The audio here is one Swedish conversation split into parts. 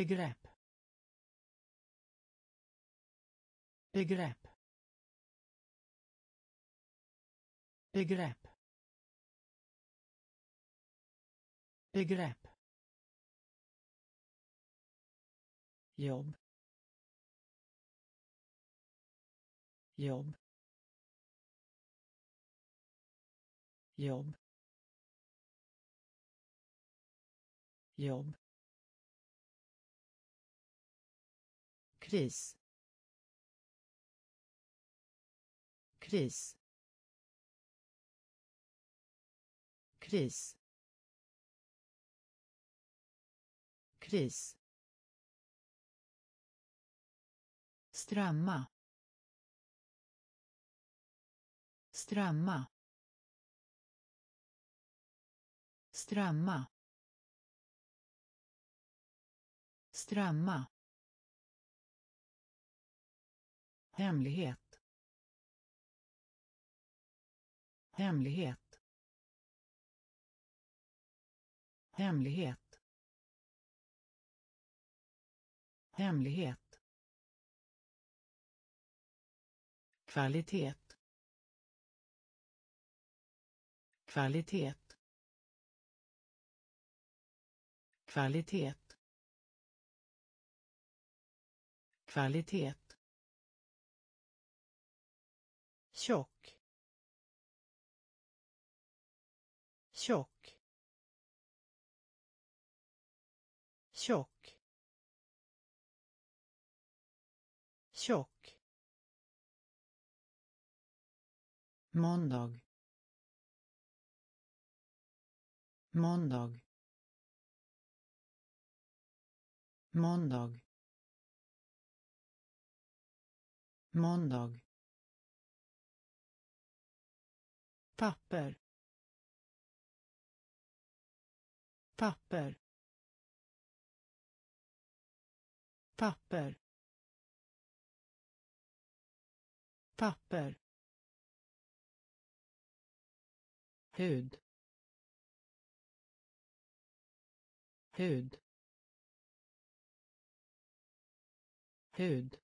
begrepp. Begrepp. Begrepp. Begrepp. Jobb. Jobb. Jobb. Jobb. Kris. Kris. Kris. Kris. Strömma. Strömma. Strömma. Strömma. Hemlighet. Hemlighet. Hemlighet. Hemlighet. Kvalitet. Kvalitet. Kvalitet. Kvalitet. Tjock. Tjock. Tjock. Tjock. Måndag. Måndag. Måndag. Måndag. Papper. Papper. Papper. Papper. Hud. Hud. Hud.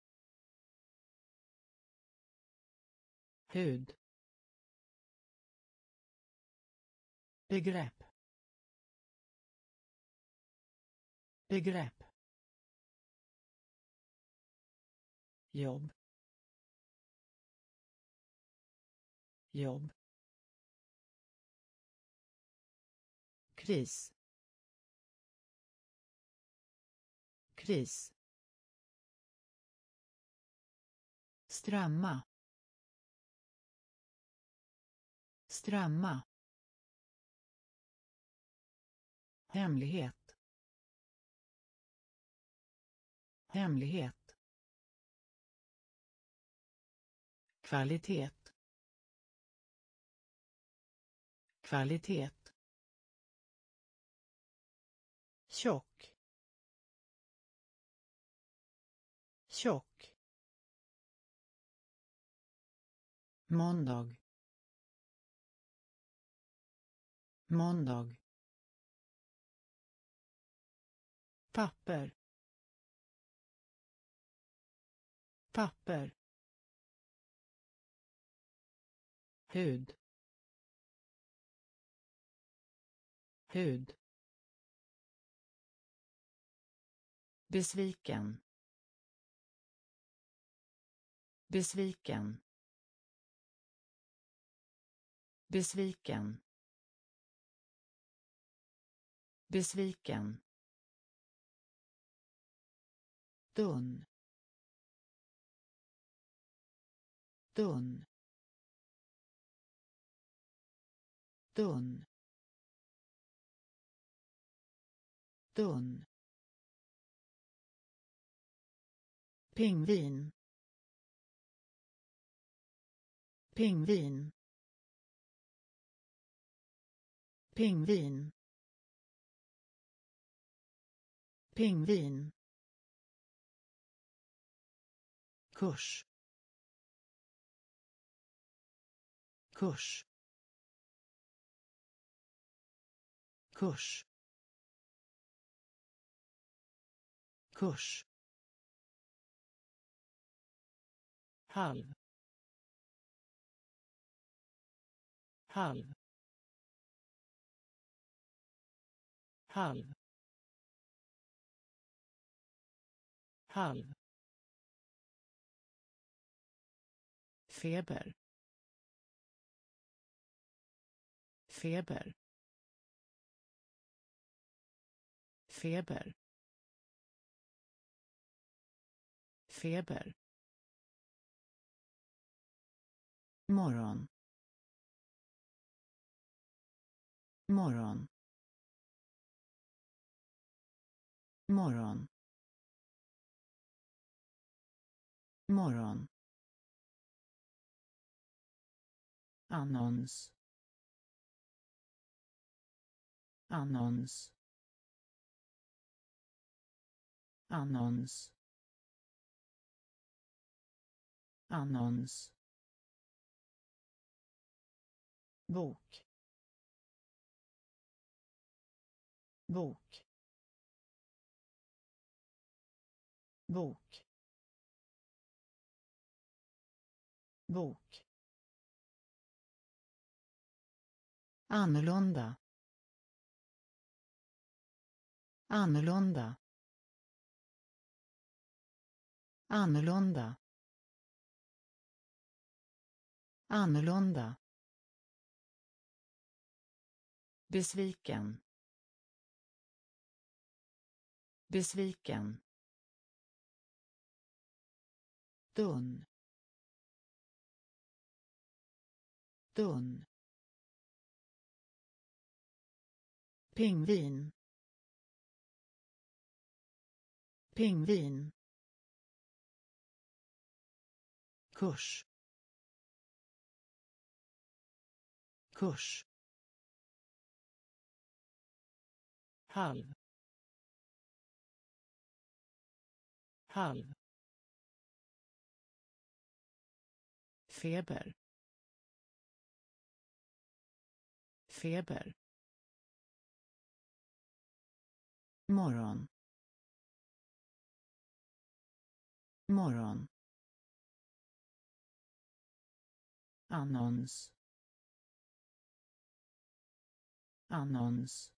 Hud. Begrepp. Begrepp. Jobb. Jobb. Kris. Kris. Strömma. Strömma. Hemlighet. Hemlighet. Kvalitet. Kvalitet. Tjock. Tjock. Måndag. Måndag. Papper. Papper. Hud. Hud. Besviken. Besviken. Besviken. Besviken. Tunn tunn tunn tunn pingvin. Pingvin. Pingvin. Pingvin. Kurs. Kurs. Kurs. Kurs. Halv. Halv. Halv. Halv. Feber. Feber. Feber. Feber. Morgon. Morgon. Morgon. Morgon. Annons annons annons annons bok. Bok. Bok. Bok annorlunda. Annorlunda. Annorlunda. Annorlunda. Besviken. Besviken. Dun. Dun. Pingvin. Pingvin. Kurs. Kurs. Halv. Halv. Feber. Feber. Morgon. Morgon. Annons. Annons.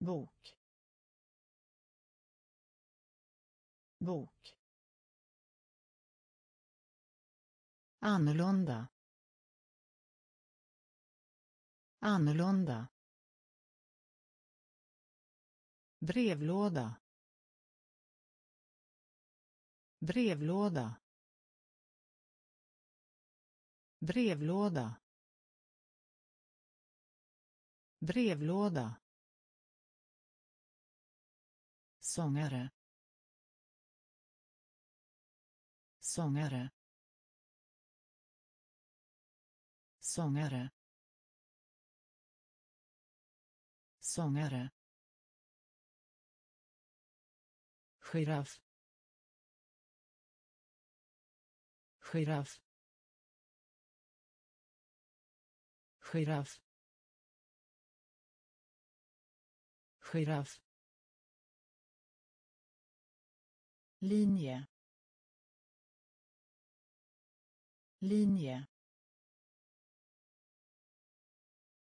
Bok. Bok. Annorlunda. Annorlunda brevlåda. Brevlåda. Brevlåda. Brevlåda. Sångare. Sångare. Sångare. Sångare. Giraff. Giraff. Giraff. Giraff. Linje. Linje.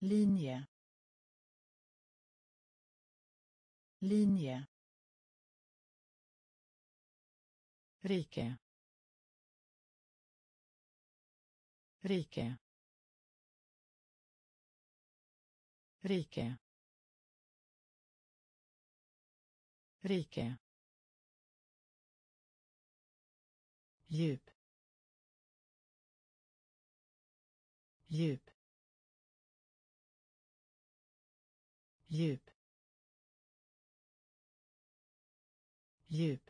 Linje. Linje rike. Rike. Rike. Rike. Djup. Djup. Djup. Djup.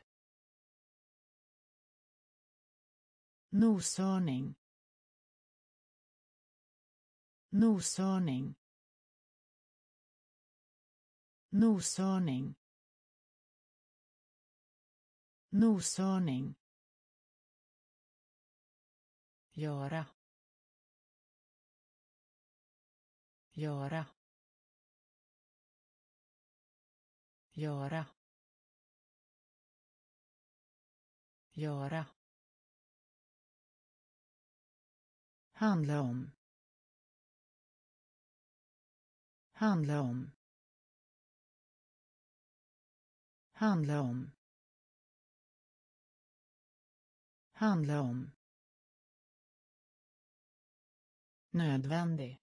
Noshörning. Noshörning. Noshörning. Noshörning. Göra. Göra. Göra. Göra. Handla om. Handla om. Handla om. Handla om. Nödvändig.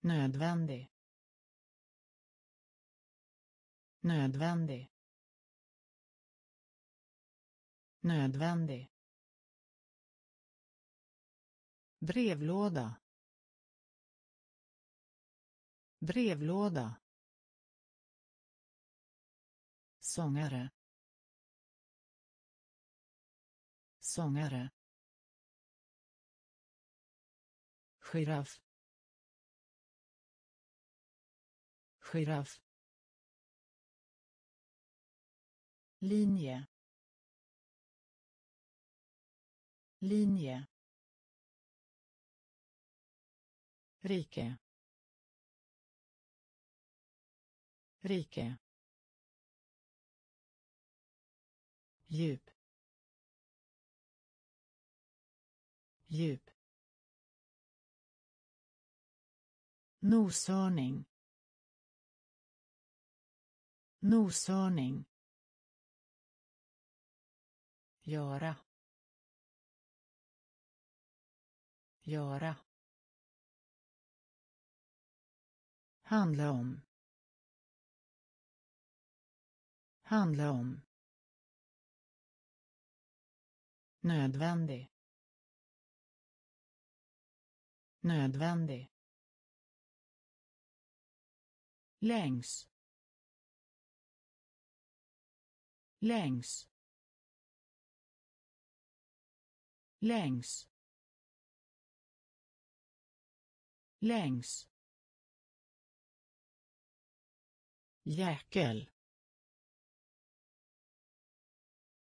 Nödvändig. Nödvändig. Nödvändig brevlåda. Brevlåda. Sångare. Sångare. Giraff. Giraff. Linje. Linje. Rike. Rike. Djup. Djup. Noshörning. Noshörning. Göra. Göra. Handla om. Handla om. Nödvändig. Nödvändig. Längs. Längs. Längs. Längs. Jäkel.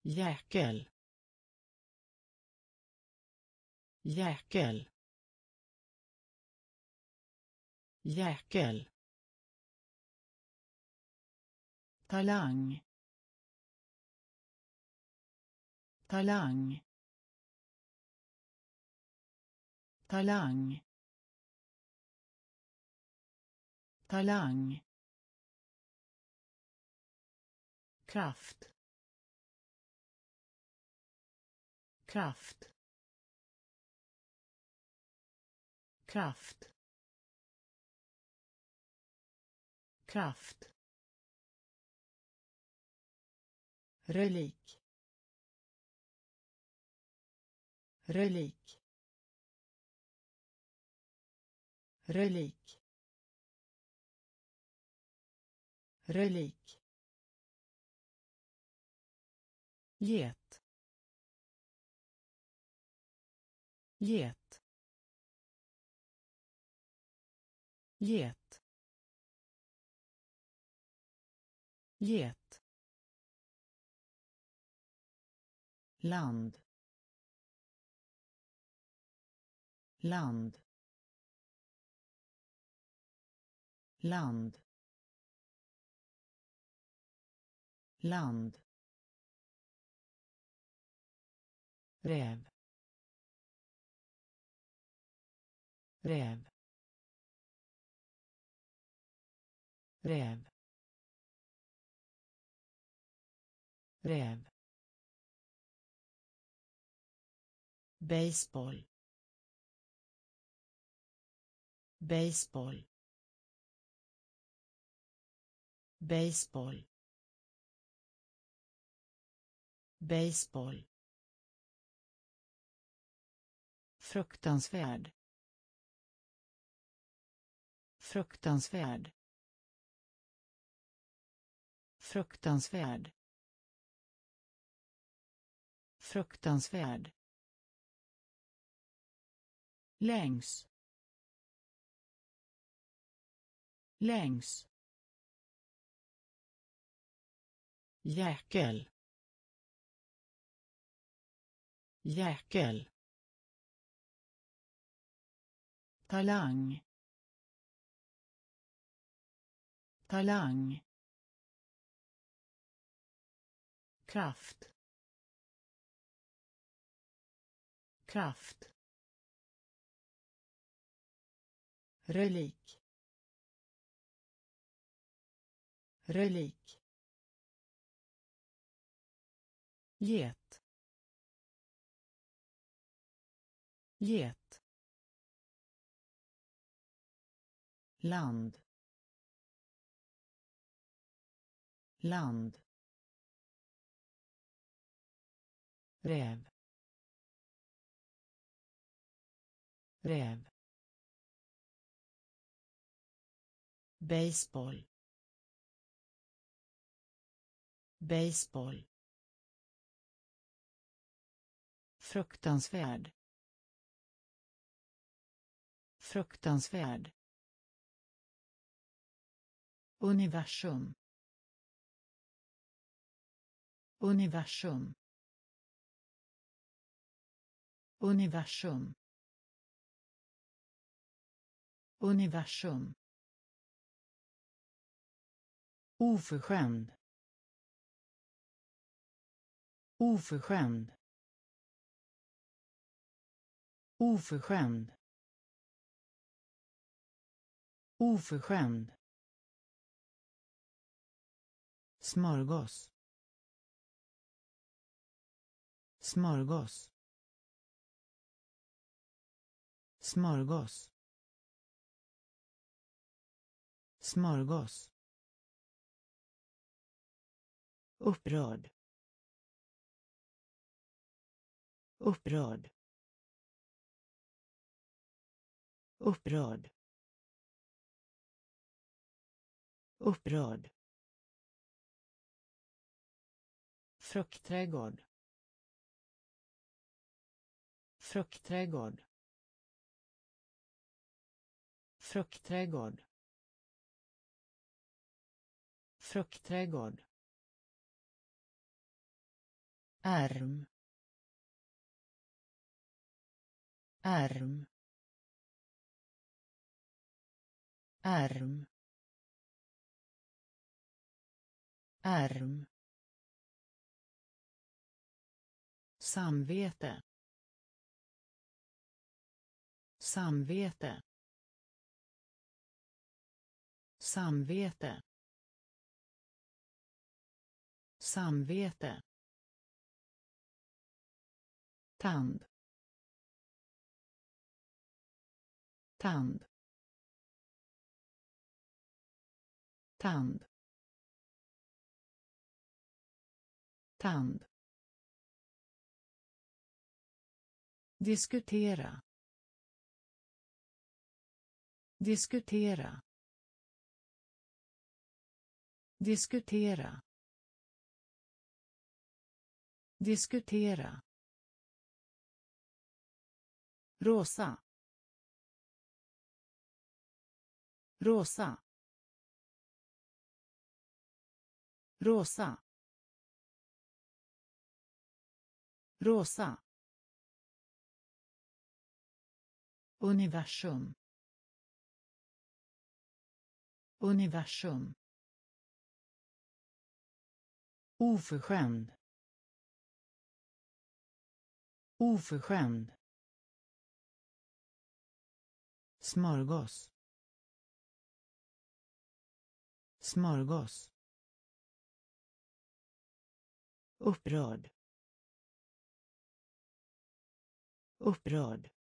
Jäkel. Jäkel. Jäkel. Talang. Talang. Talang. Talang. Kraft. Kraft. Kraft. Kraft. Relik relik relik relik get. Get. Get. Get. Land. Land. Land. Land. Räv räv räv räv baseball baseball. Baseball baseball. Fruktansvärd. Fruktansvärd. Fruktansvärd. Fruktansvärd. Längs. Längs. Jäkel. Jäkel. Talang. Talang. Kraft. Kraft. Relik. Relik. Get. Get. Land. Land. Räv. Räv. Baseball. Baseball. Fruktansvärd. Fruktansvärd universum. Universum. Universum. Universum. Oförskämd. Oförskämd. Oförskämd. Oförskämd. Smörgås. Smörgås. Smörgås. Smörgås. Upprörd. Upprörd. Upprörd. Upprörd. Fruktträdgård. Fruktträdgård. Fruktträdgård. Fruktträdgård. Arm. Arm. Arm. Arm. Samvete. Samvete. Samvete. Samvete. Tand. Tand. Tand. Tand. Diskutera. Diskutera. Diskutera. Diskutera. Rosa. Rosa. Rosa. Rosa. Universum. Universum. Oförskämd. Oförskämd. Smörgås. Smörgås. Upprörd. Upprörd.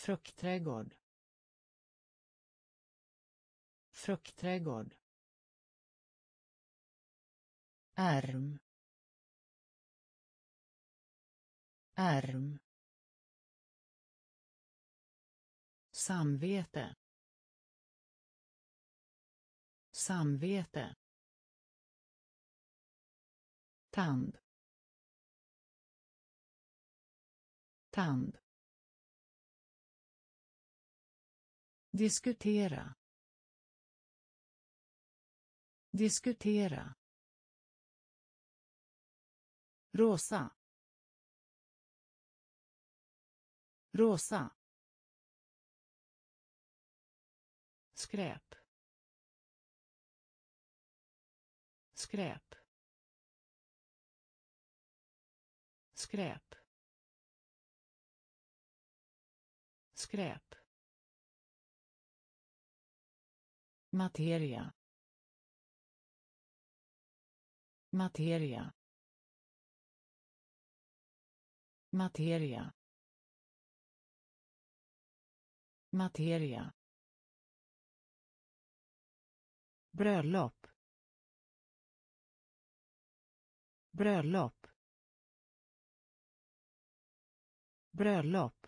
Fruktträdgård. Fruktträdgård. Arm arm samvete. Samvete. Tand. Tand. Diskutera. Diskutera. Rosa. Rosa. Skräp. Skräp. Skräp. Skräp. Materia materia materia materia. Bröllop. Bröllop. Bröllop.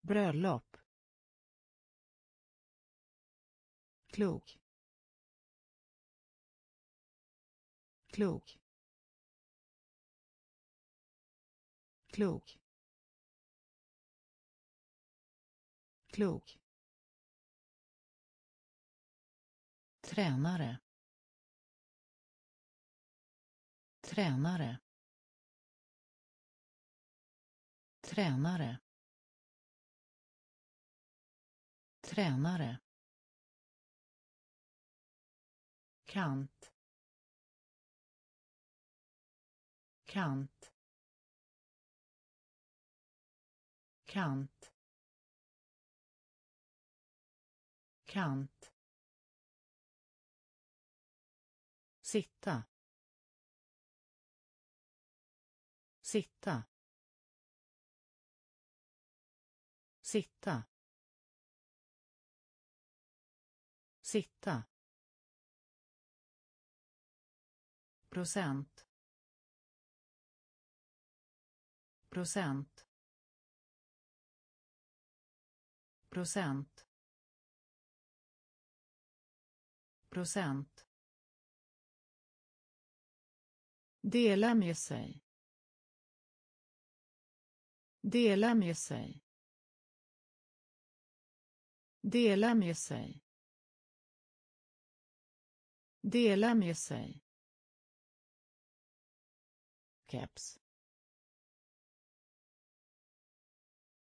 Bröllop. Klok. Klok. Klok. Klok. Tränare. Tränare. Tränare. Tränare. Kant. Kant. Kant. Kant. Sitta. Sitta. Sitta. Sitta. Procent. Procent. Procent. Procent. Dela med sig. Dela med sig. Dela med sig. Dela med sig keps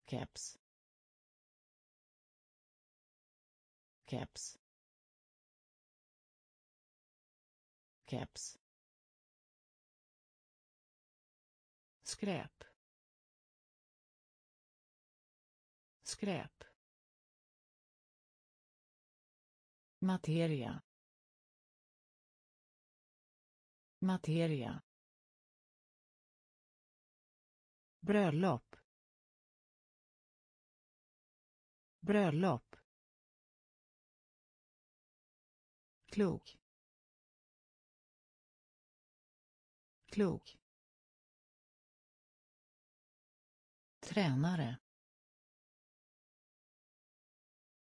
keps keps keps skräp. Skräp. Materia. Materia. Bröllop. Bröllop. Klok. Klok. Tränare.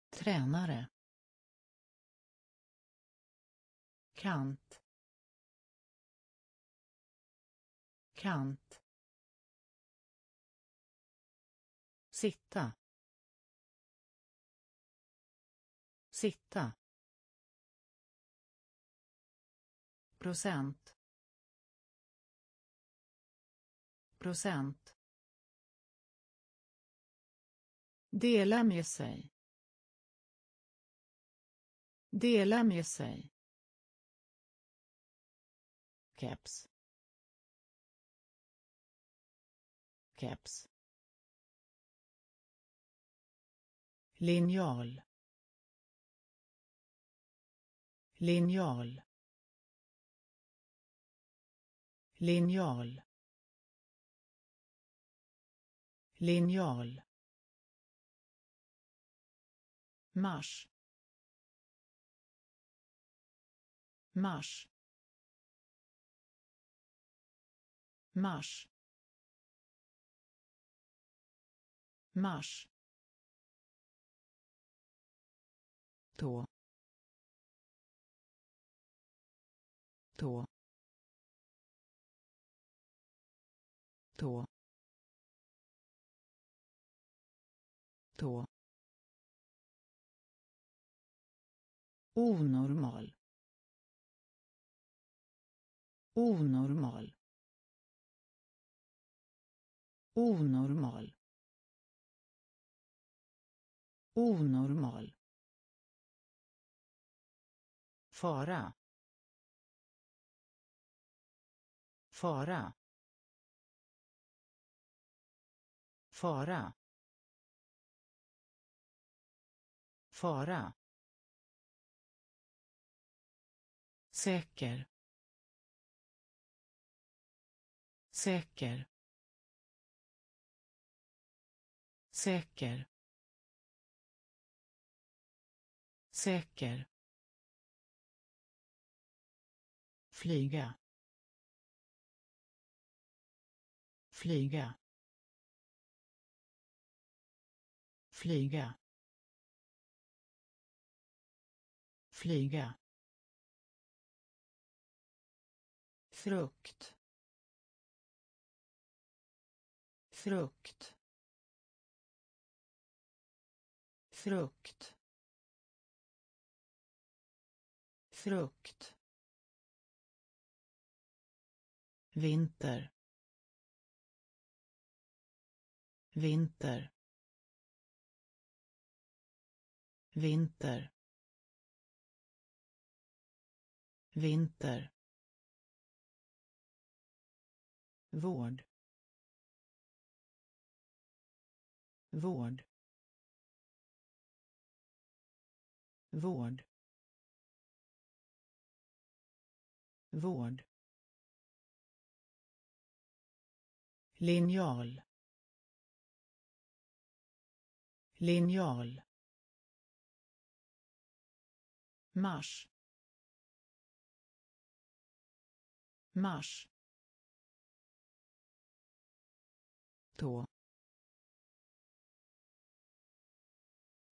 Tränare. Kant. Kant. Sitta. Sitta. Procent. Procent. Dela med sig. Dela med sig. Caps caps linjal. Linjal. Linjal. Linjal. Mars. Mars. Mars. Mars. Tå tå tå tå onormal. Onormal. Onormal. Onormal fara. Fara. Fara. Fara. Säker. Säker. Säker. Säker. Flyga. Flyga. Flyga. Flyga. Frukt. Frukt. Frukt. Frukt. Vinter. Vinter. Vinter. Vinter. Vård. Vård. Vård. Vård. Linjal. Linjal. Mars. Mars. Tå.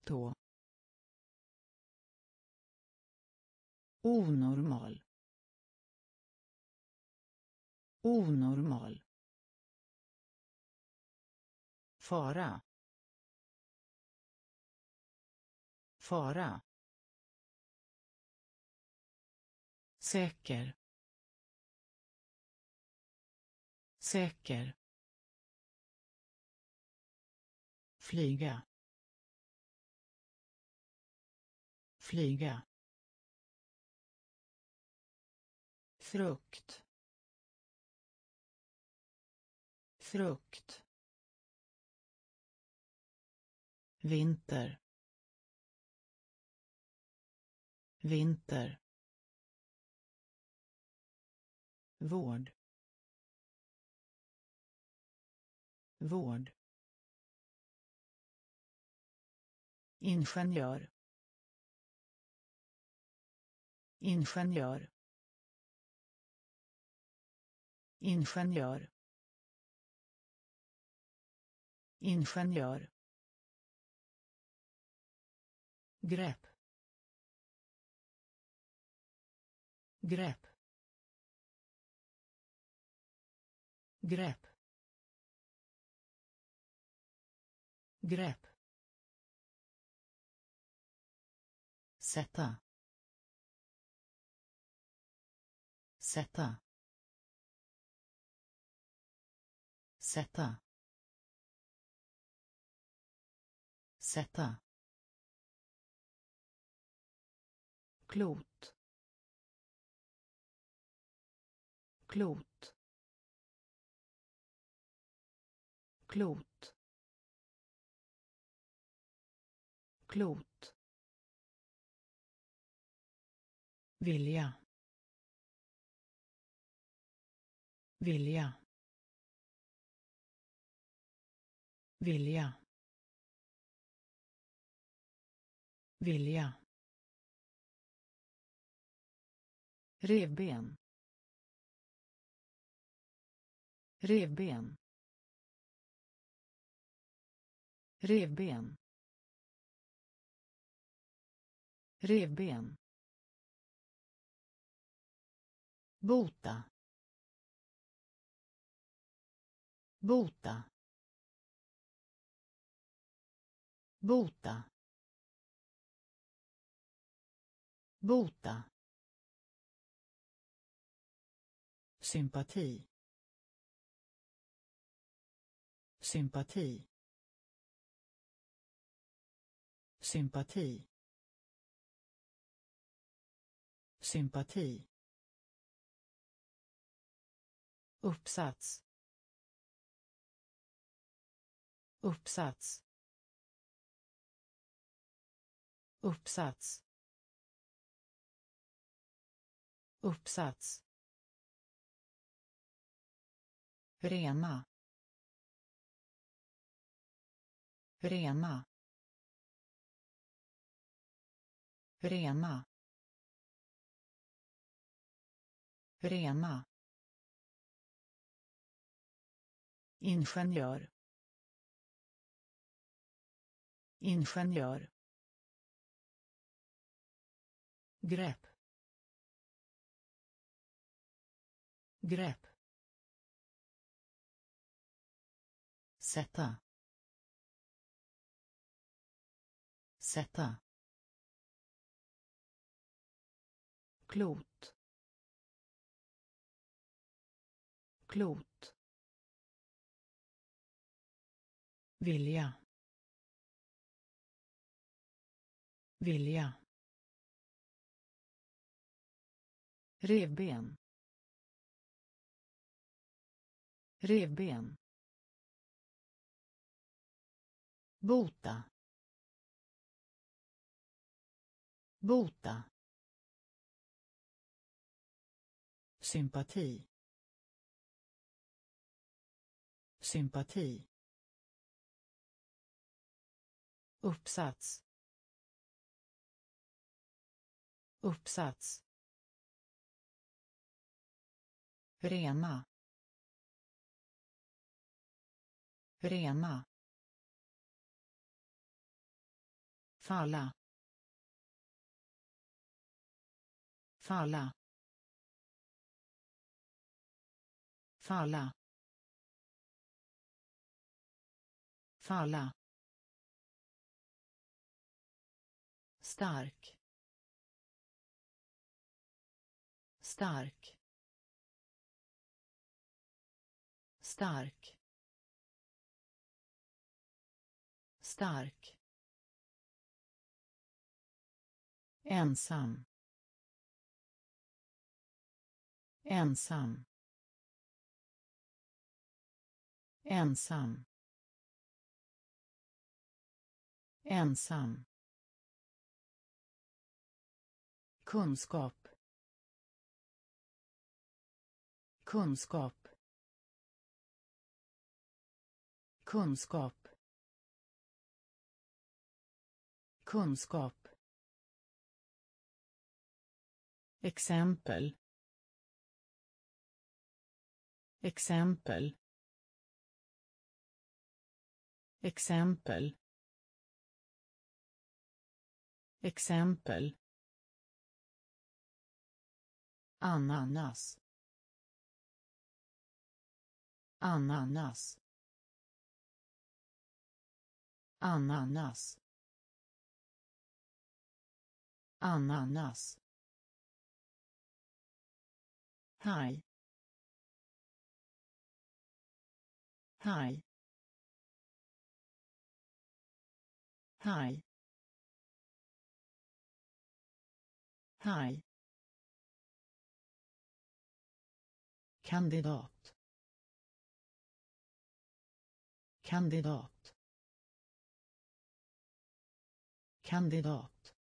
Tå. Onormal. Onormal fara. Fara. Säker. Säker. Flyga. Flyga. Frukt. Frukt. Vinter. Vinter. Vård. Vård. Ingenjör. Ingenjör. Ingenjör. Ingenjör. Grepp grepp grepp grepp sätta sätta sätta sätta klot. Klot. Klot. Klot. Vilja. Vilja. Vilja. Vilja. Revben. Revben. Revben. Revben. Bota. Bota. Bota. Bota. Sympati. Sympati. Sympati. Sympati. Uppsats. Uppsats. Uppsats. Uppsats. Rena. Rena. Rena. Rena. Ingenjör. Ingenjör. Grepp. Grepp. Sätta. Sätta. Klot. Klot. Vilja. Vilja. Revben. Revben. Bota. Bota. Sympati. Sympati. Uppsats. Uppsats. Rena. Rena. Falla. Falla. Falla. Falla. Stark. Stark. Stark. Stark. Ensam. Ensam. Ensam. Ensam. Kunskap. Kunskap. Kunskap. Kunskap. Exempel. Exempel. Exempel. Exempel. Ananas. Ananas. Ananas. Ananas haj haj haj haj kandidat. Kandidat. Kandidat.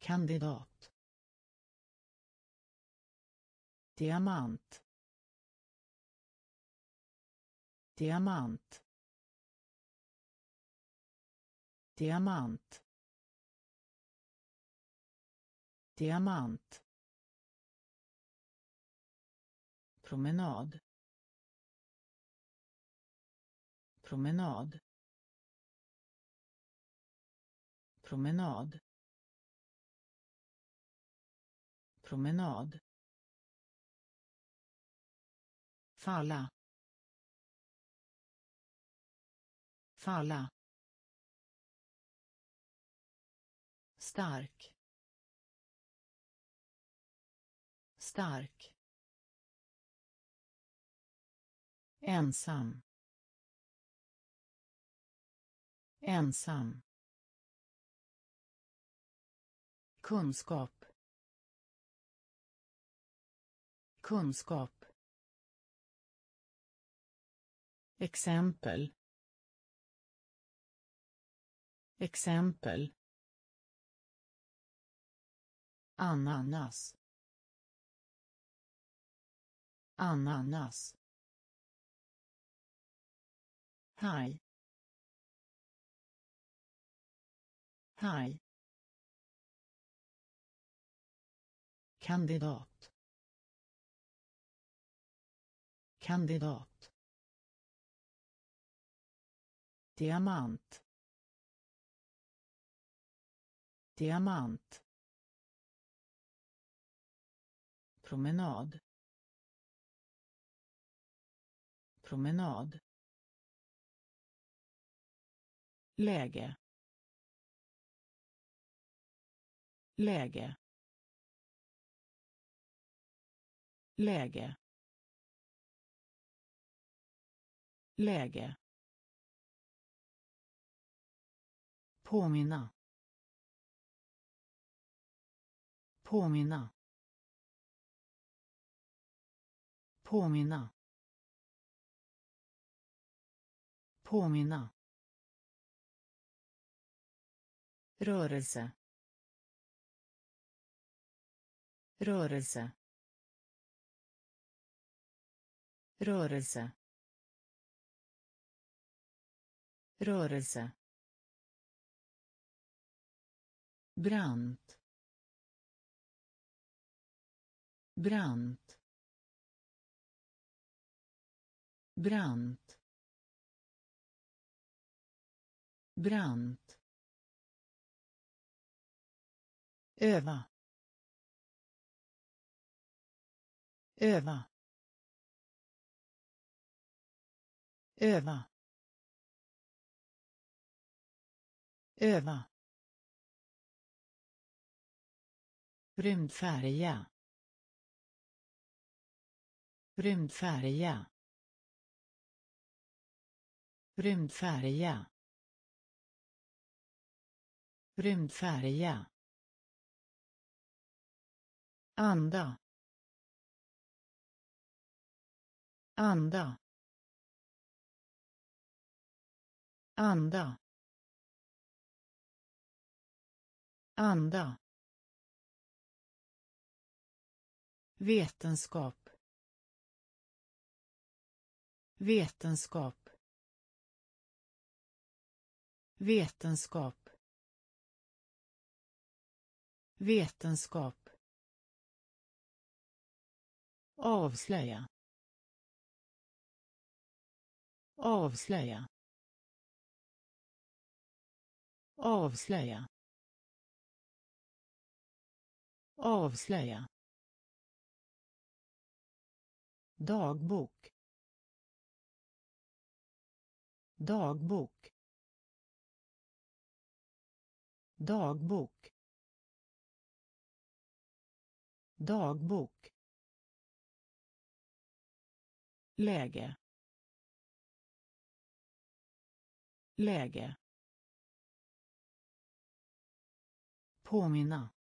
Kandidat diamant. Diamant. Diamant. Diamant. Promenad. Promenad. Promenad. Promenad. Falla falla stark. Stark. Ensam. Ensam. Kunskap. Kunskap. Exempel. Exempel. Ananas. Ananas. Haj haj kandidat. Kandidat. Diamant. Diamant. Promenad. Promenad. Läge. Läge. Läge. Läge. Påminna. Påminna. Påminna. Påminna. Rörelse. Rörelse. Rörelse. Rörelse. Brant. Brant. Brant. Brant. Öva. Öva. Öva. Öva. Rymdfärja. Rymdfärja. Rymdfärja. Rymdfärja. Anda. Anda. Anda. Anda. Vetenskap. Vetenskap. Vetenskap. Vetenskap. Avslöja. Avslöja. Avslöja. Avslöja. Dagbok. Dagbok. Dagbok. Dagbok. Läge. Läge. Påminna.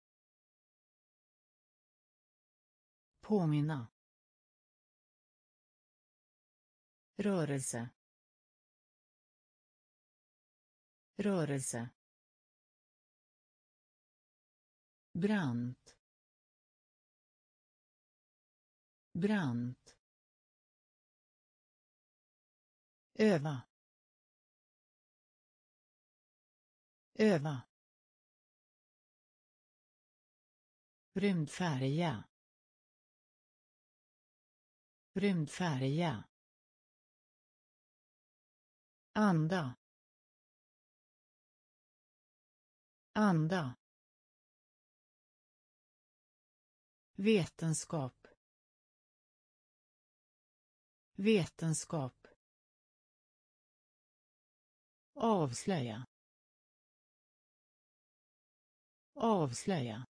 Påminna. Rörelse. Rörelse. Brant. Brant. Öva. Öva. Rymdfärja. Rymdfärja anda. Anda. Vetenskap. Vetenskap. Avslöja. Avslöja.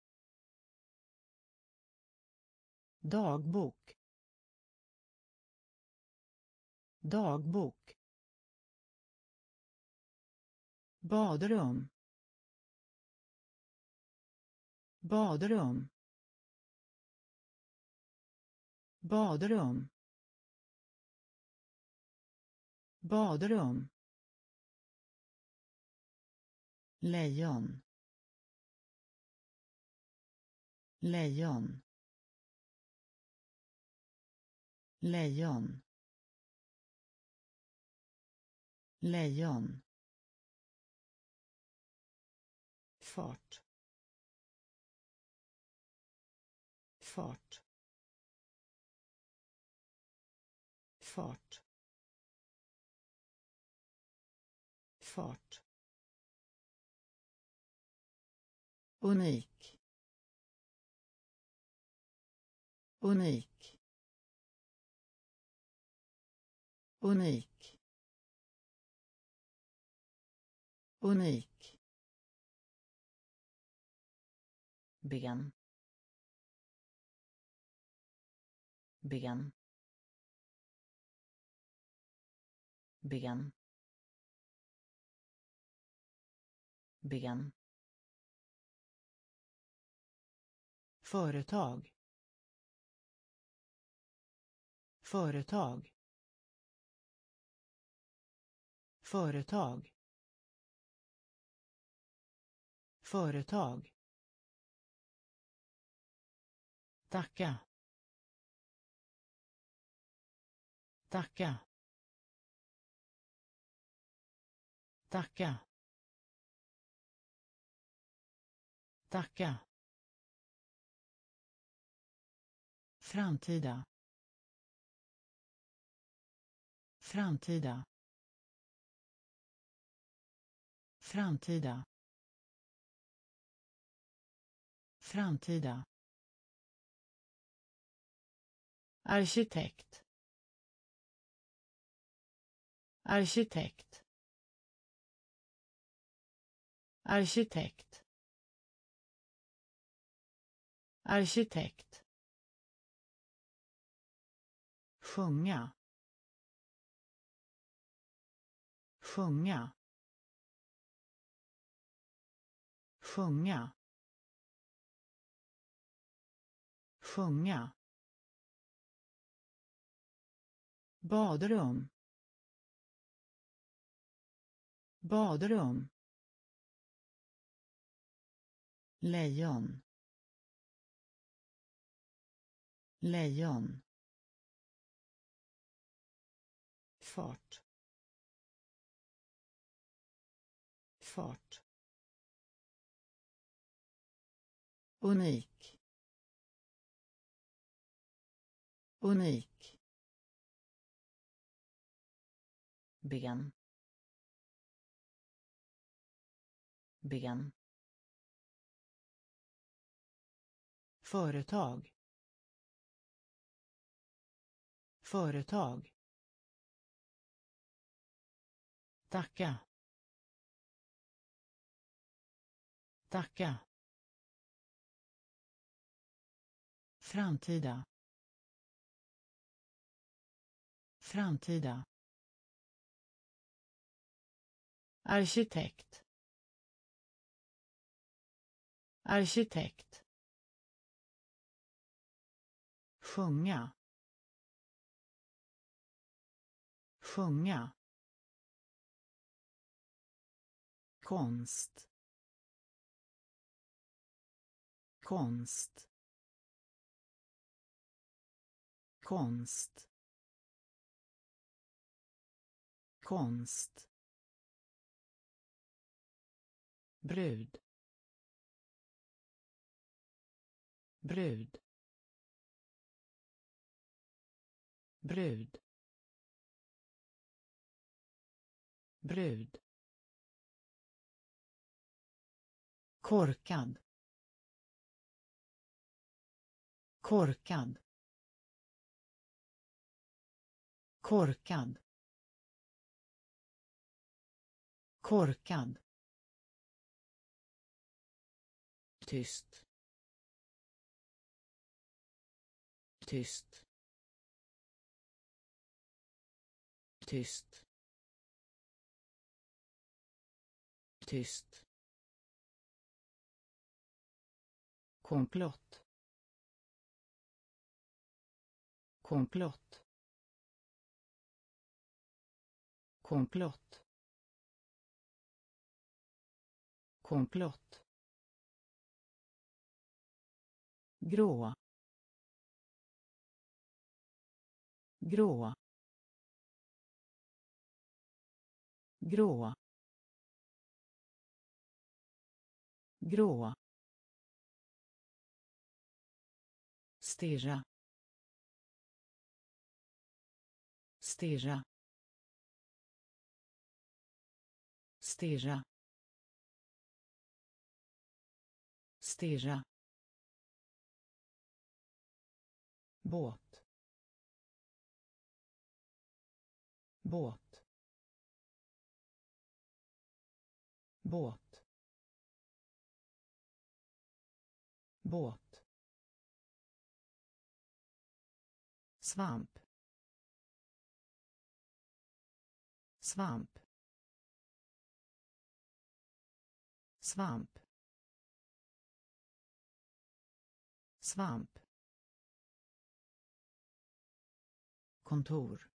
Dagbok. Dagbok. Badrum. Badrum. Badrum. Badrum. Lejon. Lejon. Lejon. Lejon. Fart. Fart. Fart. Fart. Unik. Unik. Unik. Unik. Ben. Ben. Ben. Ben. Företag. Företag. Företag. Företag. Tacka. Tacka. Tacka. Tacka. Framtida. Framtida. Framtida. Framtida. Arkitekt. Arkitekt. Arkitekt. Arkitekt. Sjunga. Sjunga. Sjunga. Sjunga. Badrum badrum lejon. Lejon. Fart. Fart. Unik. Unik. Ben. Ben. Företag. Företag. Tacka. Tacka. Framtida. Framtida. Arkitekt. Arkitekt. Sjunga. Sjunga. Konst. Konst. Konst. Konst. Brud brud brud brud. Korkad. Korkad. Korkad. Korkad. Tyst. Tyst. Tyst. Tyst. Komplott. Komplott. Komplott. Komplott. Grå. Grå. Grå. Grå. Stirra. Stirra. Stirra. Stirra. Båt. Båt. Båt. Båt. Svamp. Svamp. Svamp. Svamp. Kontor.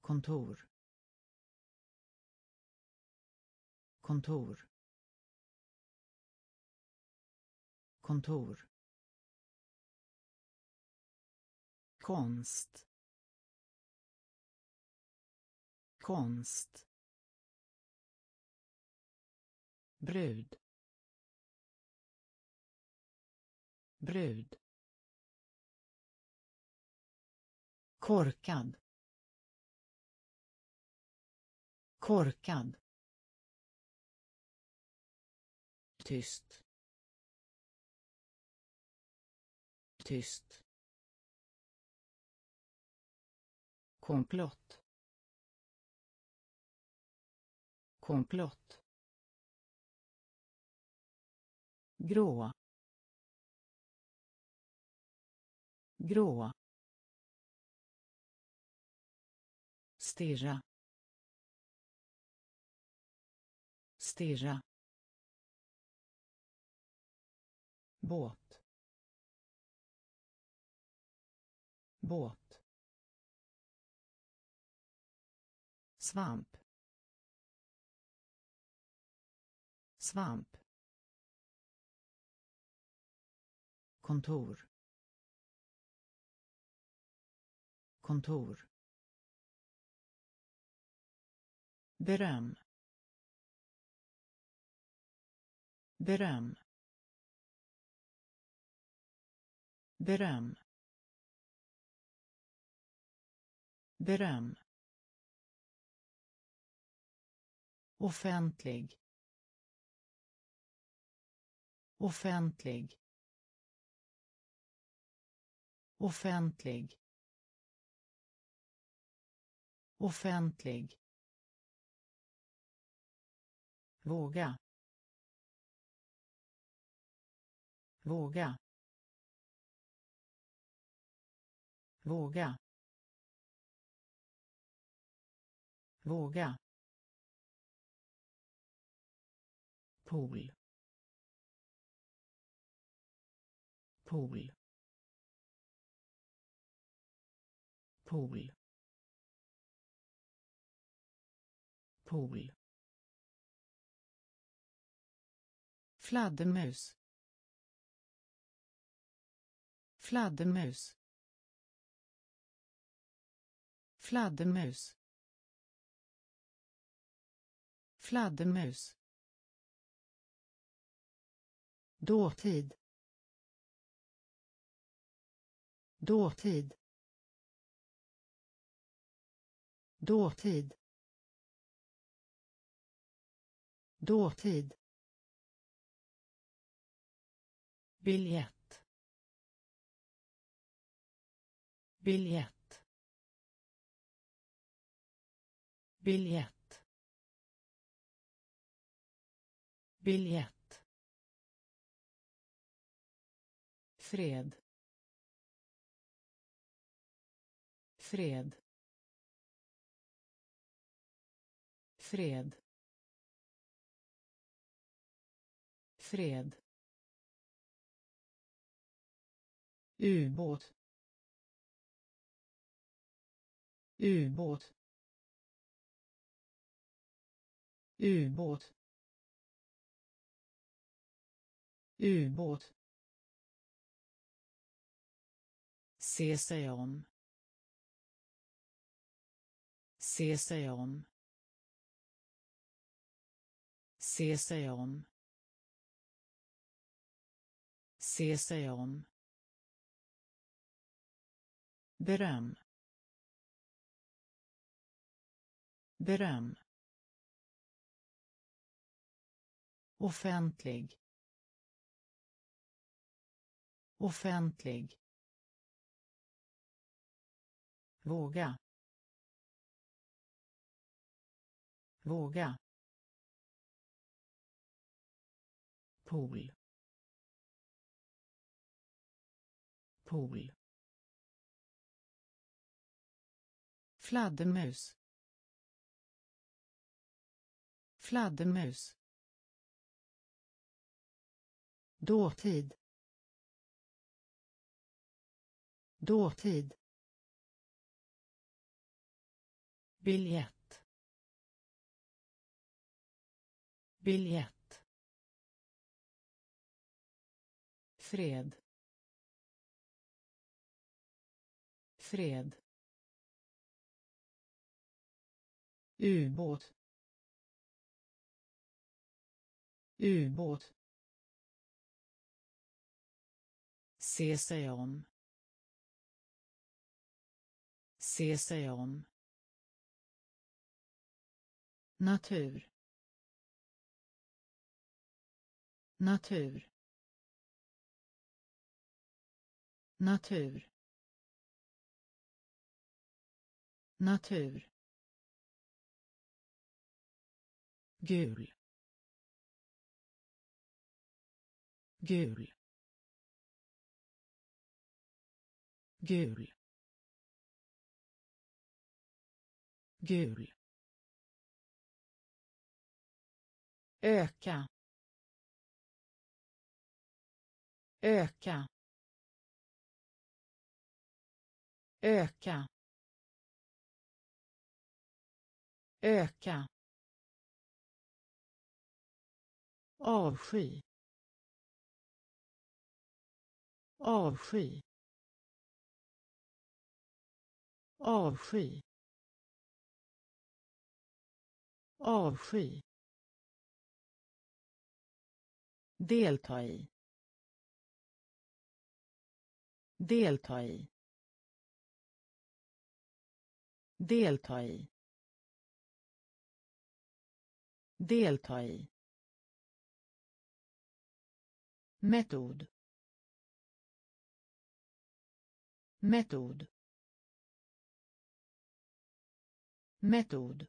Kontor. Kontor. Kontor. Konst. Konst. Brud. Brud. Korkad. Korkad. Tyst. Tyst. Komplott. Komplott. Grå. Grå. Stirra stirra båt. Båt. Svamp. Svamp. Kontor. Kontor beröm. Beröm. Beröm. Beröm. Offentlig. Offentlig. Offentlig. Offentlig våga. Våga. Våga. Våga. Pool. Pool. Pool. Pool. Fladdermus. Fladdermus. Fladdermus. Fladdermus. Dåtid. Dåtid. Dåtid. Dåtid. Biljett. Biljett. Biljett. Biljett. Fred. Fred. Fred. Fred. Ubåt ubåt ubåt ubåt. Se sig om. Se sig om. Se sig om. Se sig om beröm. Beröm. Offentlig. Offentlig. Våga. Våga. Pool. Pool. Fladdermus. Fladdermus. Dåtid. Dåtid. Biljett. Biljett. Fred. Fred. Ubåt. Ubåt. Se sig om. Se sig om. Natur. Natur. Natur. Natur. Gul. Gul. Gul. Gul. Öka. Öka. Öka. Öka. Avsky. Avsky. Avsky. Avsky. Delta i. Delta i. Delta i. Delta i. metod. Metod. Metod.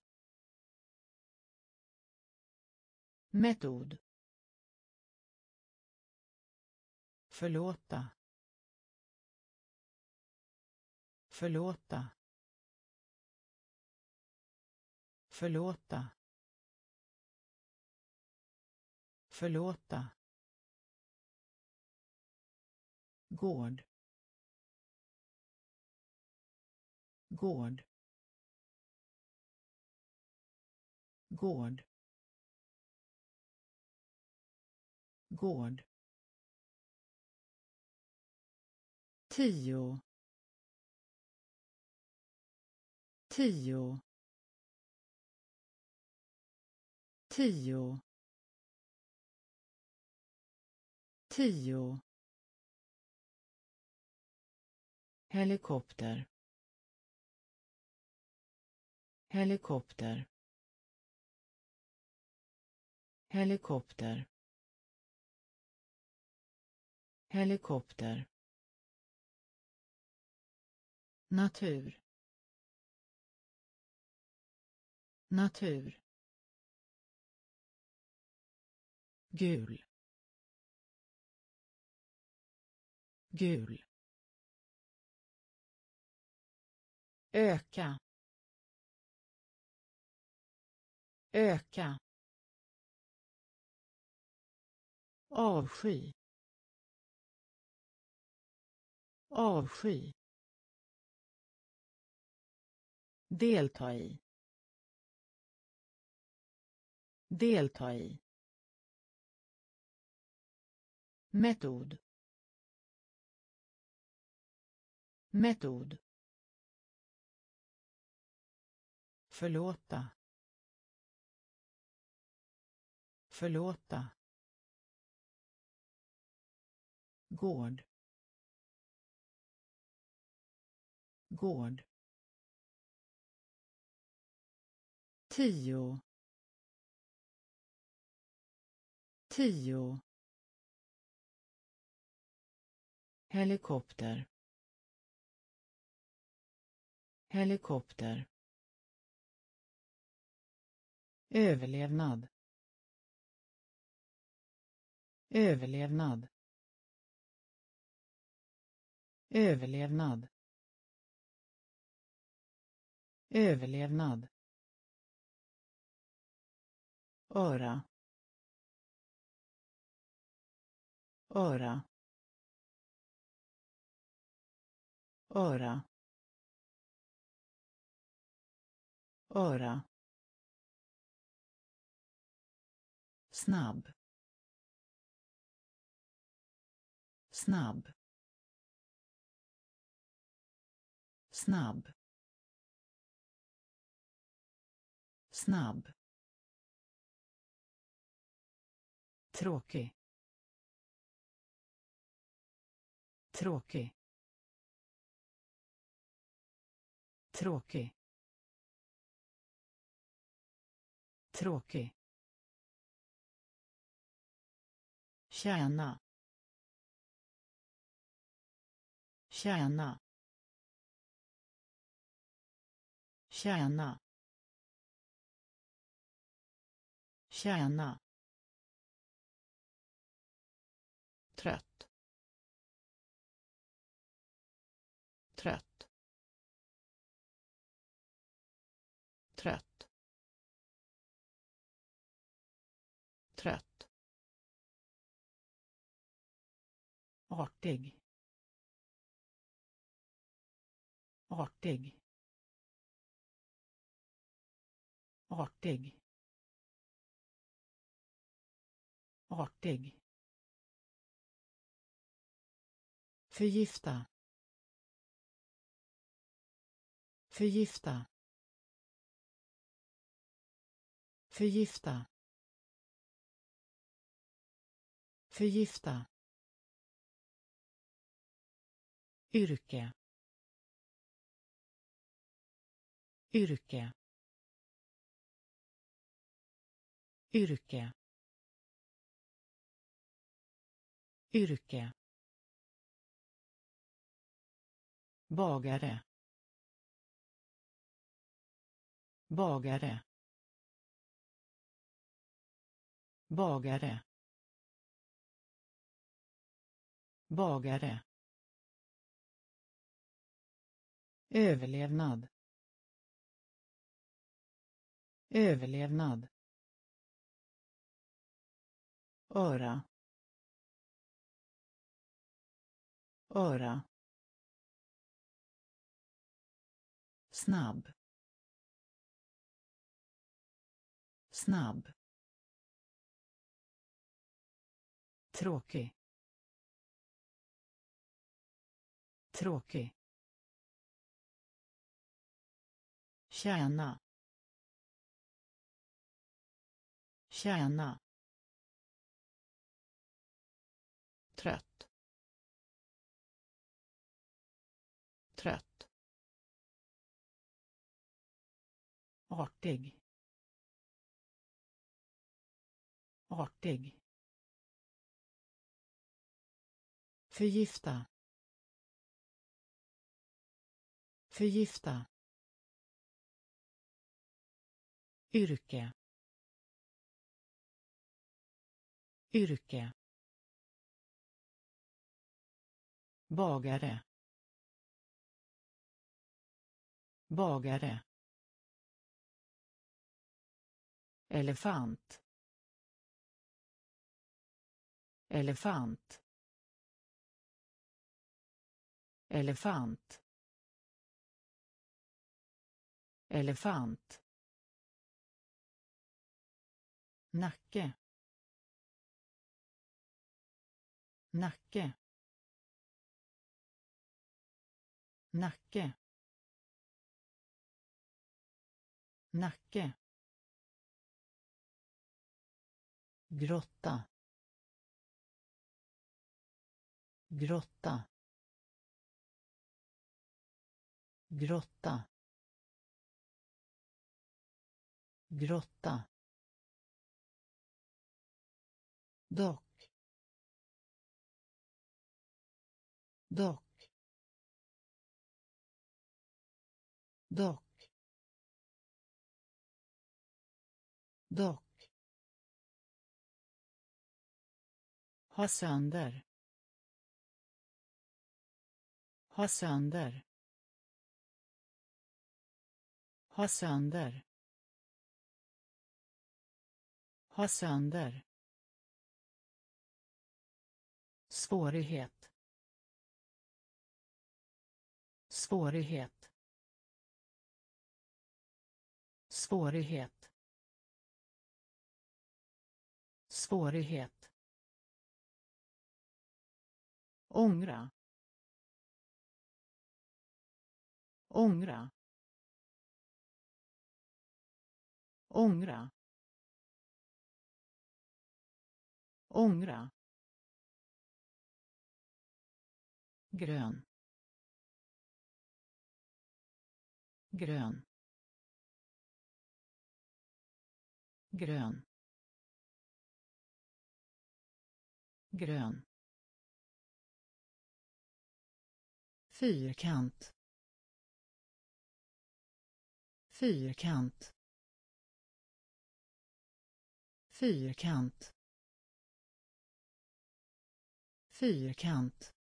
Metod. Förlåta. Förlåta. Förlåta. Förlåta. Gård. Gård. Gård. Gård. Tio. Tio. Tio. Tio. Helikopter. Helikopter. Helikopter. Helikopter. Natur. Natur. Gul. Gul. Öka. Öka. Avsky. Avsky. Delta i. Delta i. Metod. Metod. Förlåta. Förlåta. Gård. Gård. Tio. Tio. Helikopter. Helikopter överlevnad. Överlevnad. Överlevnad. Överlevnad. Öra. Öra. Öra. Öra. Snabb. Snabb. Snabb. Snabb. Tråkig. Tråkig. Tråkig. Tråkig. 夏阳娜夏阳娜夏阳娜夏阳娜。Artig. Artig. Artig. Artig. Förgifta. Förgifta. Förgifta. Förgifta. Yrke. Yrke. Yrke. Yrke. Bagare. Bagare. Bagare. Bagare. Överlevnad. Överlevnad. Öra. Öra. Snabb. Snabb. Tråkig. Tråkig. Tjäna. Tjäna. Trött. Trött. Artig. Artig. Förgifta. Förgifta. Yrke. Yrke. Bagare. Bagare. Elefant. Elefant. Elefant. Elefant. Nacke. Nacke. Nacke. Nacke. Grotta. Grotta. Grotta. Grotta. Dock dock dock dock Ha sönder. Ha sönder. Ha sönder. Ha sönder. Svårighet. Svårighet. Svårighet. Svårighet. Ångra. Ångra. Ångra. Ångra. Grön. Grön. Grön. Grön. Fyrkant. Fyrkant. Fyrkant. Fyrkant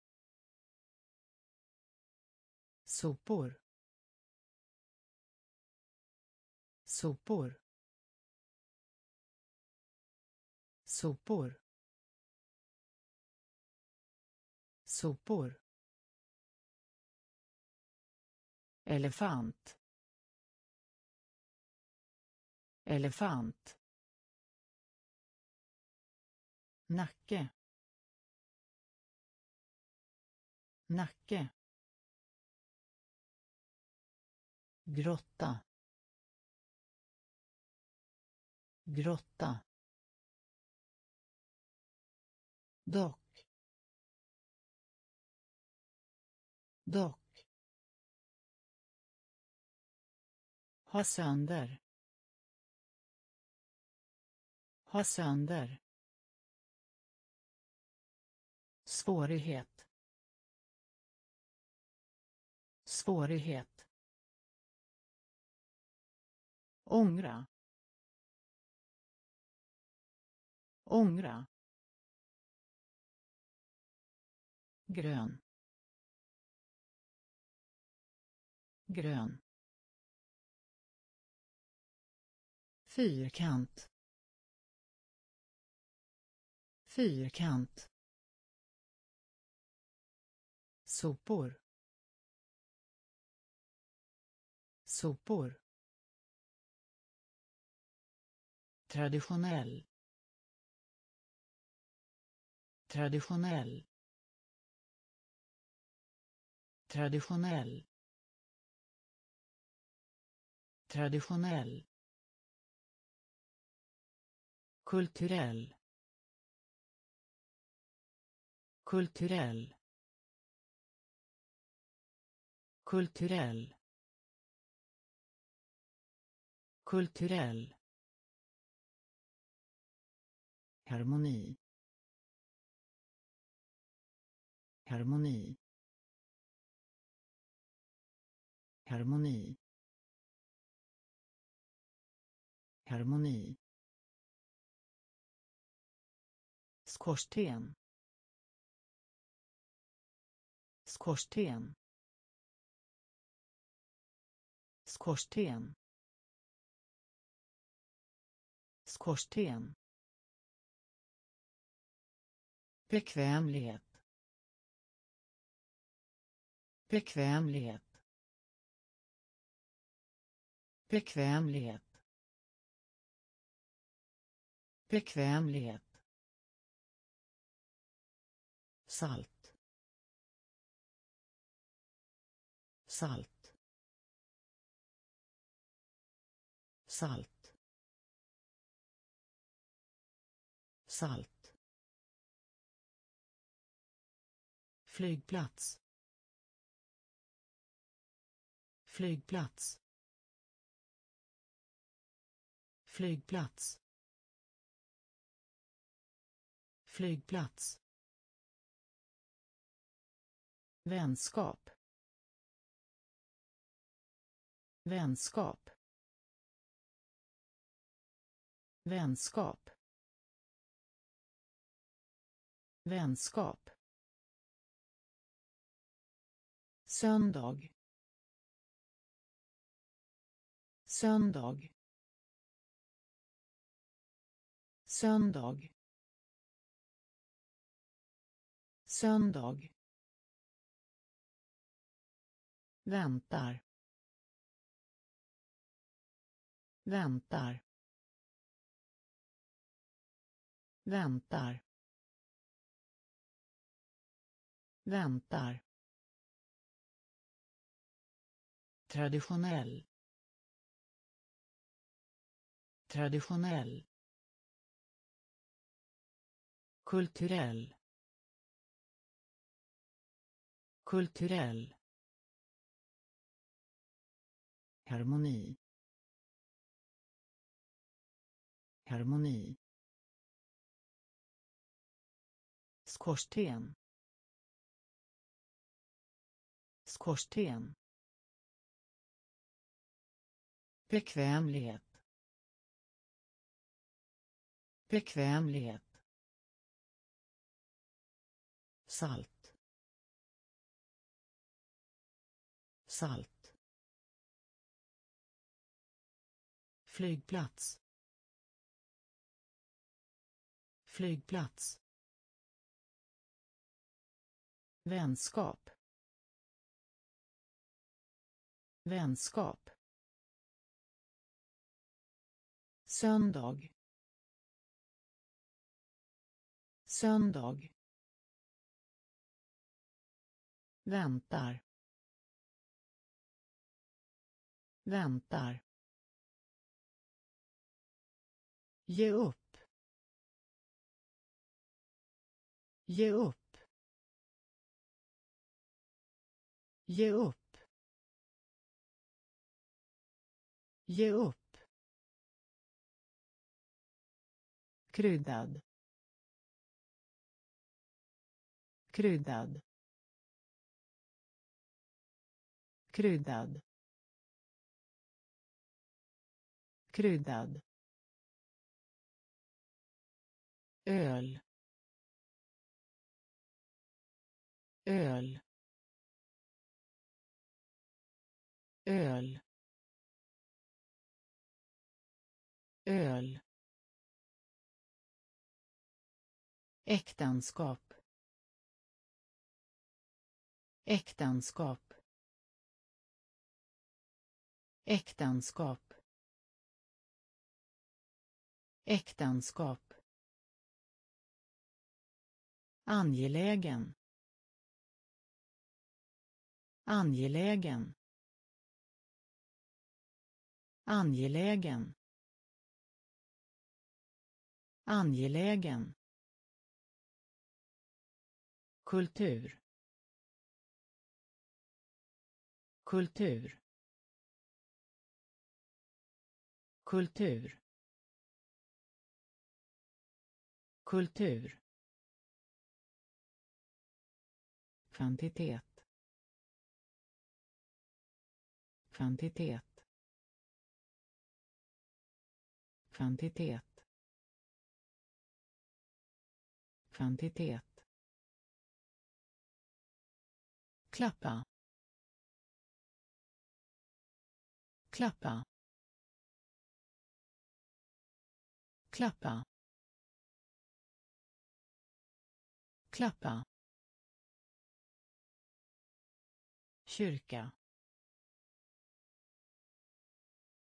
sopor. Sopor. Sopor. Sopor. Elefant. Elefant. Nacke. Nacke. Grotta. Grotta. Dock. Dock. Ha sönder. Ha sönder. Svårighet. Svårighet. Ångra. Ångra. Grön. Grön. Fyrkant. Fyrkant. Sopor. Sopor. Traditionell. Traditionell. Traditionell. Traditionell. Kulturell. Kulturell. Kulturell. Kulturell. Harmoni. Harmoni. Harmoni. Harmoni. Skorsten. Skorsten. Skorsten. Skorsten. Bekvämlighet. Bekvämlighet. Bekvämlighet. Bekvämlighet. Salt. Salt. Salt. Salt. Flygplats. Flygplats. Flygplats. Flygplats. Vänskap. Vänskap. Vänskap. Vänskap. Söndag. Söndag. Söndag. Söndag. Väntar. Väntar. Väntar. Väntar. Traditionell. Traditionell. Kulturell. Kulturell. Harmoni. Harmoni. Skorsten. Skorsten. Bekvämlighet. Bekvämlighet. Salt. Salt. Flygplats. Flygplats. Vänskap. Vänskap. Söndag. Söndag. Väntar. Väntar. Ge upp. Ge upp. Ge upp. Ge upp. Kryddad. Kryddad. Kryddad. Kryddad. Öl. Öl. Öl. Öl. Äktenskap. Äktenskap. Äktenskap. Äktenskap. Angelägen. Angelägen. Angelägen. Angelägen kultur. Kultur. Kultur. Kultur. Kvantitet. Kvantitet. Kvantitet. Kvantitet. Klappa. Klappa. Klappa. Klappa. Kyrka.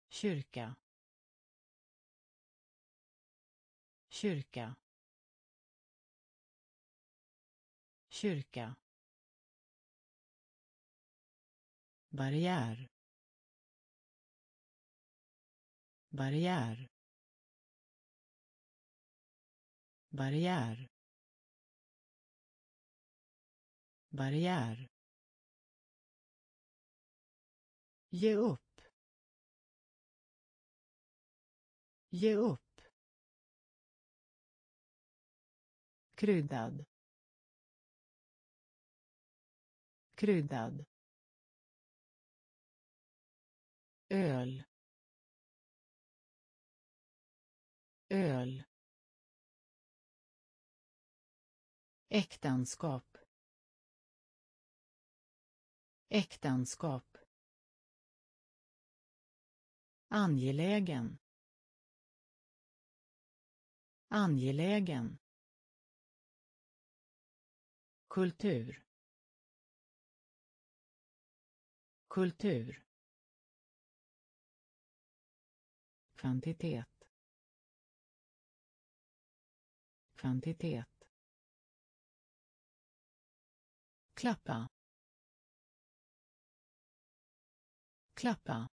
Kyrka. Kyrka. Kyrka. Barriär. Barriär. Barriär. Barriär. Ge upp. Ge upp. Kryddad. Kryddad. Öl. Öl. Äktenskap. Äktenskap. Angelägen. Angelägen. Kultur. Kultur. Kvantitet. Kvantitet. Klappa. Klappa.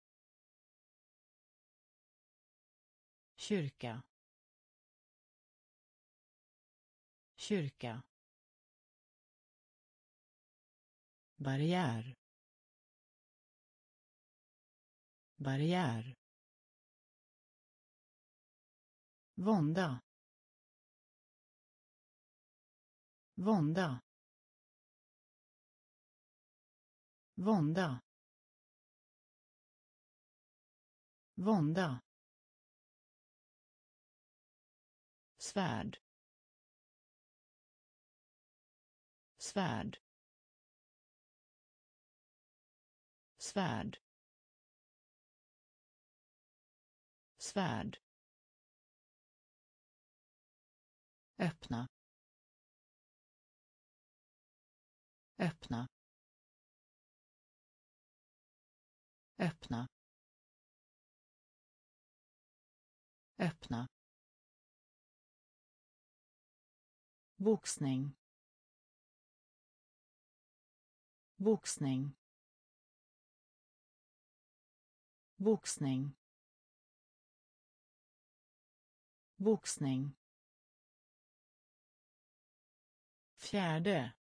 Kyrka. Kyrka. Barriär. Barriär. Vånda. Vånda. Vånda. Vånda. Svärd. Svärd. Svärd. Svärd. Öppna. Öppna. Öppna. Öppna. Boxning. Boxning. Boxning. Boxning. Fjärde.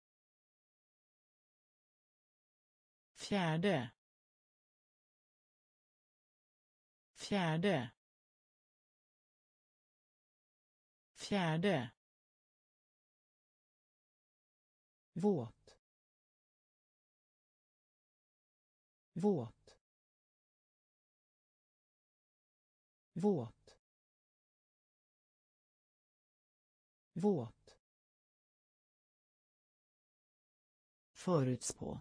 Fjärde. Fjärde. Fjärde. Våt. Våt. Våt. Våt. Förutspå.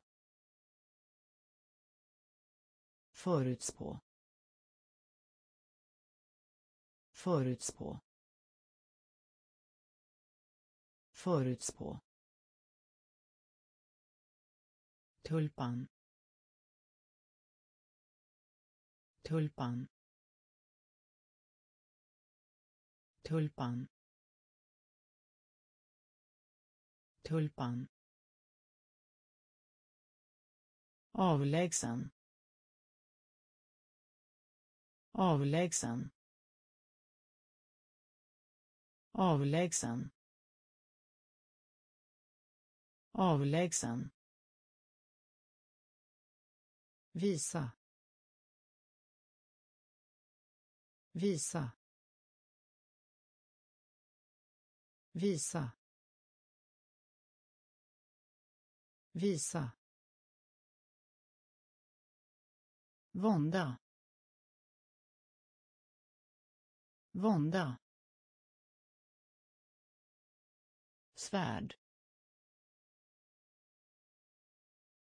Förutspå. Förutspå. Förutspå. Tulpan. Tulpan. Tulpan. Tulpan. Avlägsen. Avlägsen. Avlägsen. Avlägsen. Visa. Visa. Visa. Visa. Vånda. Vånda. Svärd.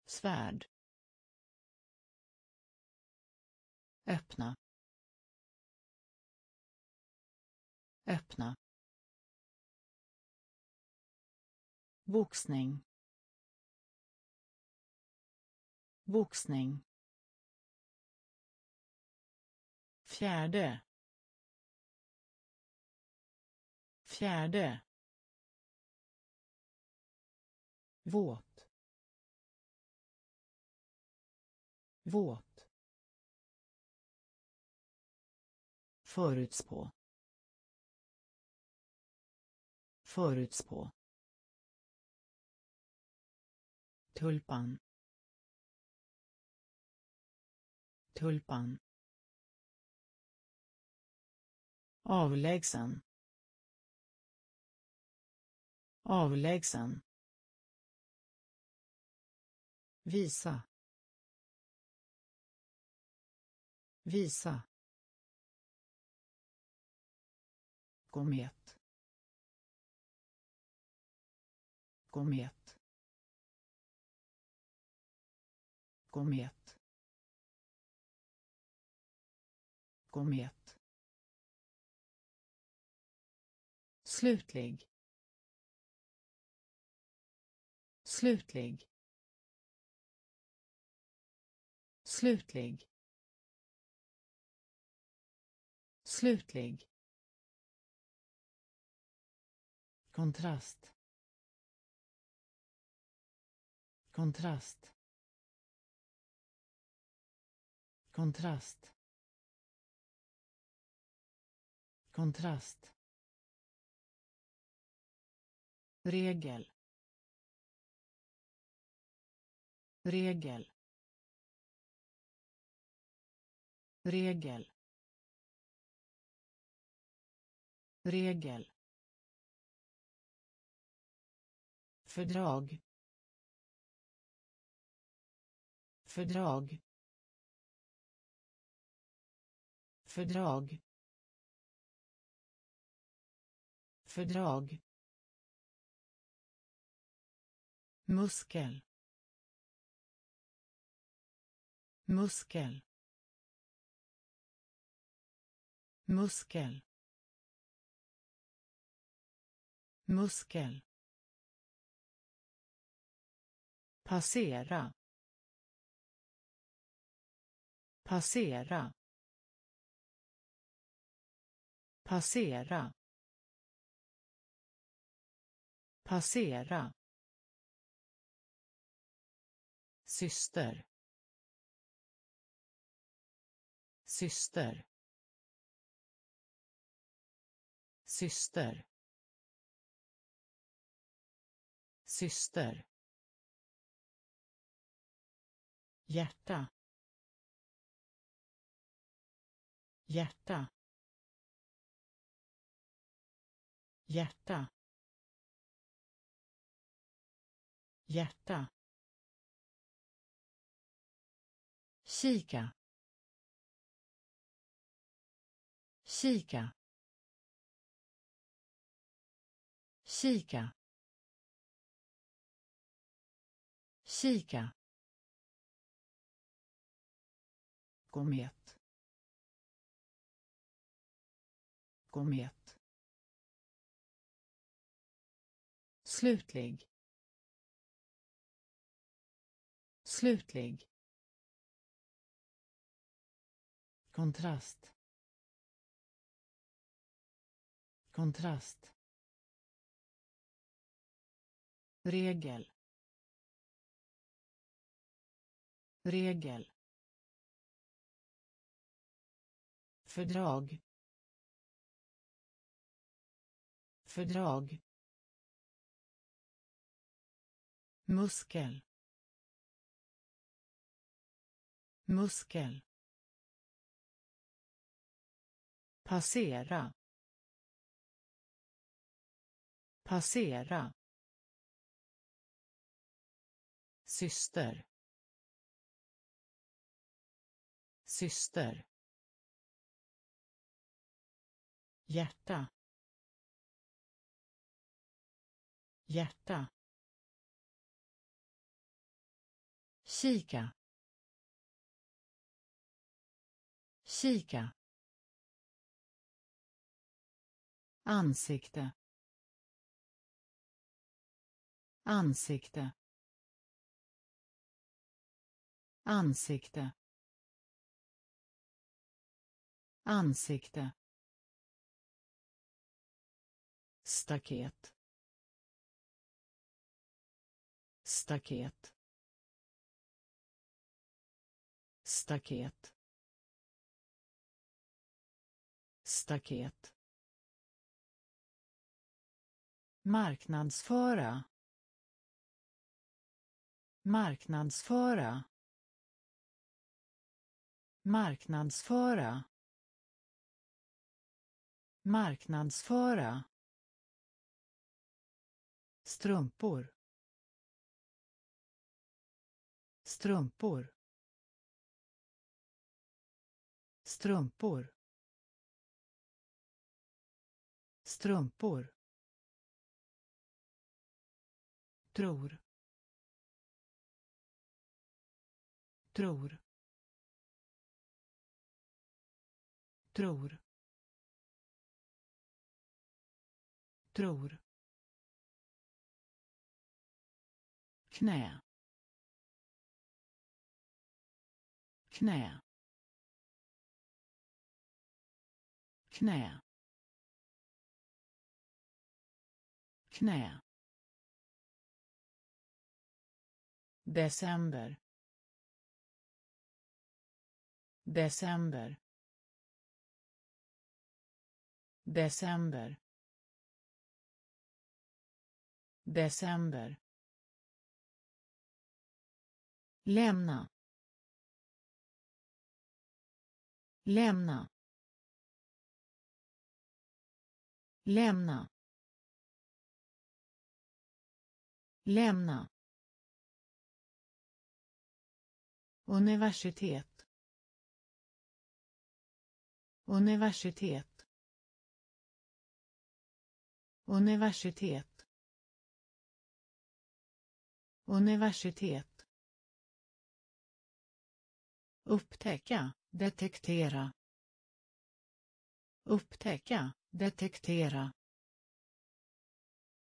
Svärd. Öppna. Öppna. Boxning. Boxning. Fjärde. Fjärde. Våt. Våt. Förutspå. Förutspå. Tulpan. Tulpan. Avlägsen. Avlägsen. Visa. Visa. Komet. Komet. Komet. Komet. Slutlig. Slutlig. Slutlig. Slutlig. Kontrast. Kontrast. Kontrast. Kontrast. Regel regel regel regel. Fördrag fördrag. Fördrag fördrag. Muskel. Muskel. Muskel. Muskel. Passera. Passera. Passera. Passera. Syster. Syster. Syster. Syster. Hjärta. Hjärta. Hjärta. Hjärta. Kika. Kika. Kika. Kika. Komet. Komet. Slutlig. Slutlig kontrast. Kontrast. Regel. Regel. Fördrag. Fördrag. Muskel. Muskel. Passera. Passera. Syster. Syster. Hjärta. Hjärta. Kika. Kika. Ansikte. Ansikte. Ansikte. Ansikte. Staket. Staket. Staket. Staket. Marknadsföra. Marknadsföra. Marknadsföra. Marknadsföra. Strumpor. Strumpor. Strumpor. Strumpor. Tror tror tror tror knä knä knä knä december. December. December. December. Lämna. Lämna. Lämna. Lämna. Universitet. Universitet. Universitet. Universitet. Upptäcka detektera. Upptäcka detektera.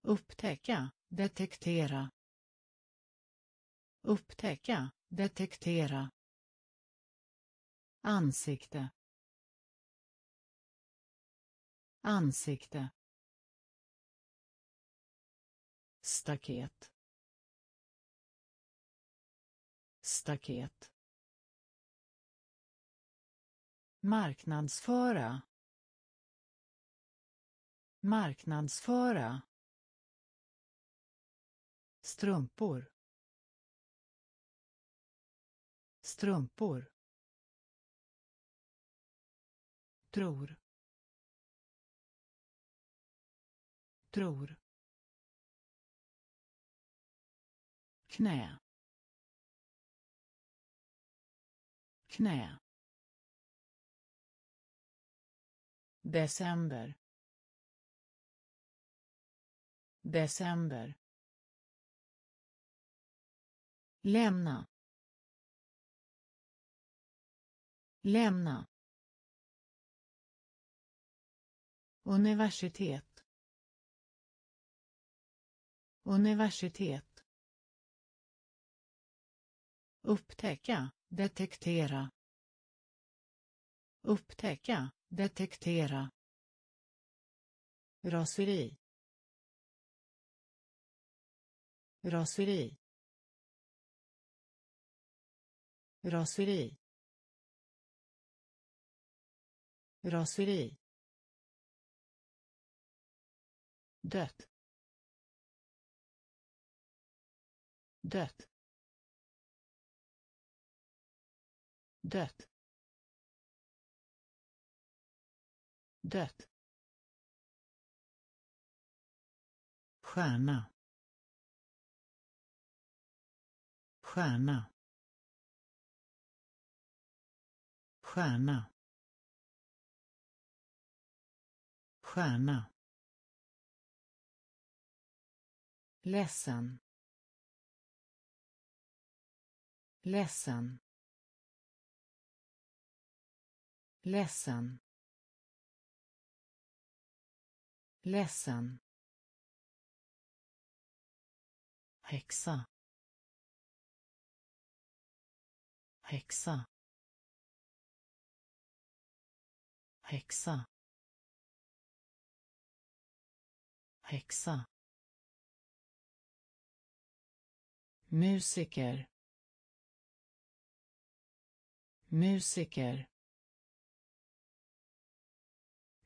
Upptäcka detektera. Upptäcka detektera. Ansikte. Ansikte. Staket. Staket. Marknadsföra. Marknadsföra. Strumpor. Strumpor. Tror. Tror. Knä. Knä. December. December. Lämna. Lämna. Universitet. Universitet. Upptäcka detektera. Upptäcka detektera. Raseri. Raseri. Raseri. Raseri. Dött dött dött dött stjärna. Stjärna. Stjärna. Stjärna. Ledsen. Ledsen. Ledsen. Ledsen. Häxa. Häxa. Häxa. Häxa. Musiker. Musiker.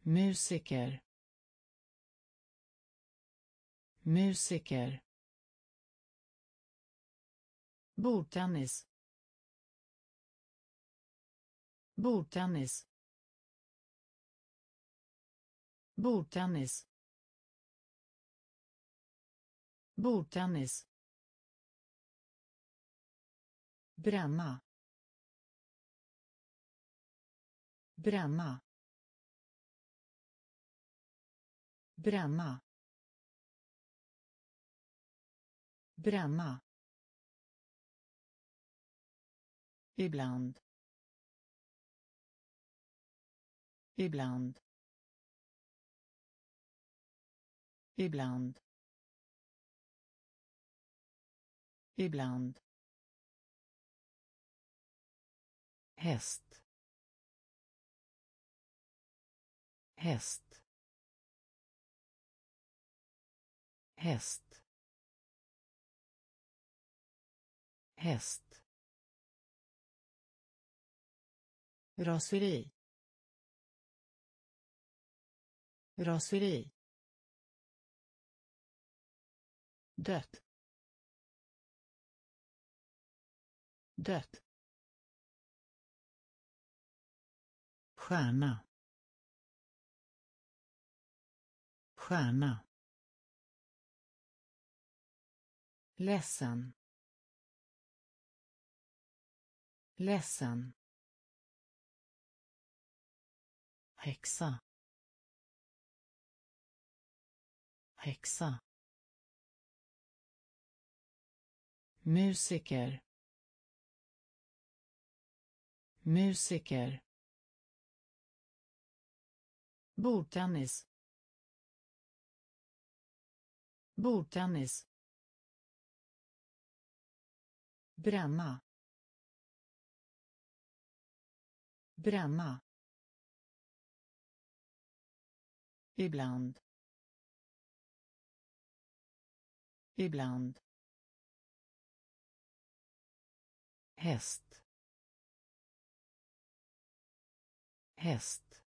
Musiker. Musiker. Bordtennis. Bordtennis. Bordtennis bordtennis. Bränna. Bränna. Bränna. Bränna. Ibland. Ibland. Ibland. Ibland. Häst. Häst. Häst. Häst. Raseri. Raseri. Dött. Dött stjärna. Stjärna. Ledsen. Ledsen. Häxa. Häxa. Musiker musiker. Bordtennis. Bordtennis. Bränna. Bränna. Ibland. Ibland. Häst. Häst.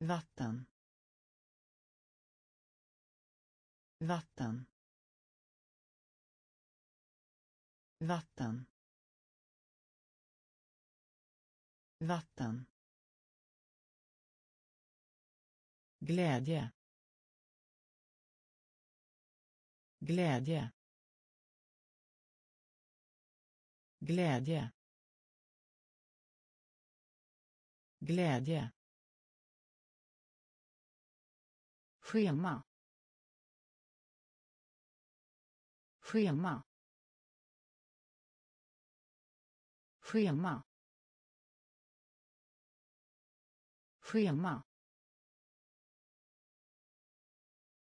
Vatten. Vatten. Vatten. Vatten. Glädje. Glädje. Glädje. Glädje. Schema. Schema. Schema. Schema.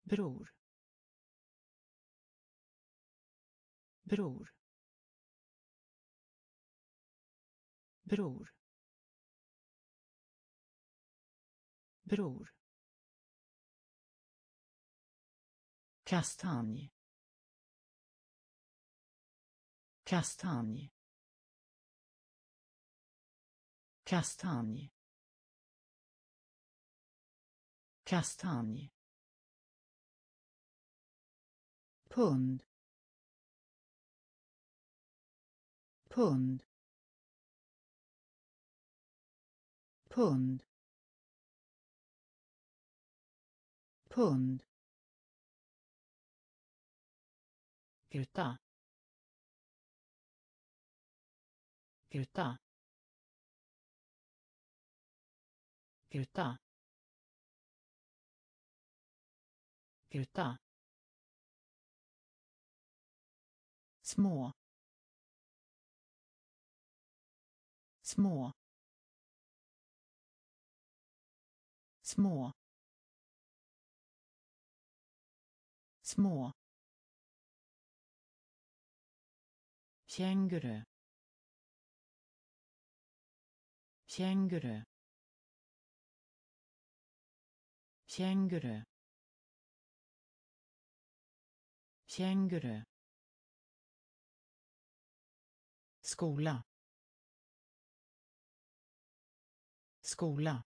Bror. Bror. Bror. Bror. Kastanj. Kastanj. Kastanj. Kastanj. Pund. Pund. Pund. Pund Gruta. Gruta. Gruta. Gruta. små små små små. Känguru. Känguru. Känguru. Känguru. Skola. Skola.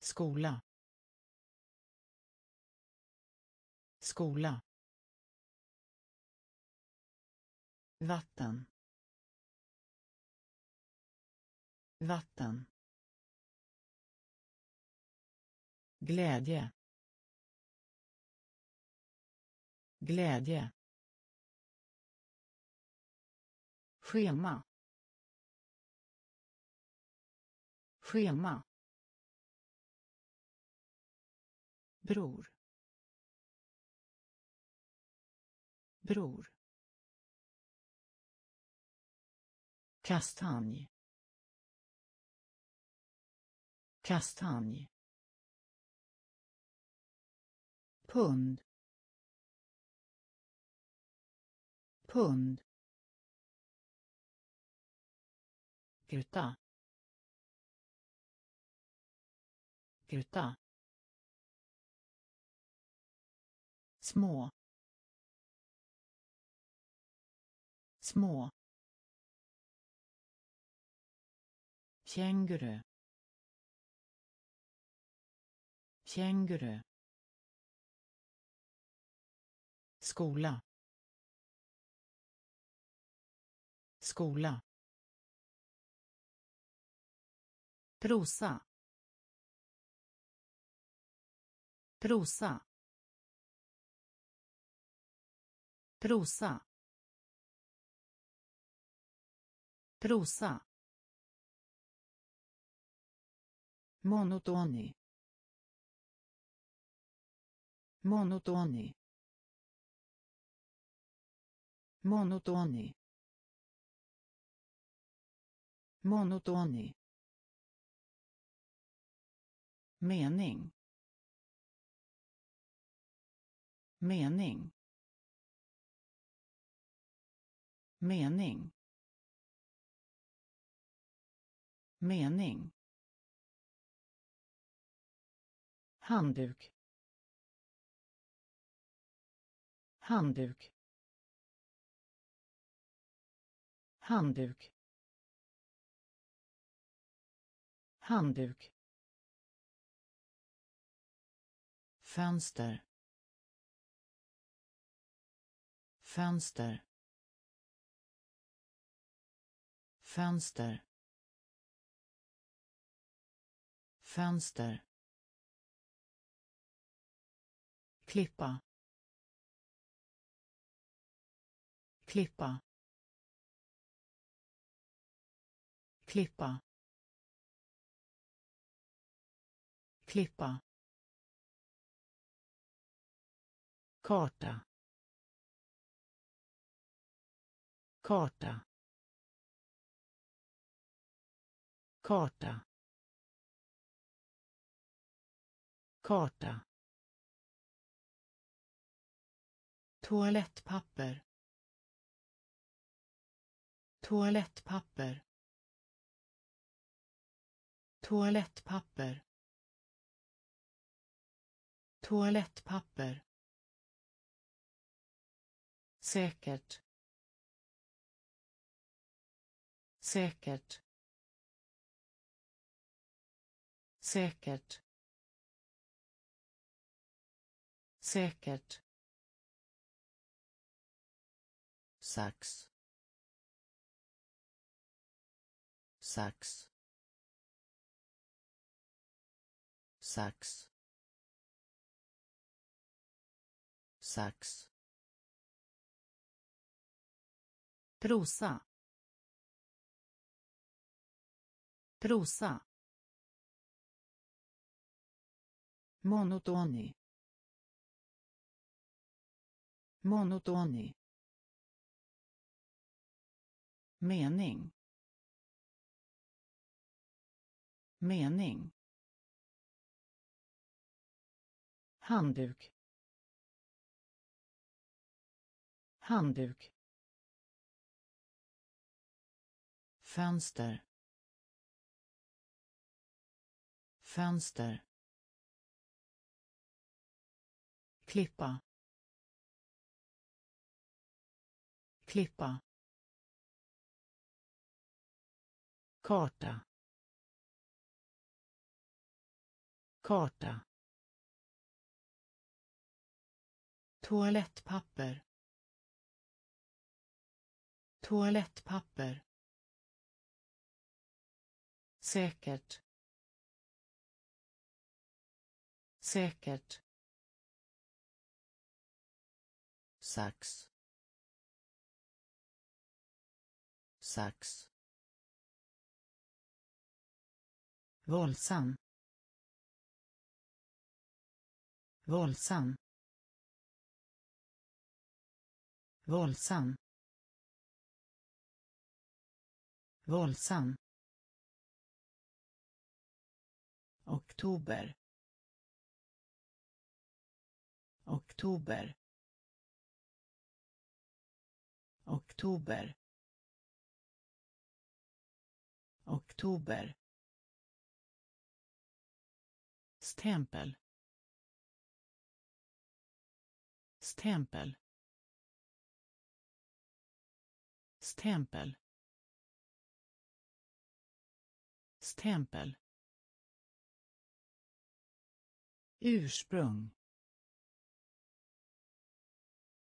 Skola. Skola. Vatten. Vatten. Glädje. Glädje. Schema. Schema. Bror. Bror kastanj kastanj pund pund Gruta. Gruta. Små. Små. Känguru. Känguru. Skola. Skola. prosa prosa prosa prosa. Monotoni. Monotoni. Monotoni. Monotoni. Mening. Mening. Mening. Mening. Handduk. Handduk. Handduk. Handduk. Fönster. Fönster. Fönster. Fönster. Klippa. Klippa. Klippa. Klippa. Karta. Karta. Karta. Karta. Toalettpapper. Toalettpapper. Toalettpapper. Toalettpapper. Säkert. Säkert. Säkert. Säkert. Sax. Sax. Sax. Sax. Prosa. Prosa. Monotoni. Monotoni. Mening. Mening. Handduk. Handduk. Fönster. Fönster. Klippa. Klippa karta karta toalettpapper toalettpapper säkert säkert sax. Sax. Våldsam. Våldsam. Våldsam. Våldsam. Oktober. Oktober. Oktober. Oktober. Stämpel. Stämpel. Stämpel. Stämpel. Ursprung.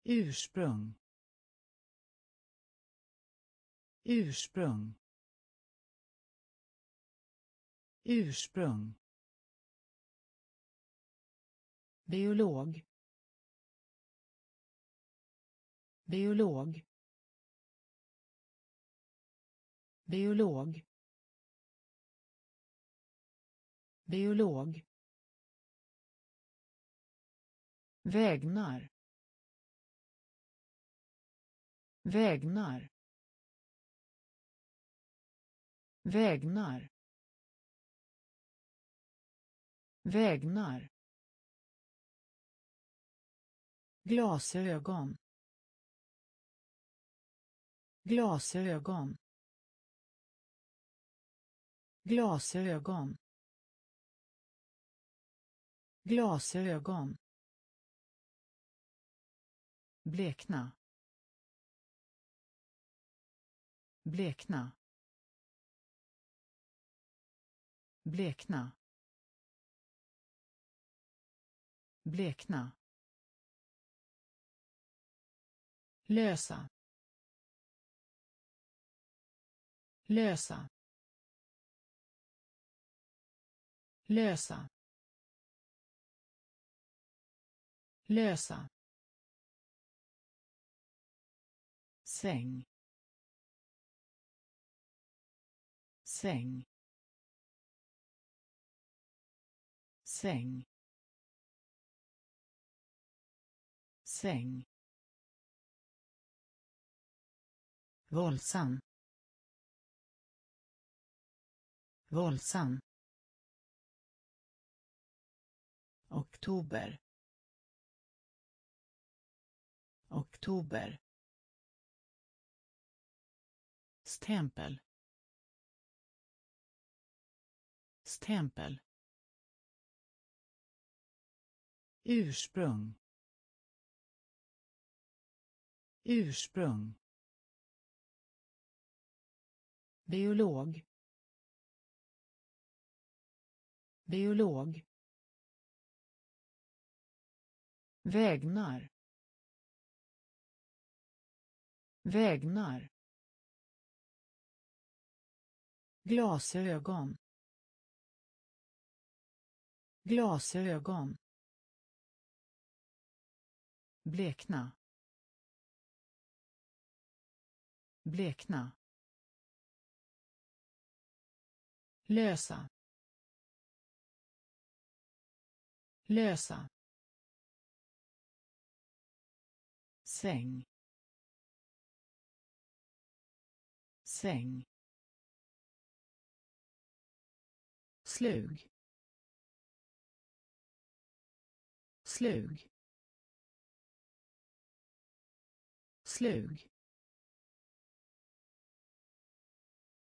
Ursprung. Ursprung ursprung. Biolog. Biolog. Biolog. Biolog. Vägnar. Vägnar. Vägnar. Vägnar. Glasögon. Glasögon. Glasögon. Glasögon. Blekna. Blekna. Blekna. Blekna. Lösa. Lösa. Lösa. Lösa. Säng. Säng. Säng. Säng. Våldsam. Våldsam. Oktober. Oktober. Stämpel. Stämpel. Ursprung ursprung. Biolog. Biolog. Vägnar. Vägnar. Glasögon. Glasögon. Blekna. Blekna. Lösa. Lösa. Säng. Säng. Slug. Slug. Slug.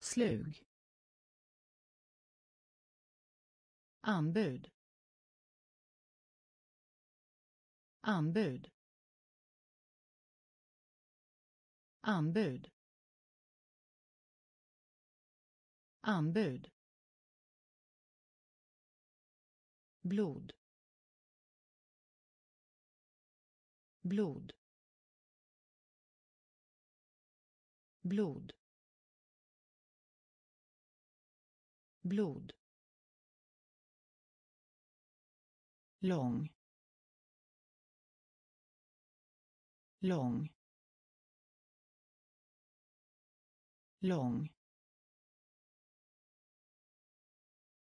Slug. Anbud. Anbud. Anbud. Anbud. Blod. Blod. Blod. Blod. Lång. Lång. Lång.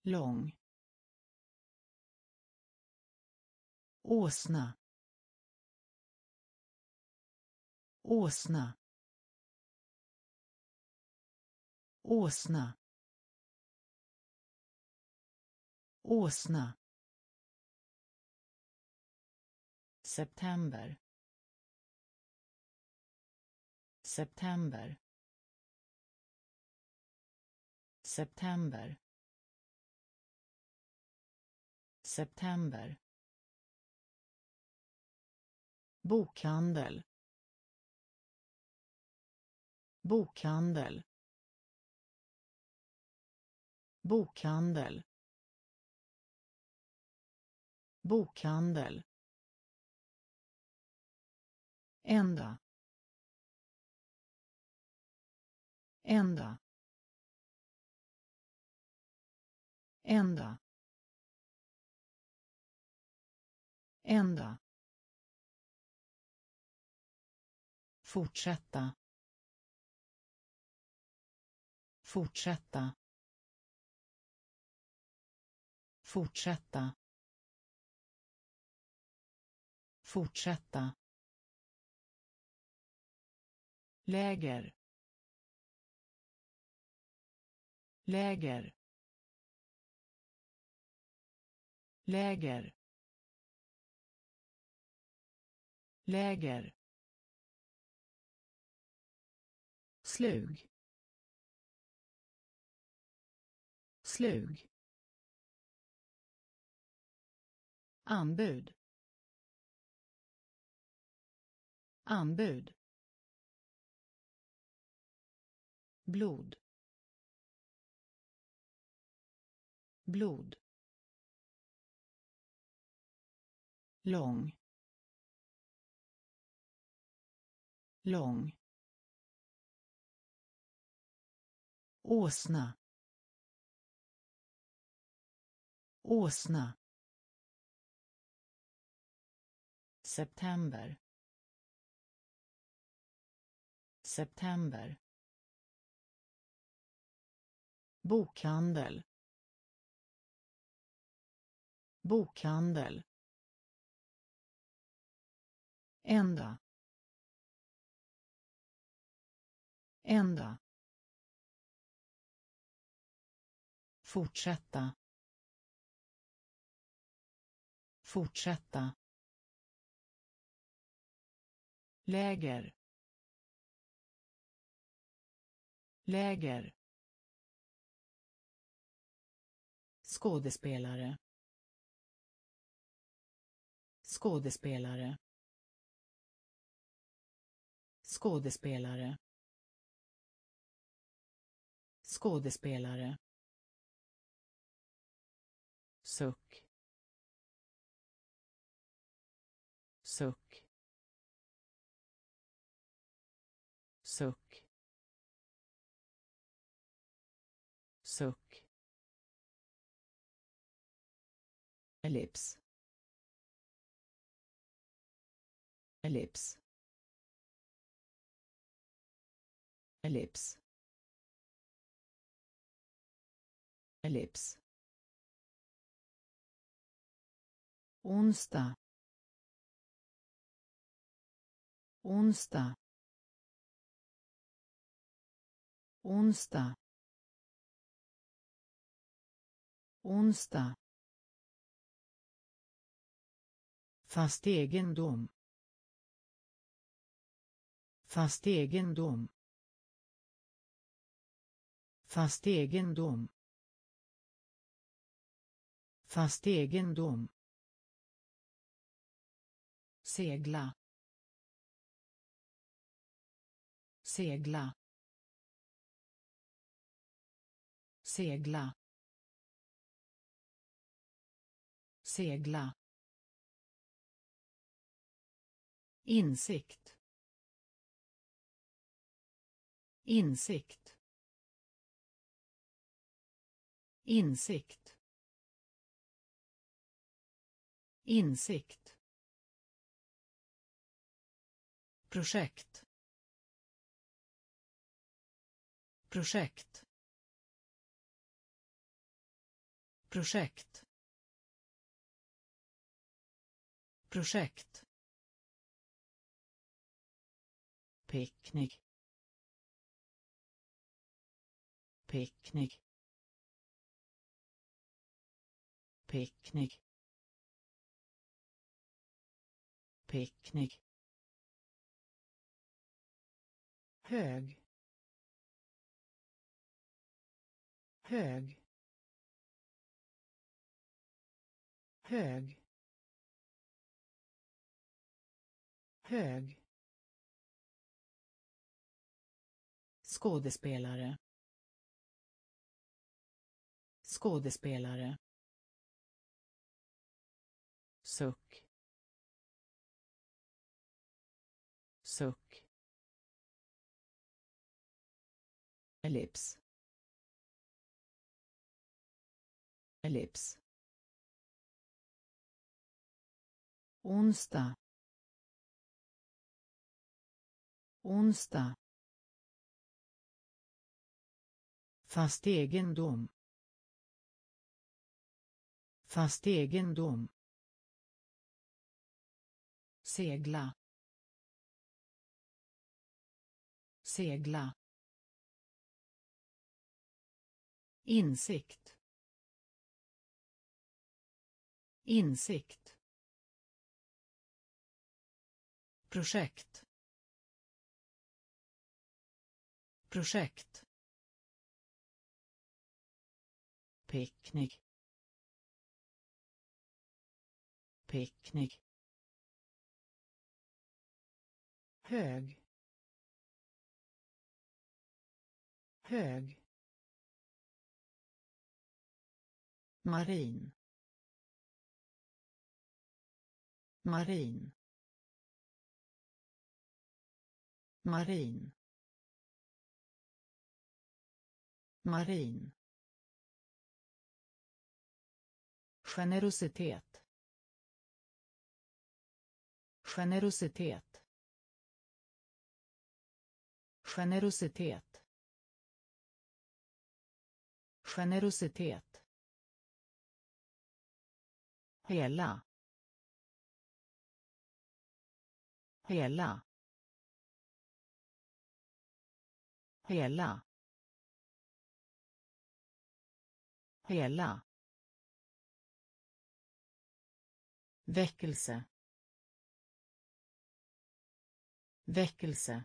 Lång. Åsna. Åsna. Åsna. Åsna. September. September. September. September. Bokhandel. Bokhandel. Bokhandel bokhandel. Ända. Ända. Ända. Ända. Fortsätta. Fortsätta. Fortsätta. Fortsätta. Läger. Läger. Läger. Läger. Slug. Slug. Anbud. Anbud. Blod. Blod. Lång. Lång. Åsna. Åsna. September. September. Bokhandel. Bokhandel. Ända. Ända. Fortsätta. Fortsätta. Läger. Läger. Skådespelare. Skådespelare. Skådespelare. Skådespelare. Ellips ellips ellips ellips onsdag. Onsdag. Onsdag. Onsdag fast egendom. Fast egendom. Fast egendom. Fast egendom. Segla. Segla. Segla. Segla. Insikt. Insikt. Insikt. Insikt. Projekt. Projekt. Projekt. Projekt. Picknick. Picknick. Picknick. Picknick. Hög. Hög. Hög. Hög. Skådespelare. Skådespelare. Suck. Suck. Ellips ellips onsdag. Onsdag. Fast egendom. Fast egendom. Segla. Segla. Insikt. Insikt. Projekt. Projekt. Picknick. Picknick. Hög. Hög. Marin. Marin. Marin. Marin. Generositet. Generositet. Generositet. Generositet. Hela. Hela. Hela. Hela. Väckelse. Väckelse.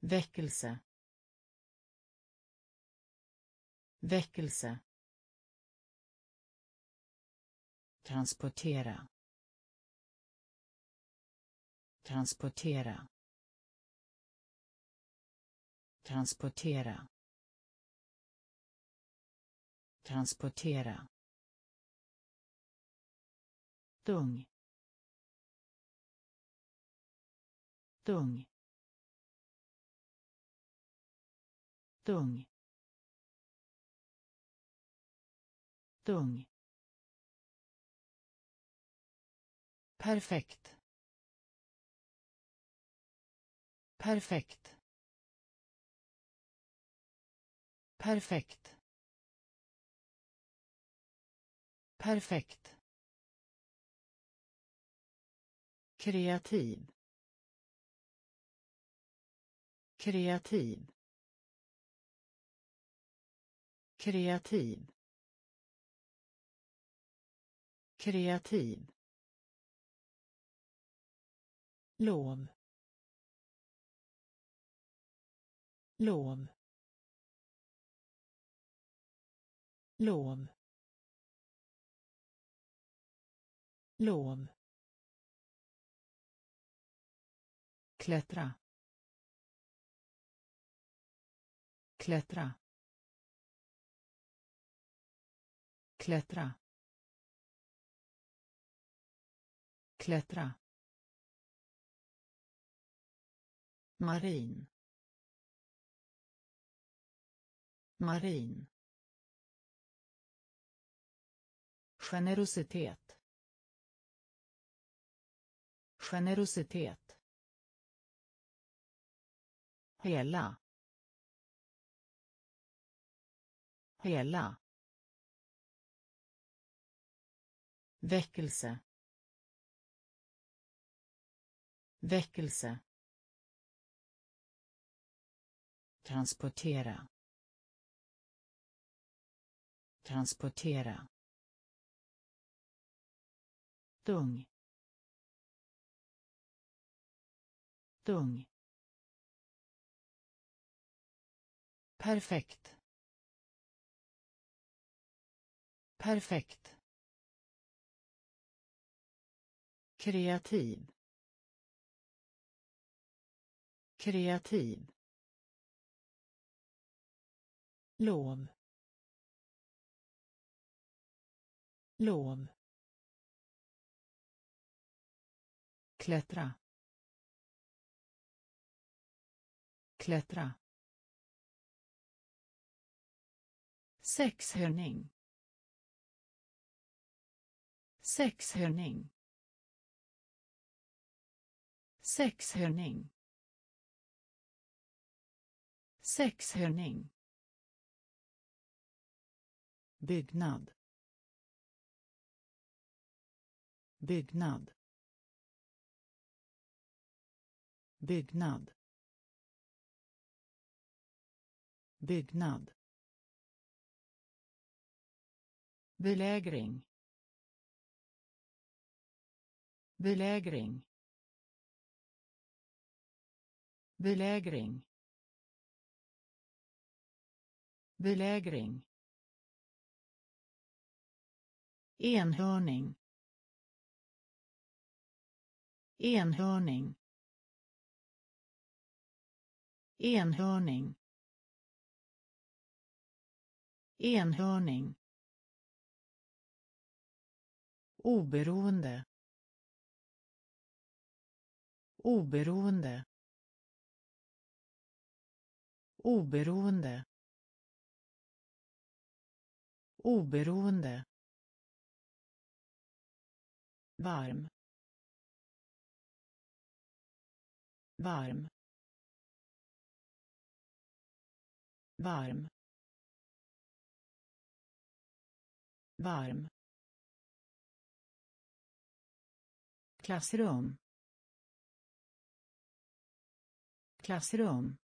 Väckelse. Väckelse. Transportera. Transportera. Transportera. Transportera tung. Tung. Tung. Tung. Perfekt. Perfekt. Perfekt. Perfekt. Kreativ. Kreativ. Kreativ. Kreativ. Lov lov lov lov klättra. Klättra. Klättra. Klättra. Marin. Marin. Generositet. Generositet hela. Hela. Väckelse. Väckelse. Transportera. Transportera. Tung. Tung. Perfekt. Perfekt. Kreativ. Kreativ. Lov. Lov. Klättra. Klättra. Sexhörning. Sexhörning. Sexhörning. Sexhörning. Byggnad. Byggnad. Byggnad. Byggnad. Belägring. Belägring. Belägring. Belägring. Enhörning. Enhörning. Enhörning. Enhörning oberoende. Oberoende. Oberoende. Oberoende. Varm. Varm. Varm. Varm. Klassrum. Klassrum.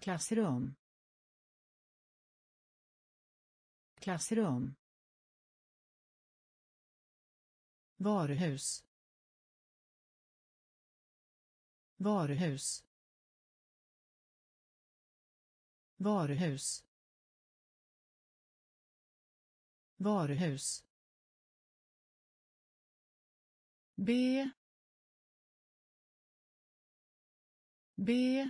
Klassrum. Klassrum. Varuhus. Varuhus. Varuhus. Varuhus. B. B.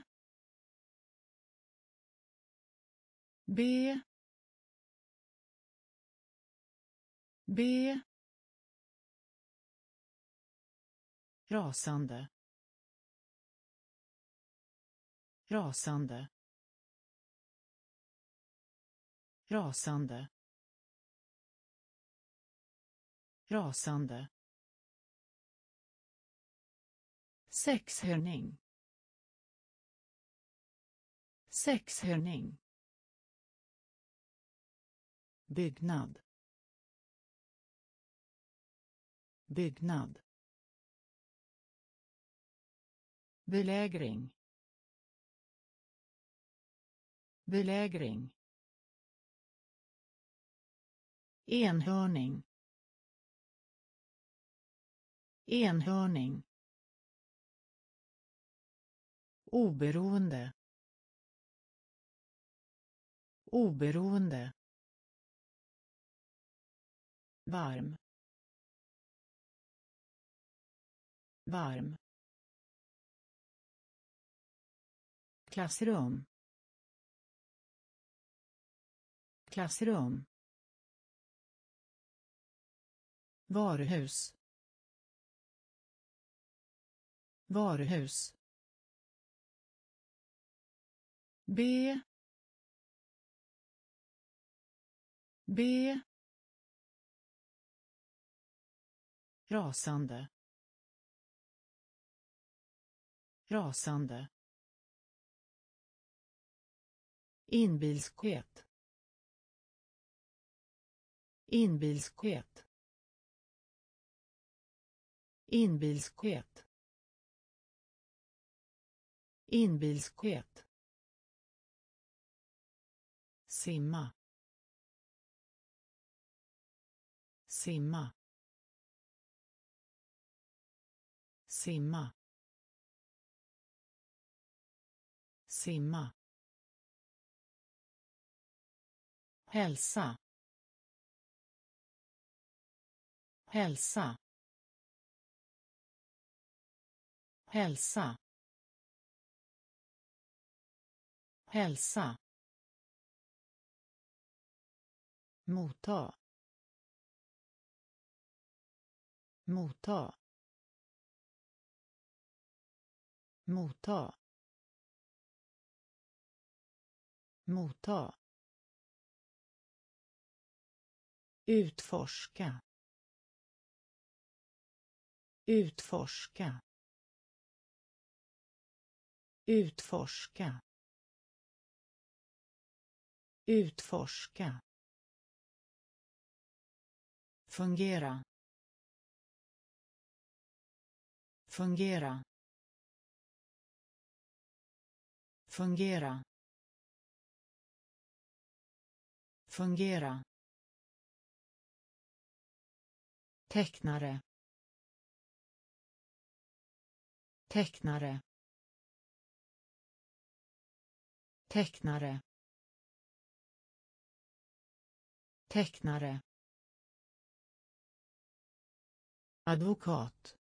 B. B. Rasande. Rasande. Rasande. Rasande. Sexhörning. Sexhörning. Byggnad. Byggnad. Belägring. Belägring. Enhörning. Enhörning oberoende. Oberoende. Varm. Varm. Klassrum. Klassrum. Varuhus. Varuhus. B. B. Rasande. Rasande. Inbilskhet. Inbilskhet. Inbilskhet. Inbilskhet simma. Simma. Simma. Simma. Hälsa. Hälsa. Hälsa. Hälsa. Motta. Motta. Motta. Motta. Utforska. Utforska. Utforska. Utforska fungera. Fungera. Fungera. Fungera. Tecknare. Tecknare. Tecknare. Tecknare. Advokat.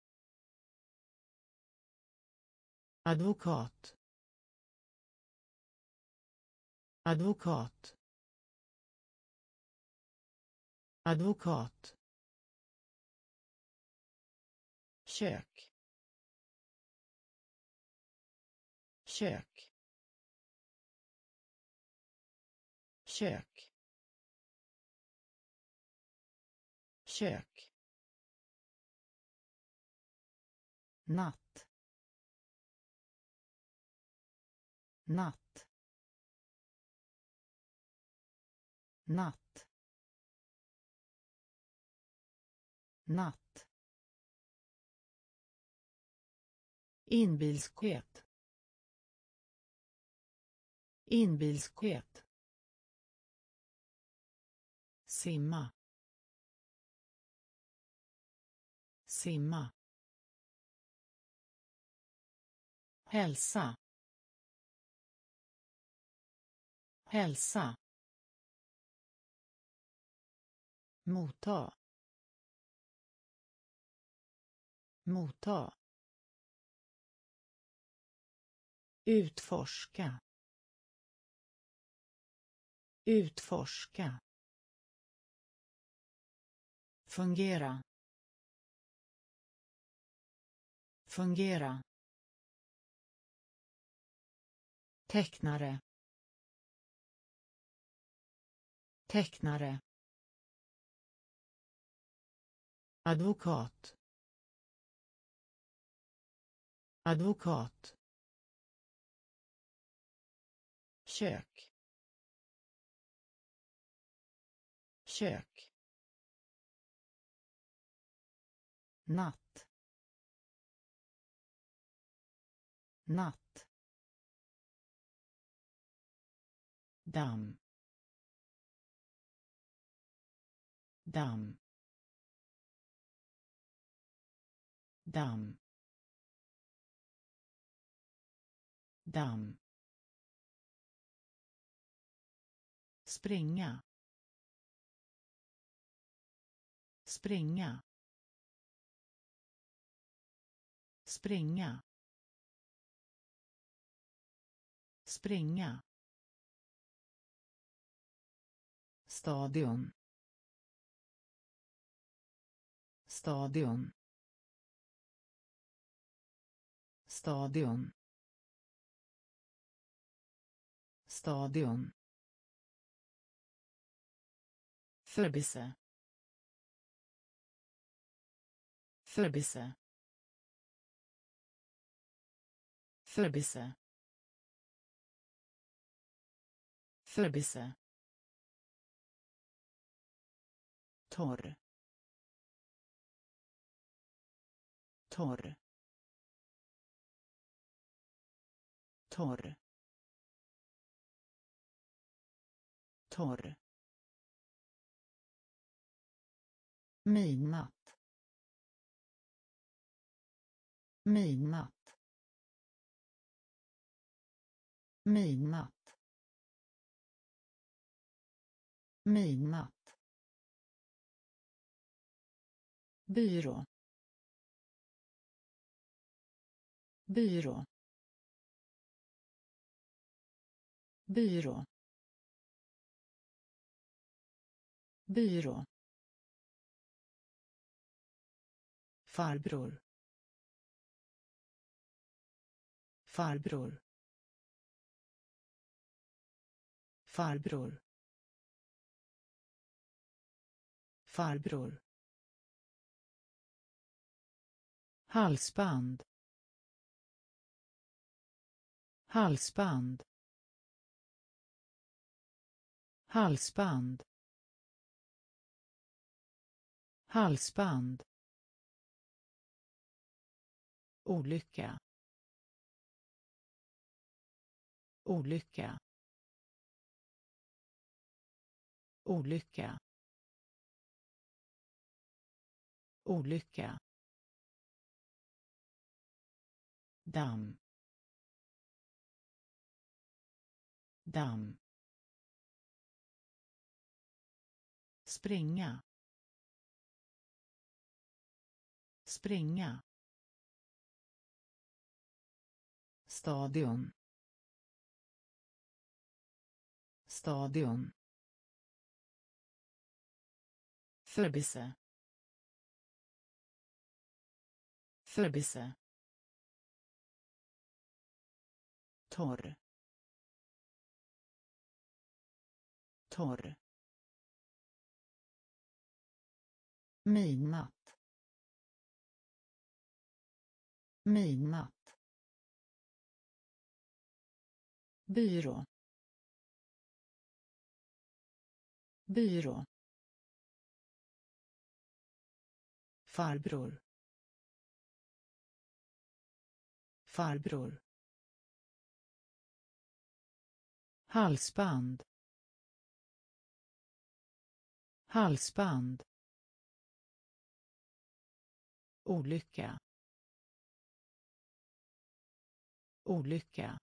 Advokat. Advokat. Advokat. Kök. Kök. Kök. Kök. Natt. Natt. Natt. Natt. Inbilskhet. Inbilskhet. Simma. Simma. Hälsa. Hälsa. Motta. Motta. Utforska. Utforska. Fungera. Fungera. Tecknare. Tecknare. Advokat. Advokat. Kök. Kök. Natt. Natt. Damm damm damm damm springa. Springa. Springa. Springa. Stadion stadion stadion stadion Förbise. Förbise. Förbise. Förbise. Torr. Torr. Torr. Torr. Midnatt. Midnatt. Midnatt. Midnatt. Byrå. Byrå. Byrå. Byrå. Farbror. Farbror. Farbror. Farbror. Halsband. Halsband. Halsband. Halsband. Olycka. Olycka. Olycka. Olycka. Damm damm springa. Springa. Stadion. Stadion. Förbise. Förbise. Torr. Torr. Midnatt midnatt byrå. Byrå. Farbror. Farbror. Halsband. Halsband. Olycka. Olycka.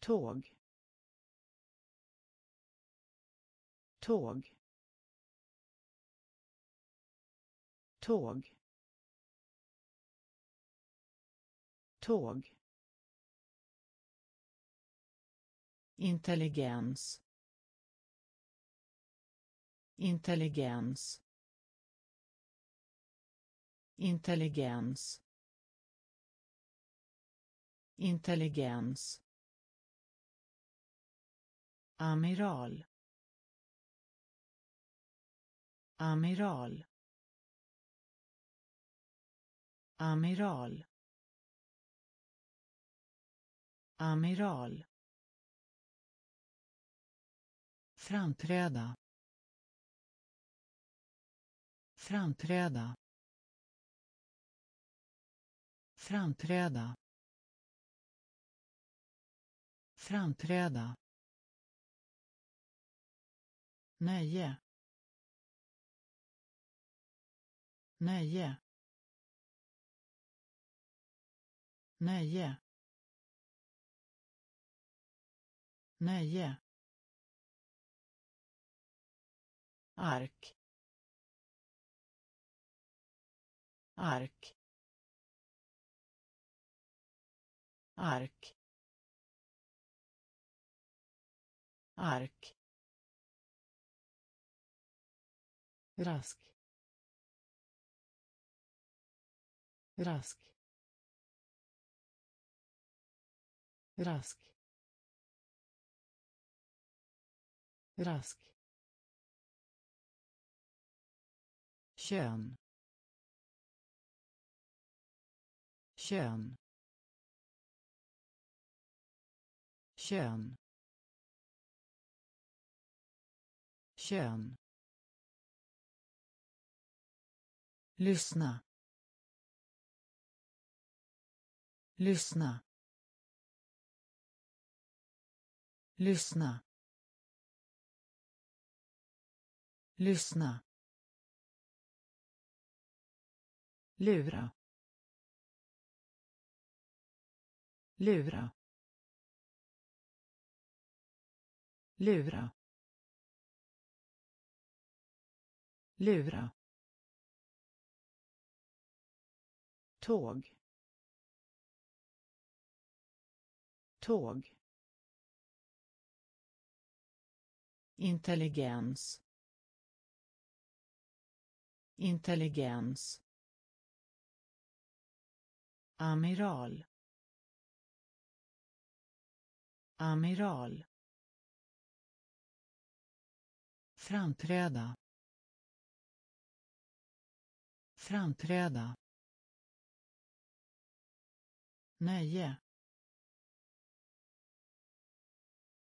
Tåg. Tåg. Tåg. Tåg. Intelligens. Intelligens. Intelligens. Intelligens. Amiral. Amiral. Amiral. Amiral. Framträda. Framträda. Framträda. Framträda. Nöje. Nöje. Nöje. Nöje. Ark. Ark. Ark. Ark. Rask. Rask. Rask. Rask. Kön. Kön. Kön. Kön. Lyssna. Lyssna. Lyssna. Lyssna. Lura. Lura. Lura. Lura. Tåg. Tåg. Intelligens. Intelligens amiral. Amiral. Framträda. Framträda. Nöje.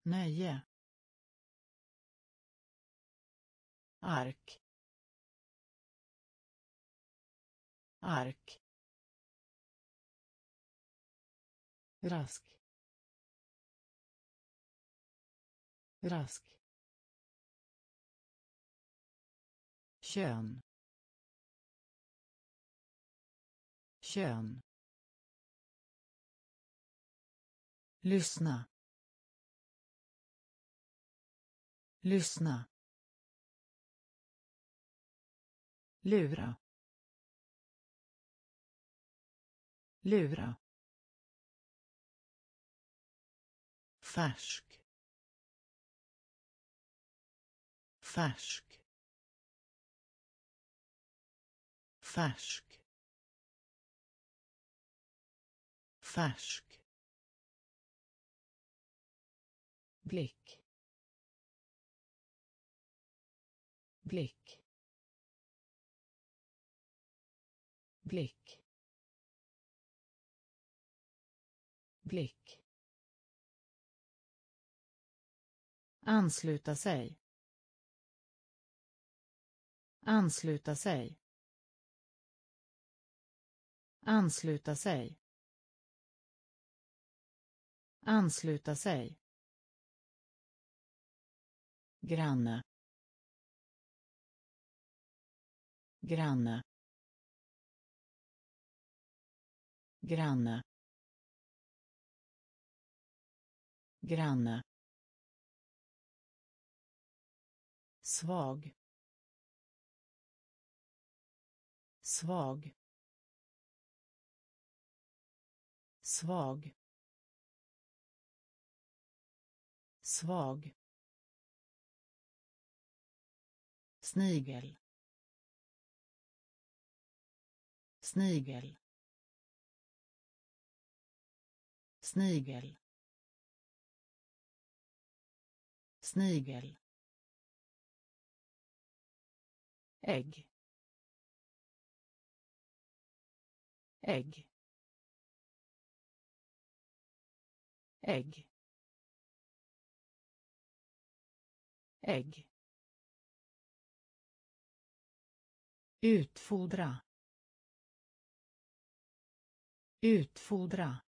Nöje. Ark. Ark. Rask. Rask. Kön. Kön. Lyssna. Lyssna. Lura. Lura. Färsk. Färsk. Färsk. Färsk. Blick. Blick. Blick. Blick. Ansluta sig. Ansluta sig. Ansluta sig. Ansluta sig. Granne. Granne. Granne. Granne. Svag. Svag. Svag. Svag. Snigel. Snigel. Snigel. Snigel. Ägg. Ägg. Ägg. Ägg. Utfodra. Utfodra.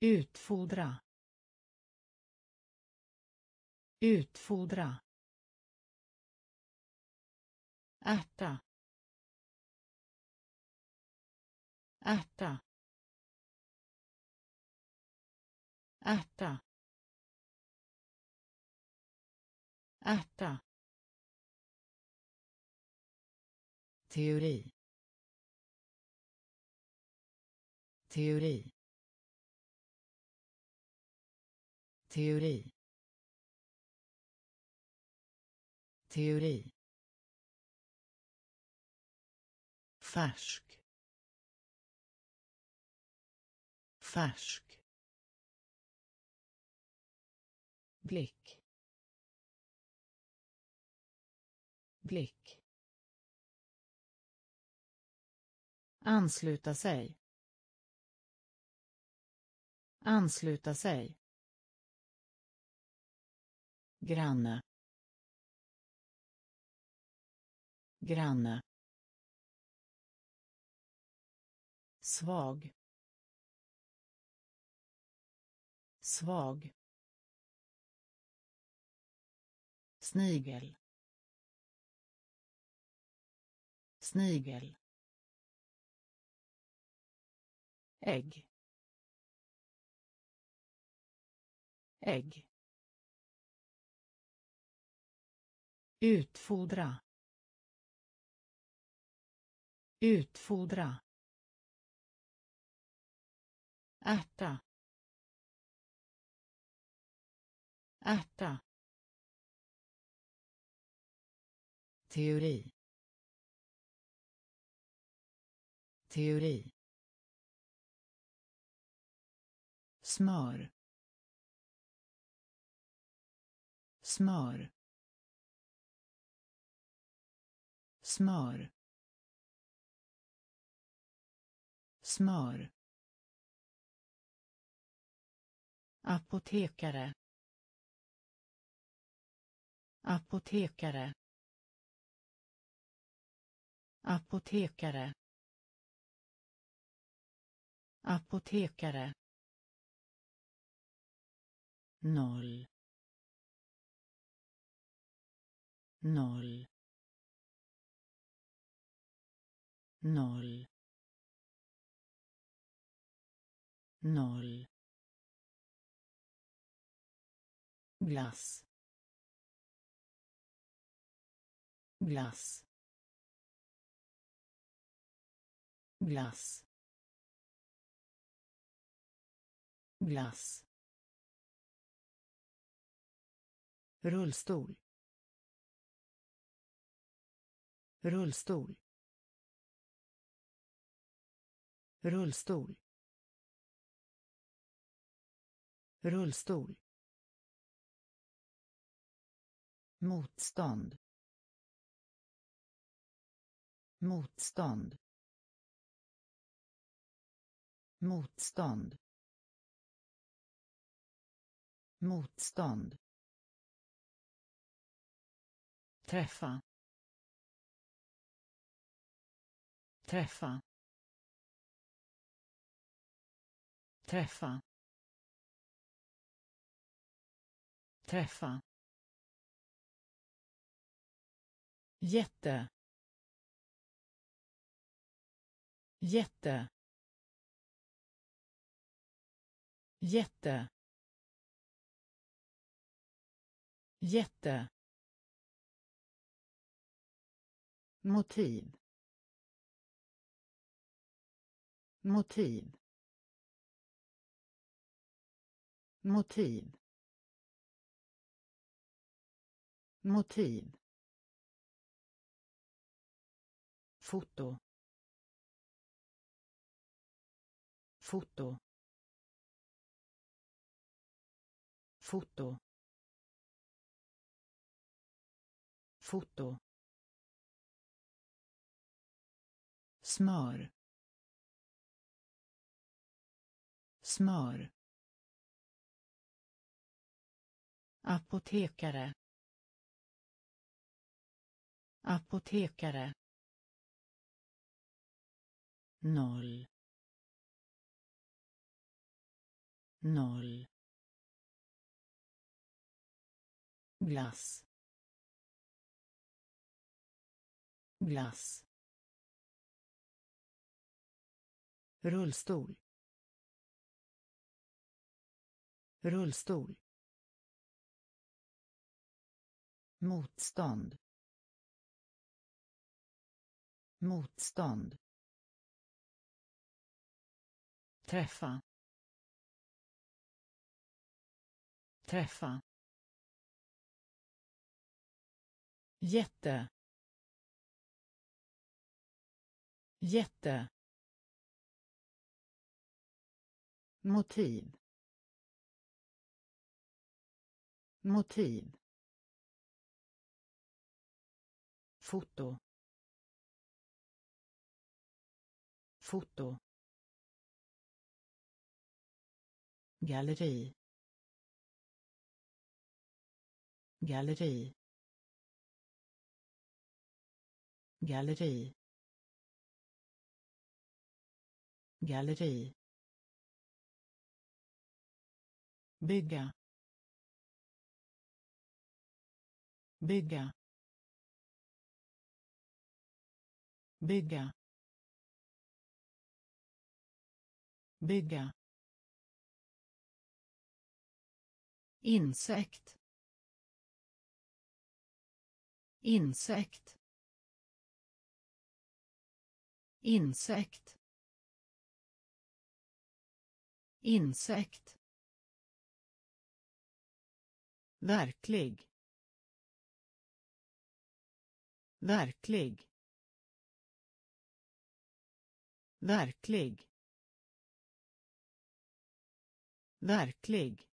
Utfodra. Utfodra. Ärta. Ärta. Ärta. Ärta. Teori. Teori. Teori. Teori. Färsk. Färsk. Blick. Blick. Ansluta sig. Ansluta sig. Granne. Granne. Svag. Svag. Snigel. Snigel. Ägg. Ägg. Utfodra. Utfodra. Äta. Äta. teori. Teori. Smör. Smör. Smör. Smör. Apotekare. Apotekare. Apotekare. Apotekare. Noll. Noll. Noll. Noll. Glass. Glass. Glass. Glass. Rullstol. Rullstol. Rullstol. Rullstol. Motstånd. Motstånd. Motstånd. Motstånd. Träffa. Träffa. Träffa. Träffa. Jätte. Jätte. Jätte. Jätte. Motiv. Motiv. Motiv. Motiv. Foto. Foto. Foto. Foto. Smör. Smör. Apotekare. Apotekare noll. Noll. Glass. Glass. Rullstol. Rullstol. Motstånd. Motstånd träffa. Träffa. Jätte. Jätte. Motiv. Motiv. Foto. Foto. Galleri. Galleri. Galleri. Galleri. Bygga. Bygga. Bygga. Bygga. Insekt. Insekt. Insekt. Insekt. Verklig. Verklig. Verklig. Verklig.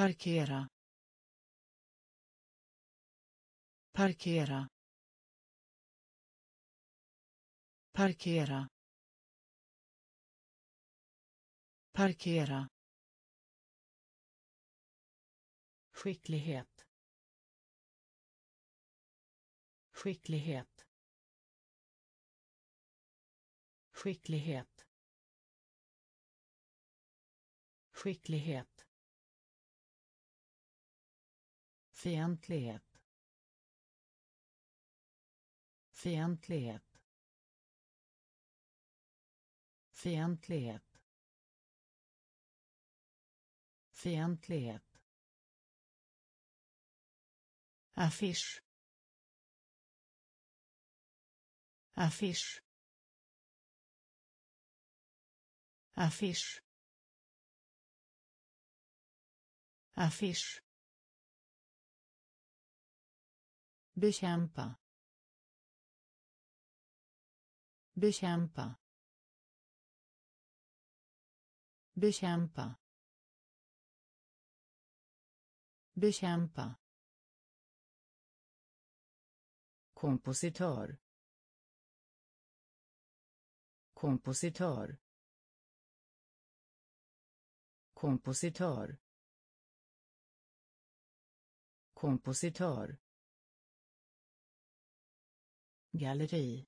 Parkera. Parkera. Parkera. Parkera. Skicklighet. Skicklighet. Skicklighet. Skicklighet. Fientlighet. Fientlighet. Fientlighet. Fientlighet. Affisch affisch affisch affisch bekämpa. Bekämpa. Bekämpa. Bekämpa. Kompositör kompositör kompositör kompositör galleri.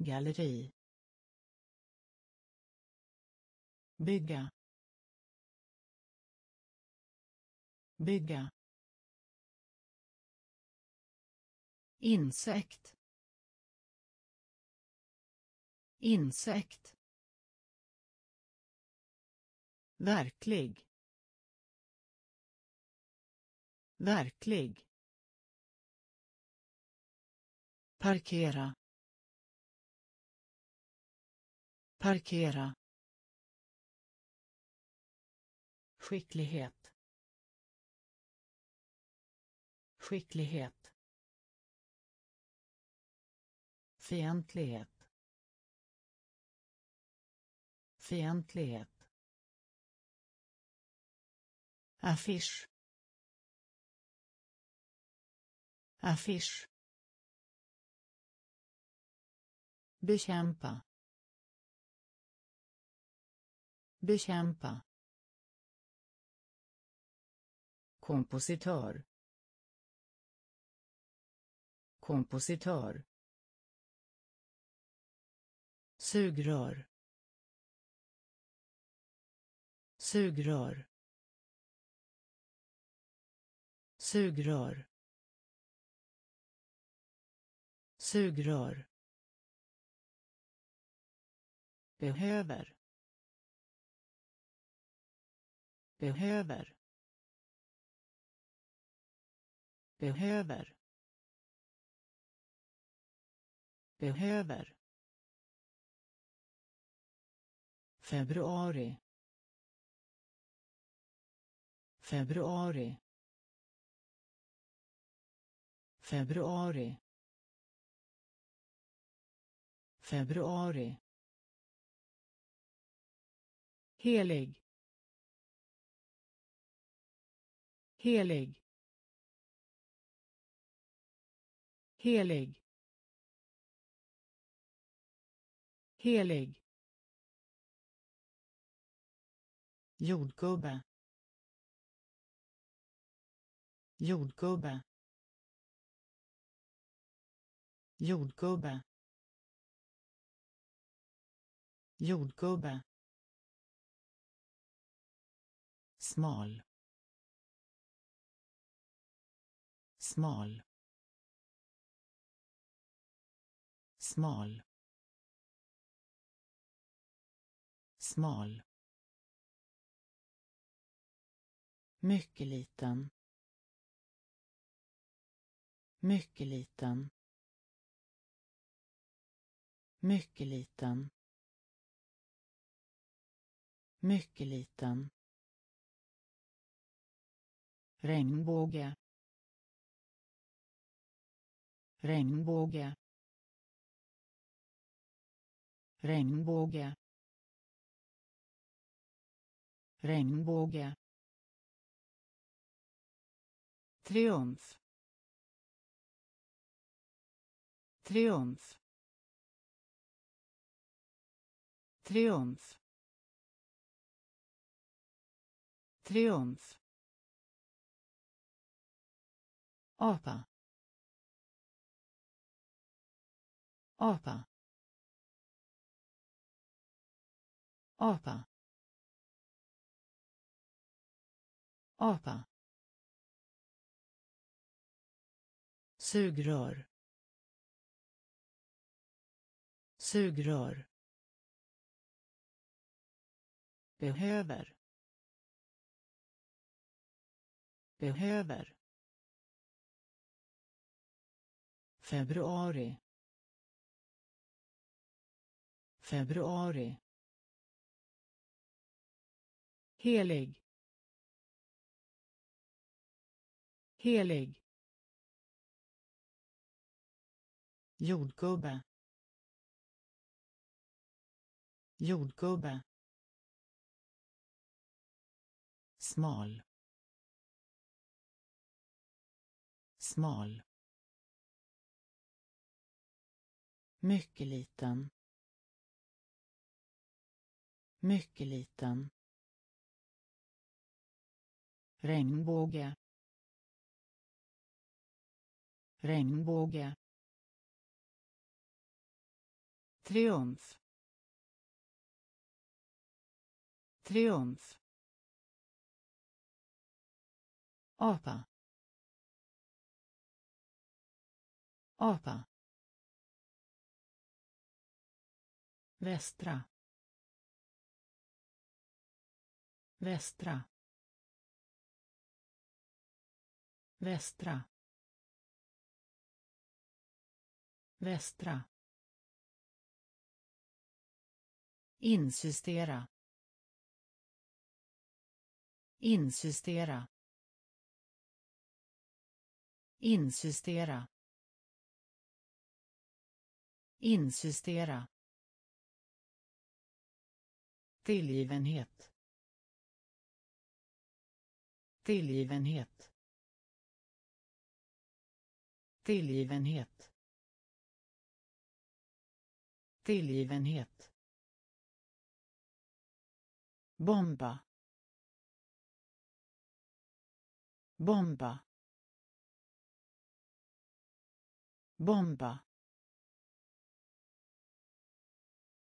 Galleri. Bygga. Bygga. Insekt. Insekt. Verklig. Verklig. Parkera. Parkera. Skicklighet. Skicklighet. Fientlighet. Fientlighet. Affisch. Affisch. Bekämpa. Bekämpa. Kompositör kompositör sugrör. Sugrör. Sugrör. Sugrör. Behöver. Behöver. Behöver. Behöver. Februari. Februari. Februari. Februari helig. Helig. Helig. Helig. Jordgubbe. Jordgubbe. Jordgubbe. Jordgubbe. Smal. Smal. Smal. Smal. Mycket liten. Mycket liten. Mycket liten. Mycket liten regnbåge. Regnbåge. Regnbåge. Regnbåge. Triumf. Triumf. Triumf. Triumf. Apa apa apa apa. Sugrör. Sugrör. Behöver. Behöver. Februari. Februari. Helig. Helig. Jordgubbe. Jordgubbe. Smal. Smal. Mycket liten. Mycket liten. Regnbåge. Regnbåge. Triumf. Triumf. Apa. Apa. Västra. Västra. Västra. Västra. Insistera insistera insistera insistera tillgivenhet. Tillgivenhet. Tillgivenhet. Tillgivenhet. Bomba. Bomba. Bomba.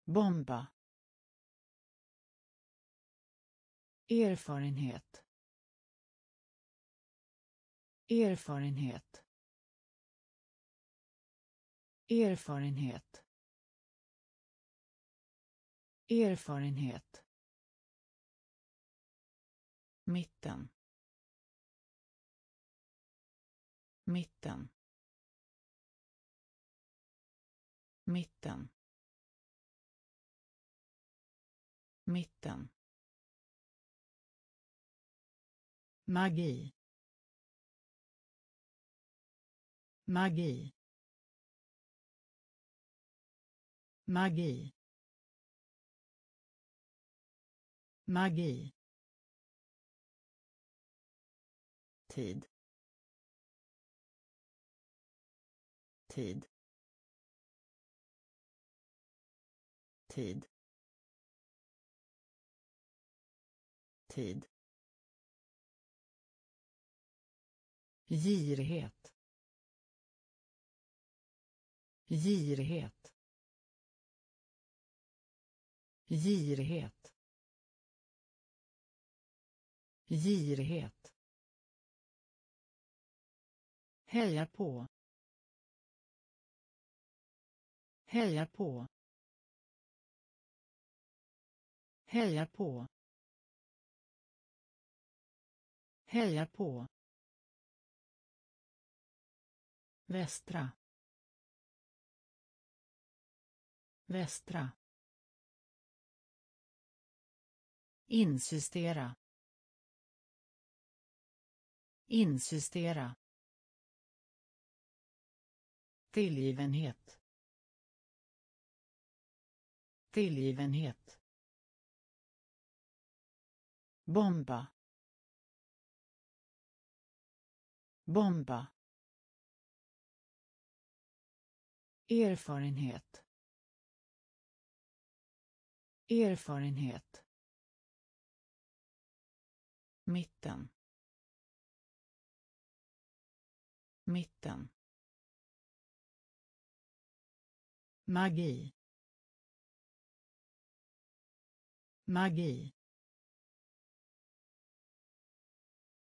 Bomba. Erfarenhet. Erfarenhet. Erfarenhet. Erfarenhet. Mitten. Mitten. Mitten. Mitten. Magi. Magi. Magi. Magi. Tid. Tid. Tid. Tid girighet girighet girighet girighet Heja på. Heja på. Heja på. Heja på. Västra. Västra. Insistera. Insistera. Tillgivenhet. Tillgivenhet. Bomba. Bomba. Erfarenhet. Erfarenhet. Mitten. Mitten. magi magi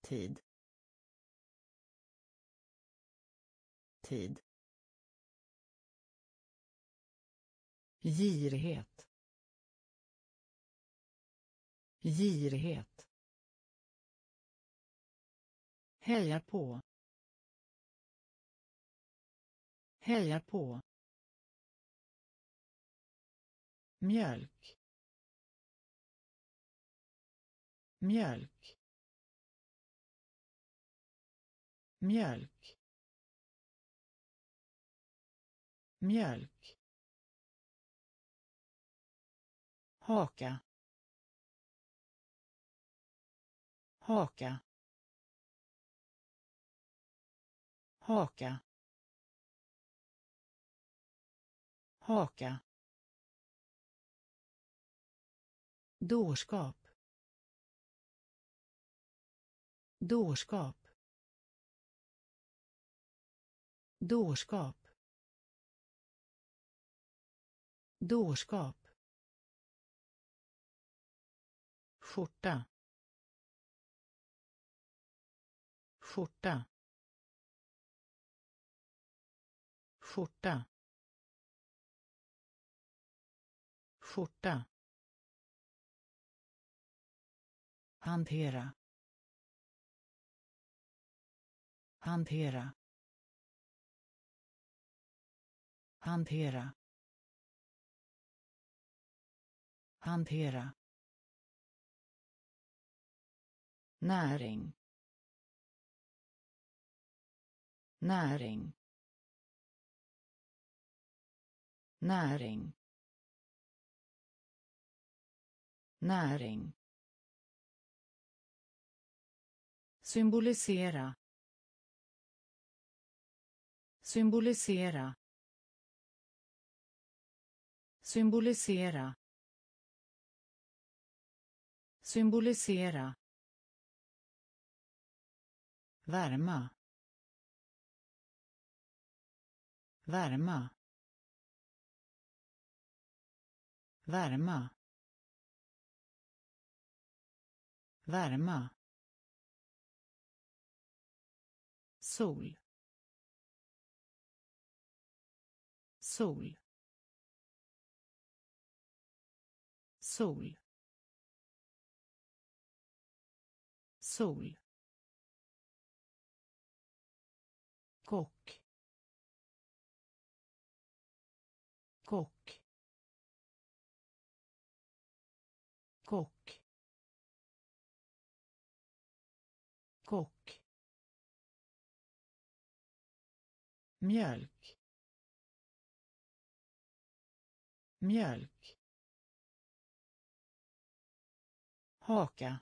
tid tid girighet. Girighet. Heja på. Heja på. Mjölk. Mjölk. Mjölk. Mjölk. Haka haka haka haka Dårskap. Dårskap. Dårskap. Dårskap. Skjorta. Skjorta. Skjorta. Skjorta. Hantera. Hantera. Hantera. Hantera. Näring. Näring. Näring. Näring. Symbolisera. Symbolisera. Symbolisera. Symbolisera värma. Värma. Värma. Värma. Sol. Sol. Sol. Sol. Kock. Kock. Kock. Kock. Mjölk. Mjölk. Haka.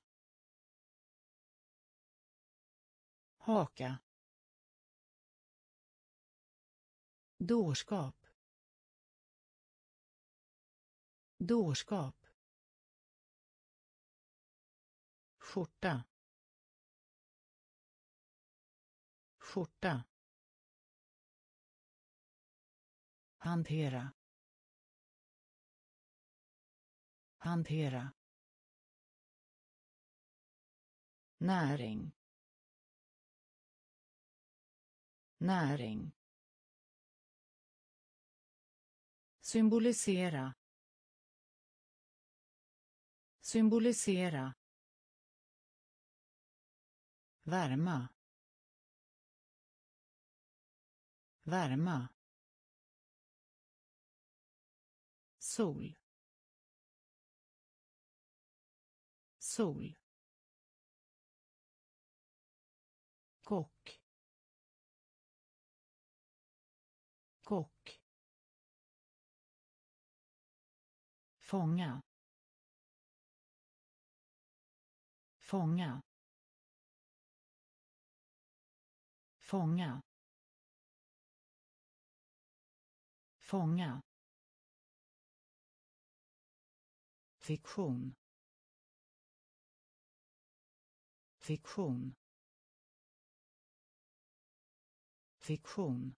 Haka. Dårskap. Dårskap. Skjorta. Skjorta. Hantera. Hantera. Näring. Näring. Symbolisera symbolisera värma värma sol sol kock fånga fånga fånga fånga. Fiktion fiktion. Fiktion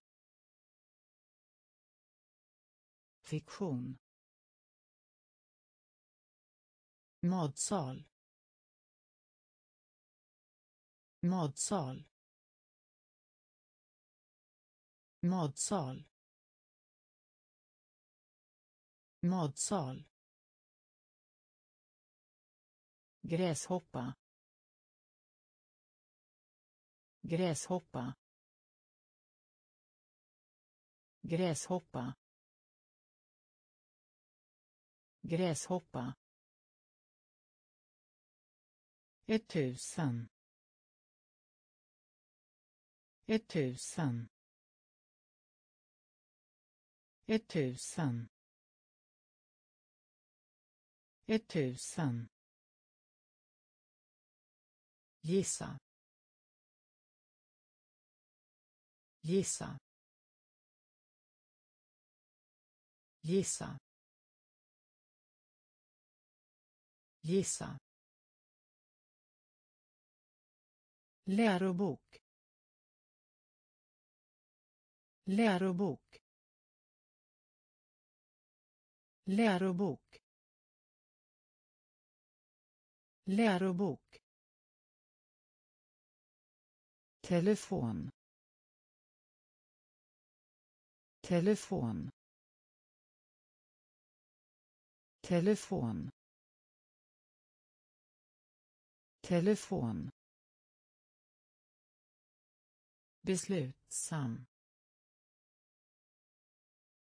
fiktion. Matsal. Matsal. Matsal. Matsal. Gräshoppa. Gräshoppa. Gräshoppa. Gräshoppa. Etttusen etttusen etttusen etttusen gissa. Gissa. Gissa. Gissa. Lärobok. Lärobok. Lärobok. Lärobok. Telefon. Telefon. Telefon. Telefon. Beslutsam.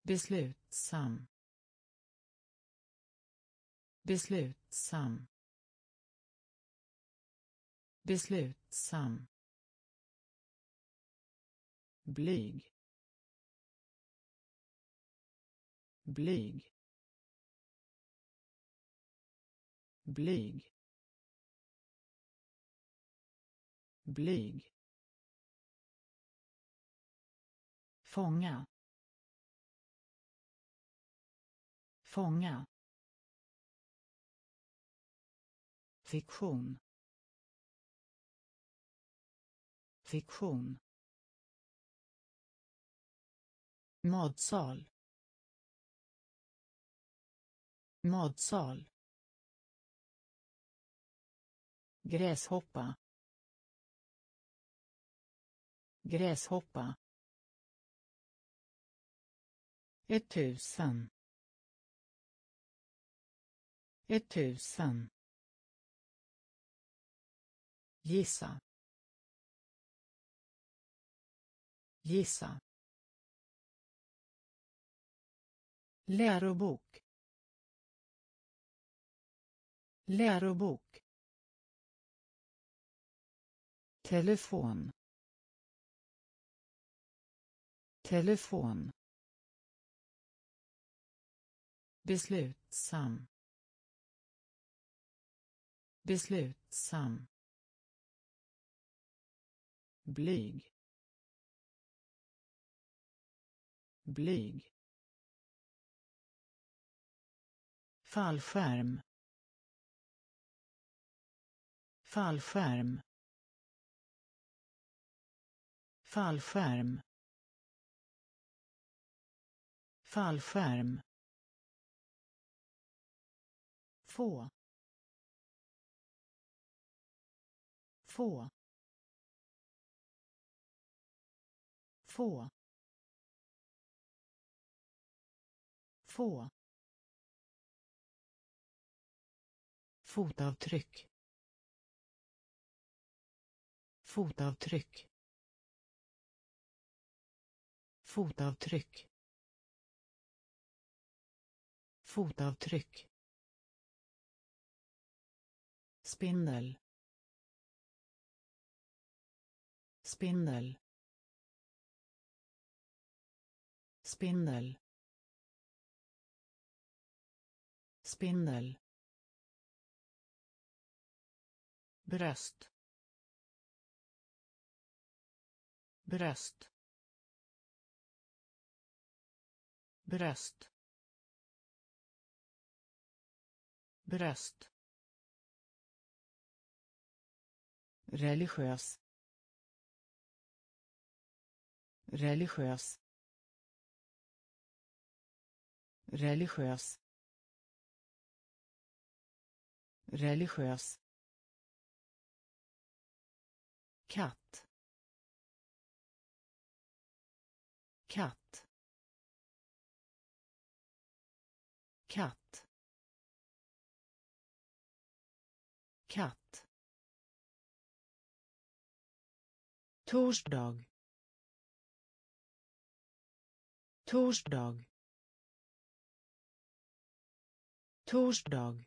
Beslutsam. Beslutsam. Beslutsam. Blyg. Blyg. Blyg. Blyg. Fånga fånga fiktion fiktion matsal matsal gräshoppa gräshoppa ett tusen ett tusen gissa. Gissa. Lärobok. Lärobok. Telefon. Telefon. Beslutsam. Beslutsam. Blyg. Blyg. Fallskärm. Fallskärm. Fallskärm. Fallskärm få. Få. Få. Få. Fotavtryck. Fotavtryck. Fotavtryck. Fotavtryck spindel. Spindel. Spindel. Spindel. Bröst. Bröst. Bröst. Bröst. Religiös religiös religiös religiös. Katt. Katt. Katt. Katt. Torsdag. Torsdag. Torsdag.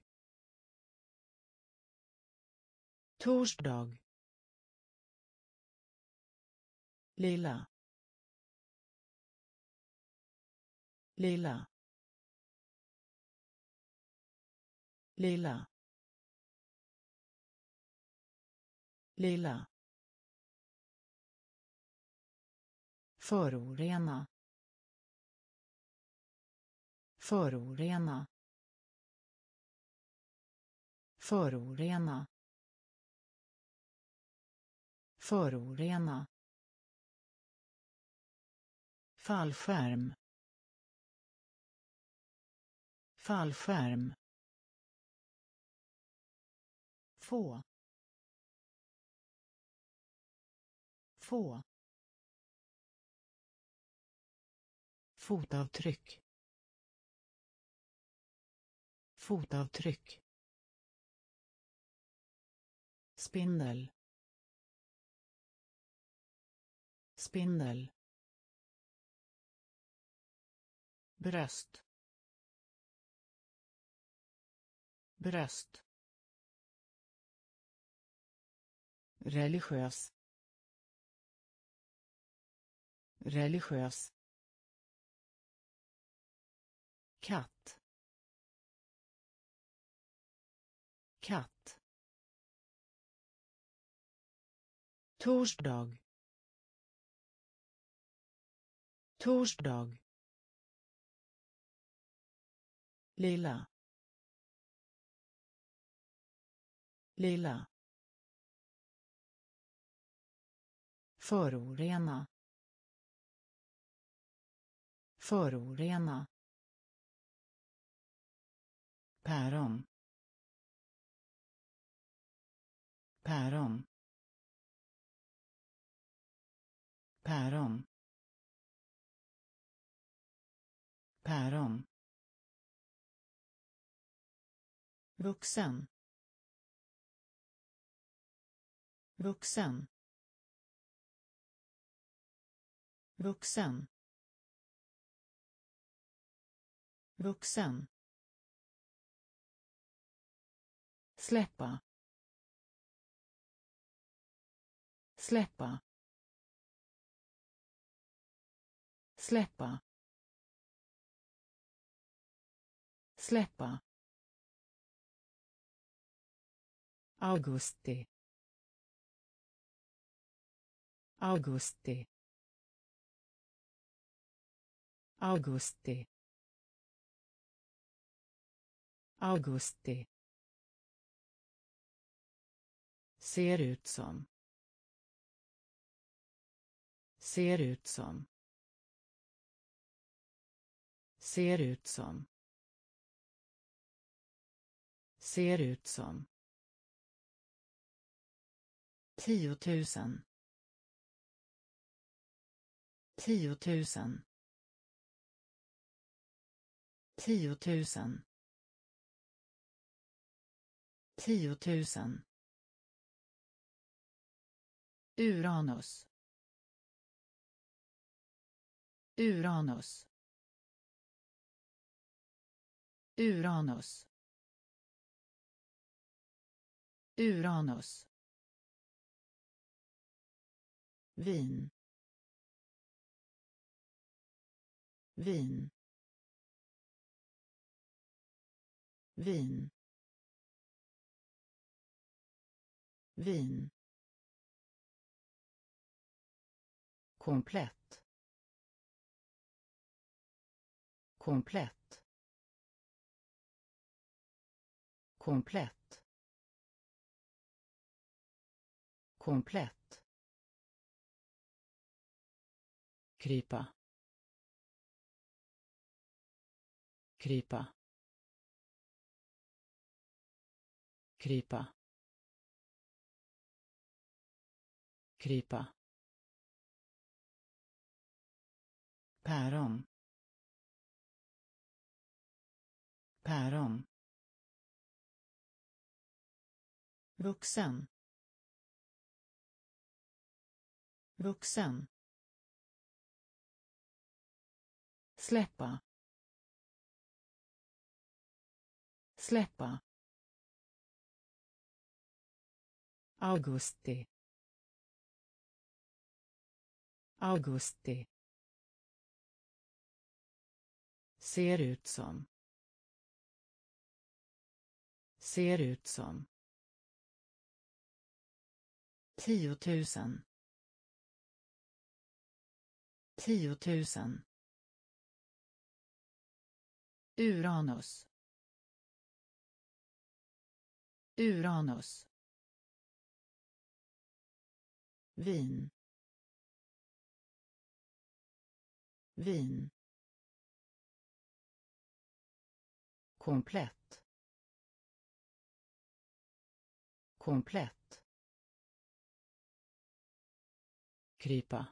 Torsdag. Lilla. Lilla. Lilla. Lilla förorena. Förorena. Förorena. Förorena. Fallskärm. Fallskärm. Få. Få. Fotavtryck. Fotavtryck. Spindel. Spindel. Bröst. Bröst. Religiös. Religiös. Katt. Katt. Torsdag. Torsdag. Lilla. Lilla. Förorena. Förorena päron. Päron. Päron. Päron. Vuxen. Vuxen. Vuxen. Vuxen. Släppa släppa släppa släppa. Augusti augusti augusti. Augusti ser ut som. Ser ut som. Ser ut som. Ser ut som. Tiotusen. Tiotusen. Tiotusen. Tiotusen. Uranus. Uranus. Uranus. Uranus. Vin. Vin. Vin. Vin. Komplett. Komplett. Komplett. Komplett. Krypa. Krypa. Krypa. Krypa. Päron. Päron. Vuxen. Vuxen. Släppa. Släppa. Augusti. Augusti. Ser ut som. Ser ut som. Tiotusen. Tiotusen. Uranus. Uranus. Vin. Vin. Komplett. Komplett. Krypa.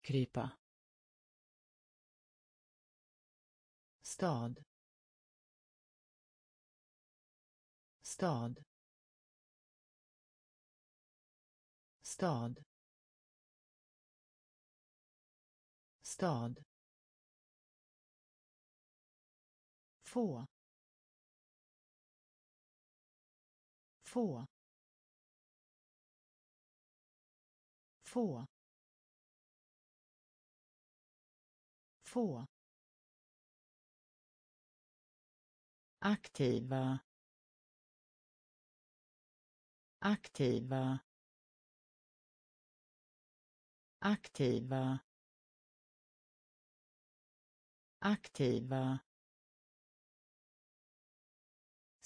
Krypa. Stad. Stad. Stad. Stad. Få. Få. Få. Få. Aktiva. Aktiva. Aktiva. Aktiva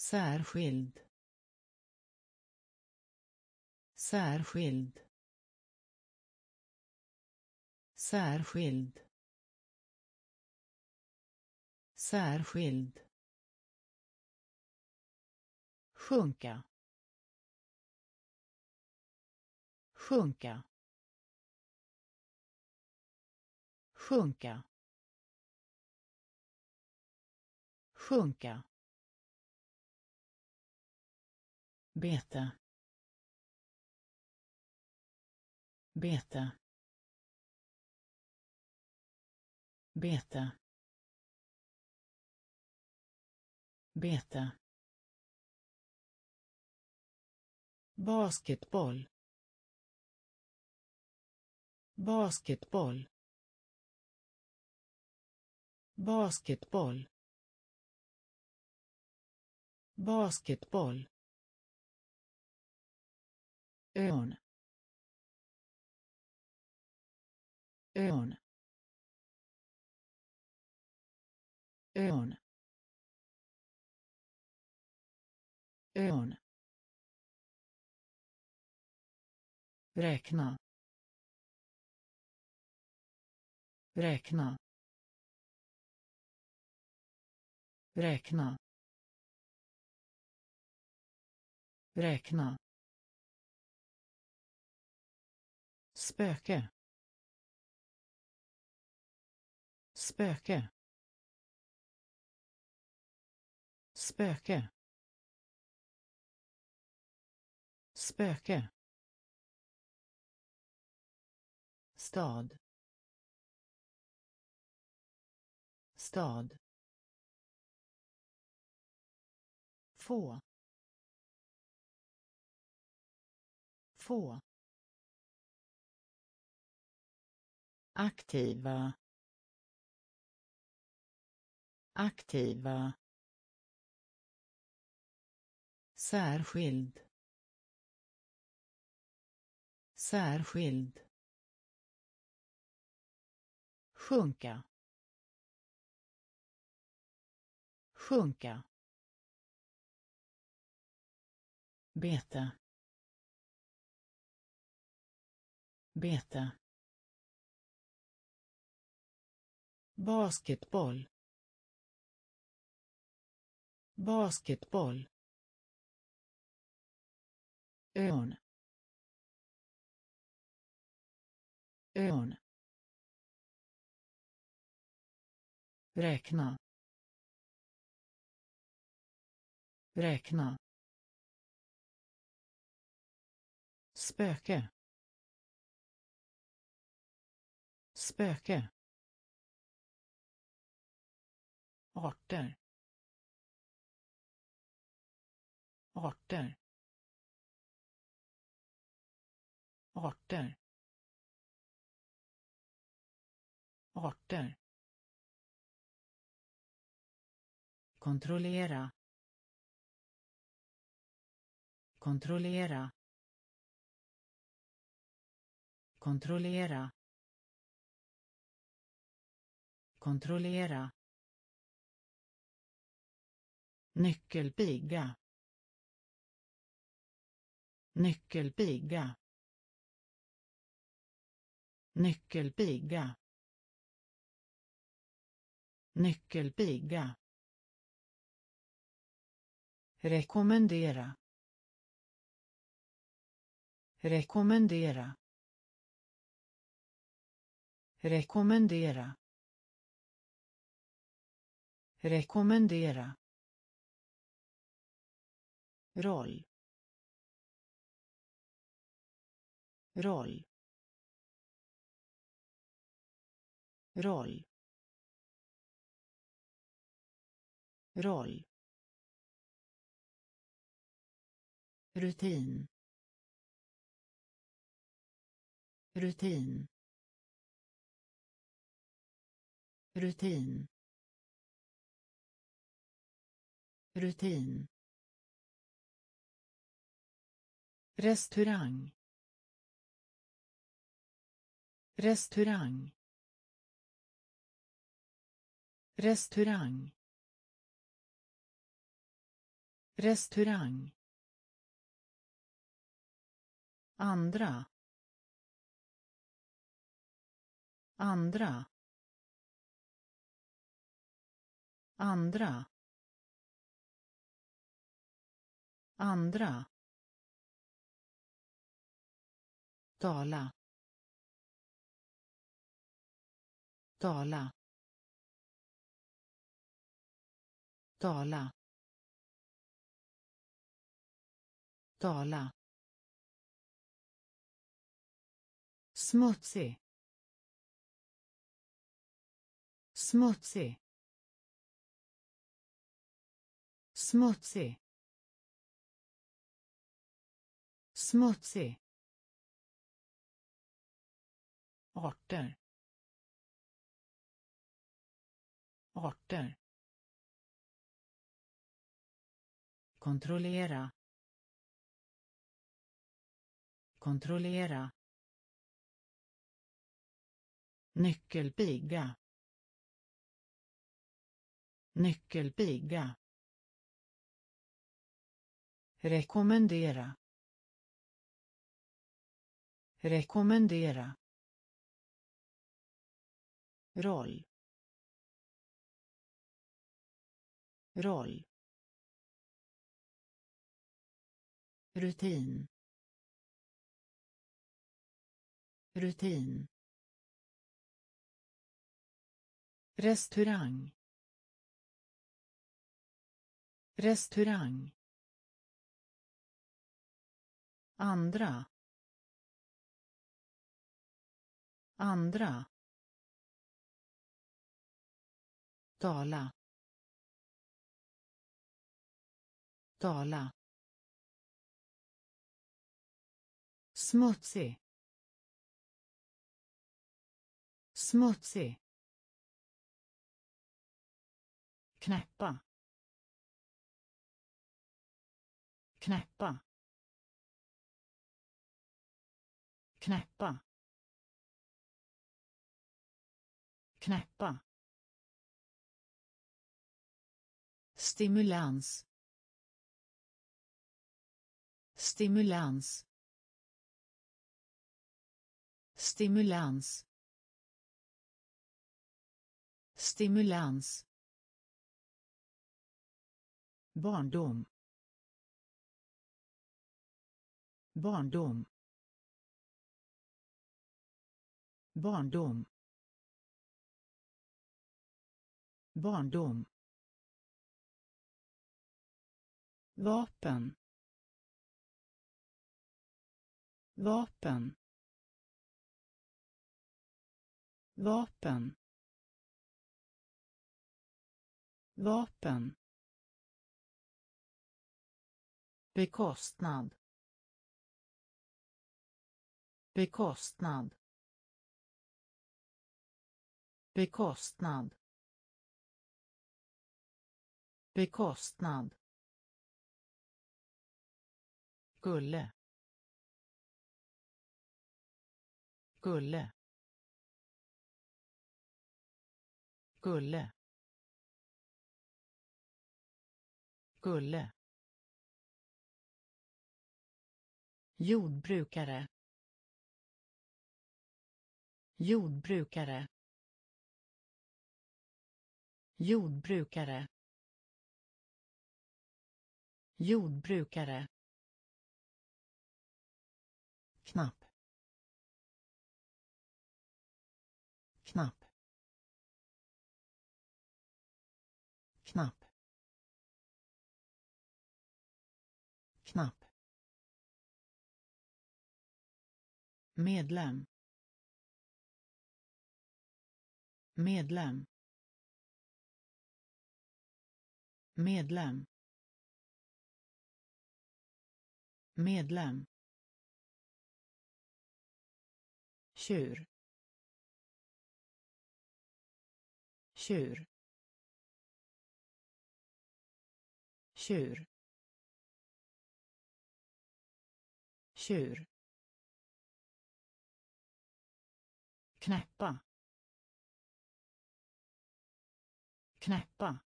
särskild. Särskild. Särskild. Särskild. Sjunka. Sjunka. Sjunka. Sjunka. Bete. Bete. Bete. Bete. Basketboll. Basketboll. Basketboll. Basketboll ön ön ön ön räkna. Räkna. Räkna. Räkna. Spöke. Spöke. Spöke. Spöke. Stad. Stad. Få. Få. Aktiva aktiva särskild särskild sjunka sjunka beta beta basketboll. Basketboll. Ön ön räkna. Räkna. Spöke. Spöke. Arter arter arter arter. Kontrollera. Kontrollera. Kontrollera. Kontrollera nyckelpiga. Nyckelpiga. Nyckelpiga. Nyckelpiga. Rekommendera. Rekommendera. Rekommendera. Rekommendera roll roll roll roll. Rutin rutin rutin. Rutin. Restaurang. Restaurang. Restaurang. Restaurang. Andra. Andra. Andra. Andra. Tala. Tala. Tala. Tala. Smutsig. Smutsig. Smutsig. Smutsig. Arter. Arter. Kontrollera. Kontrollera. Nyckelpiga. Nyckelpiga. Rekommendera. Rekommendera roll roll rutin rutin restaurang restaurang andra andra. Tala. Tala. Smutsig. Smutsig. Knäppa. Knäppa. Knäppa. Knäppa. Stimulans. Stimulans. Stimulans. Stimulans. Barndom. Barndom. Barndom. Barndom. Vapen. Vapen. Vapen. Vapen. Bekostnad. Bekostnad. Bekostnad. Bekostnad. Gulle. Gulle. Gulle. Gulle. jordbrukare jordbrukare jordbrukare jordbrukare medlem. Medlem. Medlem. Medlem. Tjur. Tjur. Tjur. Tjur. Knäppa. Knäppa.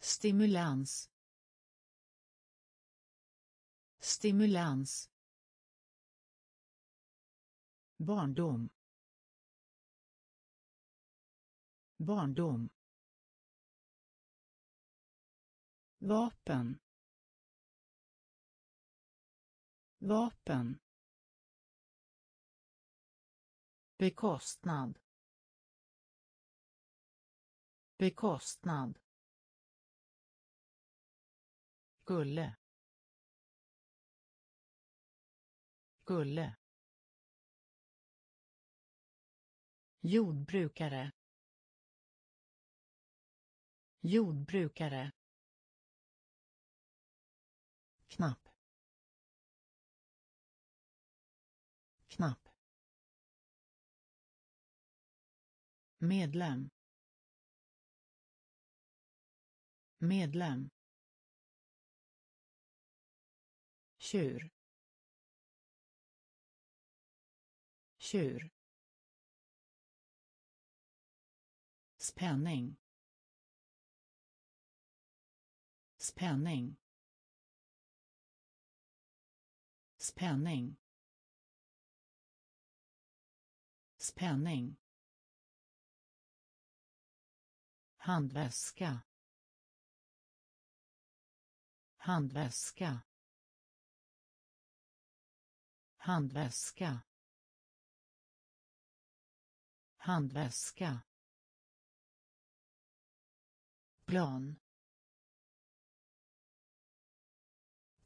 Stimulans. Stimulans. Barndom. Barndom. Vapen. Vapen. Bekostnad bekostnad Gulle. Gulle. Jordbrukare. Jordbrukare. Medlem. Medlem. Tjur. Tjur. Spänning. Spänning. Spänning. Spänning. Handväska. Handväska. Handväska. Handväska. Plan.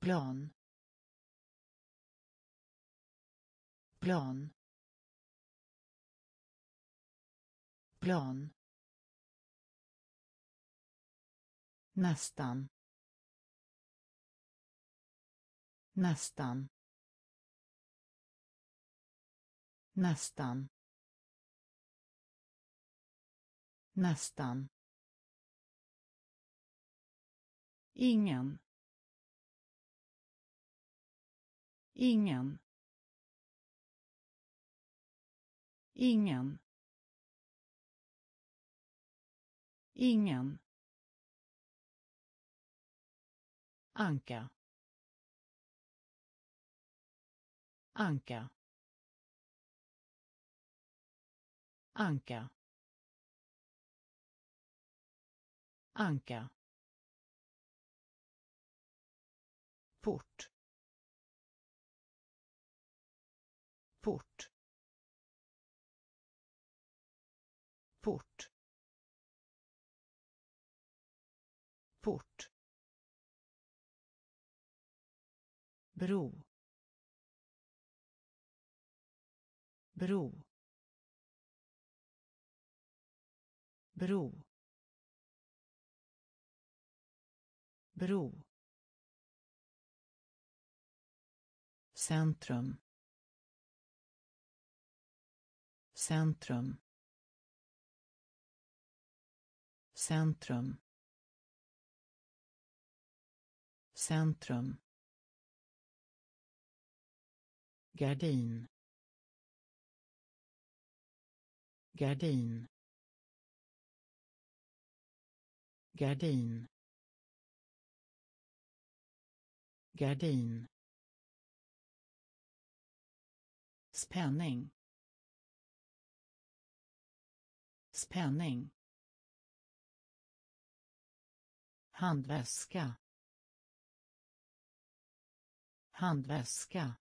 Plan. Plan. Plan. Nästan. Nästan. Nästan. Nästan. Ingen. Ingen. Ingen. Ingen. Anka. Anka. Anka. Anka. Port. Port. Port. Port. Bro. Bro. Bro. Bro. Centrum. Centrum. Centrum. Centrum. Gardin. Gardin. Gardin. Gardin. Spänning. Spänning. Handväska. Handväska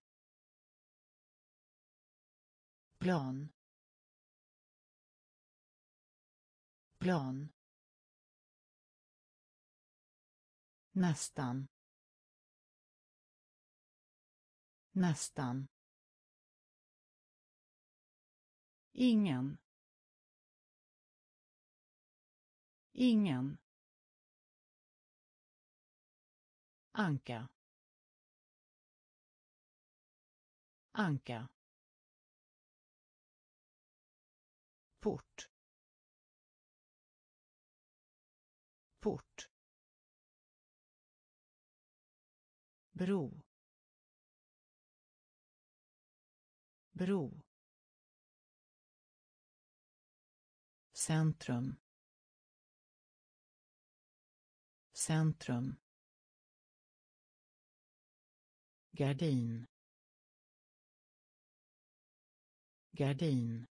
plan. Plan. Nästan. Nästan. Ingen. Ingen. Anka. Anka. Port. Port. Bro. Bro. Centrum. Centrum. Gardin. Gardin.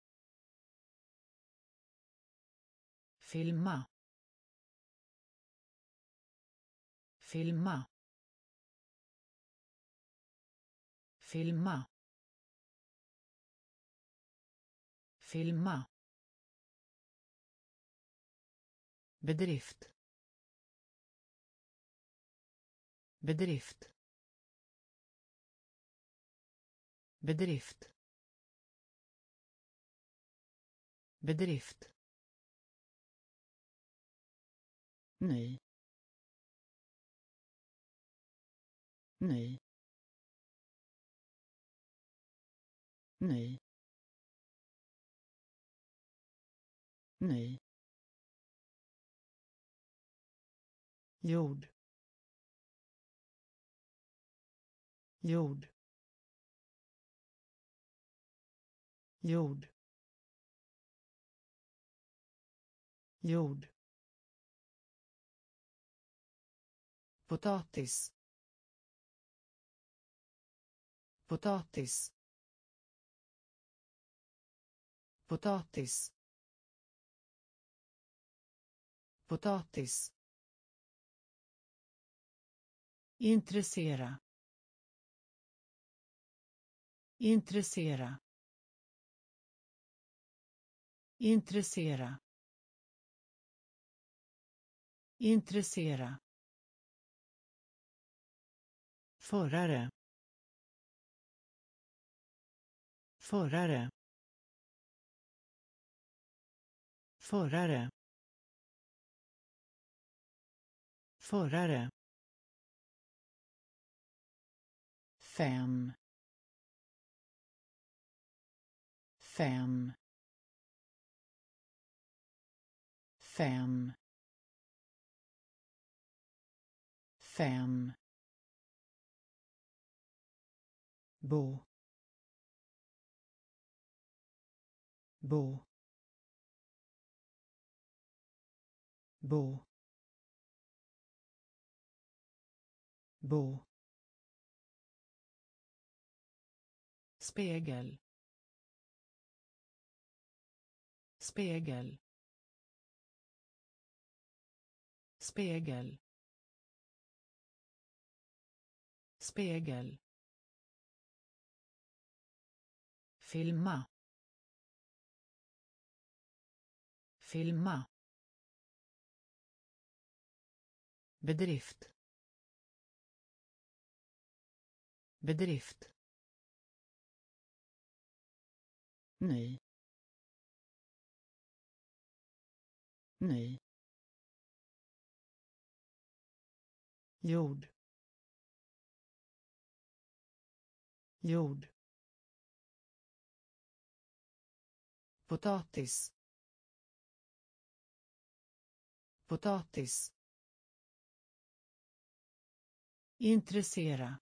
Filma. Filma. Filma. Filma. Bedrift. Bedrift. Bedrift. Bedrift. Ny ny ny ny jord. Jord. Jord. Jord. Potatis. Potatis. Potatis. Potatis. Intressera. Intressera. Intressera. Intressera förare. Förare. Förare. Förare. Fem. Fem. Fem. Fem. Bo. Bo. Bo. Bo. Spegel. Spegel. Spegel. Spegel. Filma. Filma. Bedrift. Bedrift. Ny. Ny. Jord. Jord. Potatis. Potatis. Intressera.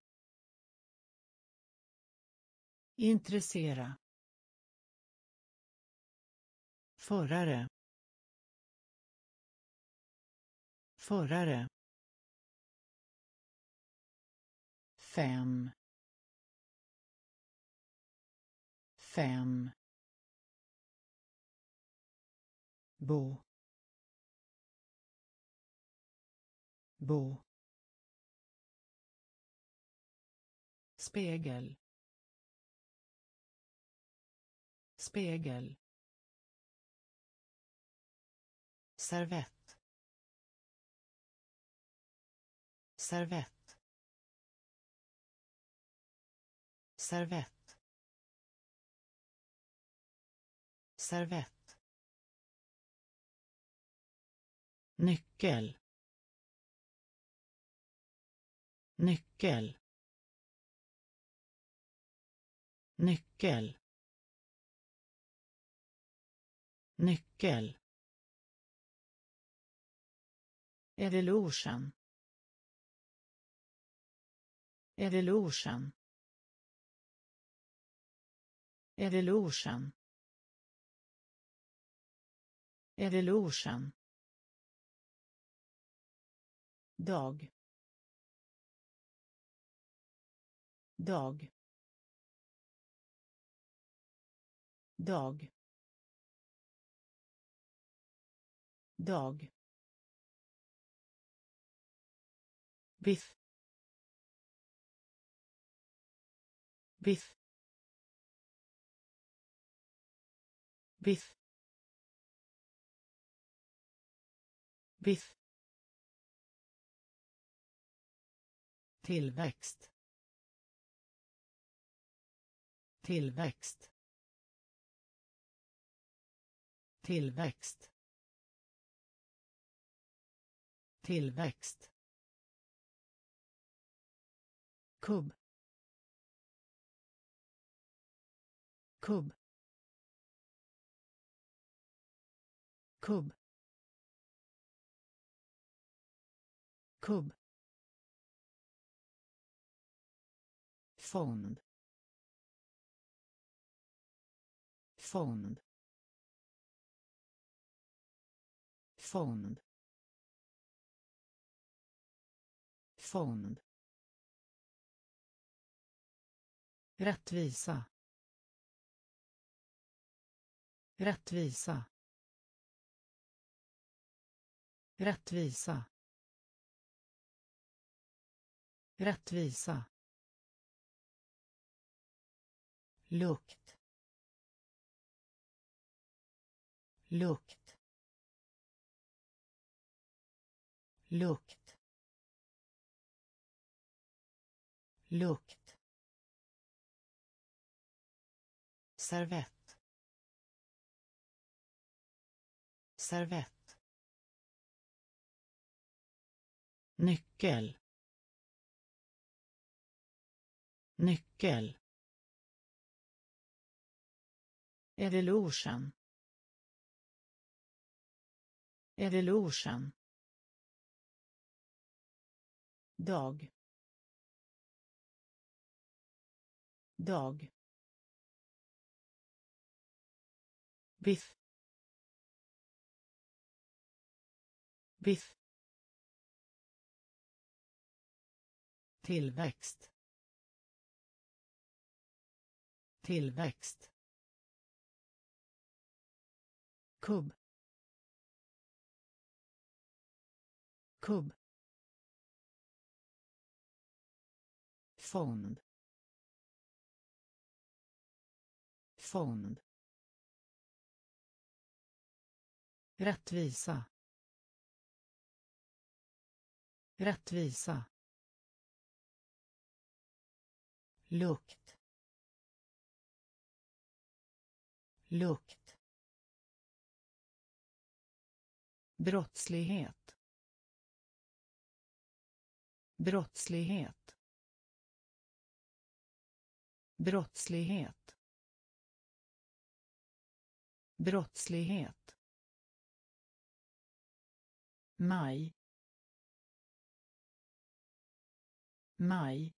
Intressera. Förare. Förare. Fem. Fem. Bo. Bo. Spegel. Spegel. Servett. Servett. Servett. Servett. Nyckel nyckel nyckel nyckel Evolution. Evolution. Evolution. Evolution dag. Dag. Dag. Dag. Biff. Biff. Biff. Biff. Tillväxt. Tillväxt. Tillväxt. Tillväxt. Kubb. Kubb. Kubb. Kubb. Fond. Fond. Fond. Fond. Rättvisa. Rättvisa. Rättvisa. Rättvisa. Lukt. Lukt. Lukt. Lukt. Servett. Servett. Nyckel. Nyckel. Evolution. Evolution. dag. Dag. Biff. Biff. Tillväxt. Tillväxt. Kubb. Kubb. Fond. Fond. Rättvisa. Rättvisa. Lukt. Lukt. Brottslighet. Brottslighet. Brottslighet. Brottslighet. Maj. Maj.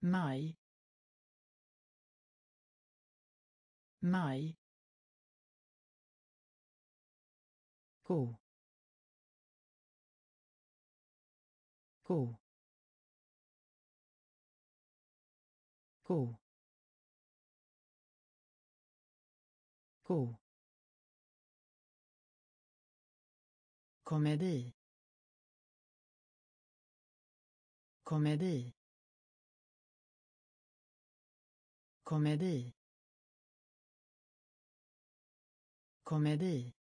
Maj. Maj. Ko. Ko. Ko. Ko. komedi komedi komedi komedi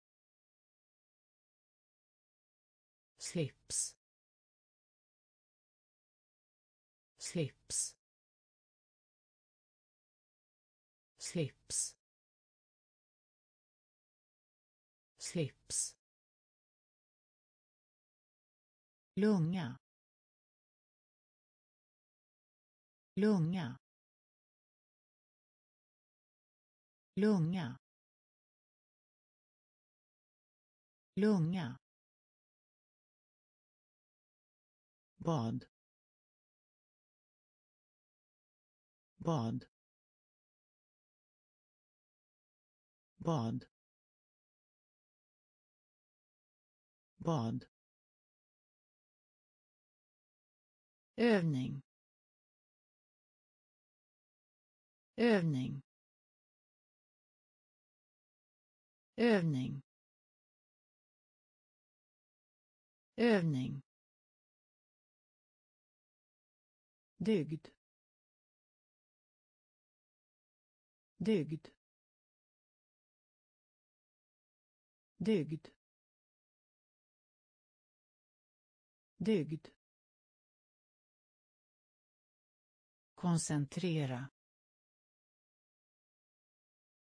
slips. Slips. Slips. Slips. Lunga. Lunga. Lunga. Lunga. Bad bad bad bad övning övning övning övning dygd. Dygd. Dygd. Dygd. Koncentrera.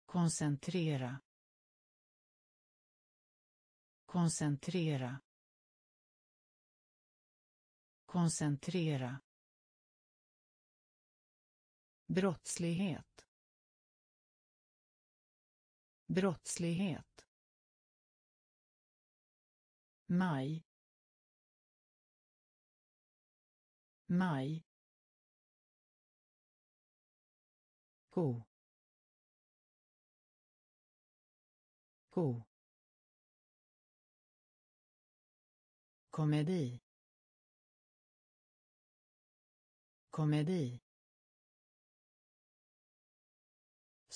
Koncentrera. Koncentrera. Koncentrera brottslighet. Brottslighet. Maj. Maj. Go go komedi. Komedi.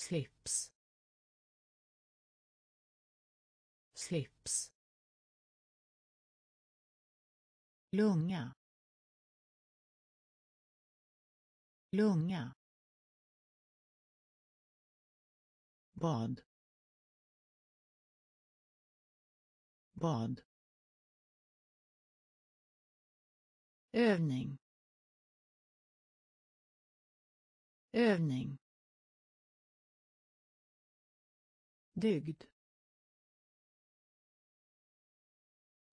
Slips. Slips. Lunga. Lunga. Bad. Bad. Övning. Övning. Dygd.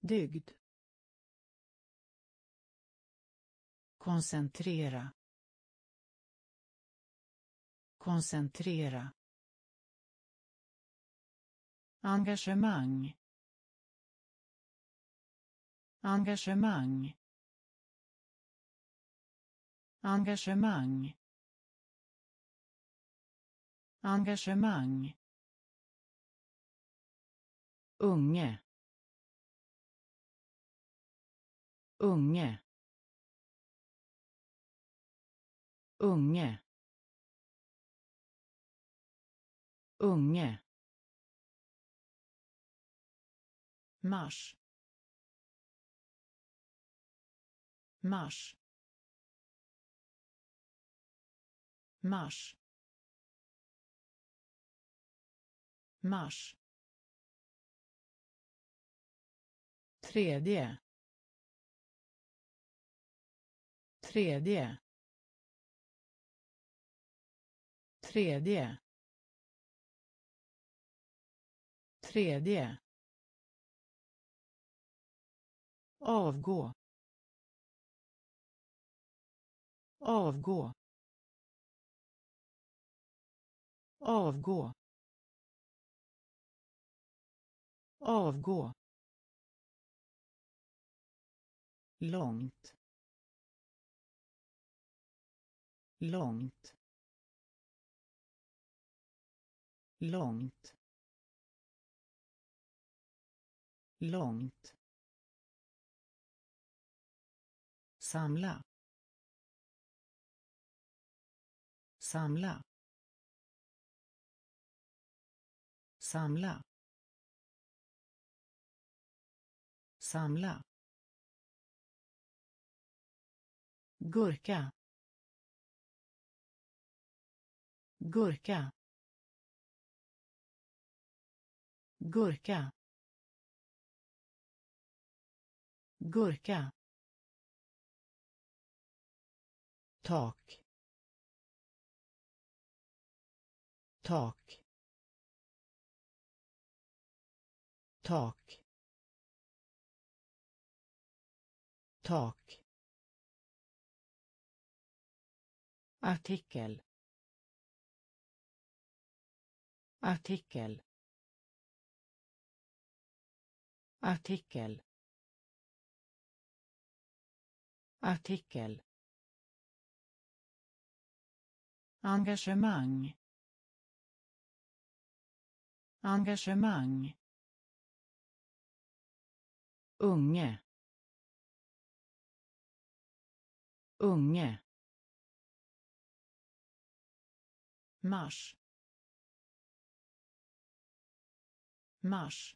Dygd. Koncentrera. Koncentrera. Engagemang. Engagemang. Engagemang. Engagemang unge unge unge unge mars mars mars mars tredje. Tredje. Tredje. Tredje. Avgå. Avgå. Avgå. Avgå. Långt. Långt. Långt. Långt. Samla. Samla. Samla. Samla. Gurka. Gurka. Gurka. Gurka. Tak. Tak. Tak. Tak. Artikel. Artikel. Artikel. Artikel. Engagemang. Engagemang. Unge. Unge. Mars. Mars.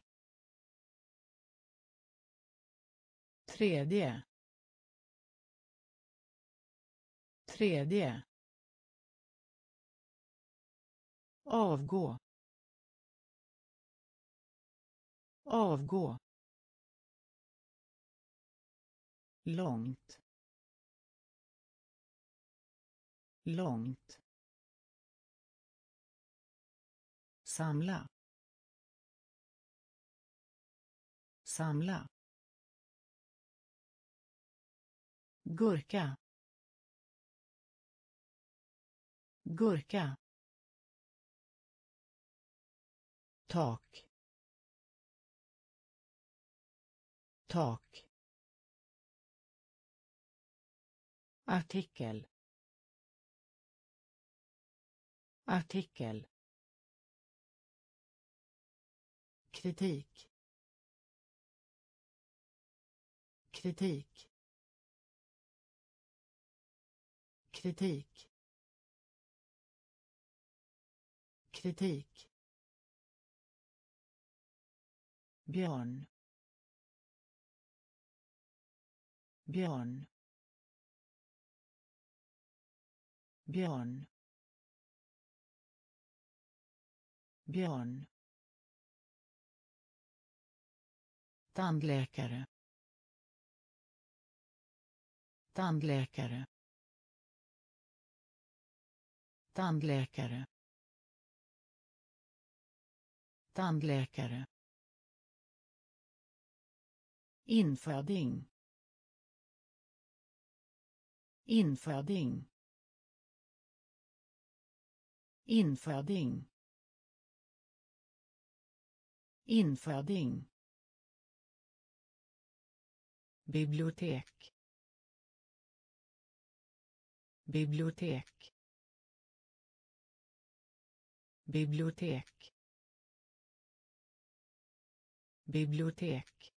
Tredje. Tredje. Avgå. Avgå. Långt. Långt. Samla. Samla. Gurka. Gurka. Tak. Tak. Artikel. Artikel. Kritik. Kritik. Kritik. Kritik. Björn. Björn. Björn. Björn. Tandläkare. Tandläkare. Tandläkare. Tandläkare. Inföding. Inföding. Inföding. Inföding bibliotek. Bibliotek. Bibliotek. Bibliotek.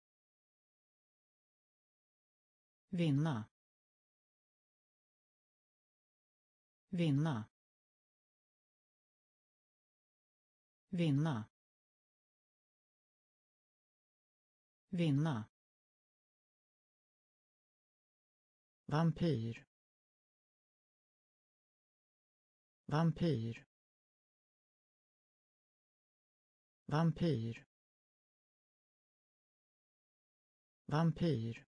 Vinna. Vinna. Vinna. Vinna. Vampyr. Vampyr. Vampyr. Vampyr.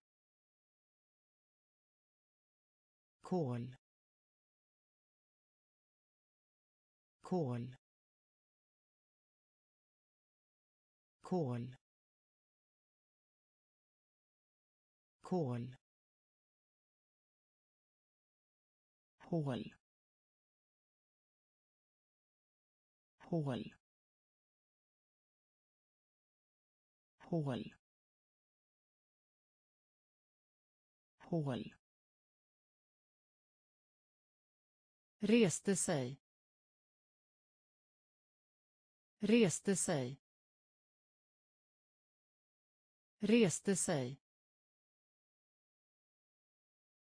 Kol. Kol. Kol. Kol. Hål. Hål. Hål. Hål. Reste sig. Reste sig. Reste sig.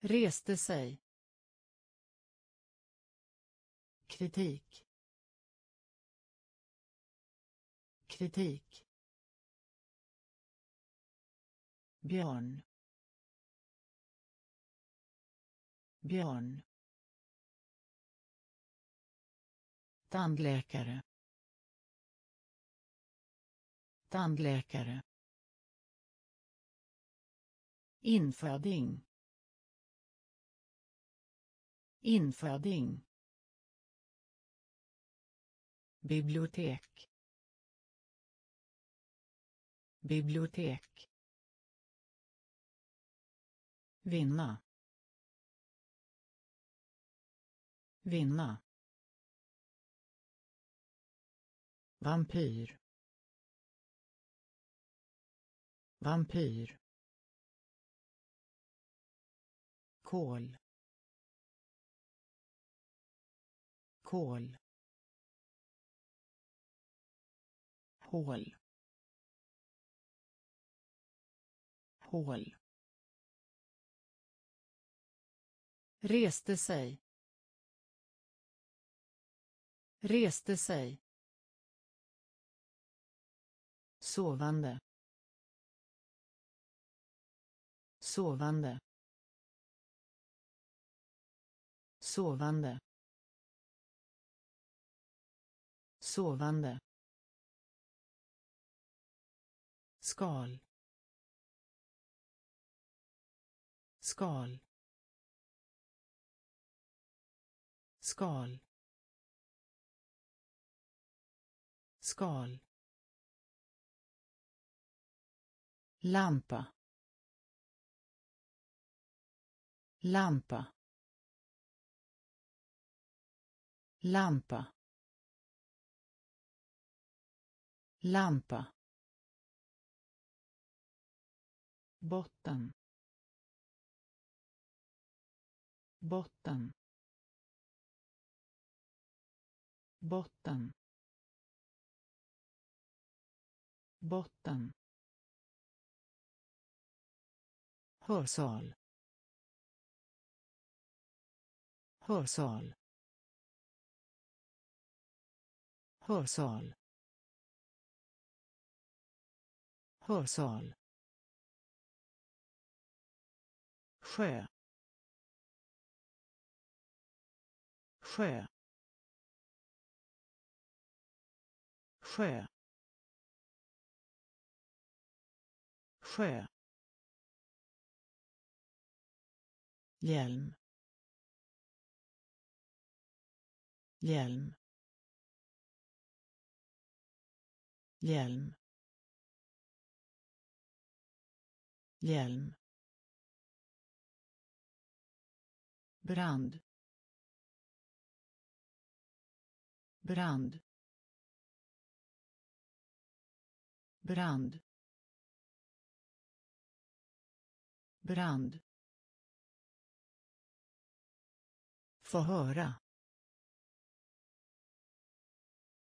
Reste sig. Kritik. Kritik. Björn. Björn. Tandläkare. Tandläkare. Inföding. Inföding bibliotek. Bibliotek. Vinna. Vinna. Vampyr. Vampyr. Kol. Kol. Hål. Hål. Reste sig. Reste sig. Sovande. Sovande. Sovande. Sovande. Skal. Skal. Skal. Skal. Lampa. Lampa. Lampa. Lampa. Botten. Botten. Botten. Botten. Hörsal. Hörsal. Hörsal. Hörsal. Sjö. Sjö. Sjö. Sjö. Hjälm. Hjälm. Hjälm. Hjälm. Brand brand brand brand Få höra.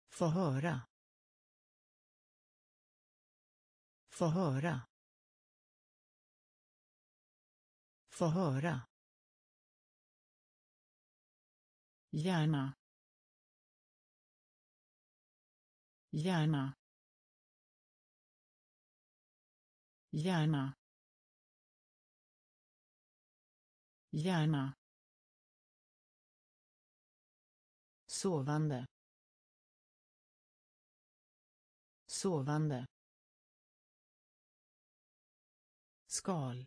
Få höra. Få höra. Få höra. Hjärna. Hjärna. Hjärna. Hjärna. sovande sovande skal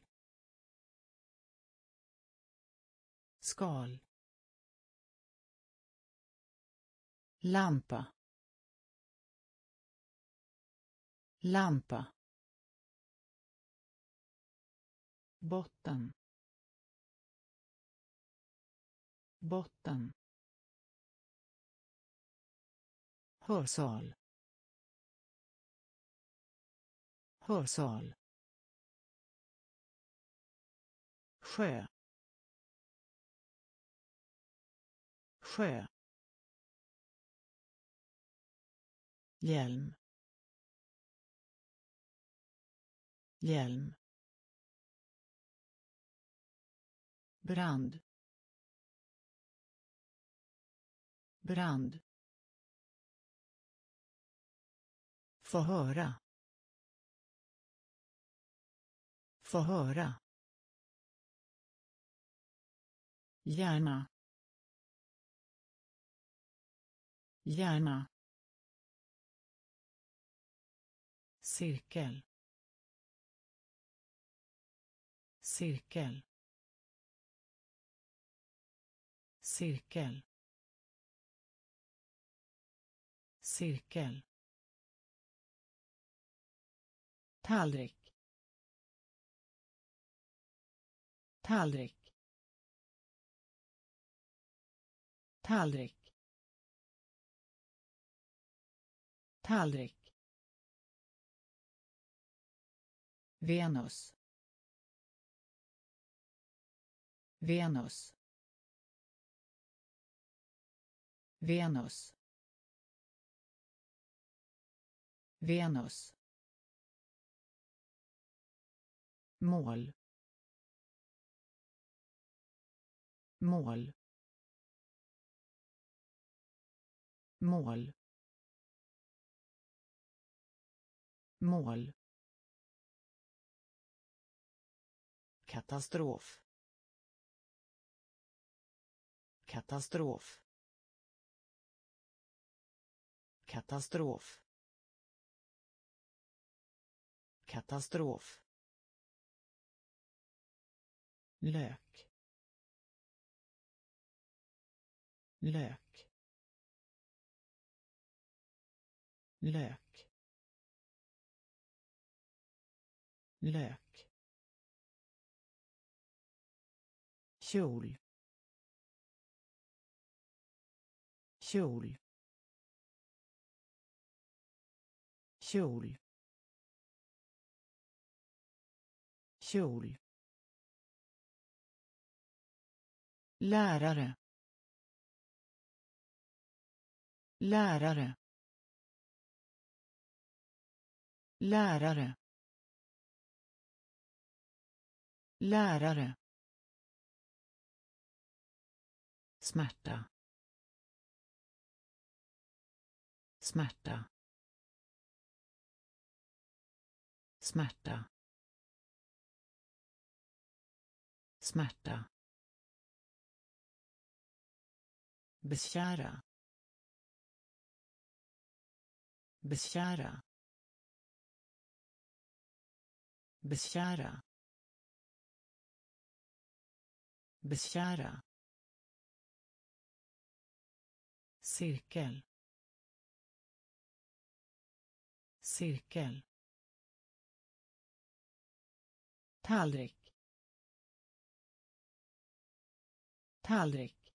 skal lampa. Lampa. Botten. Botten. Hörsal. Hörsal. Sjö. Sjö. Hjälm hjälm brand brand Få höra. Få höra. Gärna. Gärna. Cirkel. Cirkel. Cirkel. Cirkel. Tallrik. Tallrik. Tallrik. Tallrik. Venus. Venus. Venus. Venus. Mål. Mål. Mål. Mål. Katastrof. Katastrof. Katastrof. Katastrof. Lök. Lök. Lök. Lök. Kjol. Kjol. Kjol. Kjol. Lärare. Lärare. Lärare. Lärare. Smärta. Smärta. Smärta. Smärta. Beskära. Beskära. Beskära. Beskära cirkel cirkel tallrik tallrik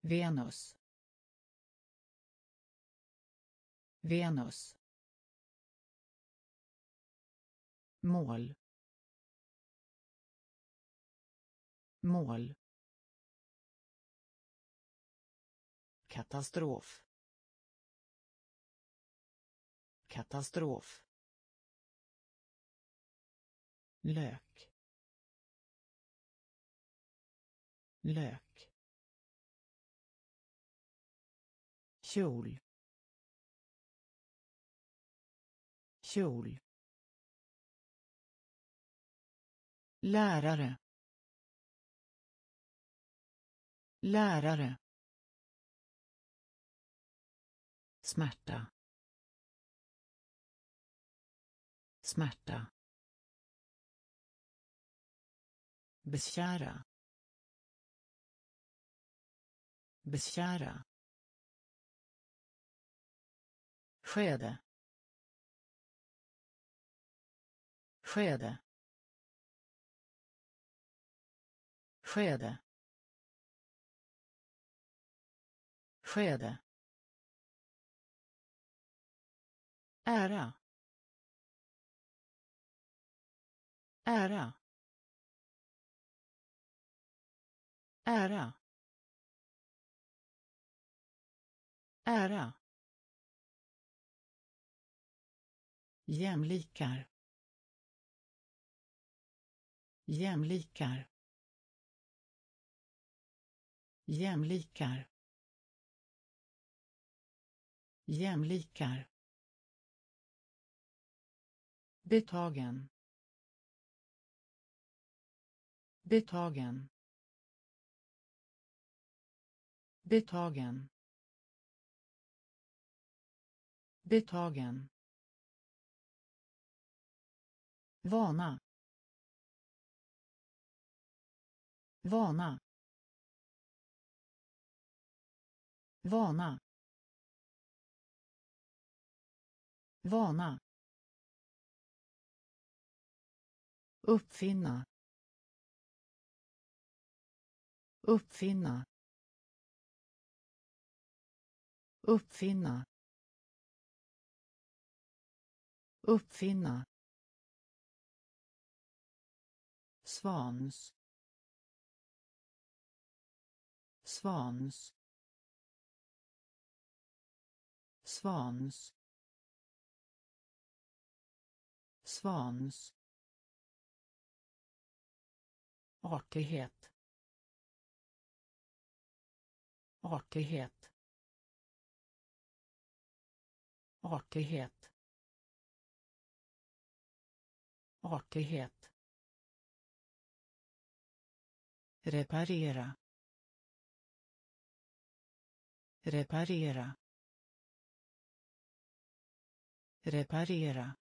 Venus Venus mål mål. Katastrof. Katastrof. Lök. Lök. Kjol. Kjol. Lärare. Lärare. Smärta. Smärta. Beskära. Beskära. Skede. Skede. Skede. Skede. Ära. Ära. Ära. Ära. Jämlikar. Jämlikar. Jämlikar. Jämlikar betagen betagen betagen betagen vana. Vana. Vana. Vana. Uppfinna. Uppfinna. Uppfinna. Uppfinna. Svans. Svans. Svans. Svans artighet. Artighet. Artighet. Artighet. Reparera. Reparera. Reparera.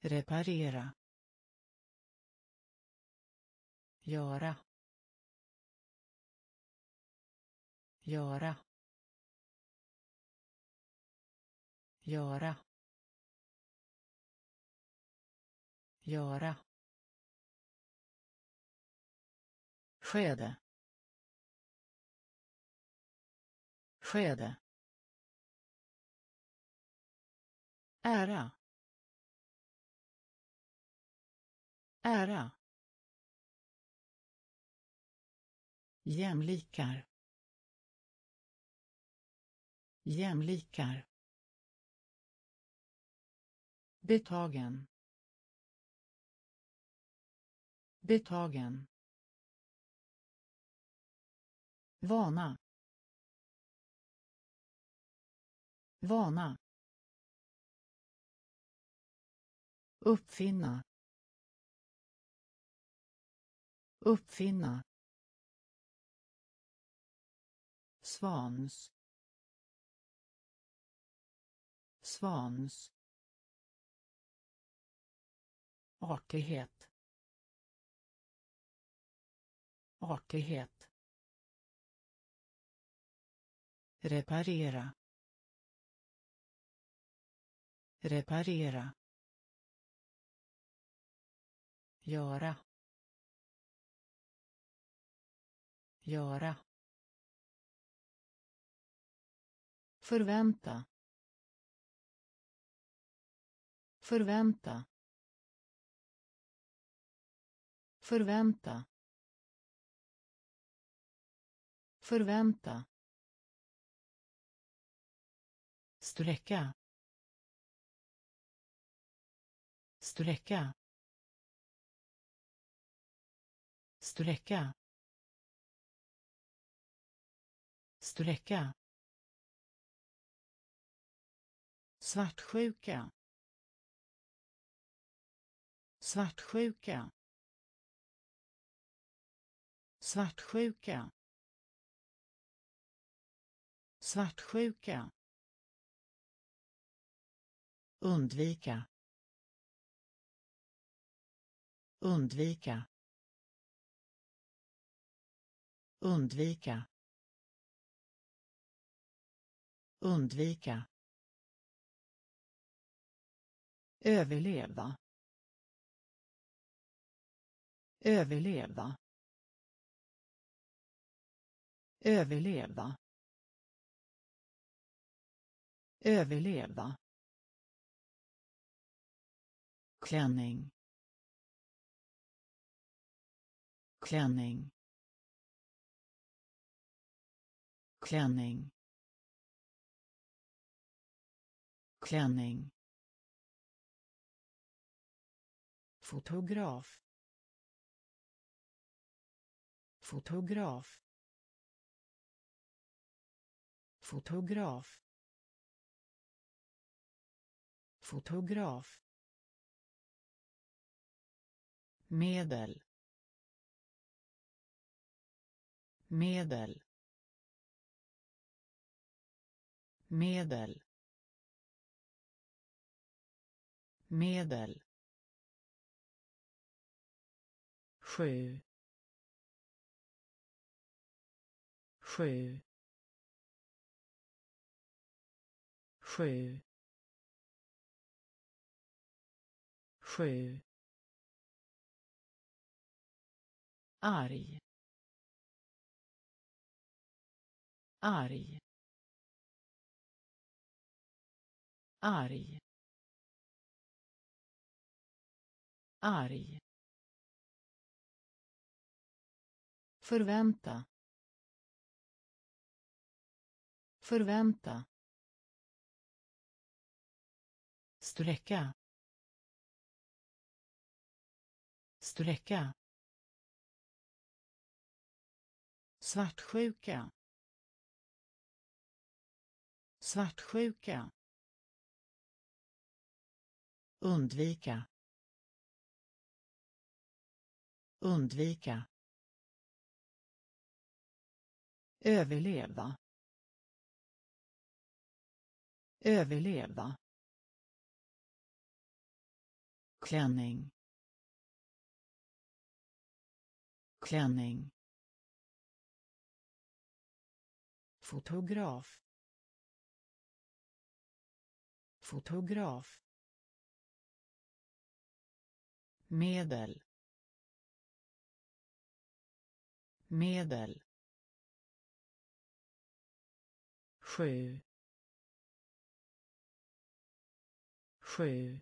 Reparera. Göra göra göra göra. Skede. Skede. Ära. Ära. Jämlikar. Jämlikar. Betagen. Betagen. Vana. Vana. Uppfinna. Uppfinna. Svans. Svans. Artighet. Artighet. Reparera. Reparera. Göra. Göra. Förvänta. Förvänta. Förvänta. Förvänta. Sträcka. Sträcka. Sträcka. Sträcka. Svartsjuka svartsjuka svartsjuka svartsjuka. Undvika. Undvika. Undvika. Undvika. Överleva. Överleva. Överleva. Överleva. Klänning. Klänning. Klänning. Klänning. Fotograf. Fotograf. Fotograf. Fotograf. Medel. Medel. Medel. Medel. Sju. Sju. Sju. Sju. Arg. Arg. Arg. Arg förvänta. Förvänta. Sträcka. Sträcka. Svartsjuka. Svartsjuka. Undvika. Undvika. Överleva. Överleva. Klänning. Klänning. Fotograf. Fotograf. Medel. Medel. Sju. Sju.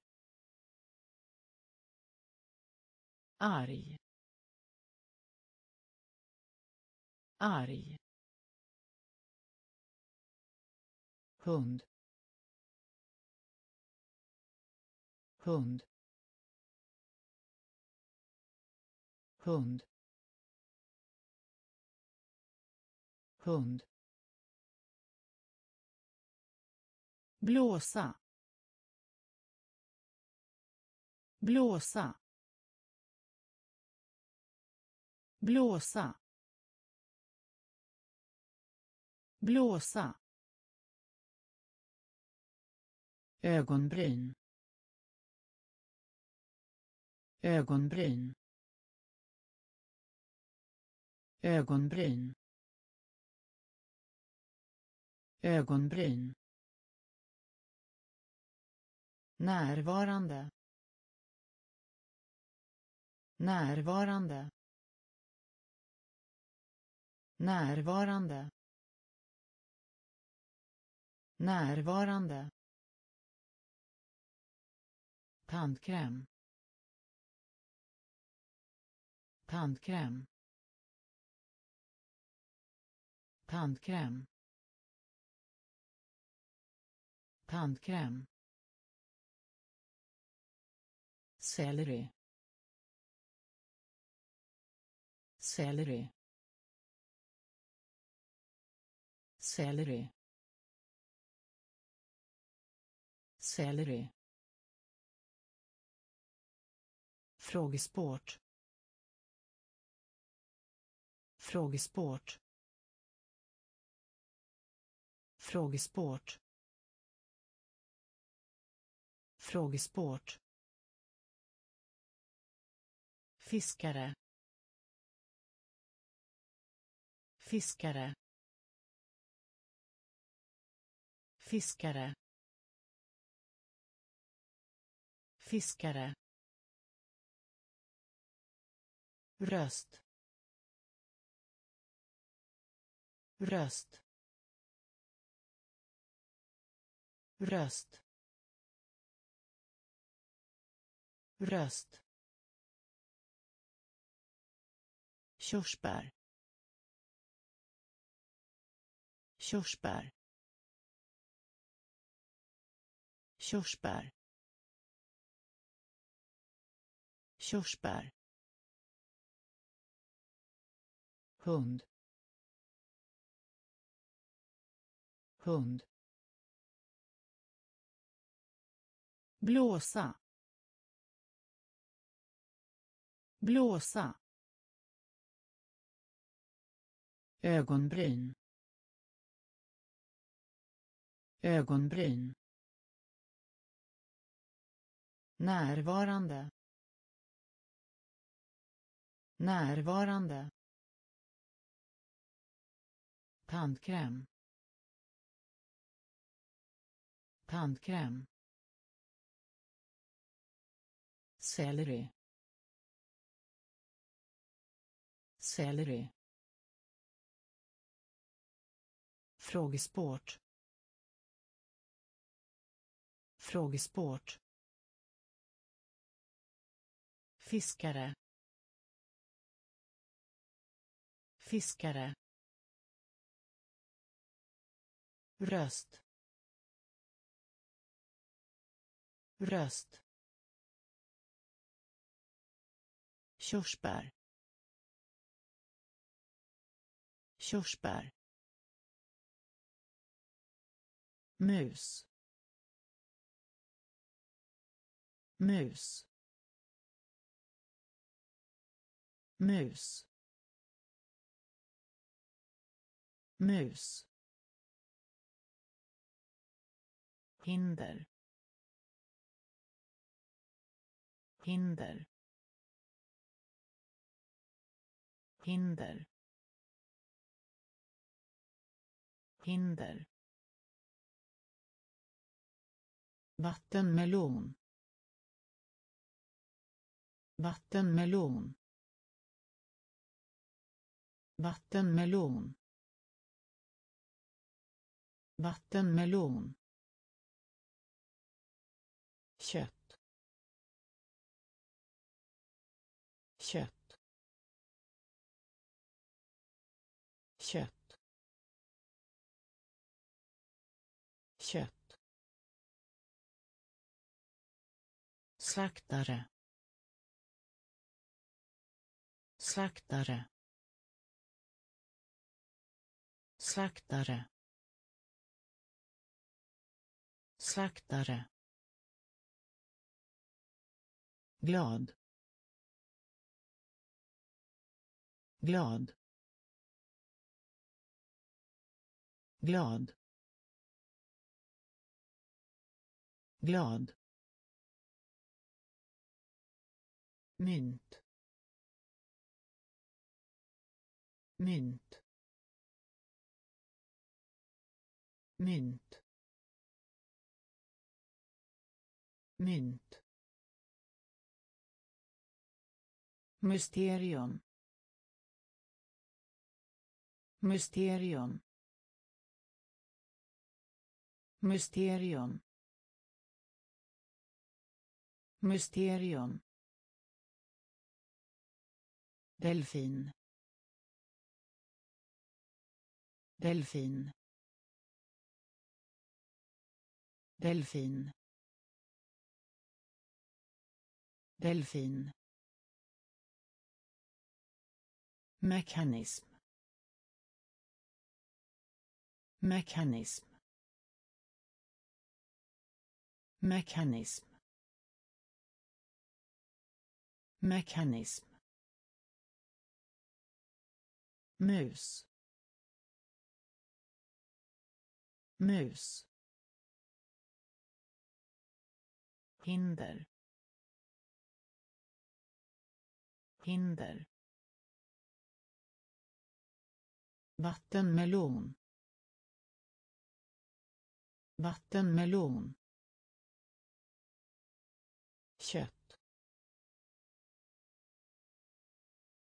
Arg. Arg. Hund. Hund. Hund. Hund. Blåsa. Blåsa. Blåsa. Blåsa. Ögonbryn. Ögonbryn. Ögonbryn. Ögonbryn närvarande. Närvarande. Närvarande. Närvarande. Tandkräm. Tandkräm. Tandkräm. Tandkräm. Selleri. Selleri. Selleri. Selleri. Frågesport. Frågesport. Frågesport. Frågesport fiskare. Fiskare. Fiskare. Fiskare. Röst. Röst. Röst. Röst. Körsbär. Körsbär. Körsbär. Körsbär. Hund. Hund. Blåsa. Blåsa. Ögonbryn. Ögonbryn. Närvarande. Närvarande. Tandkräm. Tandkräm. Selleri selleri frågesport. Frågesport. Fiskare. Fiskare. Röst. Röst. Körsbär. Körsbär. Mus. Mus. Mus. Mus. Hinder. Hinder. Hinder. Hinder. Vattenmelon. Vattenmelon. Vattenmelon. Vattenmelon. Kött. Kött. Kött. Kött. Slaktare. Slaktare. Slaktare. Slaktare. Glad. Glad. Glad. Glad. Mynt. Mynt. Mynt. Mynt. Mysterium. Mysterium. Mysterium. Mysterium delfin. Delfin. Delfin. Delfin. Mekanism. Mekanism. Mekanism. Mekanism mus. Mus. Hinder. Hinder. Vattenmelon. Vattenmelon. Kött.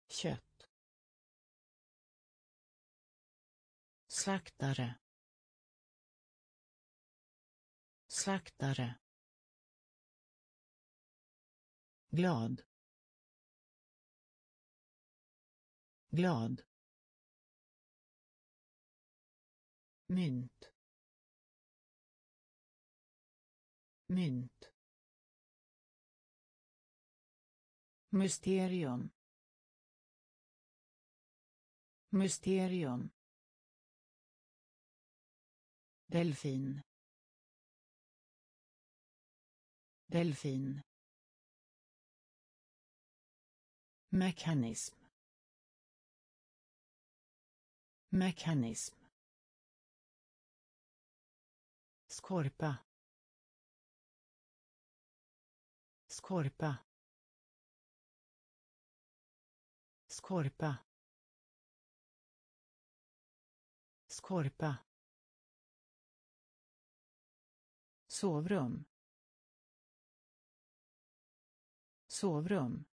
Kött. Slaktare. Slaktare. Glad. Glad. Mynt. Mynt. Mysterium. Mysterium delfin. Delfin. Mekanism. Mekanism. Skorpa. Skorpa. Skorpa. Skorpa. Sovrum. Sovrum.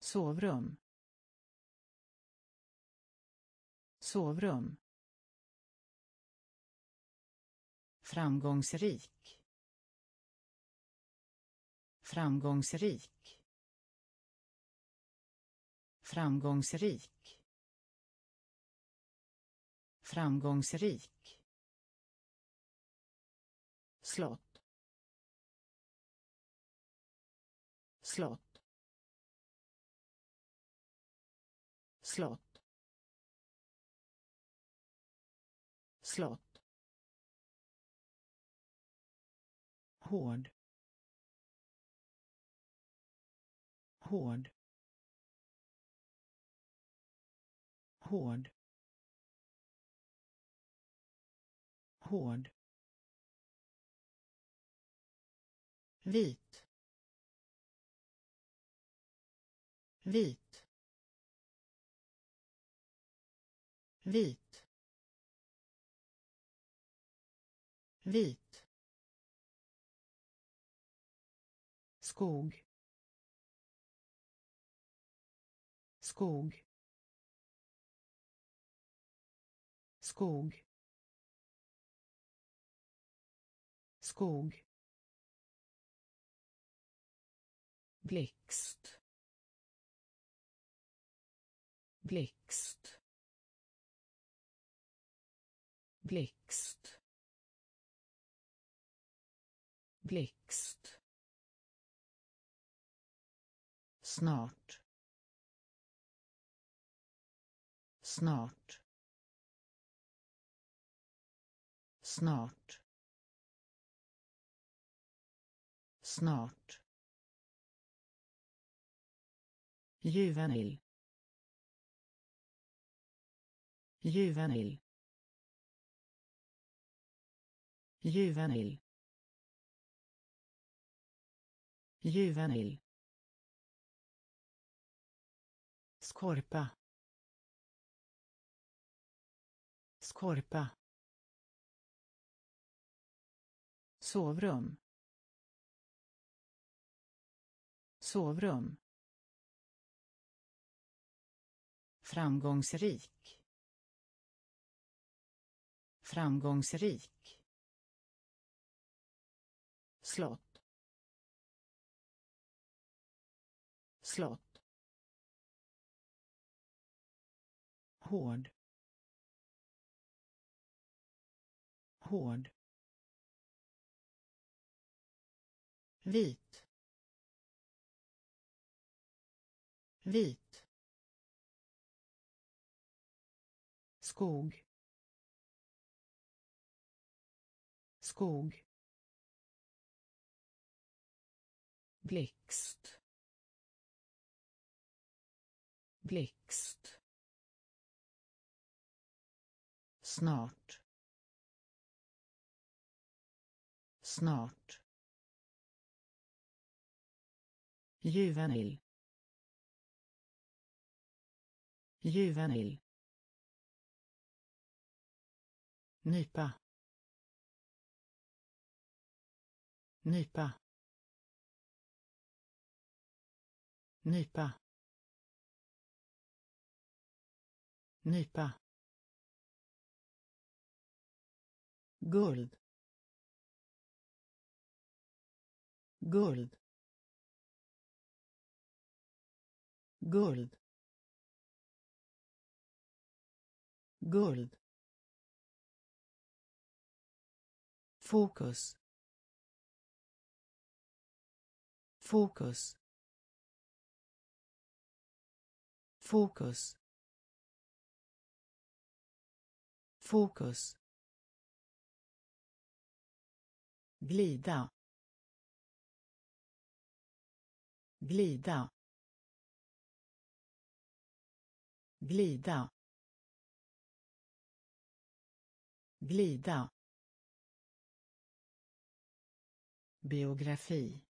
Sovrum. Sovrum. Framgångsrik. Framgångsrik. Framgångsrik. Framgångsrik slott. Slott. Slott. Slott. Hård. Hård. Hård. Hård. Vit. Vit. Vit. Vit. Skog. Skog. Skog. Skog. Blixt. Blixt. Blixt. Blixt. Snart. Snart. Snart. Snart. Juvenil. Juvenil. Juvenil. Juvenil. Skorpa. Skorpa. Sovrum. Sovrum. Framgångsrik. Framgångsrik. Slott. Slott. Hård. Hård. Vit. Vit. Skog. Skog. Blixt. Blixt. Snart. Snart. Juvenil. Juvenil. Nypa. Nypa. Nypa. Nypa. Guld. Guld. Guld. Guld fokus. Fokus. Fokus. Fokus. Glida. Glida. Glida. Glida. Biografi.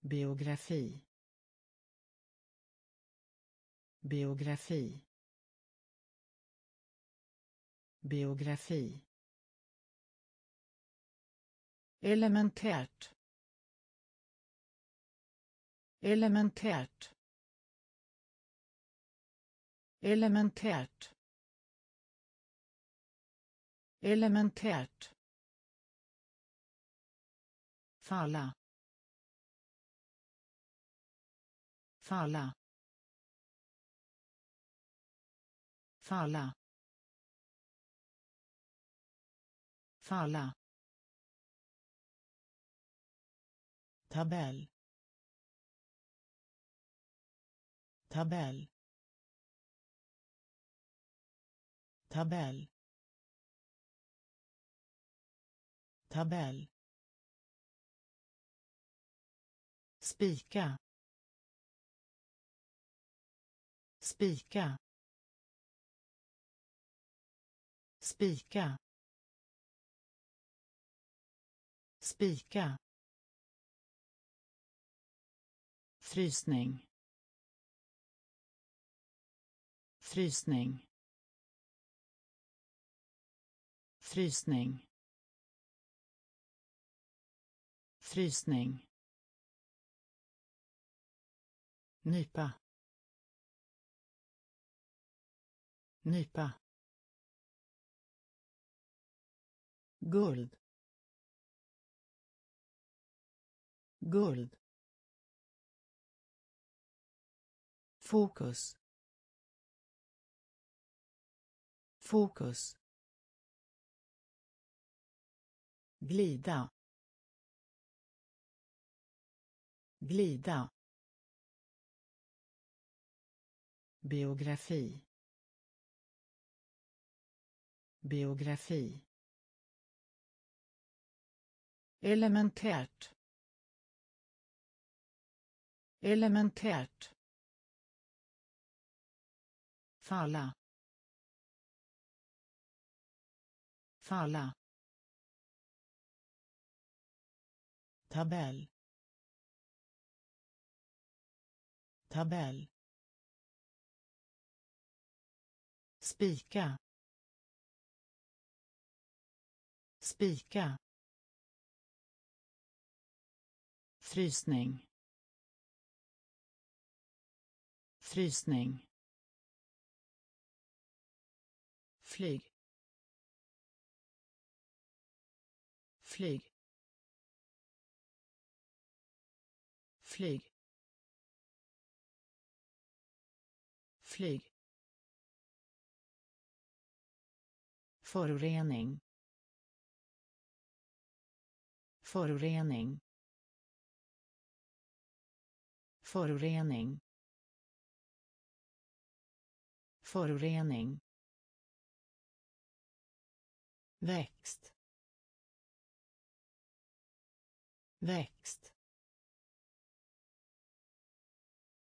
Biografi. Biografi. Biografi. Elementärt. Elementärt. Elementärt. Elementärt falla. Falla. Falla. Falla. Tabell. Tabell. Tabell. Tabell. Spika. Spika. Spika. Spika. Frysning. Frysning. Frysning. Frysning. Nypa. Nypa. Guld. Guld. Fokus. Fokus. Glida. Glida. Biografi. Biografi. Elementärt. Elementärt. Falla. Falla. Tabell. Tabell. Spika. Spika. Frysning. Frysning. Flyg. Flyg. Flyg. Flyg. Förorening. Förorening. Förorening. Förorening. Växt. Växt.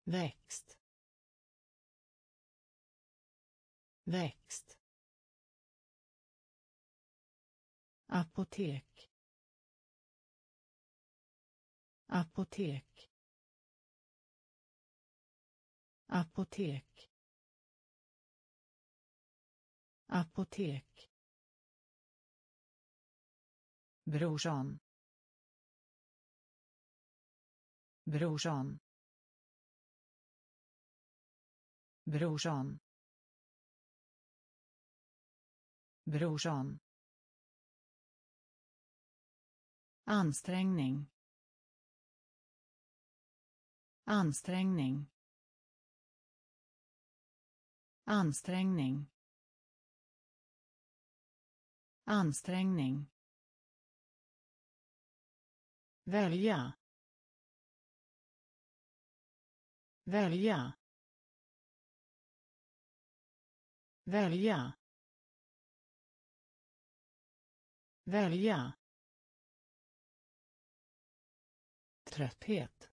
Växt. Växt. Apotek apotek apotek apotek. Brorsan brorsan brorsan brorsan ansträngning. Ansträngning. Ansträngning. Ansträngning. Välja. Välja. Välja. Välja. Trötthet.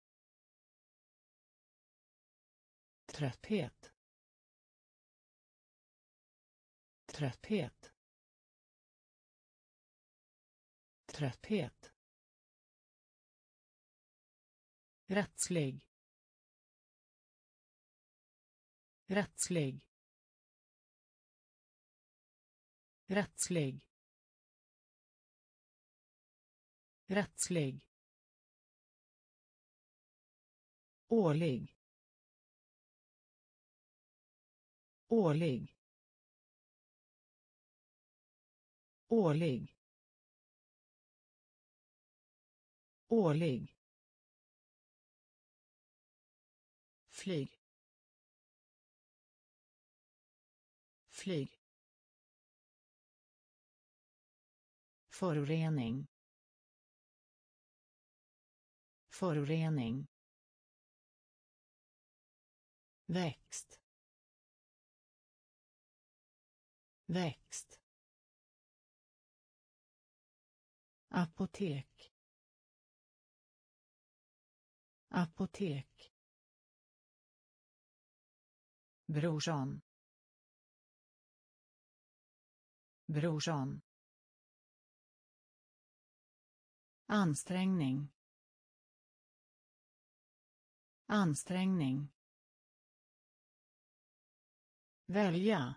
Trötthet. Trötthet. Trötthet. Rättslig. Rättslig. Rättslig. Rättslig. Årlig. Årlig. Årlig. Årlig. Flyg. Flyg. Förorening. Förorening växt. Växt. Apotek. Apotek. Brorsan brorsan ansträngning. Ansträngning välja.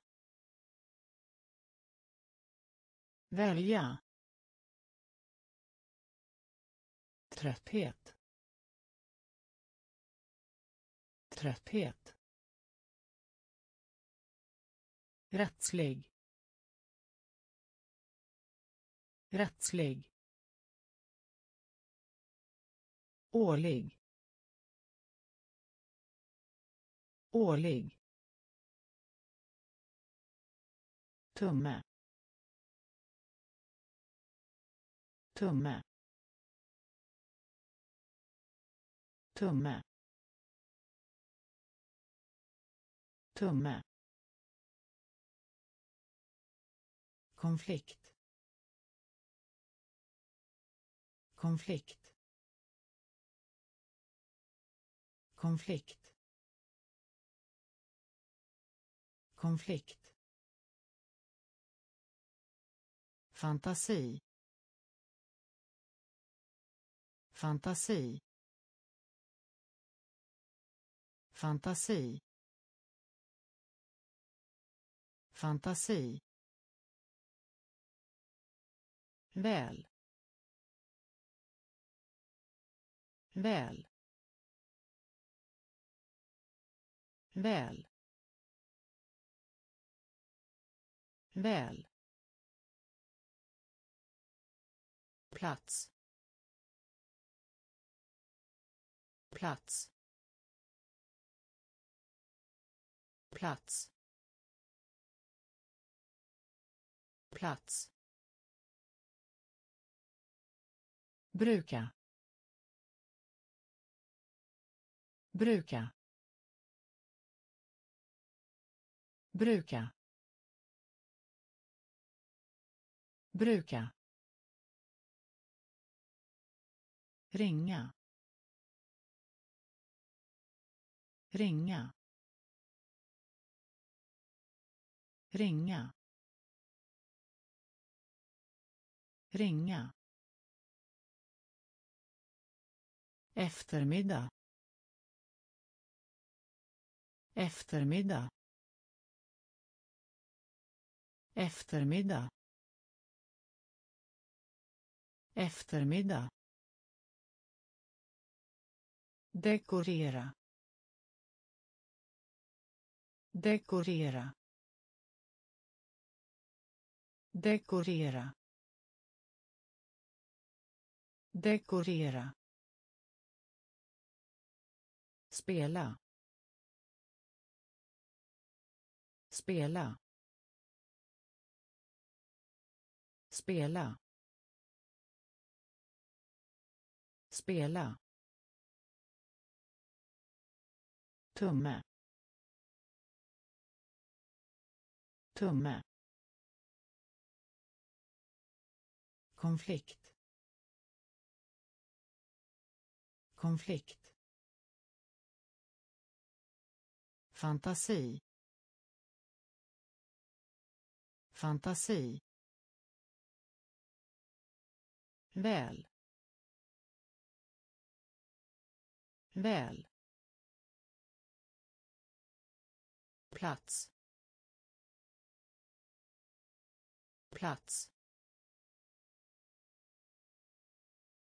Välja. Trötthet. Trötthet. Rättslig. Rättslig. Årlig. Årlig. Tumme. Tumme. Tumme. Tumme. Konflikt. Konflikt. Konflikt. Konflikt. Fantasi. Fantasi. Fantasi. Fantasi. Väl. Väl. Väl. Väl. Plats. Plats. Plats. Plats. Bruka. Bruka. Bruka. Bruka. Ringa. Ringa. Ringa. Ringa. Eftermiddag. Eftermiddag. Eftermiddag. Eftermiddag dekorera. Dekorera. Dekorera. Dekorera. Spela. Spela. Spela. Spela. Tumme. Tumme. Konflikt. Konflikt. Fantasi. Fantasi. Väl. Väl. Plats. Plats.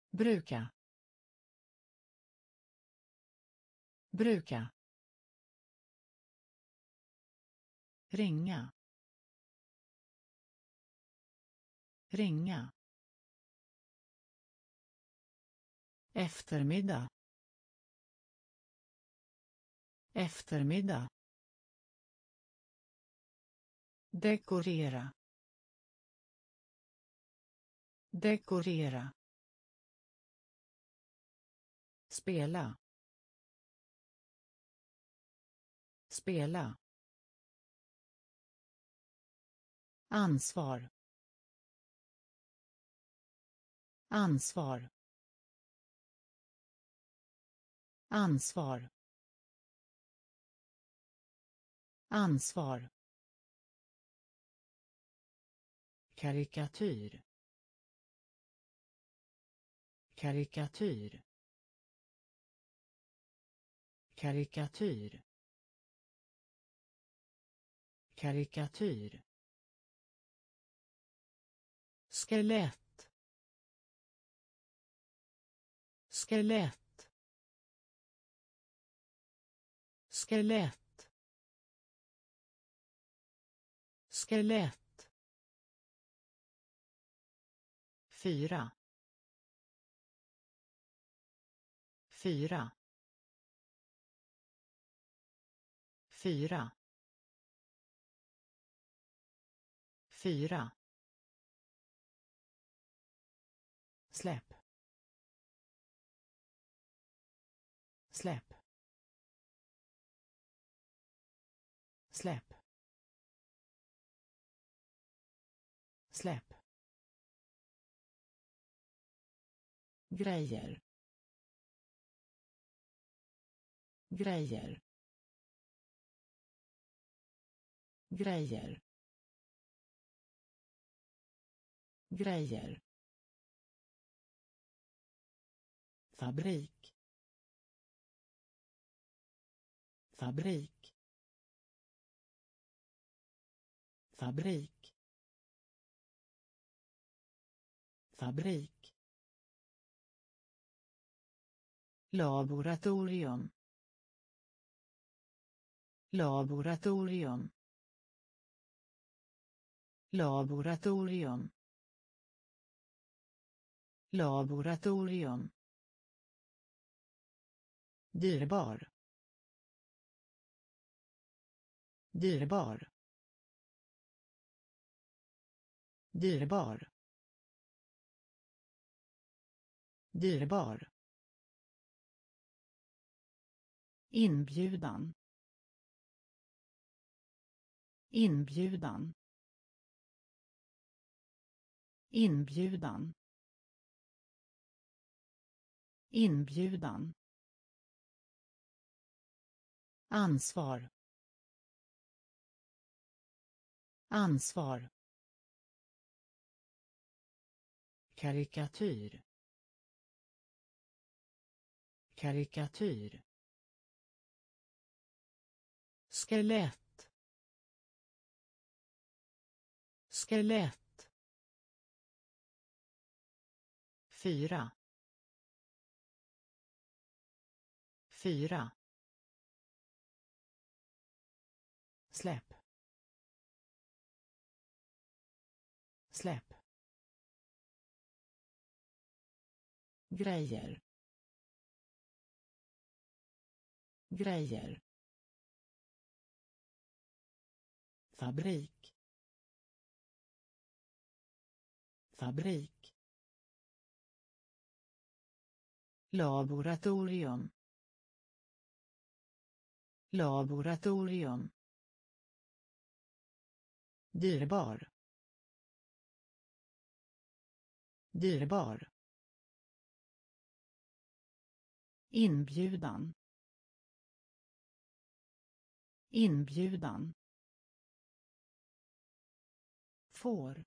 Bruka. Bruka. Ringa. Ringa. Eftermiddag. Eftermiddag dekorera. Dekorera. Spela. Spela. Ansvar. Ansvar. Ansvar. Ansvar. Karikatyr. Karikatyr. Karikatyr. Karikatyr. Skelett. Skelett. Skelett. Skelett. Fyra. Fyra. Fyra. Fyra. Släpp. Grejer. Grejer. Grejer. Grejer. Fabrik. Fabrik. Fabrik. Fabrik. Laboratorium. Laboratorium. Laboratorium. Laboratorium. Dyrbar. Dyrbar. Dyrbar. Dyrbar. Inbjudan. Inbjudan. Inbjudan. Inbjudan. Ansvar. Ansvar. Karikatyr. Karikatyr skelett. Skelett. Fyra. Fyra. Släpp. Släpp. Grejer. Grejer. Fabrik. Fabrik. Laboratorium. Laboratorium. Dyrbar. Dyrbar. Inbjudan. Inbjudan får.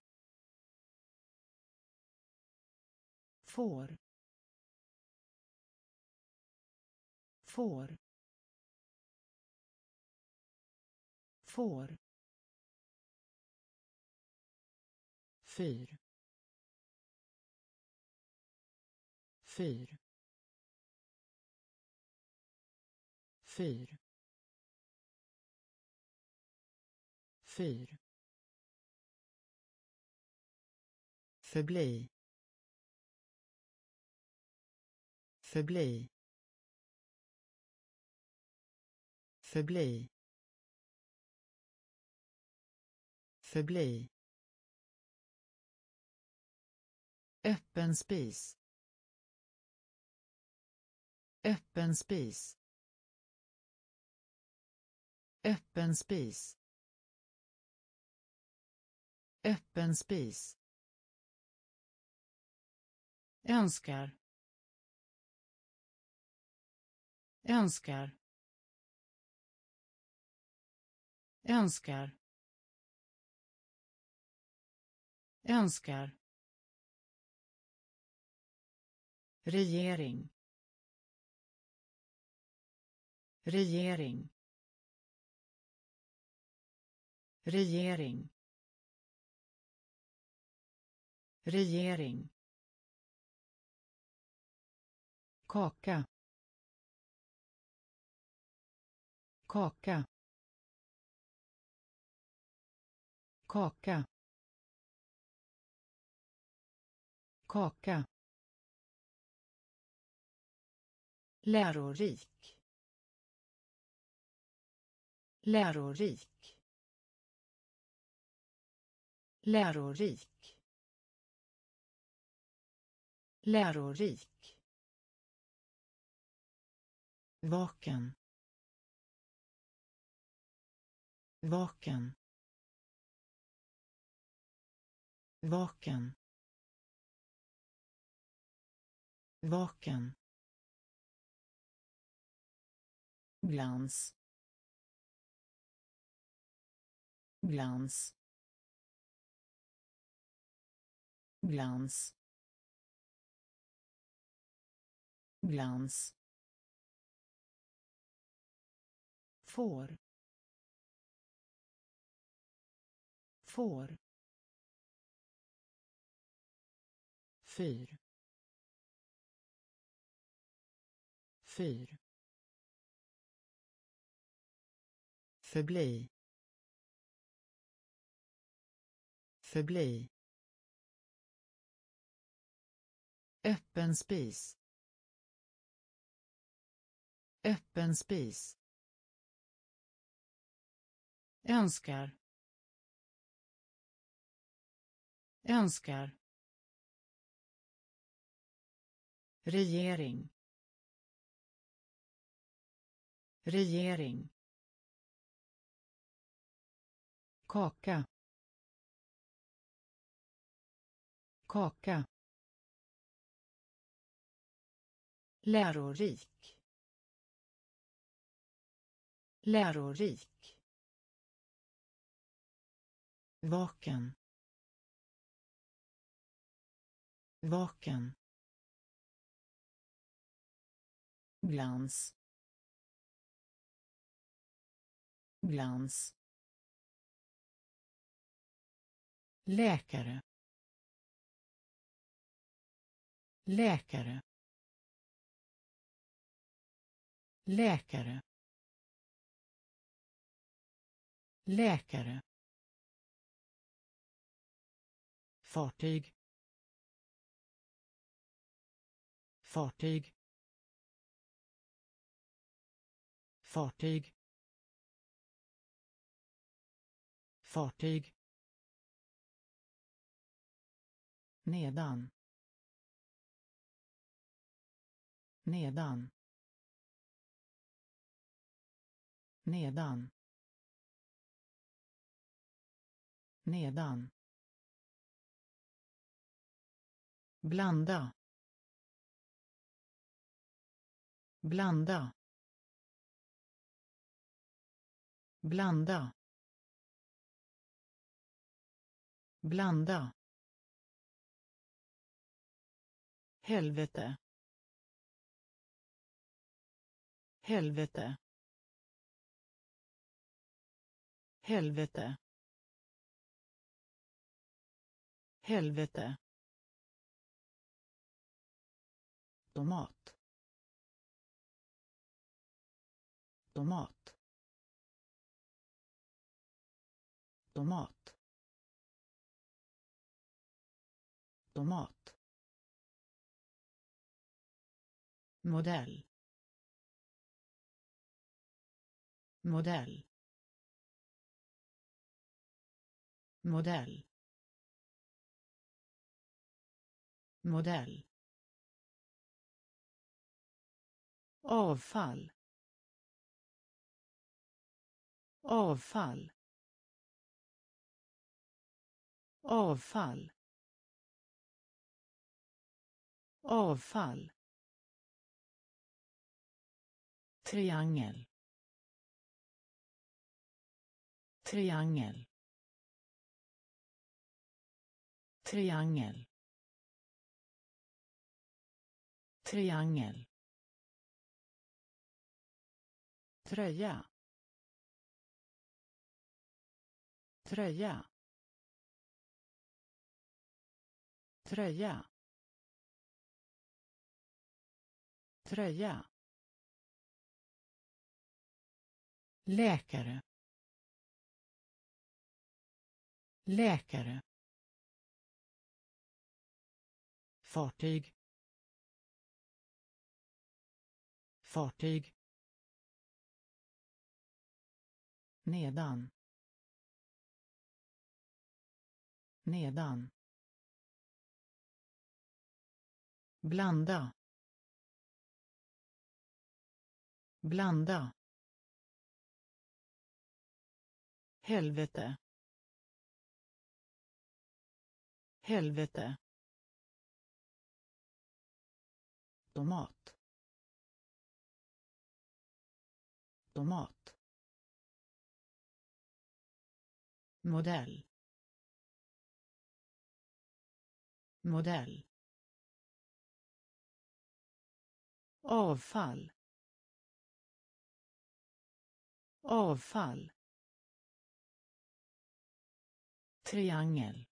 Får. Får. Får. Fyr. Fyr. Fyr. Fyr. Förbli. Förbli. Förbli. Förbli. Öppen spis. Öppen spis. Öppen spis. Öppen spis. Önskar. Önskar. Önskar. Önskar. Regering. Regering. Regering. Regering. Kaka. Kaka. Kaka. Kaka. Lärorik. Lärorik. Lärorik. Lärorik. Vaken. Vaken. Vaken. Vaken. Glans. Glans. Glans. Glans. Får. Får. Fyr. Fyr. Förbli. Förbli. Öppen spis. Öppen spis önskar. Önskar. Regering. Regering. Kaka. Kaka. Lärorik. Lärorik. Vaken. Vaken. Glans. Glans. Läkare. Läkare. Läkare. Läkare. Fartyg. Fartyg. Fartyg. Fartyg. Nedan. Nedan. Nedan. Nedan. Blanda. Blanda. Blanda. Blanda. Helvete. Helvete. Helvete. Helvete. Tomat. Tomat. Tomat. Tomat. Modell. Modell. Modell. Modell. Avfall. Avfall. Avfall. Avfall. Triangel. Triangel. Triangel. Triangel. Tröja. Tröja. Tröja. Tröja. Läkare. Läkare. Fartyg. Fartyg. Nedan. Nedan. Blanda. Blanda. Helvete. Helvete. Tomat. Tomat. Modell. Modell. Avfall. Avfall. Triangel.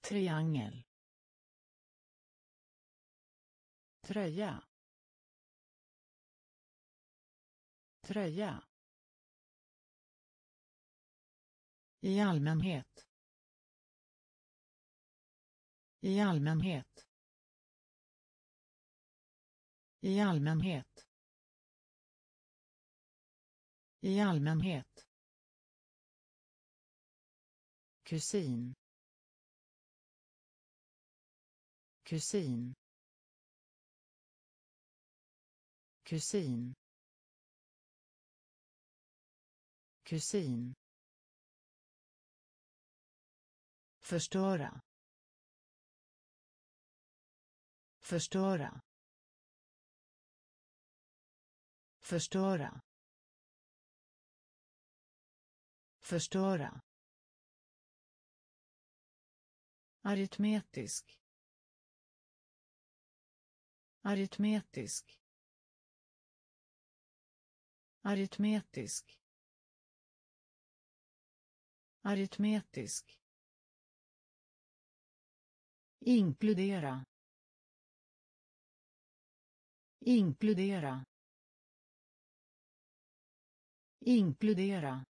Triangel. Tröja. Tröja. I allmänhet. I allmänhet. I allmänhet. I allmänhet. Kusin. Kusin. Kusin. Kusin. Förstöra förstöra förstöra förstöra. Aritmetisk aritmetisk aritmetisk. Aritmetisk inkludera. Inkludera. Inkludera.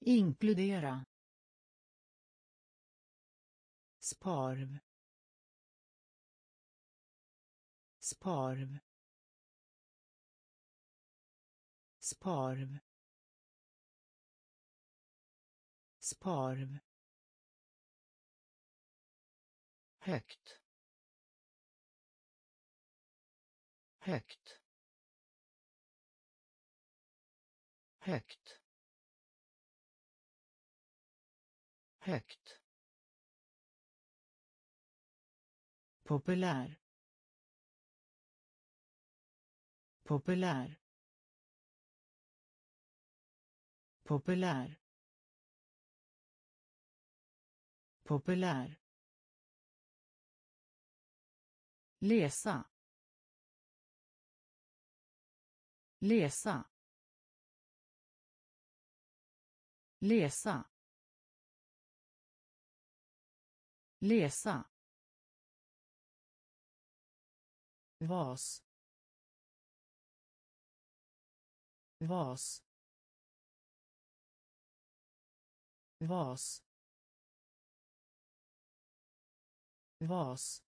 Inkludera. Sparv. Sparv. Sparv. Sparv. Högt. Högt. Högt. Högt. Populär. Populär. Populär. Populär. Läsa. Läsa. Läsa. Läsa. Vas. Vas. Vas. Vas.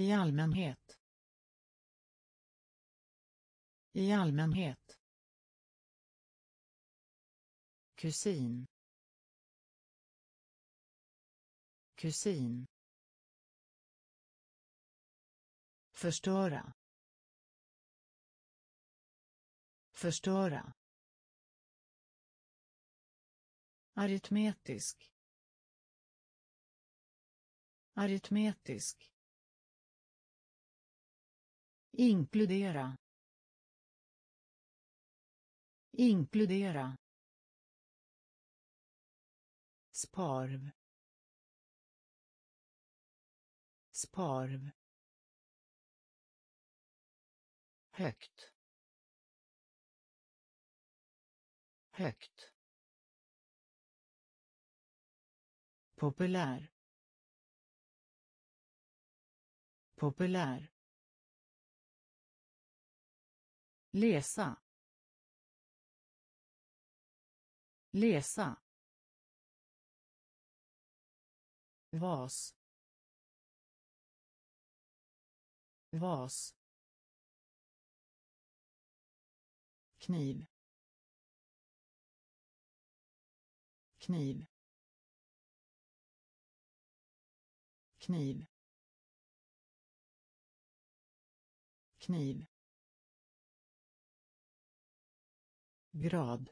I allmänhet. I allmänhet. Kusin. Kusin. Förstöra. Förstöra. Aritmetisk. Aritmetisk inkludera. Inkludera. Sparv. Sparv. Högt. Högt. Populär. Populär. Läsa. Läsa. Vas. Vas. Kniv. Kniv. Kniv. Kniv. Grad.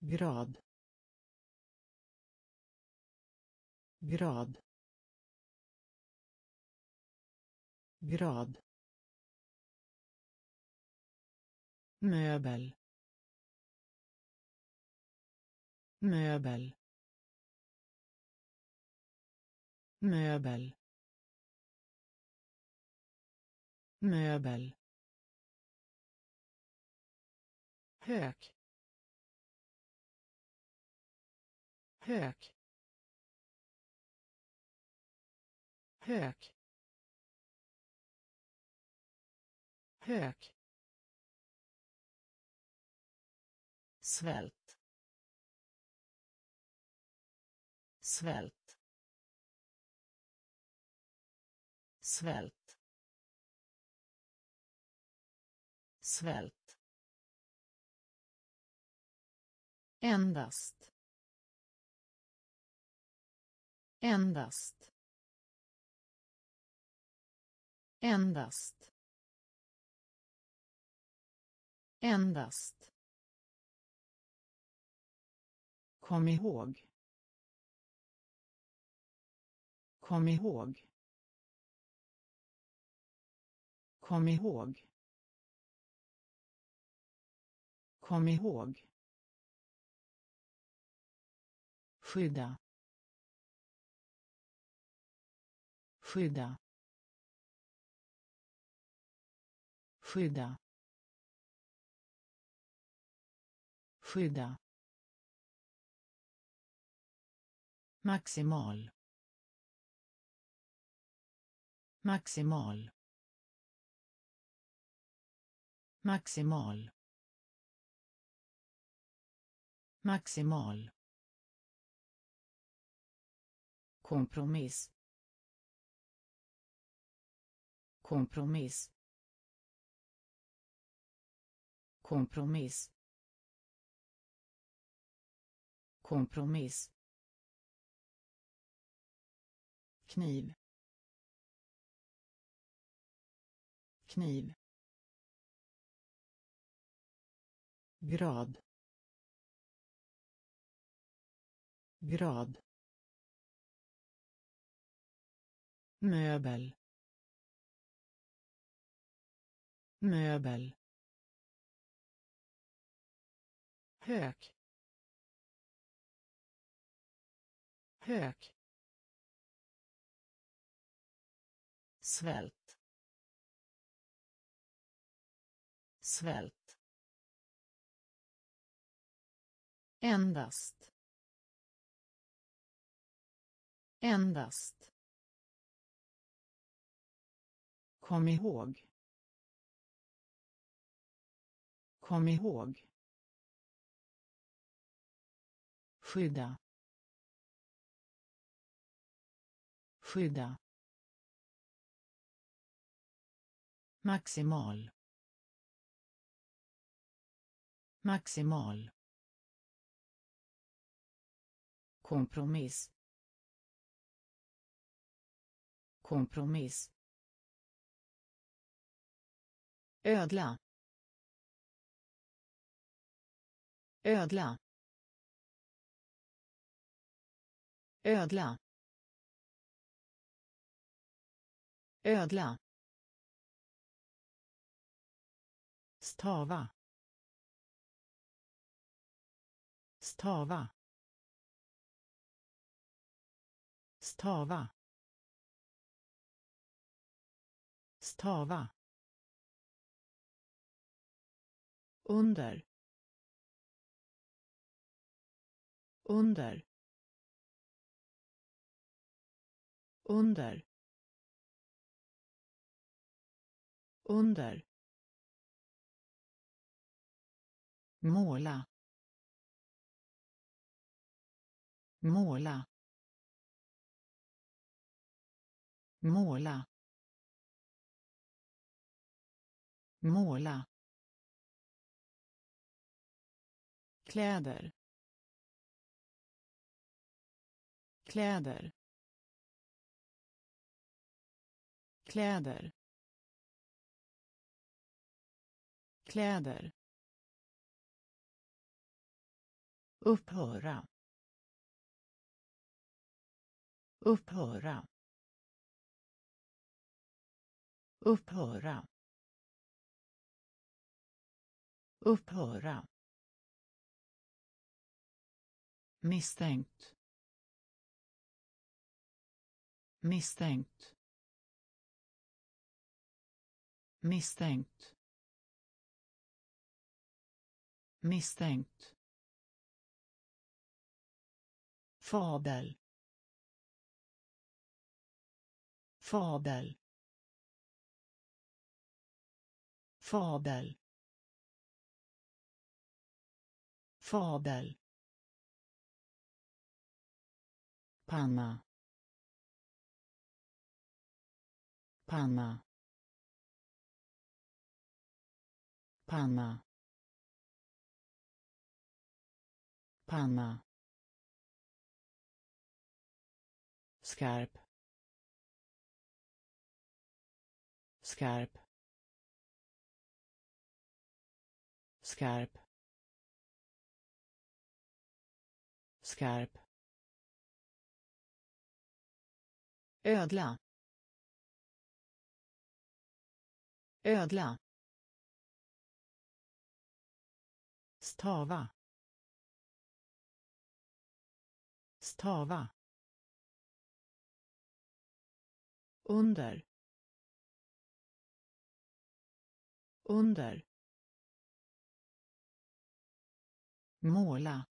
Grad. Grad. Grad. Möbel. Möbel. Möbel. Möbel. Hög. Hög. Hög. Hög. Svält. Svält. Svält. Svält. Endast endast endast endast Kom ihåg. Kom ihåg. Kom ihåg. Kom ihåg. Skydda. Skydda. Skydda. Skydda. maximal maximal maximal maximal kompromiss kompromiss kompromiss kompromiss kniv. Kniv. Grad. Grad möbel. Möbel. Hög hög svält. Svält. Endast. Endast. Kom ihåg. Kom ihåg. Skydda. Skydda. Maximal. Maximal. Kompromiss. Kompromiss. Ödla. Ödla. Ödla. Ödla. Stava. Stava. Stava. Stava. Under. Under. Under. Under. Måla. Måla. Måla. Måla. Kläder. Kläder. Kläder. Kläder. Upphöra. Upphöra. Upphöra. Upphöra. Misstänkt. Misstänkt. Misstänkt. Misstänkt. Fabel. Fabel. Fabel. Fabel. Panna. Panna. Panna. Panna. Skarp. Skarp. Skarp. Skarp. Ödla. Ödla. Stava. Stava. Under. Under. Måla.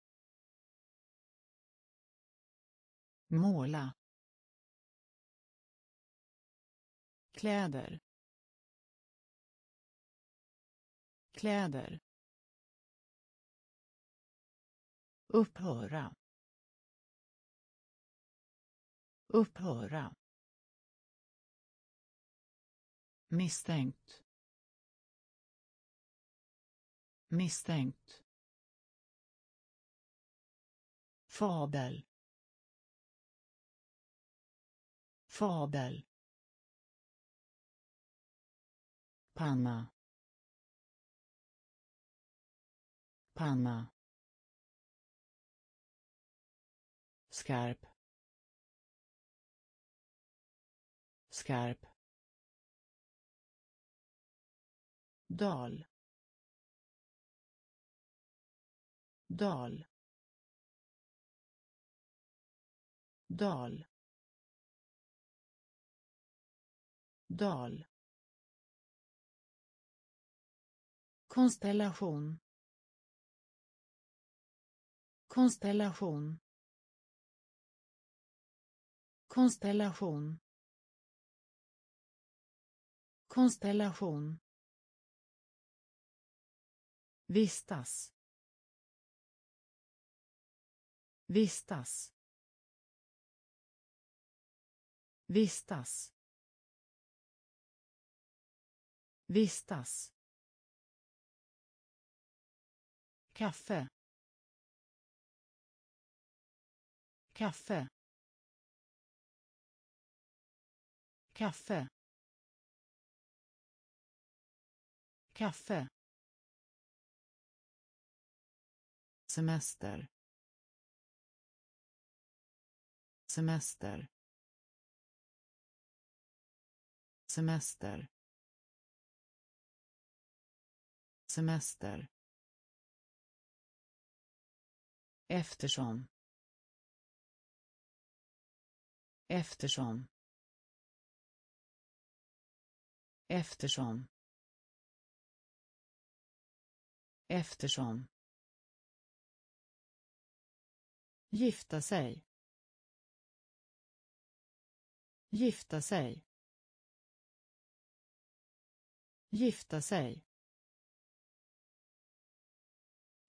Måla. Kläder. Kläder. Upphöra. Upphöra. Misstänkt. Misstänkt. Fabel. Fabel. Panna. Panna. Skarp. Skarp. Dal. Dal. Dal. Dal. Konstellation. Konstellation. Konstellation. Konstellation. Vistas. Vistas. Vistas. Vistas. Kaffe. Kaffe. Kaffe. Kaffe. Semester. Semester. Semester. Semester. Eftersom. Eftersom. Eftersom. Eftersom. Gifta sig. Gifta sig. Gifta sig.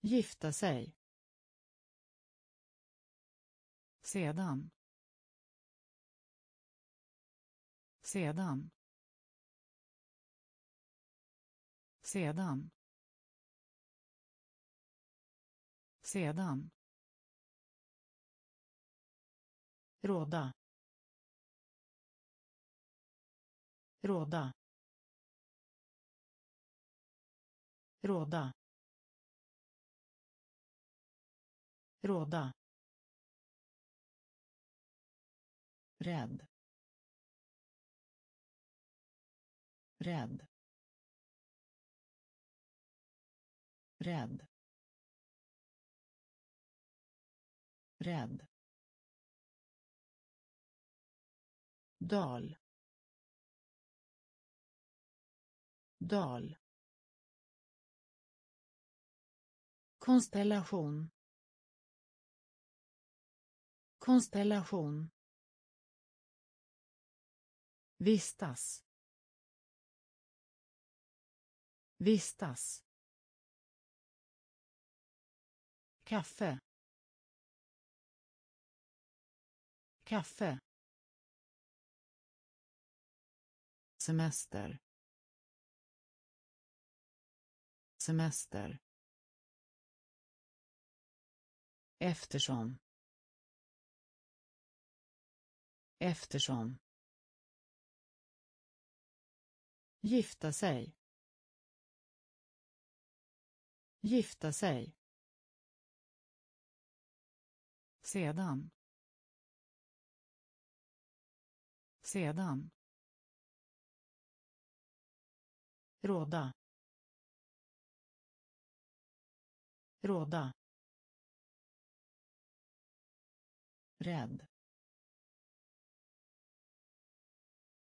Gifta sig. Sedan. Sedan. Sedan. Sedan. Råda. Råda. Råda. Råda. Rädd. Rädd. Rädd. Rädd. Dal. Dal. Konstellation. Konstellation vistas. Vistas. Kaffe. Kaffe. Semester. Semester. Eftersom. Eftersom. Gifta sig. Gifta sig. Sedan. Sedan. Råda. Råda. Rädd.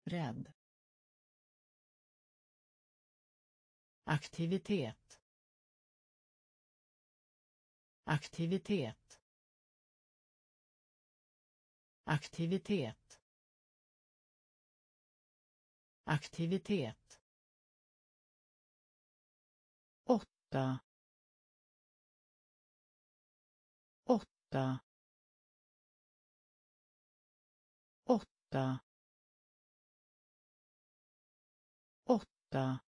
Rädd. Aktivitet. Aktivitet. Aktivitet. Aktivitet. Åtta. Åtta. Åtta. Åtta.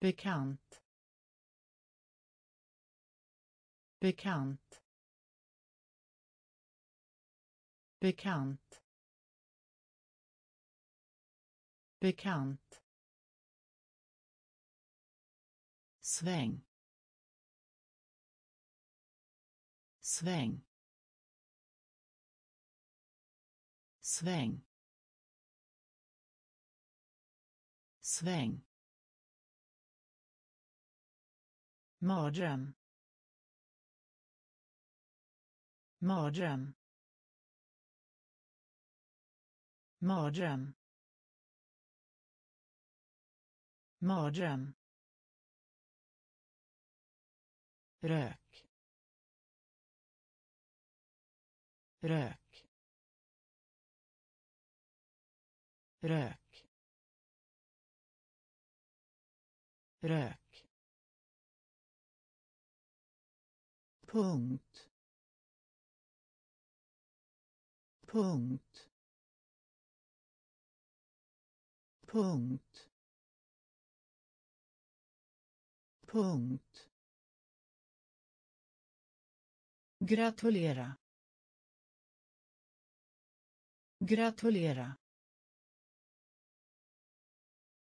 Bekant bekant bekant bekant. Sväng sväng. Sväng sväng. Mardröm. Mardröm. Mardröm. Mardröm. Rök. Rök. Rök. Rök. Punkt punkt punkt punkt Gratulera. Gratulera.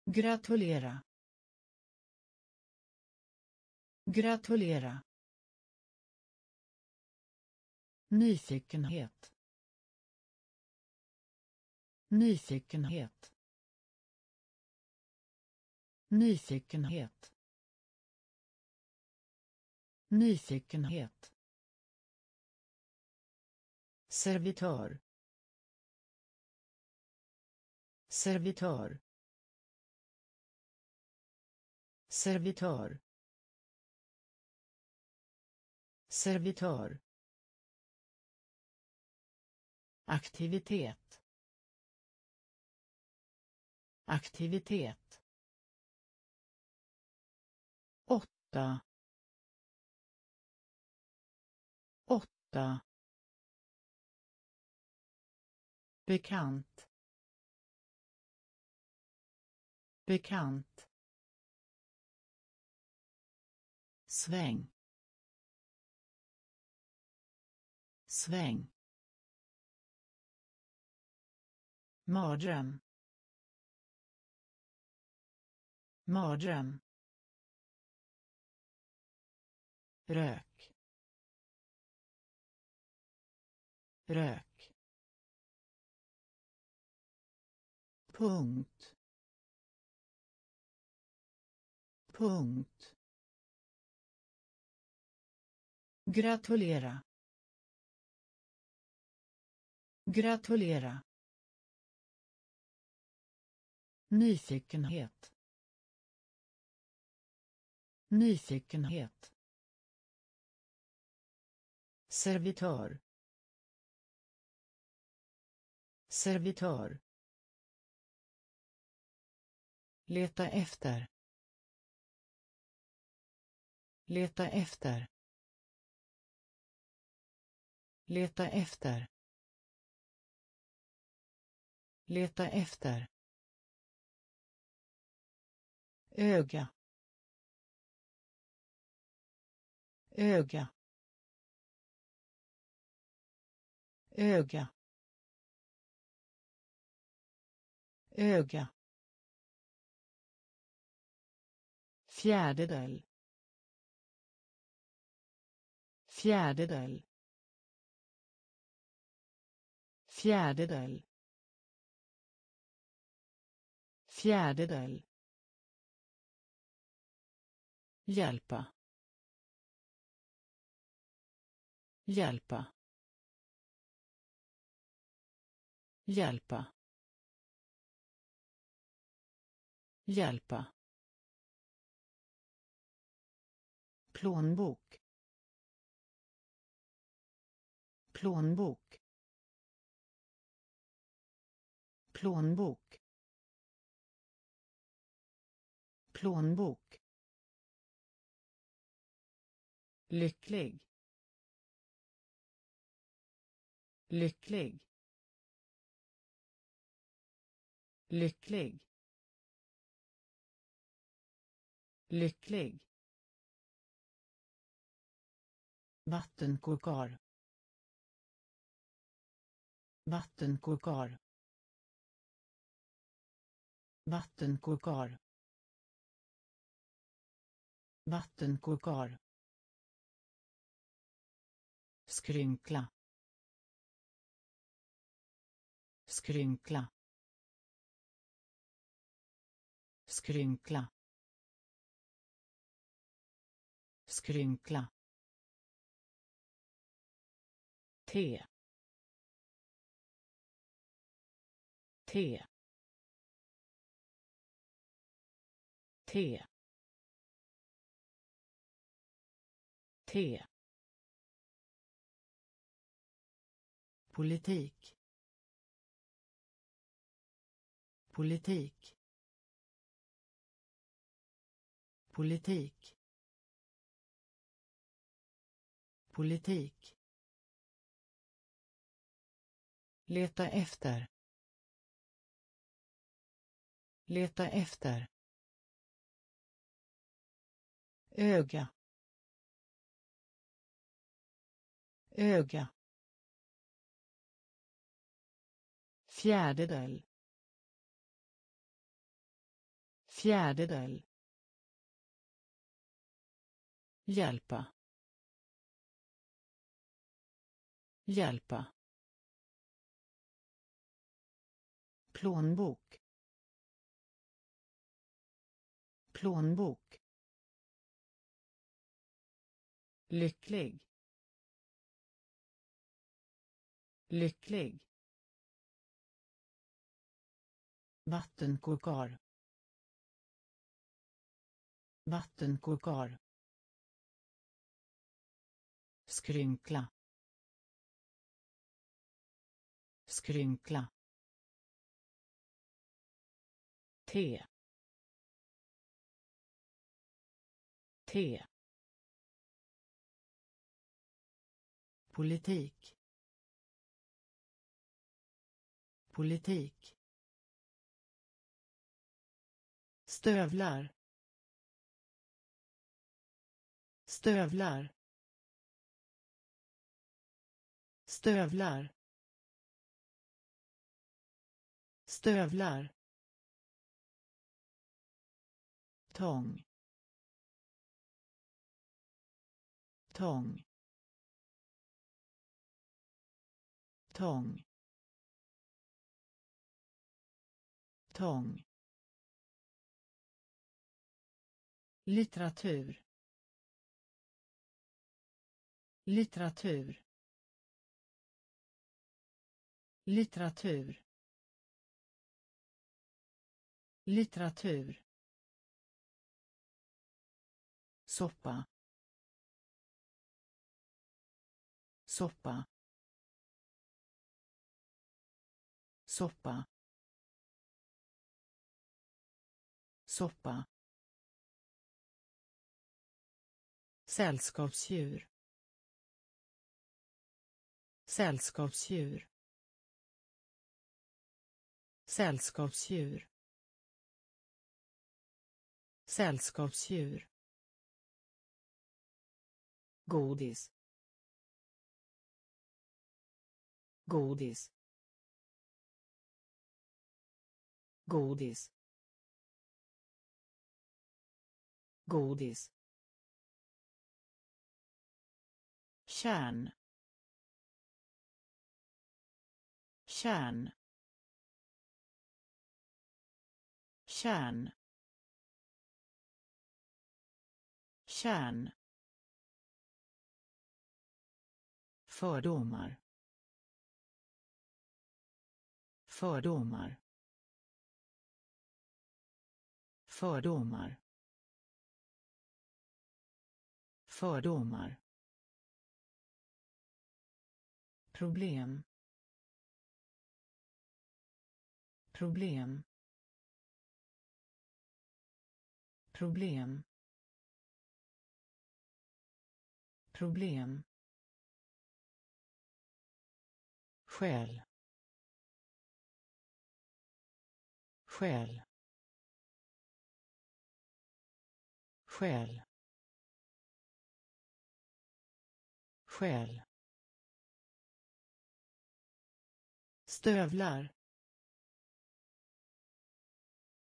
Gratulera. Gratulera. Nyfikenhet. Nyfikenhet. Nyfikenhet. Nyfikenhet. Servitör. Servitör. Servitör. Servitör. Aktivitet. Aktivitet. Åtta. Åtta. Bekant. Bekant. Sväng. Sväng. Mardröm. Mardröm. Rök. Rök. Punkt. Punkt. Gratulera. Gratulera. Nyfikenhet. Nyfikenhet. Servitör. Servitör. Leta efter. Leta efter. Leta efter. Leta efter öga. Öga. Öga. Öga. Fjärdedel. Fjärdedel. Fjärdedel. Fjärdedel hjälpa. Hjälpa. Hjälpa. Hjälpa. Plånbok. Plånbok. Plånbok. Plånbok. Lycklig. Lycklig. Lycklig. Lycklig. Vattenkokar vattenkokar vattenkokar vattenkokar skrynkla. Skrynkla. Skrynkla. Skrynkla. T T T T politik. Politik. Politik. Politik. Leta efter. Leta efter. Öga. Öga. Fjärdedel. Fjärdedel. Hjälpa. Hjälpa. Plånbok. Plånbok. Lycklig. Lycklig. Vattenkokar vattenkokar skrynkla. Skrynkla. Te. Te. Politik. Politik. Stövlar. Stövlar. Stövlar. Stövlar. Tång. Tång. Tång. Tång. Litteratur. Litteratur. Litteratur. Litteratur. Soppa. Soppa. Soppa. Soppa. Sällskapsdjur. Sällskapsdjur. Sällskapsdjur. Sällskapsdjur. Godis. Godis. Godis. Godis. Kärn. Kärn. Kärn. Kärn. Fördomar. Fördomar. Fördomar. Fördomar. Problem. Problem. Problem. Problem. Skäl skäl skäl skäl stövlar.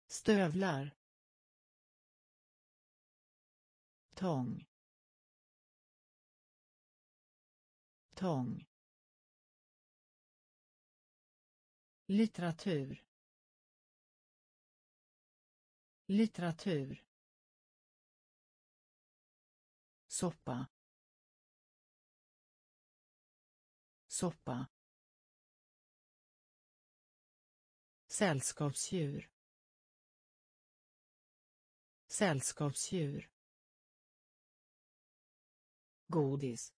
Stövlar. Tång. Tång. Litteratur. Litteratur. Soppa. Soppa. Sällskapsdjur. Sällskapsdjur. Godis.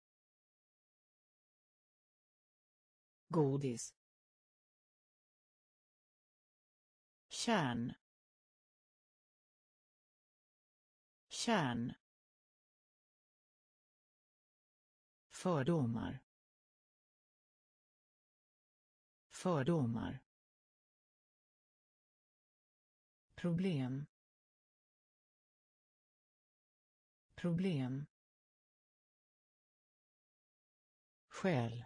Godis. Kärn. Kärn. Fördomar. Fördomar. Problem. Problem. Skäl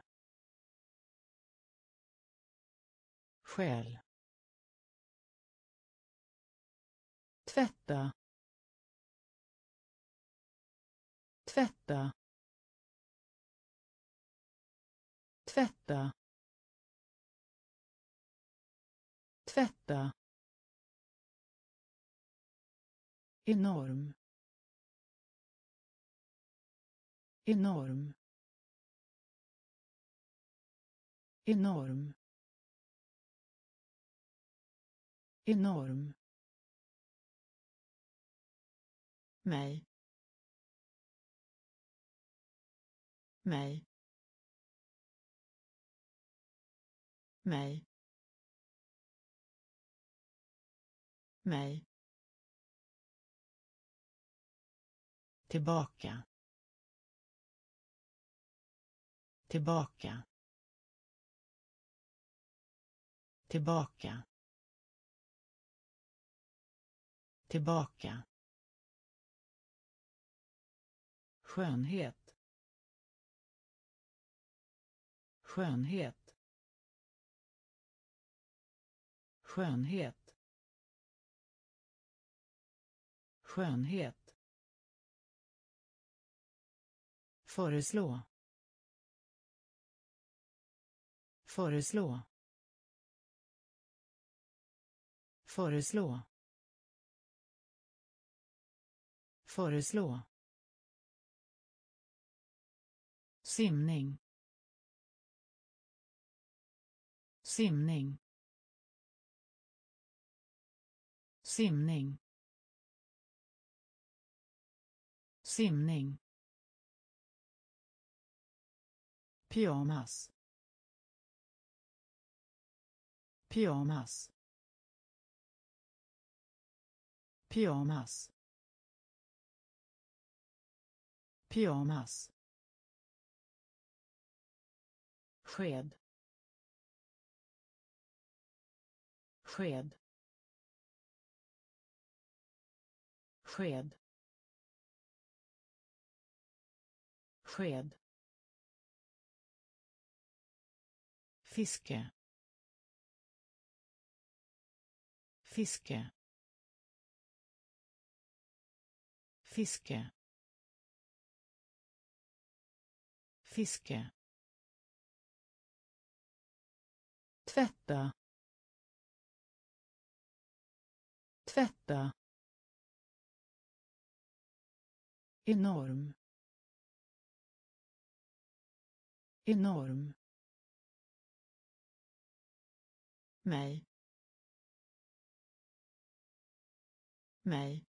skäl tvätta. Tvätta. Tvätta. Tvätta. Enorm. Enorm. Enorm. Enorm. Mig. Mig. Mig. Mig. Tillbaka. Tillbaka. Tillbaka. Tillbaka. Skönhet. Skönhet. Skönhet. Skönhet. Föreslå. Föreslå. Föreslå. Föreslå. Simning. Simning. Simning. Simning. Pyjamas. Pyjamas. Pyjamas. Pyjamas. Sked. Sked. Sked. Sked. Fiske. Fiske. Fiske. Fiske. Tvätta. Tvätta. Enorm. Enorm. Mig. Mig.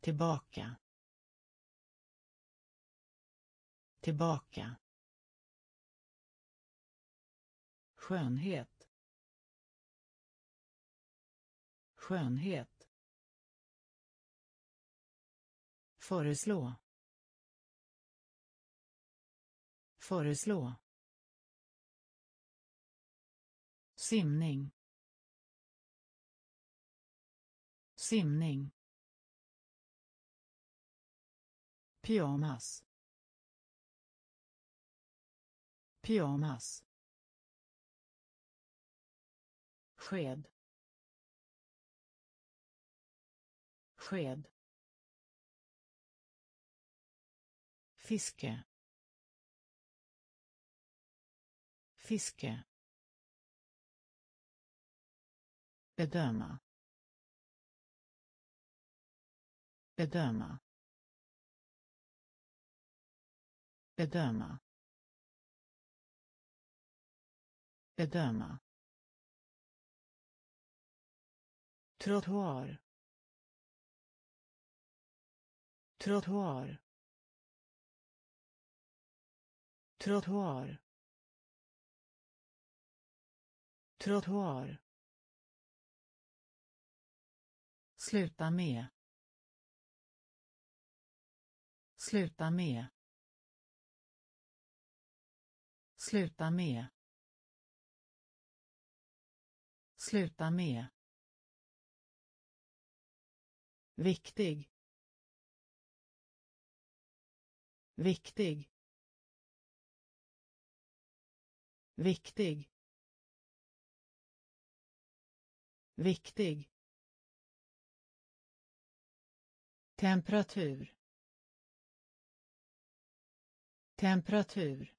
Tillbaka. Tillbaka. Skönhet. Skönhet. Föreslå. Föreslå. Simning. Simning. Pyjamas. Pyjamas. Sked. Sked. Fiske. Fiske. Bedöma. Bedöma. Bedöma. Bedöma. Trottoar. Trottoar. Trottoar. Trottoar. Sluta med. Sluta med. Sluta med. Sluta med. Viktig. Viktig. Viktig. Viktig. Temperatur. Temperatur.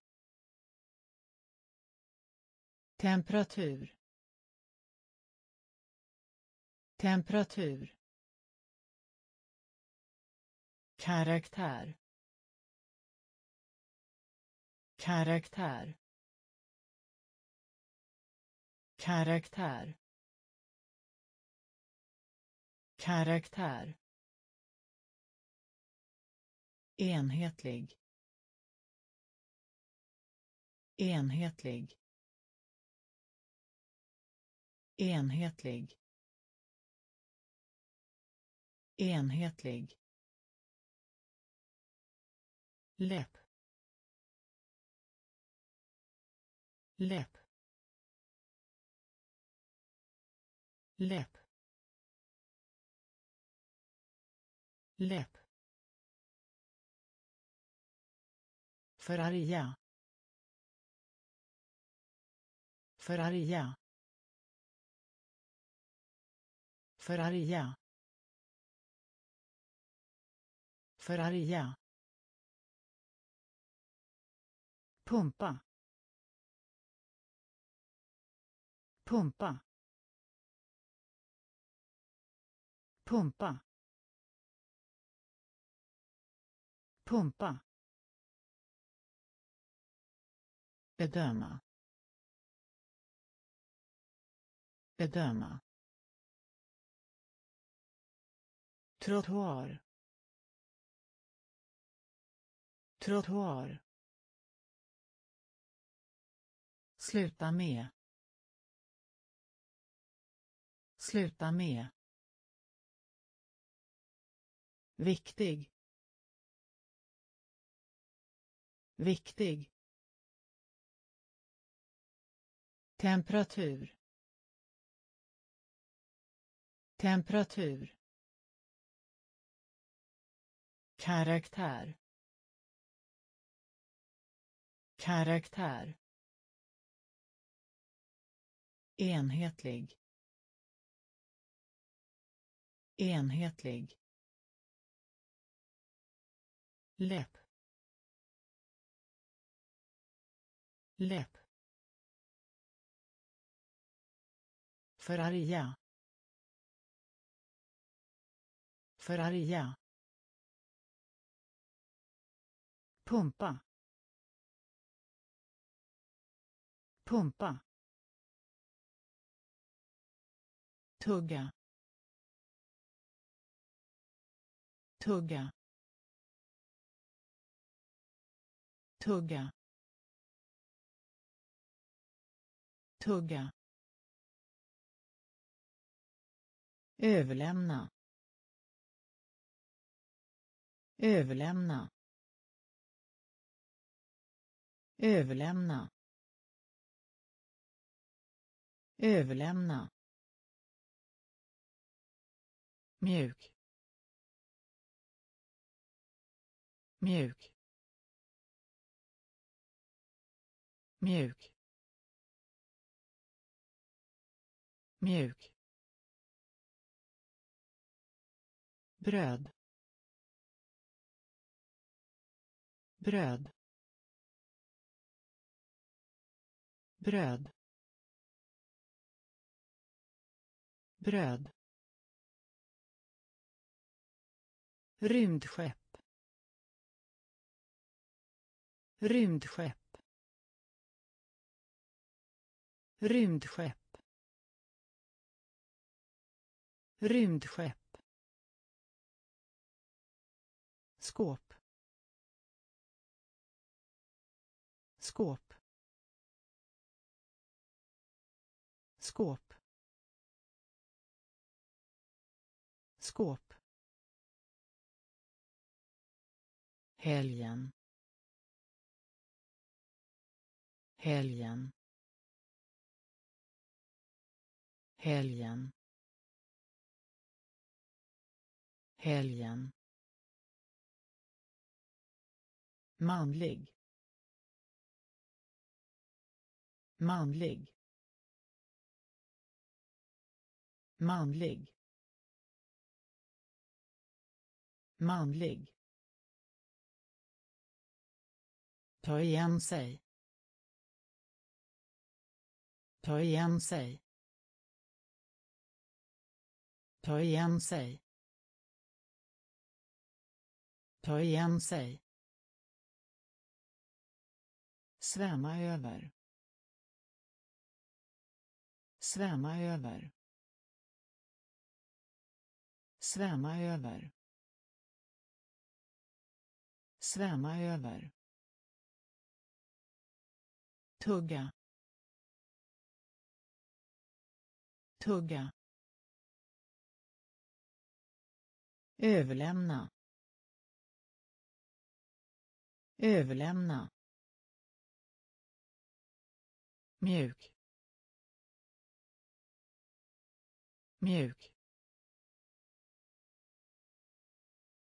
Temperatur. Temperatur. Karaktär. Karaktär. Karaktär. Karaktär enhetlig. Enhetlig. Enhetlig. Enhetlig. Läpp läpp läpp läpp Ferraria. Ferraria. Ferraria. Ferraria. pumpa pumpa pumpa pumpa bedöma. Bedöma. Trottoar. Trottoar. Sluta med. Sluta med. Viktig. Viktig. Temperatur. Temperatur. Karaktär. Karaktär. Enhetlig. Enhetlig. Läpp. Läpp. Förarga förarga pumpa. Pumpa. Tugga. Tugga. Tugga. Tugga. Överlämna. Överlämna. Överlämna. Överlämna. Mjuk. Mjuk. Mjuk. Mjuk. Bröd. Bröd. Bröd. Bröd. Rymdskepp. Rymdskepp. Rymdskepp. Rymdskepp. Skåp. Skåp. Skåp. Skåp. Helgen. Helgen. Helgen. Helgen. Manlig. Manlig. Manlig. Manlig. Ta igen sig. Ta igen sig. Ta igen sig. Ta igen sig svämma över. Svämma över. Svämma över. Svämma över. Tugga. Tugga. Överlämna. Överlämna. Mjuk. Mjuk.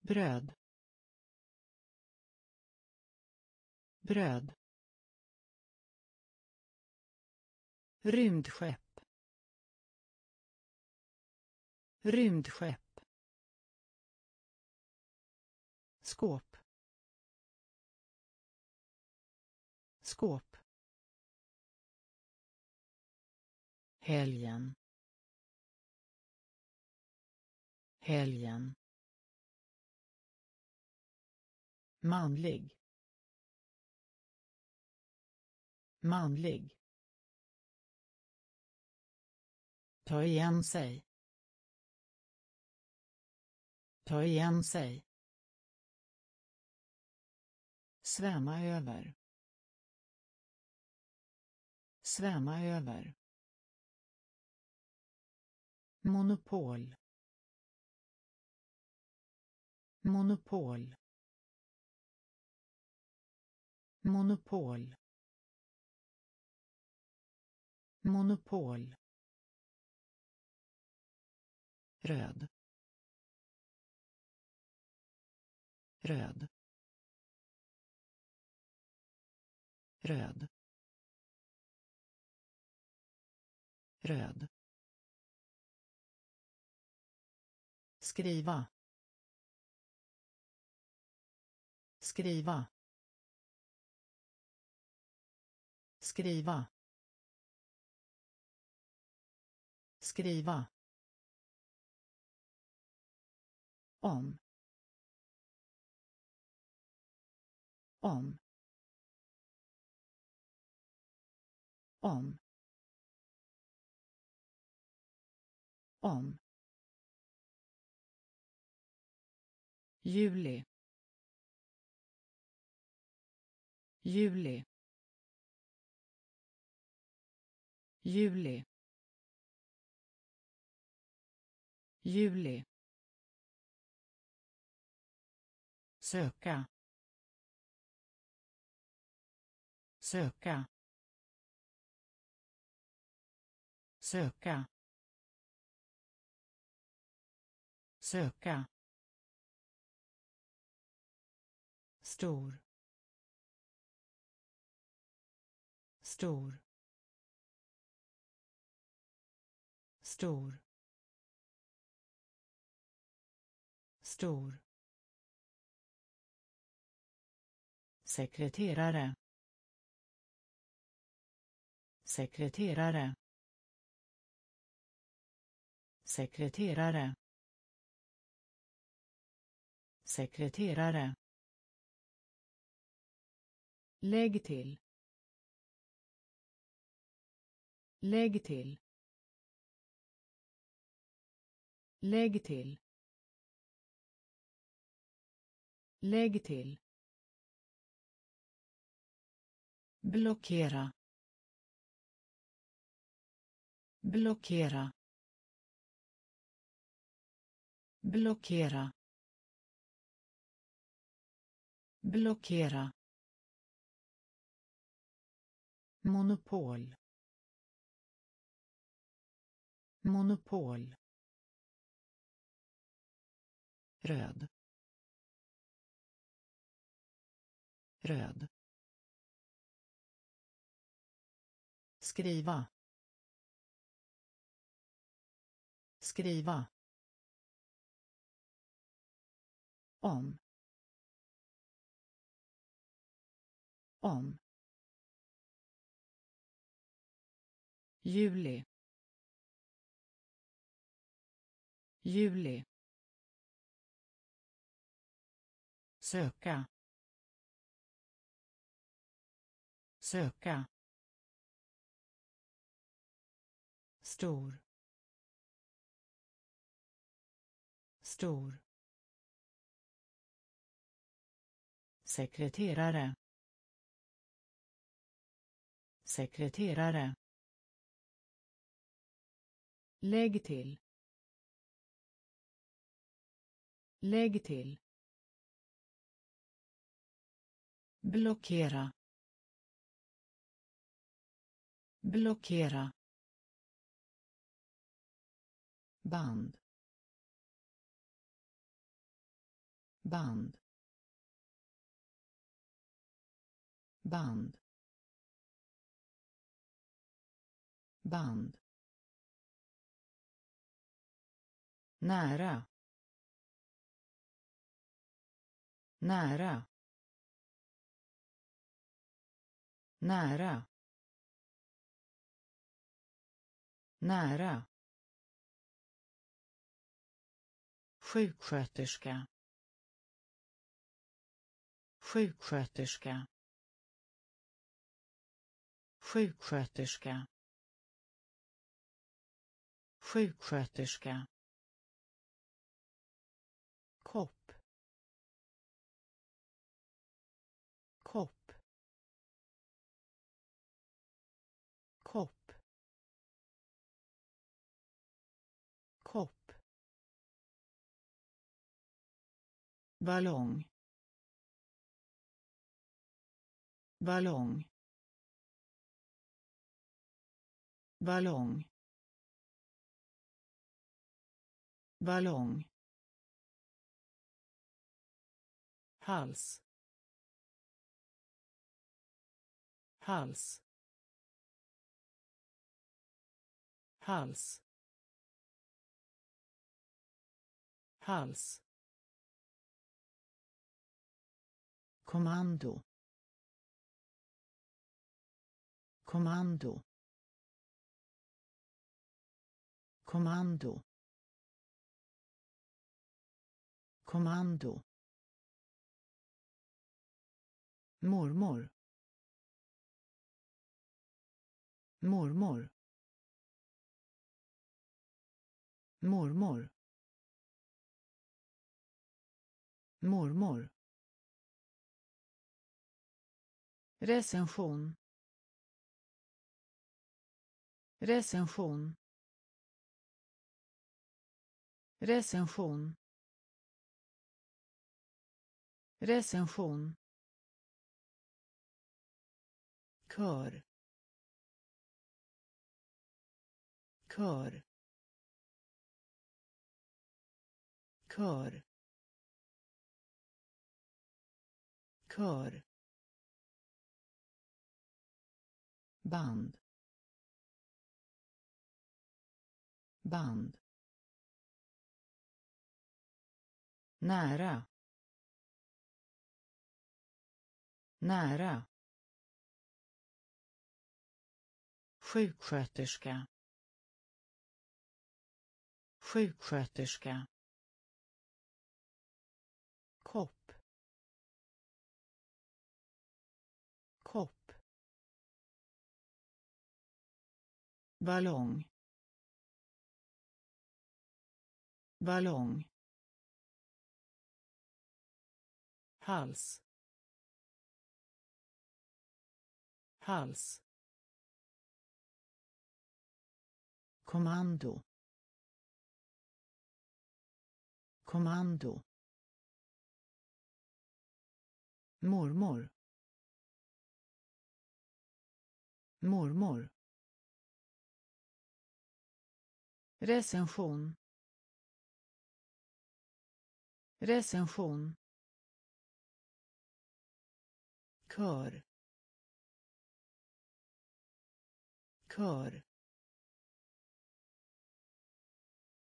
Bröd. Bröd. Rymdskepp. Rymdskepp. Skåp. Skåp. Helgen. Helgen. Manlig. Manlig. Ta igen sig. Ta igen sig. Svämma över. Svämma över monopol. Monopol. Monopol. Monopol. Röd. Röd. Röd. Röd. Skriva. Skriva. Skriva. Skriva. Om. Om. Om. Om. Juli. Juli. Juli. Juli. Söka. Söka. Söka. Söka. Stor. Stor. Stor. Stor. Sekreterare. Sekreterare. Sekreterare. Sekreterare lägg till. Lägg till. Lägg till. Lägg till. Blockera. Blockera. Blockera. Blockera. Monopol. Monopol. Röd. Röd. Skriva. Skriva. Om. Om. Juli. Juli. Söka. Söka. Stor. Stor. Sekreterare. Sekreterare lägg till. Lägg till. Blockera. Blockera. Band. Band. Band. Band. Nära. Nära. Nära. Nära. Sjuksköterska. Sjuksköterska. Sjuksköterska. Sjuksköterska. Ballong. Ballong. Ballong. Ballong. Hals. Hals. Hals. Hals. Kommando. Kommando. Kommando. Kommando. Mormor. Mormor. Mormor. Mormor. Recension. Recension. Recension. Recension. Kör. Kör. Kör. Kör. Band. Band. Nära. Nära. Sjuksköterska. Sjuksköterska. Ballong. Ballong. Hals. Hals. Kommando. Kommando. Mormor. Mormor. Recension. Recension. Kör. Kör.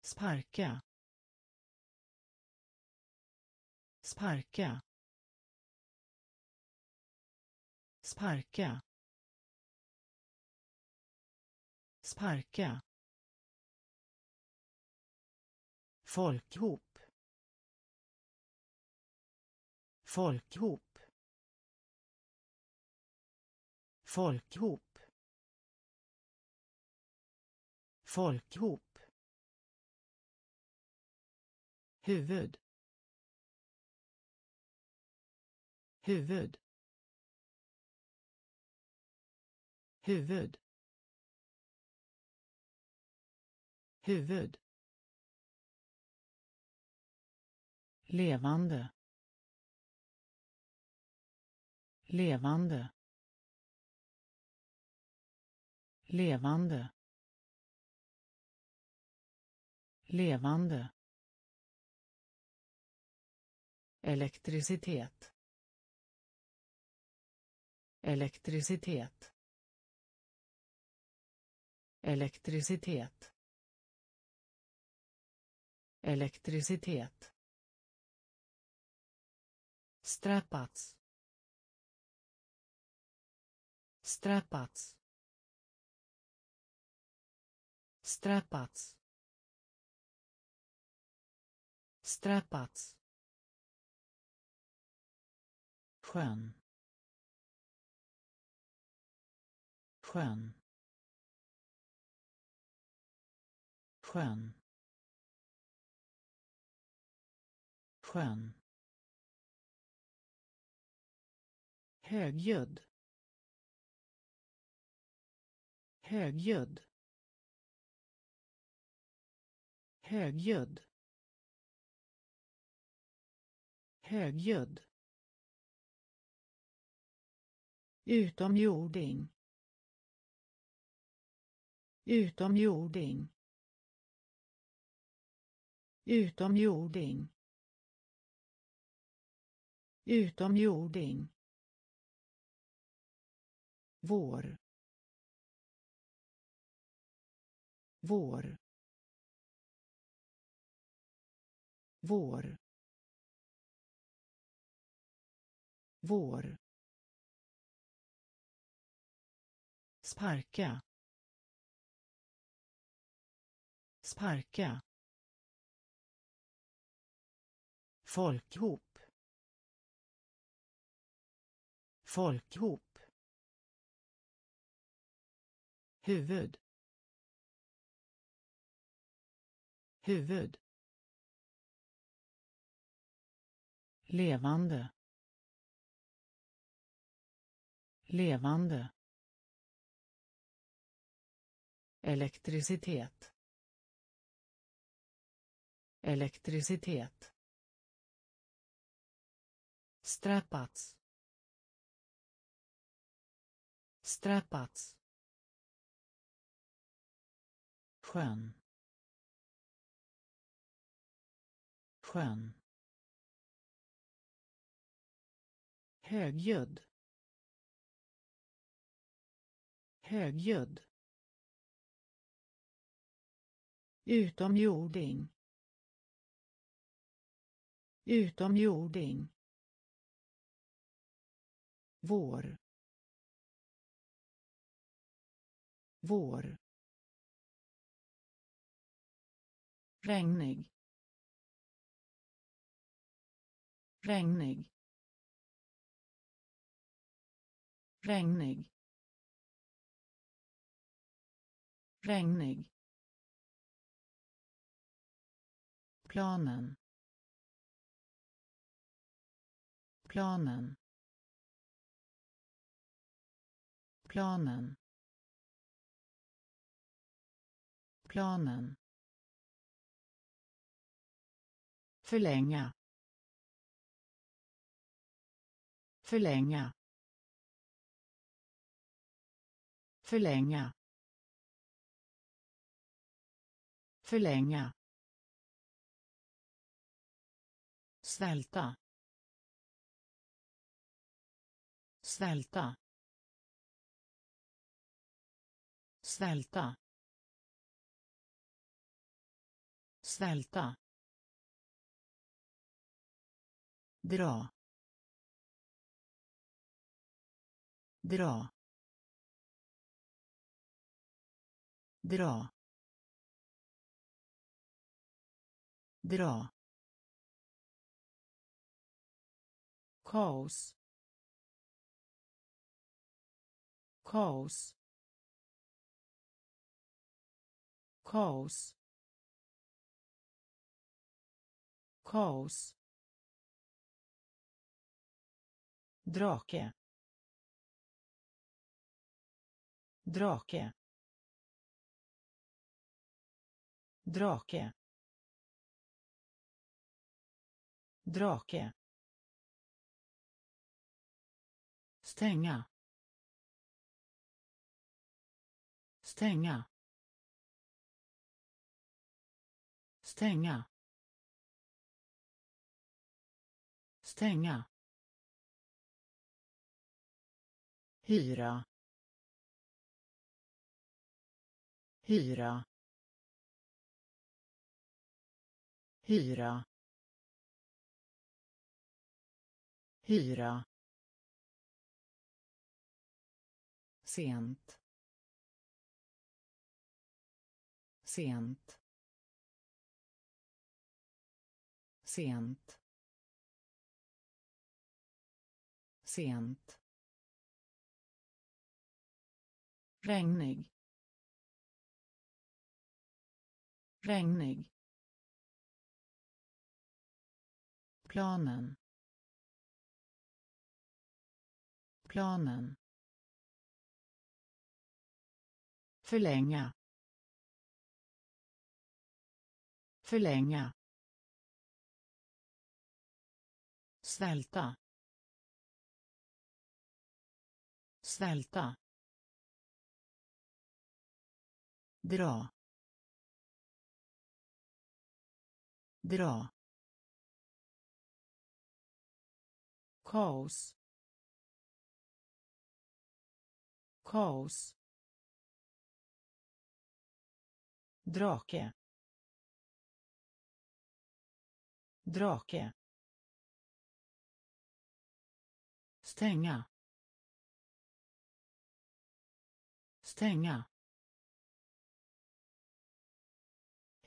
Sparka. Sparka. Sparka. Sparka. Folkhop. Folkhop. Folkhop. Folkhop. Huvud. Huvud. Huvud. Huvud. Levande. Levande. Levande. Levande. Elektricitet. Elektricitet. Elektricitet. Elektricitet strappats strappats strappats strappats skön. Skön. Skön. Skön högljudd. Högljudd. Högljudd. Högljudd. Utomjording. Utomjording. Utomjording. Utomjording vår. Vår. Vår. Vår. Sparka. Sparka. Folkhop. Folkhop. Huvud. Huvud. Levande. Levande. Elektricitet. Elektricitet. Strappats. Strappats. Skön. Skön. Högljudd. Högljudd. Utomjording. Utomjording. Vår. Vår. Regnig. Regnig. Regnig. Regnig. Planen. Planen. Planen. Planen. Förlänga förlänga förlänga förlänga svälta svälta svälta svälta. Dra. Dra. Dra. Dra. Kaos. Kaos. Kaos. Kaos drake. Drake. Drake. Drake. Stänga. Stänga. Stänga. Stänga. Hyra hyra hyra hyra. Sent. Sent. Sent. Sent. Regnig. Regnig. Planen. Planen. Förlänga. Förlänga. Svälta. Svälta. Dra. Dra. Kaos. Kaos. Drake. Drake. Stänga. Stänga.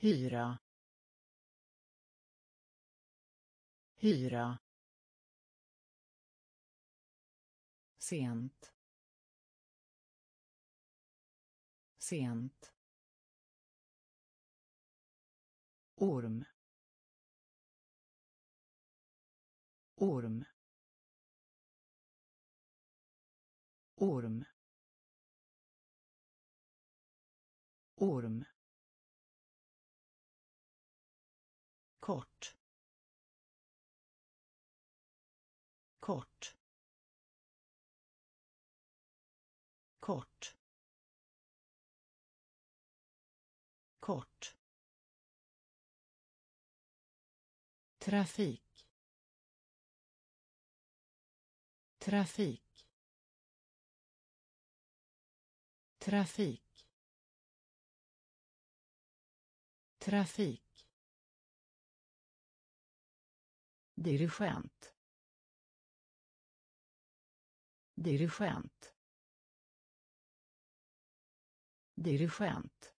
Hyra hyra sent sent orm orm orm orm. Trafik. Trafik. Trafik. Trafik. Dirigent. Dirigent. Dirigent.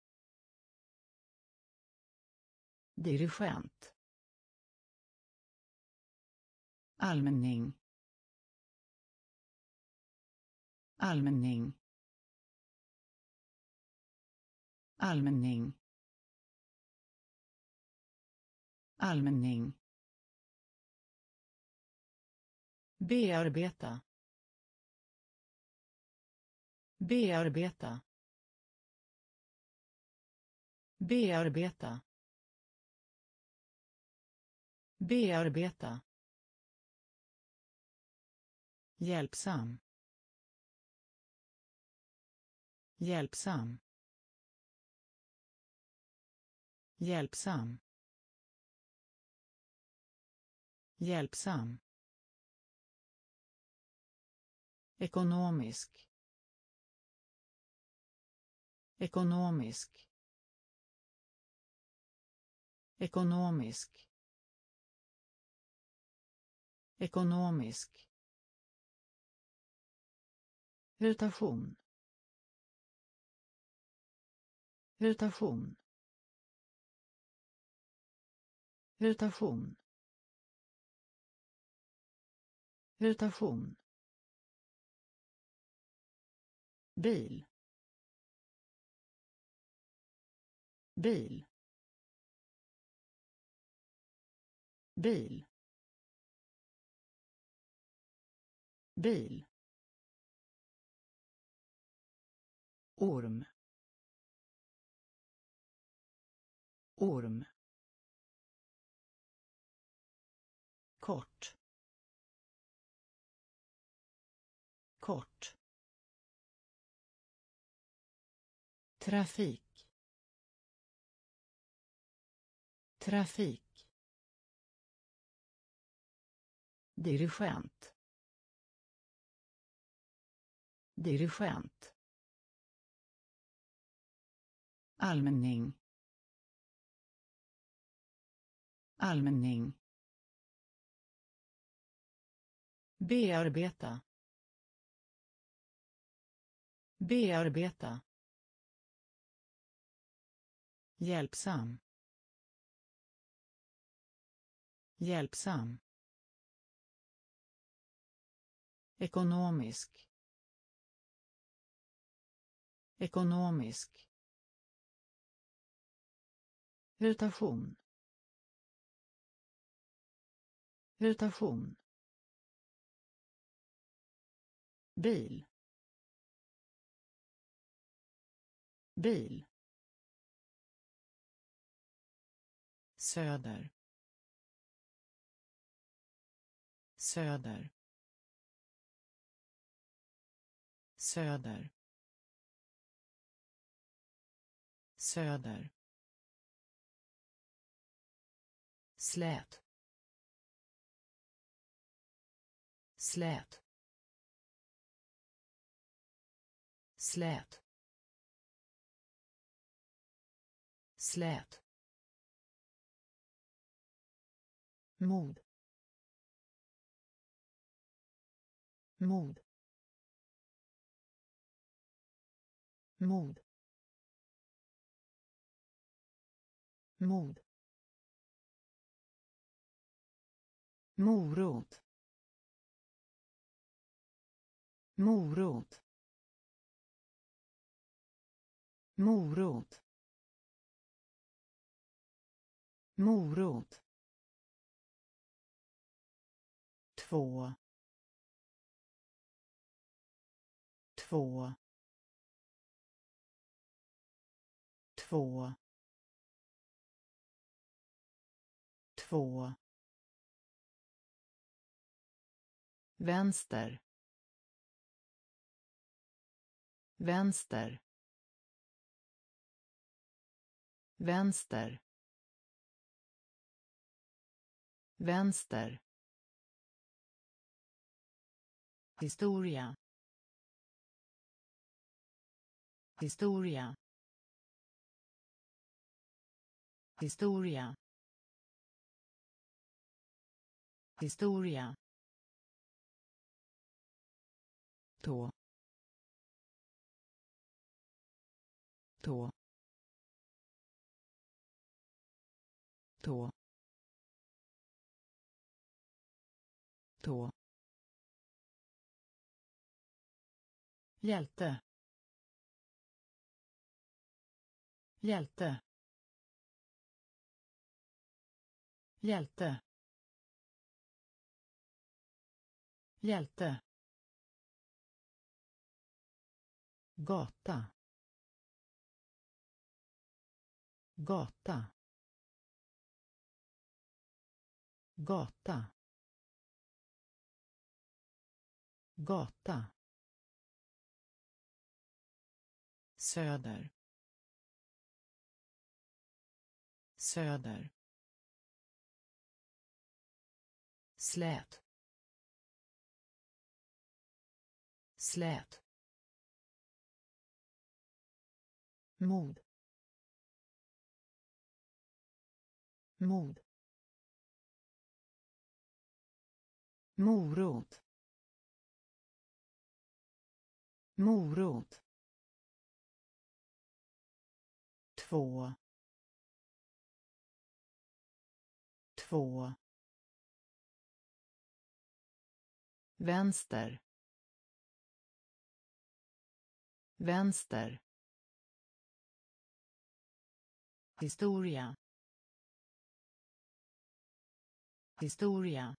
Dirigent. Allmänning. Allmänning. Allmänning. Allmänning. Bearbeta. Bearbeta. Bearbeta. Bearbeta hjälpsam. Hjälpsam. Hjälpsam. Hjälpsam. Ekonomisk. Ekonomisk. Ekonomisk mutation. Mutation. Mutation. Mutation. Bil. Bil. Bil. Bil. Orm. Orm. Kort. Kort. Trafik. Trafik. Dirigent. Dirigent. Allmänning. Allmänning. Bearbeta. Bearbeta. Hjälpsam. Hjälpsam. Ekonomisk. Ekonomisk. Mutation. Mutation. bil. Bil. Söder. Söder. Söder. Söder. Slät slät slät slät mod. Mod. Mod. Mod. Morot. Morot. Morot. Morot. Två. Två. Två. Två. Vänster. Vänster. Vänster. Vänster. Historia. Historia. Historia. Historia. Tå. Tå. Tå. Tå. Hjälte. Hjälte. Hjälte. Hjälte. Gata. Gata. Gata. Gata. Söder. Söder. Slät. Slät. Mod. Mod. Morot. Morot. Två. Två. Vänster. Vänster. Historia. Historia.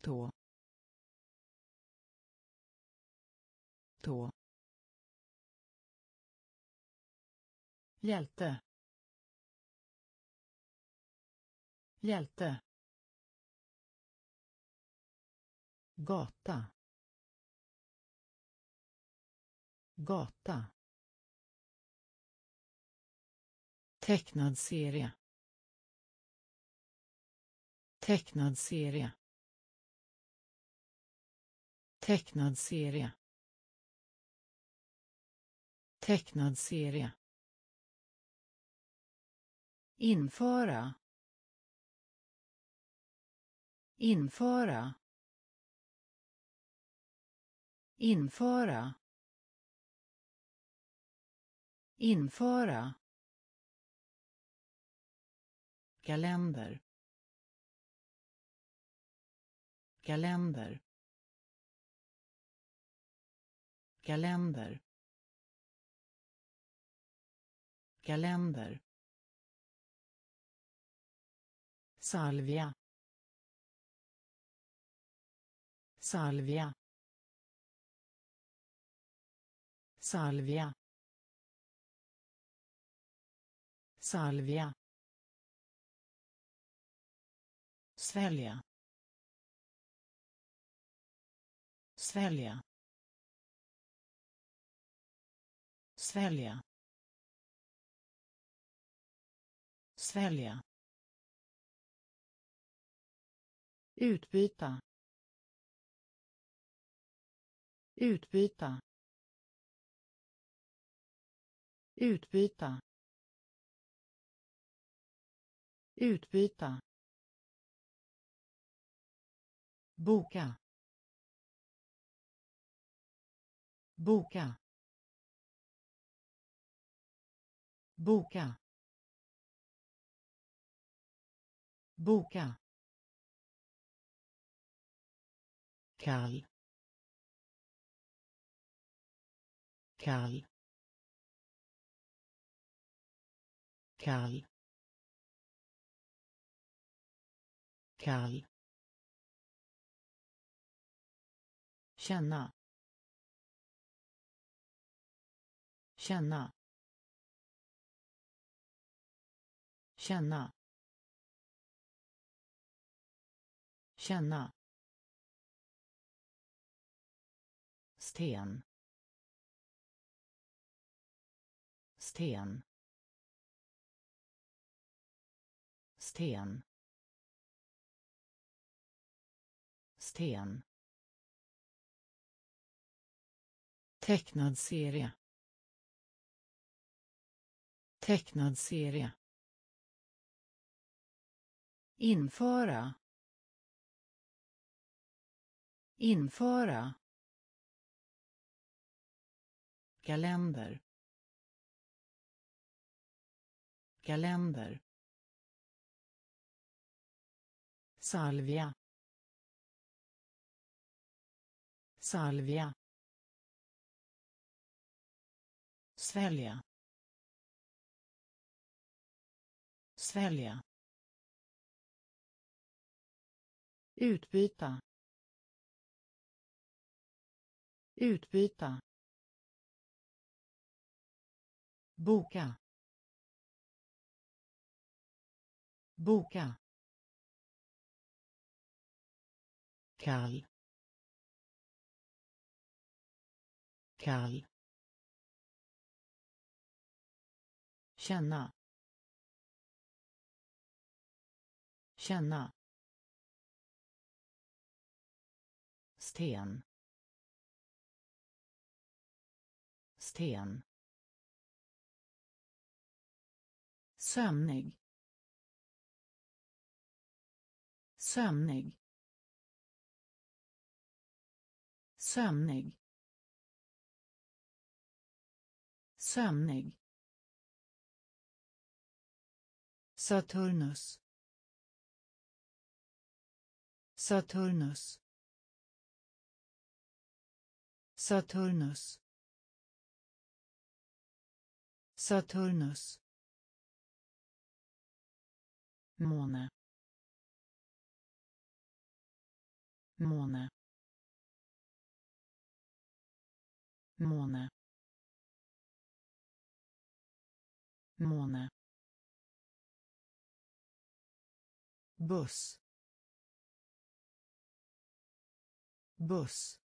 Tå. Tå. Hjälte. Hjälte. Gata. Gata. Tecknad serie. Tecknad serie. Tecknad serie. Tecknad serie. Införa. Införa. Införa. Införa kalender. Kalender. Kalender. Kalender. Salvia. Salvia. Salvia. Salvia. Svälja. Svälja. Svälja. Svälja. Utbyta. Utbyta. Utbyta. Utbyta. Boka. Boka. Boka. Boka. Kall. Kall. Kall. Kall känna. Känna. Känna. Känna. Sten. Sten. Sten. Sten. Tecknad serie. Tecknad serie. Införa. Införa. Kalender. Kalender. Salvia. Salvia. Svälja. Svälja. Utbyta. Utbyta. Boka. Boka. Kall. Kall. Känna. Känna. Sten. Sten. Sömnig. Sömnig. Sömnig. Sömnig. Saturnus. Saturnus. Saturnus. Saturnus. Måne. Måne. Måne. Måne buss. Buss.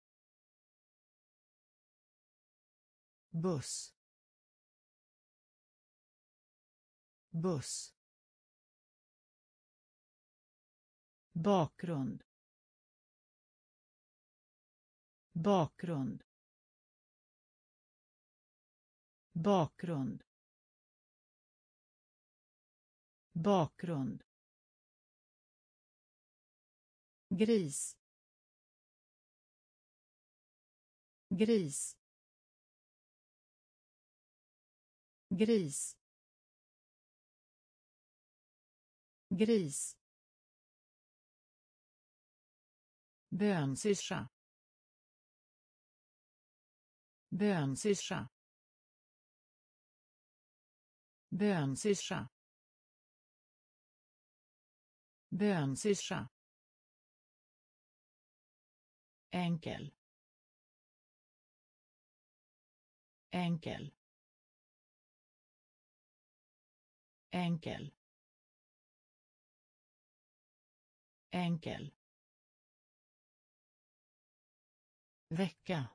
Buss. Buss. Bakgrund. Bakgrund. Bakgrund. Bakgrund gris. Gris. Gris. Gris. Bönsyrsa bönsyrsa bönsyrsa bönsyrsa enkel. Enkel. Enkel. Enkel. Vecka.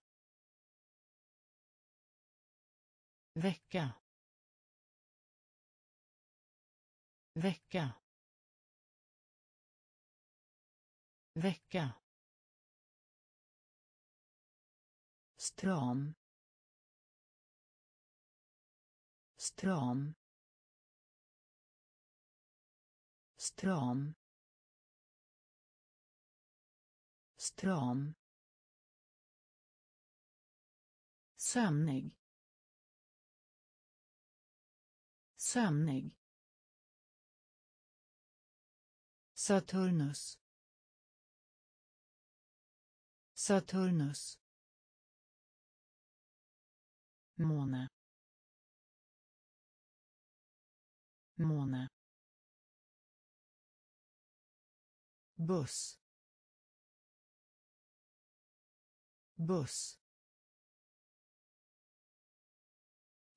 Vecka. Vecka. Vecka. Stram. Stram. Stram. Stram. Sömnig. Sömnig. Saturnus. Saturnus måne. Måne. Buss. Buss.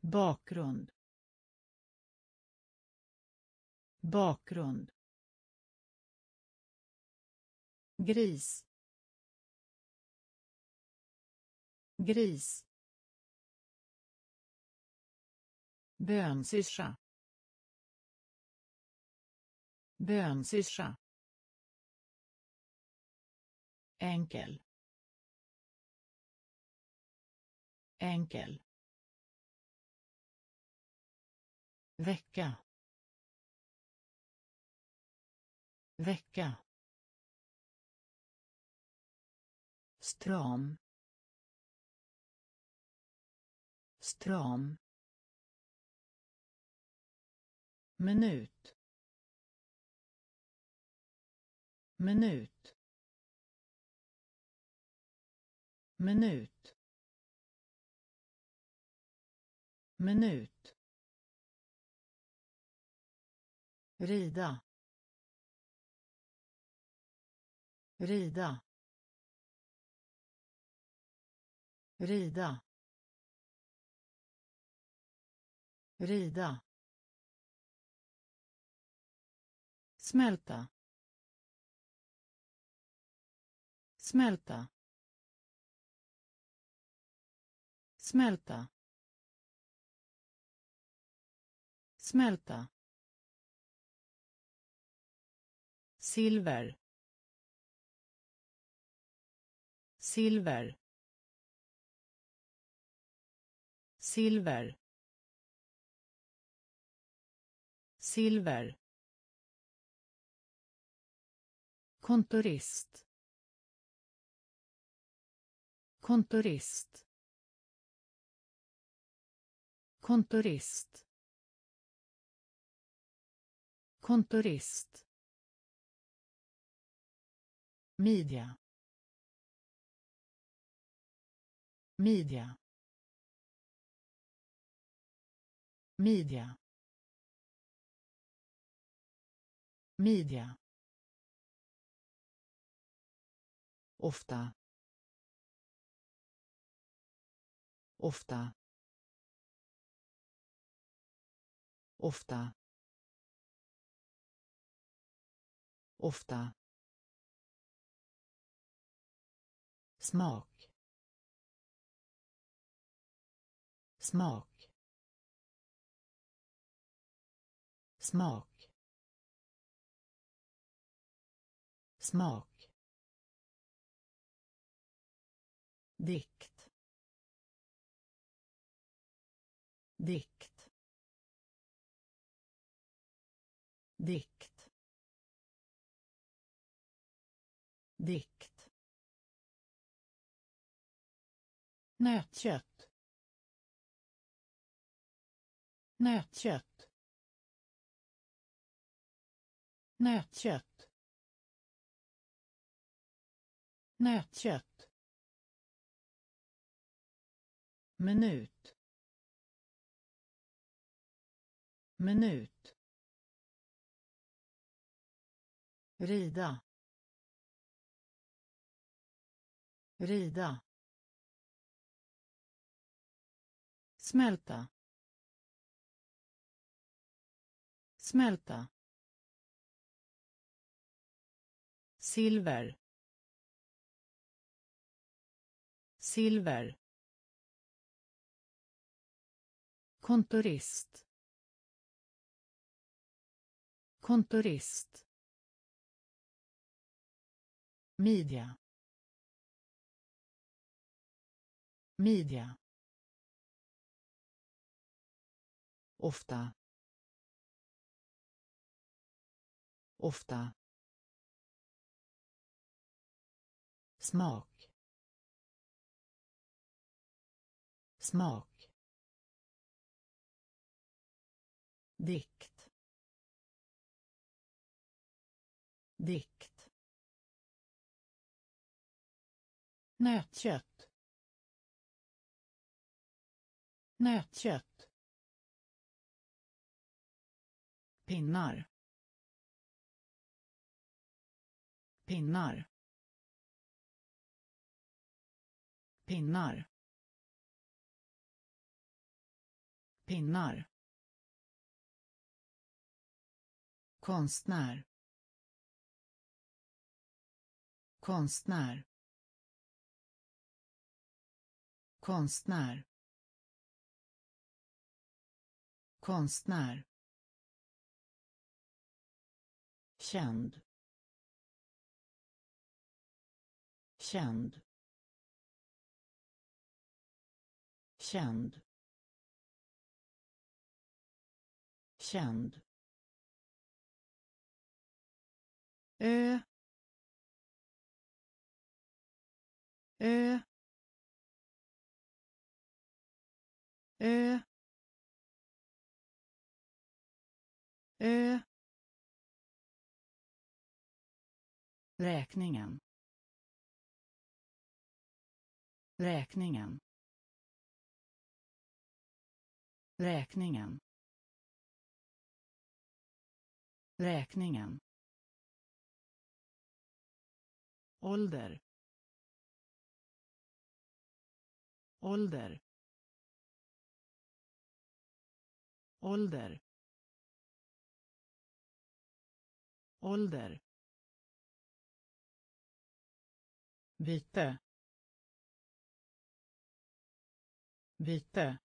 Bakgrund. Bakgrund. Gris. Gris bönsyrsa bönsyrsa enkel. Enkel. Vecka. Vecka. Stram. Stram. Minut. Minut. Minut. Minut. Rida. Rida. Rida. Rida. Smälta. Smälta. Smälta. Smälta. Silver. Silver. Silver. Silver. Kontorist. Kontorist. Kontorist. Kontorist. Media. Media. Media. Media. Ofta. Ofta. Ofta. Ofta. Smak. Smak. Smak. Smak. Dikt. Dikt. Dikt. Dikt. Nötkött. Nötkött. Nötkött. Nötkött. Minut. Minut. Rida. Rida. Smälta. Smälta. Silver. Silver. Kontorist. Kontorist. Media. Media. Ofta. Ofta. Smak. Smak. Dikt. Dikt. Nötkött. Nötkött. Pinnar. Pinnar. Pinnar. Pinnar. Konstnär. Konstnär. Konstnär. Konstnär. Känd. Känd. Känd. Känd. Ö. Ö. Ö. Ö. Räkningen. Räkningen. Räkningen. Räkningen. Ålder. Ålder. Ålder. Ålder. Byte. Byte.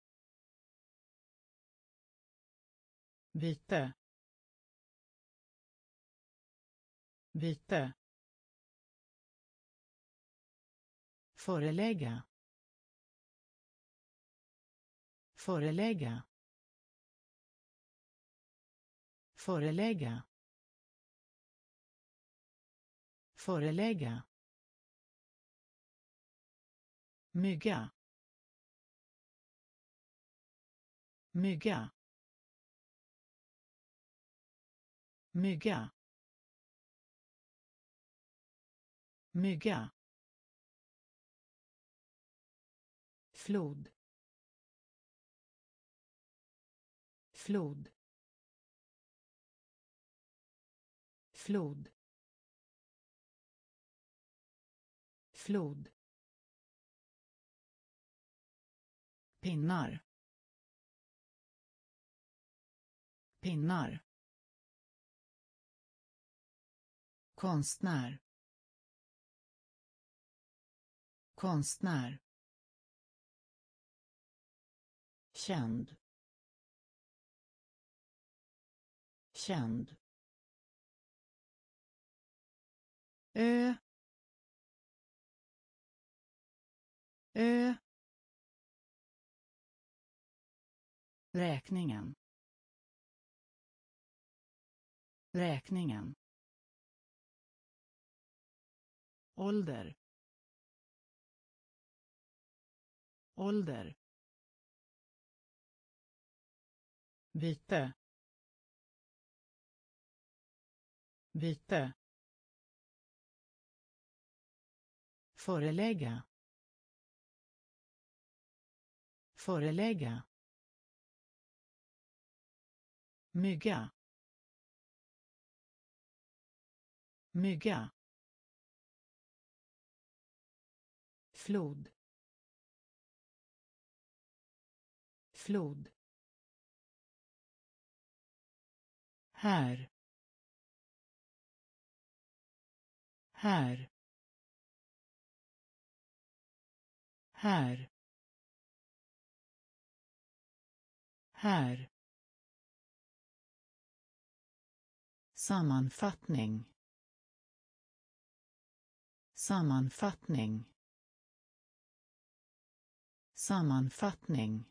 Byte. Byte. Förelägga förelägga Förelägga. Förelägga. Mygga. Mygga. Mygga. Mygga. Flod. Flod. Flod. Flod. Pinnar. Pinnar. Konstnär. Konstnär. Känd. Känd. Ö. Ö. Räkningen. Räkningen. Ålder. Ålder. Vite. Vite. Förelägga förelägga mygga. Mygga. Flod. Flod. Här. Här. Här. Här. Sammanfattning. Sammanfattning. Sammanfattning.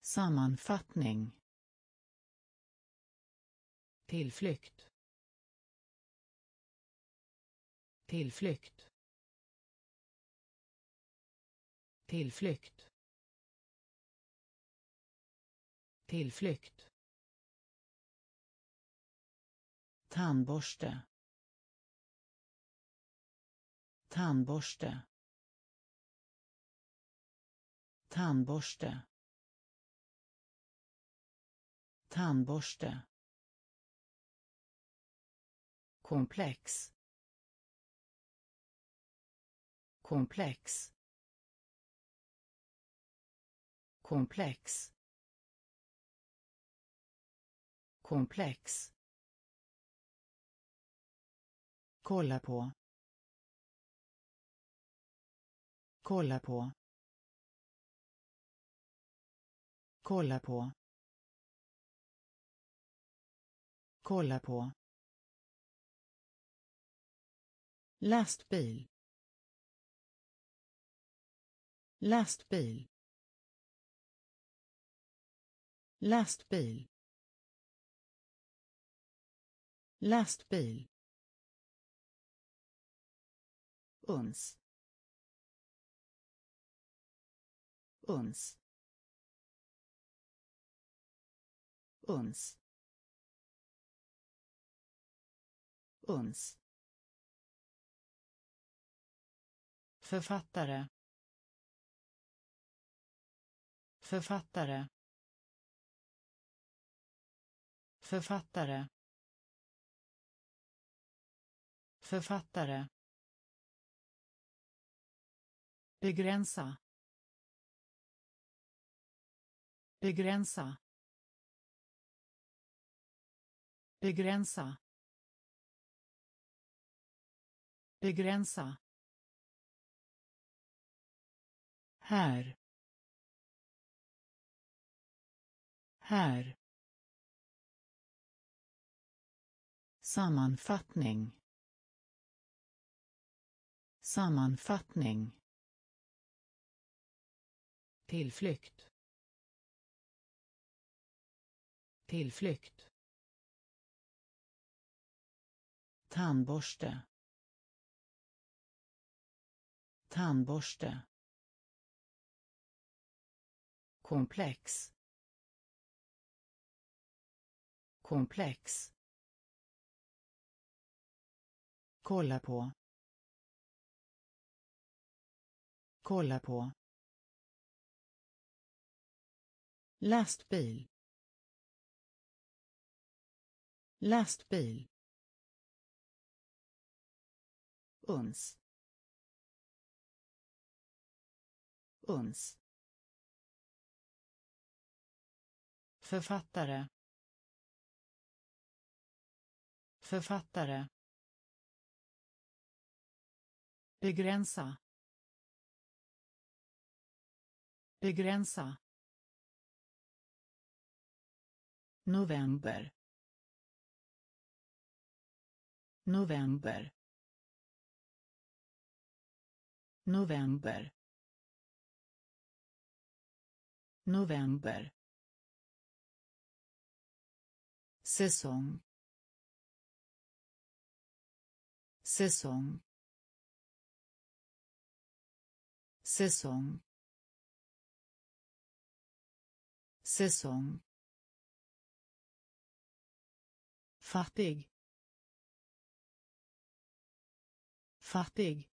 Sammanfattning tillflykt. Tillflykt. Tillflykt. Tillflykt. Tandborste. Tandborste. Tandborste. Tandborste komplex. Komplex. Komplex. Komplex. Kolla på. Kolla på. Kolla på. Kolla på. Lastbil. Lastbil. Lastbil. Lastbil. Uns. Uns. Uns. Uns. Författare. Författare. Författare. Författare. Begränsa. Begränsa. Begränsa. Begränsa. Här här sammanfattning sammanfattning tillflykt Tillflykt. Tandborste. Tandborste. Komplex. Komplex. Kolla på. Kolla på. Lastbil. Lastbil. uns uns författare. Författare. Begränsa. Begränsa. November. November. November. November. Säsong. Säsong. Säsong. Säsong. Fattig. Fattig.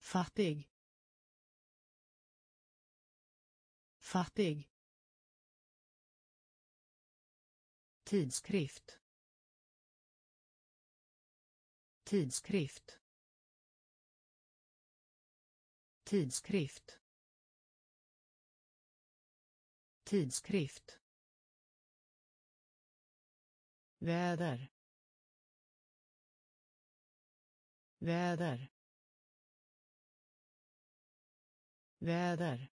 Fattig. Fattig. Tidskrift. Tidskrift. Tidskrift. Tidskrift. Väder. Väder. Väder.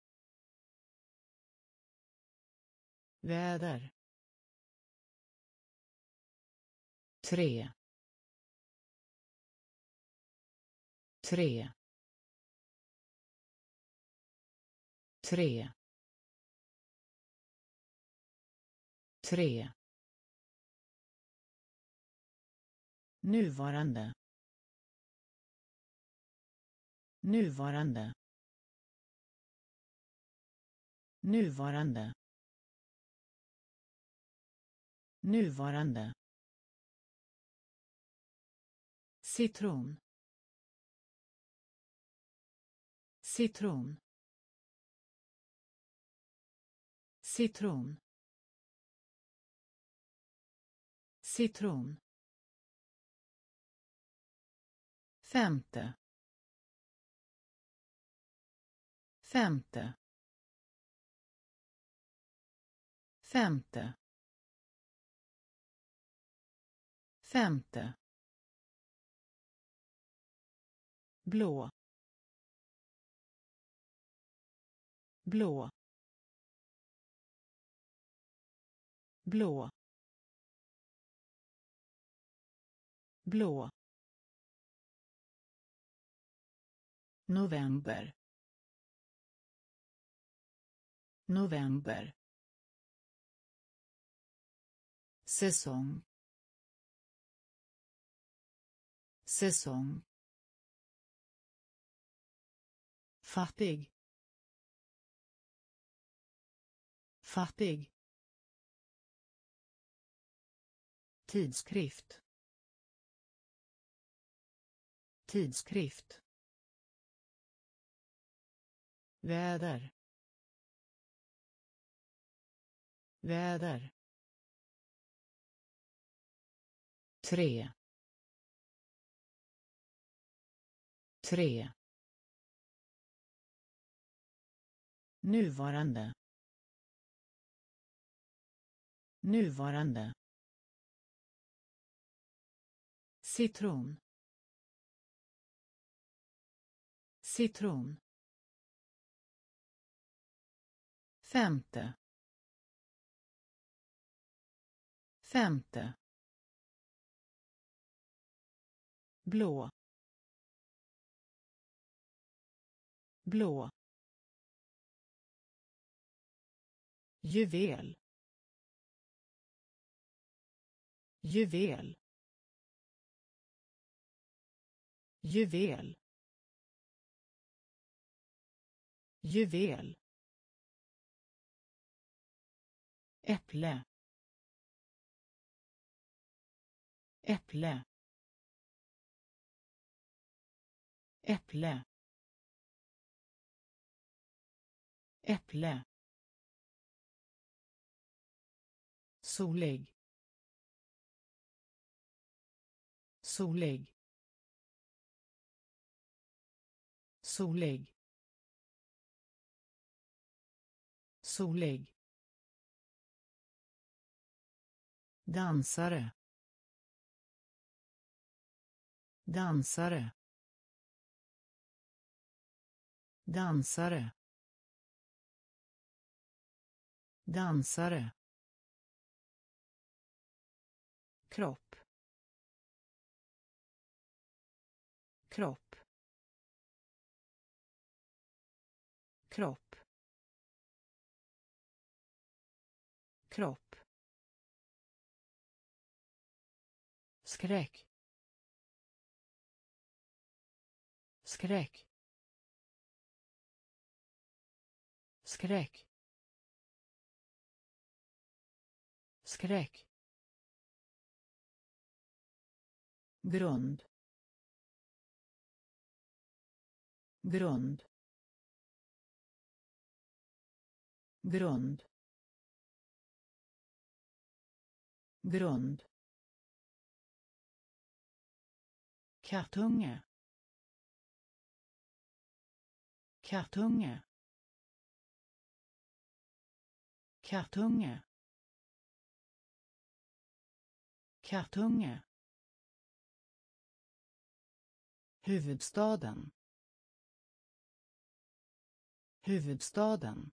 Väder. Tre tre tre tre. Nuvarande. Nuvarande. Nuvarande. Nuvarande. Citron. Citron. Citron. Citron. Femte. Femte. Femte. Femte. Blå. Blå. Blå. Blå. November. November. Säsong. Säsong. Fattig. Fattig. Tidskrift. Tidskrift. Väder. Väder. Tre. Tre. Nuvarande. Nuvarande. Citron. Citron. Femte. Femte. Blå. Blå. Juvel. Juvel. Juvel. Juvel. Äpple. Äpple. Äpple. Äpple. Solig. Solig. Solig. Solig. Dansare. Dansare. Dansare. Dansare. Kropp. Kropp. Kropp. Kropp. Skräck. Skräck. Skräck. Skräck. Grund grund grund grund Kartunge. Kartunge. Kartunge. Kartunge. Huvudstaden. Huvudstaden.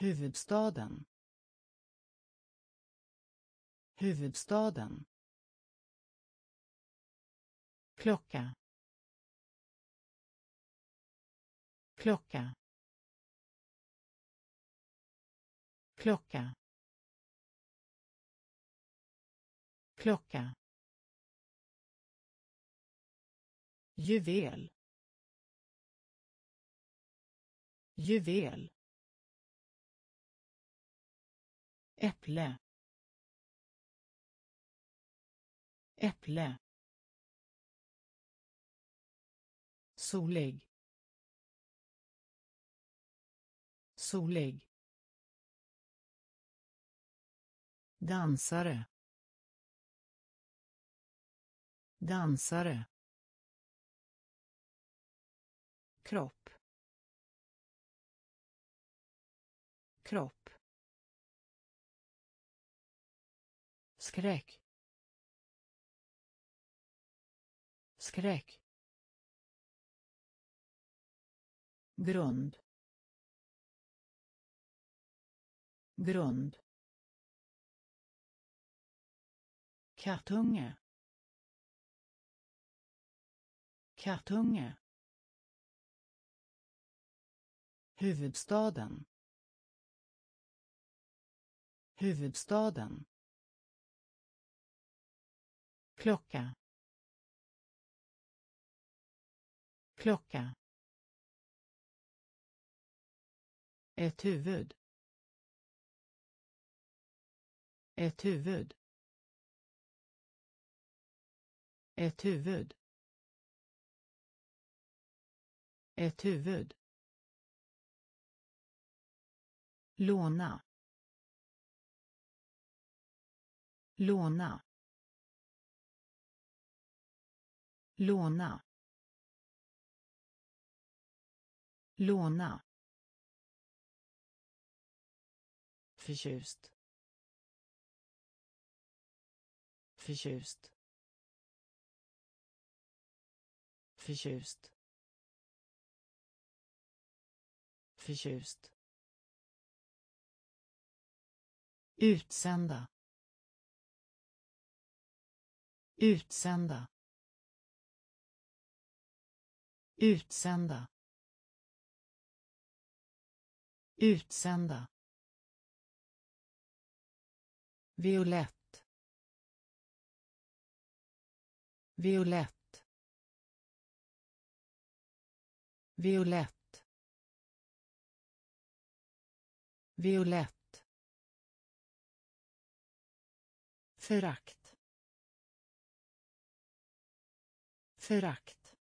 Huvudstaden. Huvudstaden. klocka klocka klocka klocka juvel. Juvel. Äpple. Äpple. Solig. Solig. Dansare. Dansare. Kropp. Kropp. Skräck. Skräck. Grund. Grund. Kartunge. Kartunge. Huvudstaden. Huvudstaden. Klocka. Klocka. Ett huvud. Ett huvud. Ett huvud. Ett huvud. Låna. Låna. Låna. Låna. Förtjust. Förtjust. Förtjust. Förtjust. Utsända. Utsända. Utsända. utsända violett violett violett violett förakt. Förakt.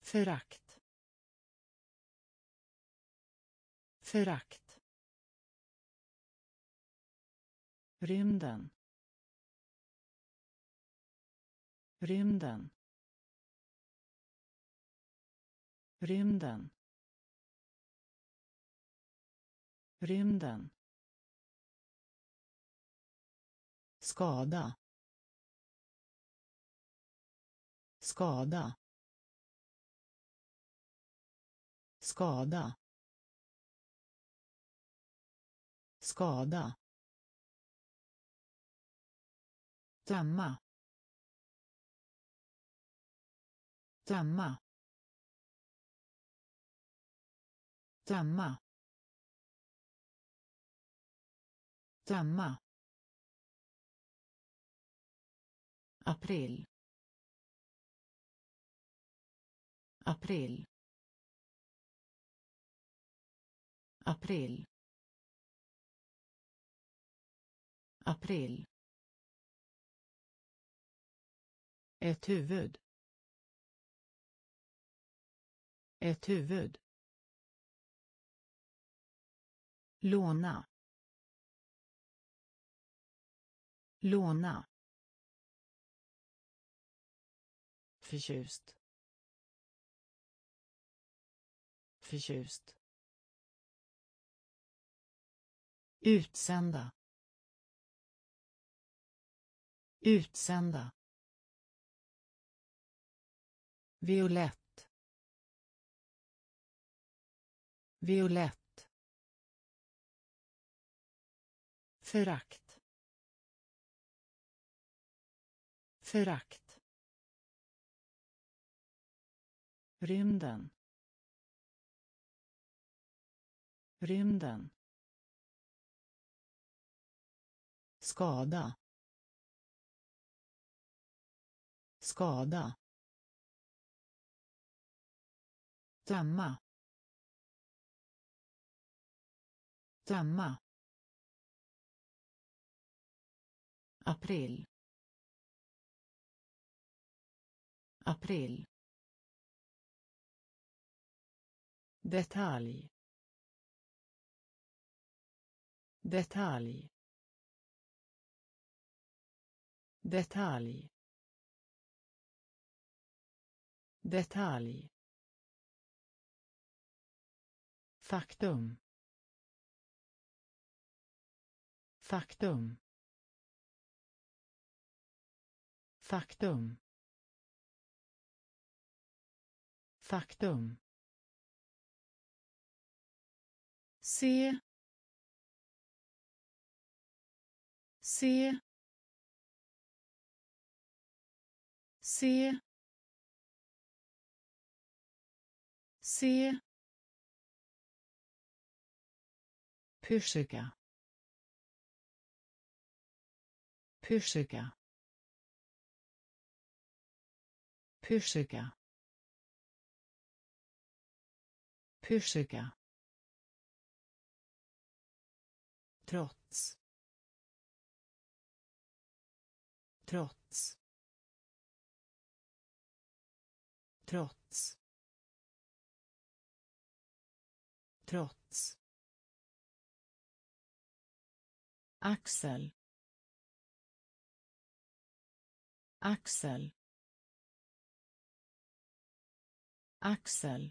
Förakt. Förakt. Rymden. Rymden. Rymden. Rymden. Skada. Skada. Skada. Skada. Tömma. Tömma. Tömma. Tömma. April. April. April. April. Ett huvud. Ett huvud. Låna. Låna. Förtjust. Förtjust. Utsända. Utsända. Violett. Violett. Förakt. Förakt. Rymden. Rymden. Skada. Skada. Tömma. Tömma. April. April. Detalj. Detalj. Detalj. Detalj. Faktum. Faktum. Faktum. Faktum. Se se se se Försöka. Försöka. Försöka. Försöka. Trots. Trots. Trots. Trots. Axel. Axel. Axel.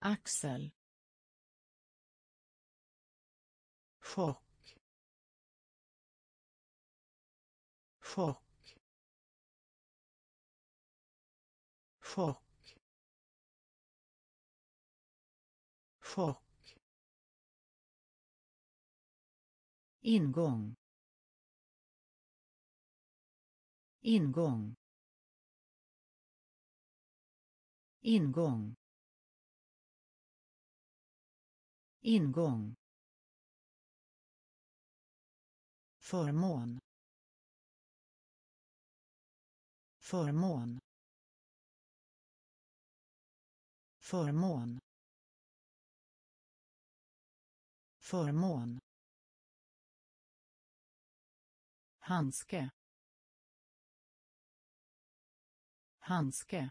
Axel. Chock. Chock. Chock. Chock. Ingång. Ingång. Ingång. Ingång. Förmån. Förmån. Förmån. Förmån. Handske. Handske.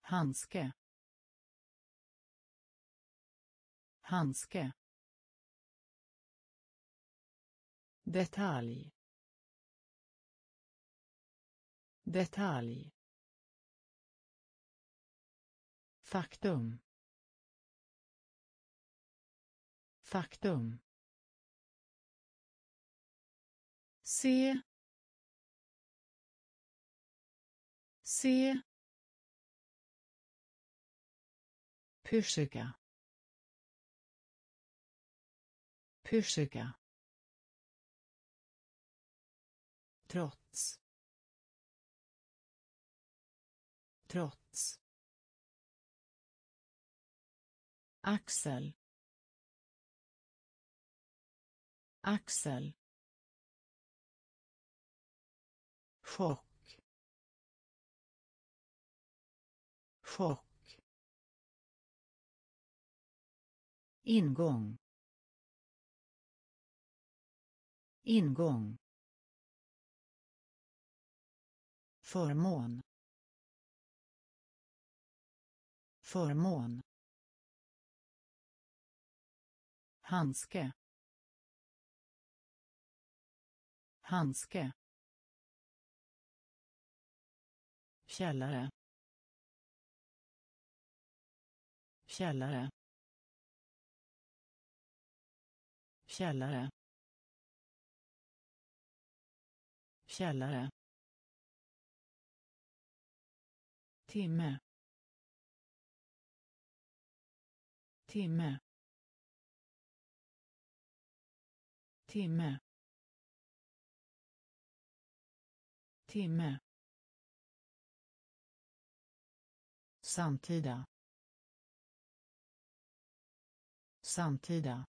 Handske. Handske. Detalj. Detalj. Faktum. Faktum. Se. Se. Försöka. Försöka. Trots. Trots. Axel. Axel. chock chock ingång ingång förmån. Förmån. Handske. Handske. Källare. Källare. Källare. Källare. Timme. Timme. Timme. Timme. Samtida. Samtida.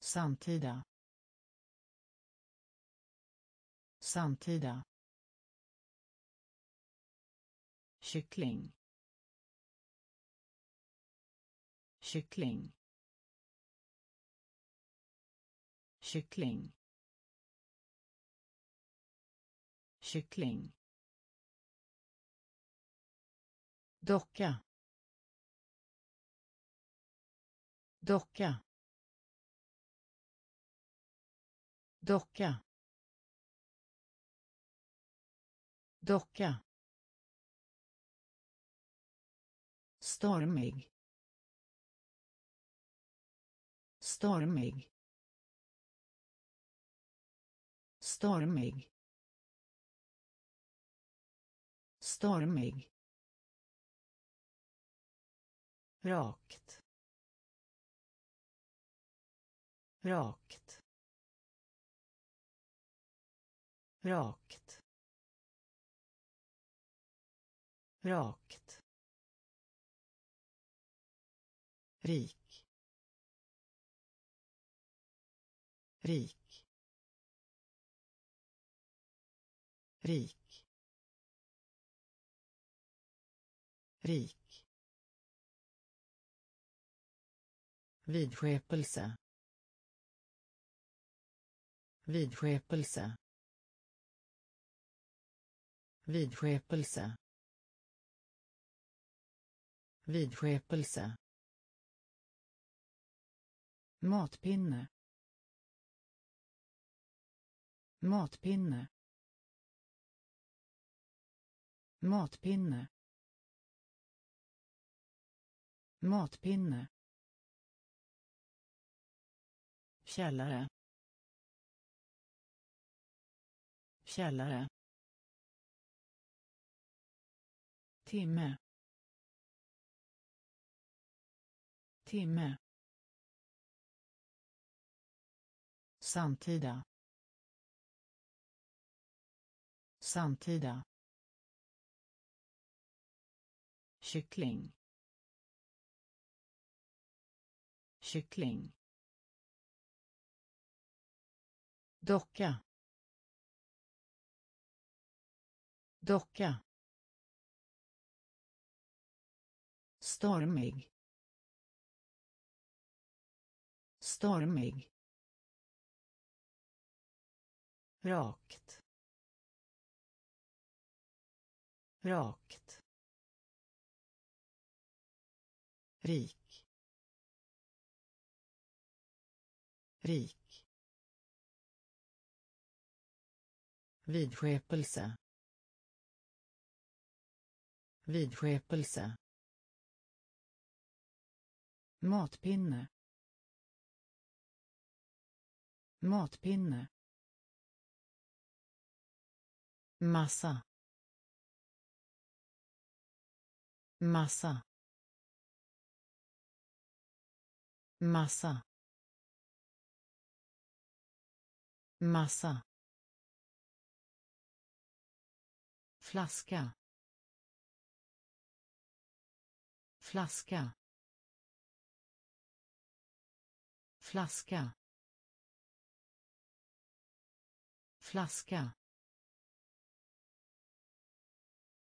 Samtida. Samtida. Kyckling. Kyckling. Kyckling. Kyckling. Docka. Docka. Docka. Docka. Stormig. Stormig. Stormig. Stormig. Rakt. Rakt. Rakt. Rakt. Rik. Rik. Rik. Rik. Vidskepelse. Vidskepelse. Vidskepelse. Vidskepelse matpinne. Matpinne. Matpinne. Matpinne. Källare. Källare. Timme. Timme. Samtida. Samtida. Kyckling. Kyckling. Docka. Docka. Stormig. Stormig. Rakt. Rakt. Rik. Rik. Vidskepelse. Vidskepelse. Matpinne. Matpinne massa. Massa. Massa. Massa. Flaska. Flaska. Flaska. Flaska.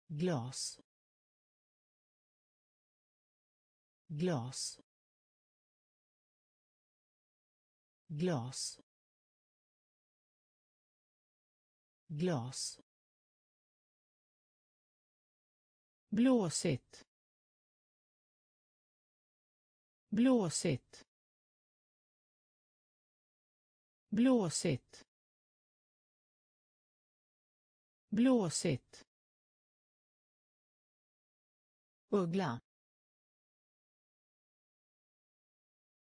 Glas. Glas. Glas. Glas. Blåsigt. Blåsigt. Blåsigt. Blåsigt. Uggla.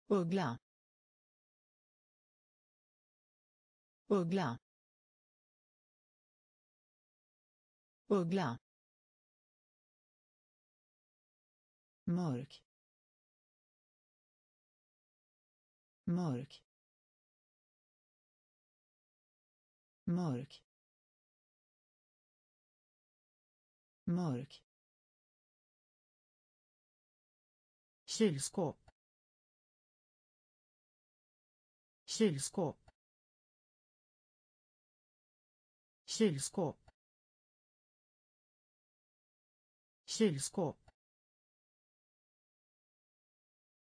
Uggla. Uggla. Uggla. mörk mörk mörk mörk kylskåp. Kylskåp. Kylskåp. Kylskåp.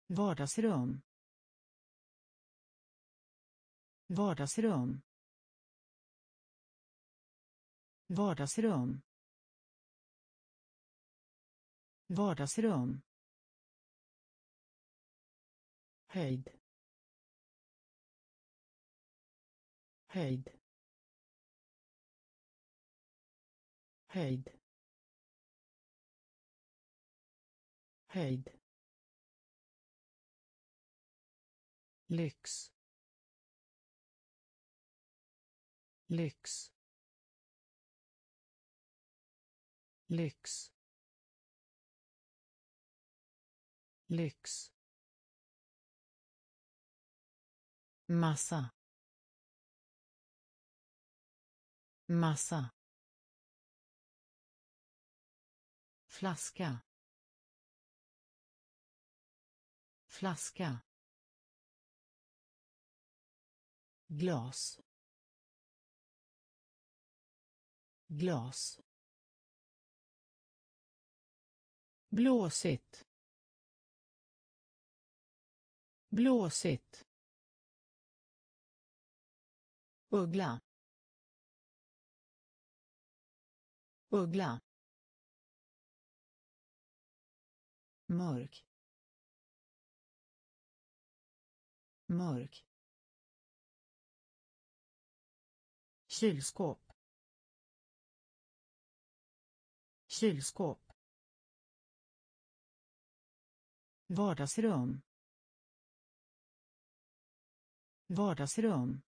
Vardagsrum. Vardagsrum. Vardagsrum. Vardagsrum. Höjd höjd höjd höjd lyx lyx lyx lyx massa. Massa. Flaska. Flaska. Glas. Glas. Blåsigt. Blåsigt. Uggla. Uggla. mörk mörk kylskåp kylskåp vardagsrum vardagsrum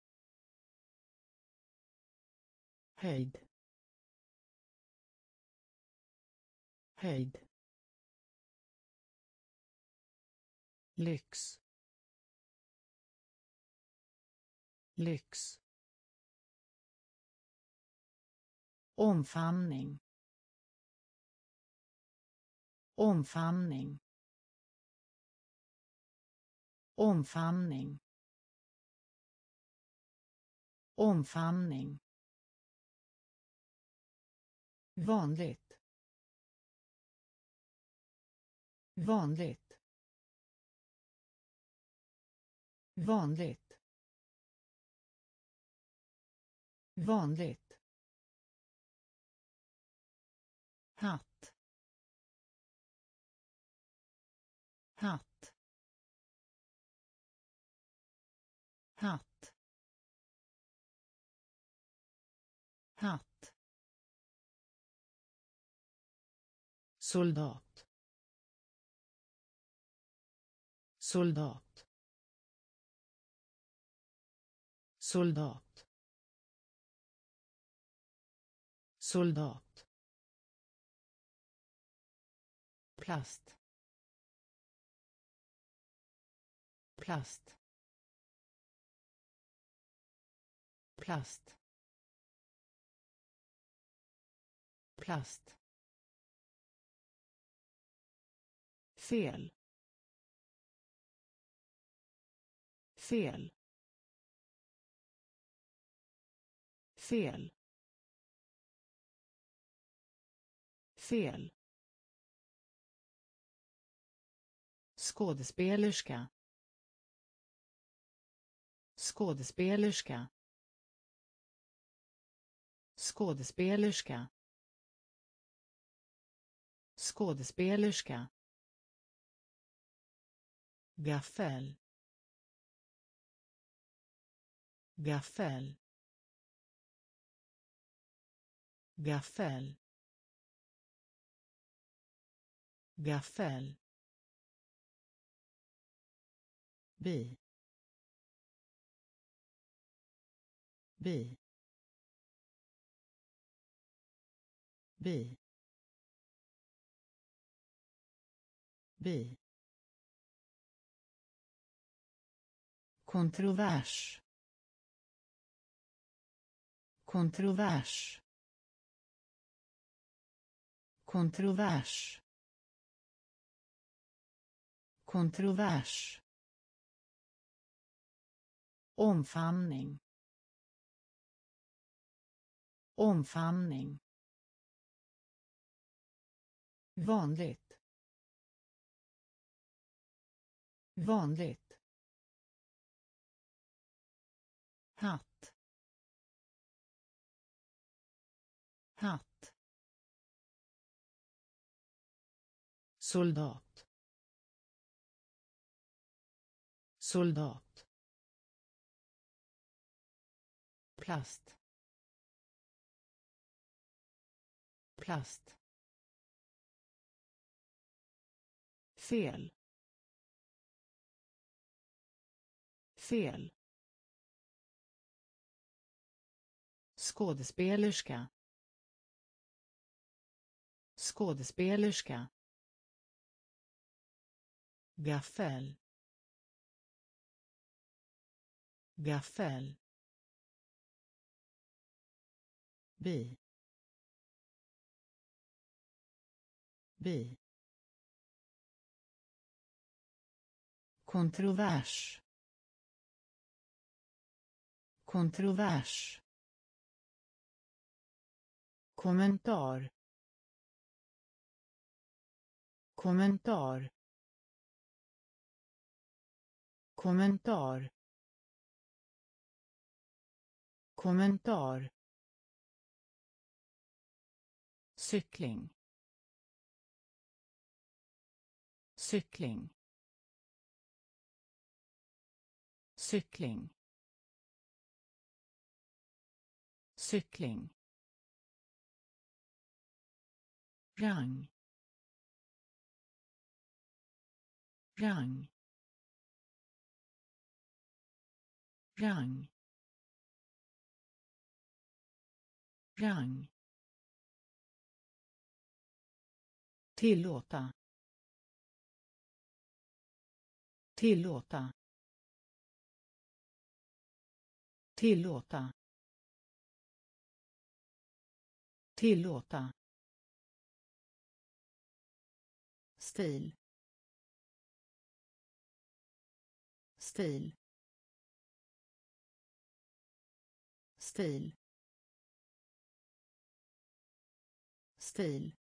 höjd. Höjd. Lyx. Lyx. Omfamning. Omfamning. Omfamning. Omfamning vanligt. Vanligt. Vanligt. Vanligt. Hatt. Soldat. Soldat. Soldat. Soldat. Plast. Plast. Plast. Plast. Fel. Fel. Fel. Fel. Skådespelerska. Skådespelerska. Skådespelerska. Skådespelerska gaffel. Gaffel. Gaffel. Gaffel. Bi. Bi. Bi. Bi. Kontrovers. Kontrovers. Kontrovers. Kontrovers. Omfamning. Omfamning. Vanligt. Vanligt. Hatt. Hatt. Soldat. Soldat. Plast. Plast. Fel. Fel. Skådespelerska. Skådespelerska. Gaffel. Gaffel. Bi. Bi. Kontrovers. Kontrovers kommentar. Kommentar. Kommentar. Kommentar. Cykling. Cykling. Cykling. Cykling. Rang. Rang. Rang. Rang. Tillåta. Tillåta. Tillåta. Tillåta. Stil. Stil. Stil. Stil.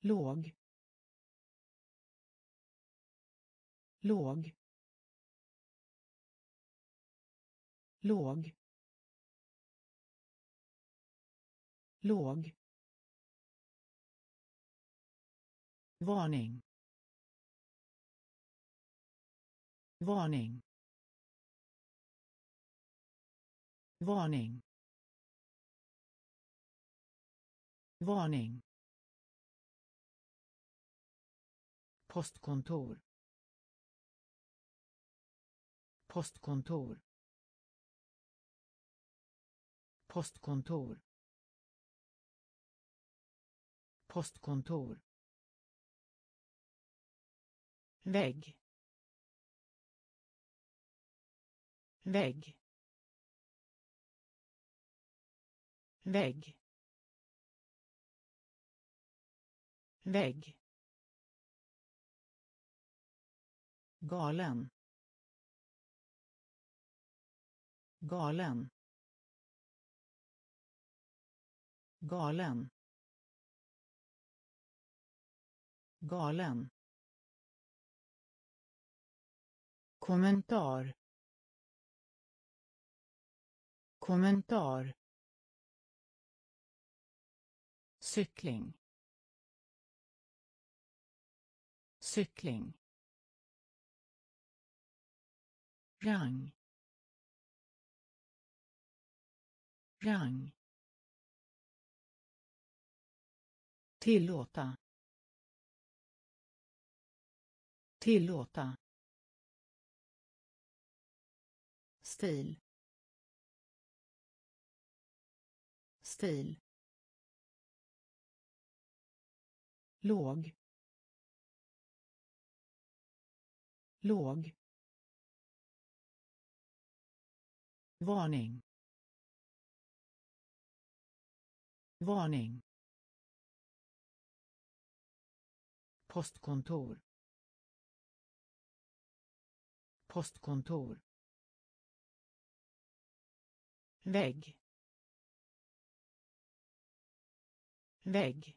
låg låg låg låg varning. Varning. Varning. Varning. Postkontor. Postkontor. Postkontor. Postkontor vägg. Vägg. Vägg. Vägg. Galen. Galen. Galen. Galen. Kommentar. Kommentar. Cykling. Cykling. Rang. Rang. Tillåta. Tillåta. Stil. Stil. Låg. Låg. Varning. Varning. Postkontor. Postkontor vägg vägg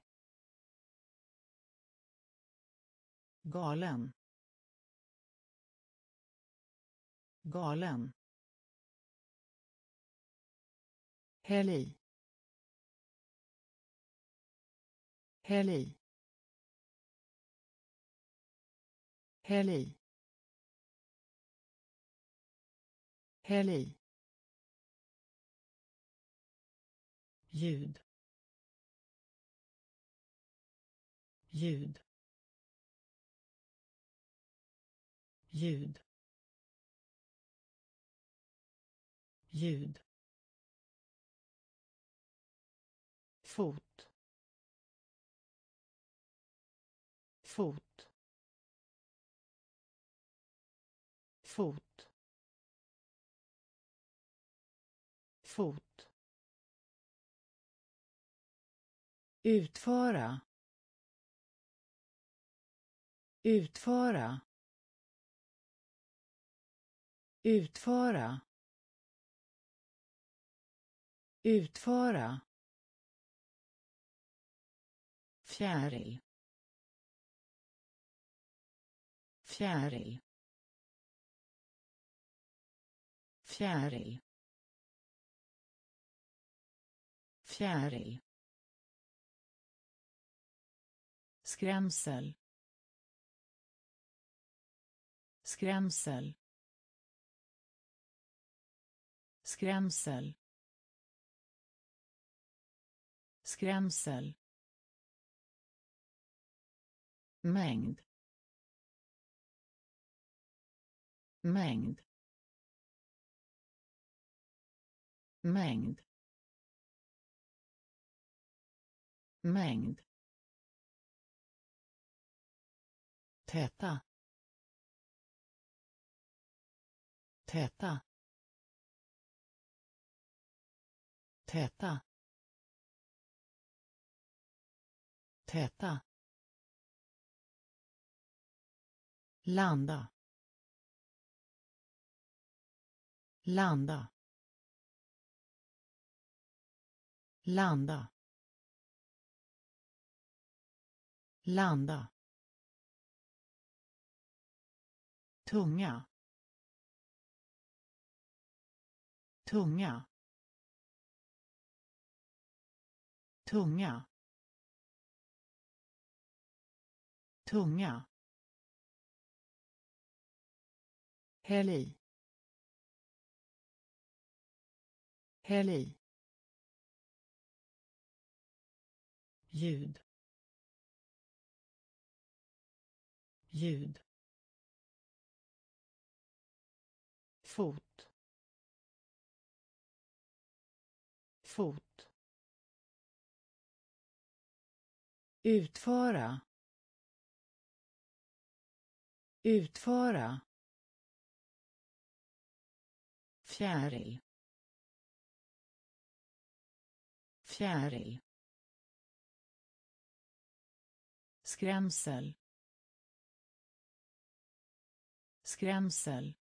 galen galen Häll i. Häll i. Häll i. Häll i. ljud. Ljud. Ljud. Ljud. Fot. Fot. Fot. Fot. Utföra. Utföra. Utföra. Utföra. Fjäril. Fjäril. Fjäril. Fjäril. Skrämsel. Skrämsel. Skrämsel. Skrämsel. Mängd. Mängd. Mängd. Mängd. Täta. Täta. Täta. Täta. Landa. Landa. Landa. Landa. Tunga tunga tunga tunga Häll i. Häll i. ljud ljud fot. Fot. Utföra. Utföra. Fjäril. Fjäril. Skrämsel. Skrämsel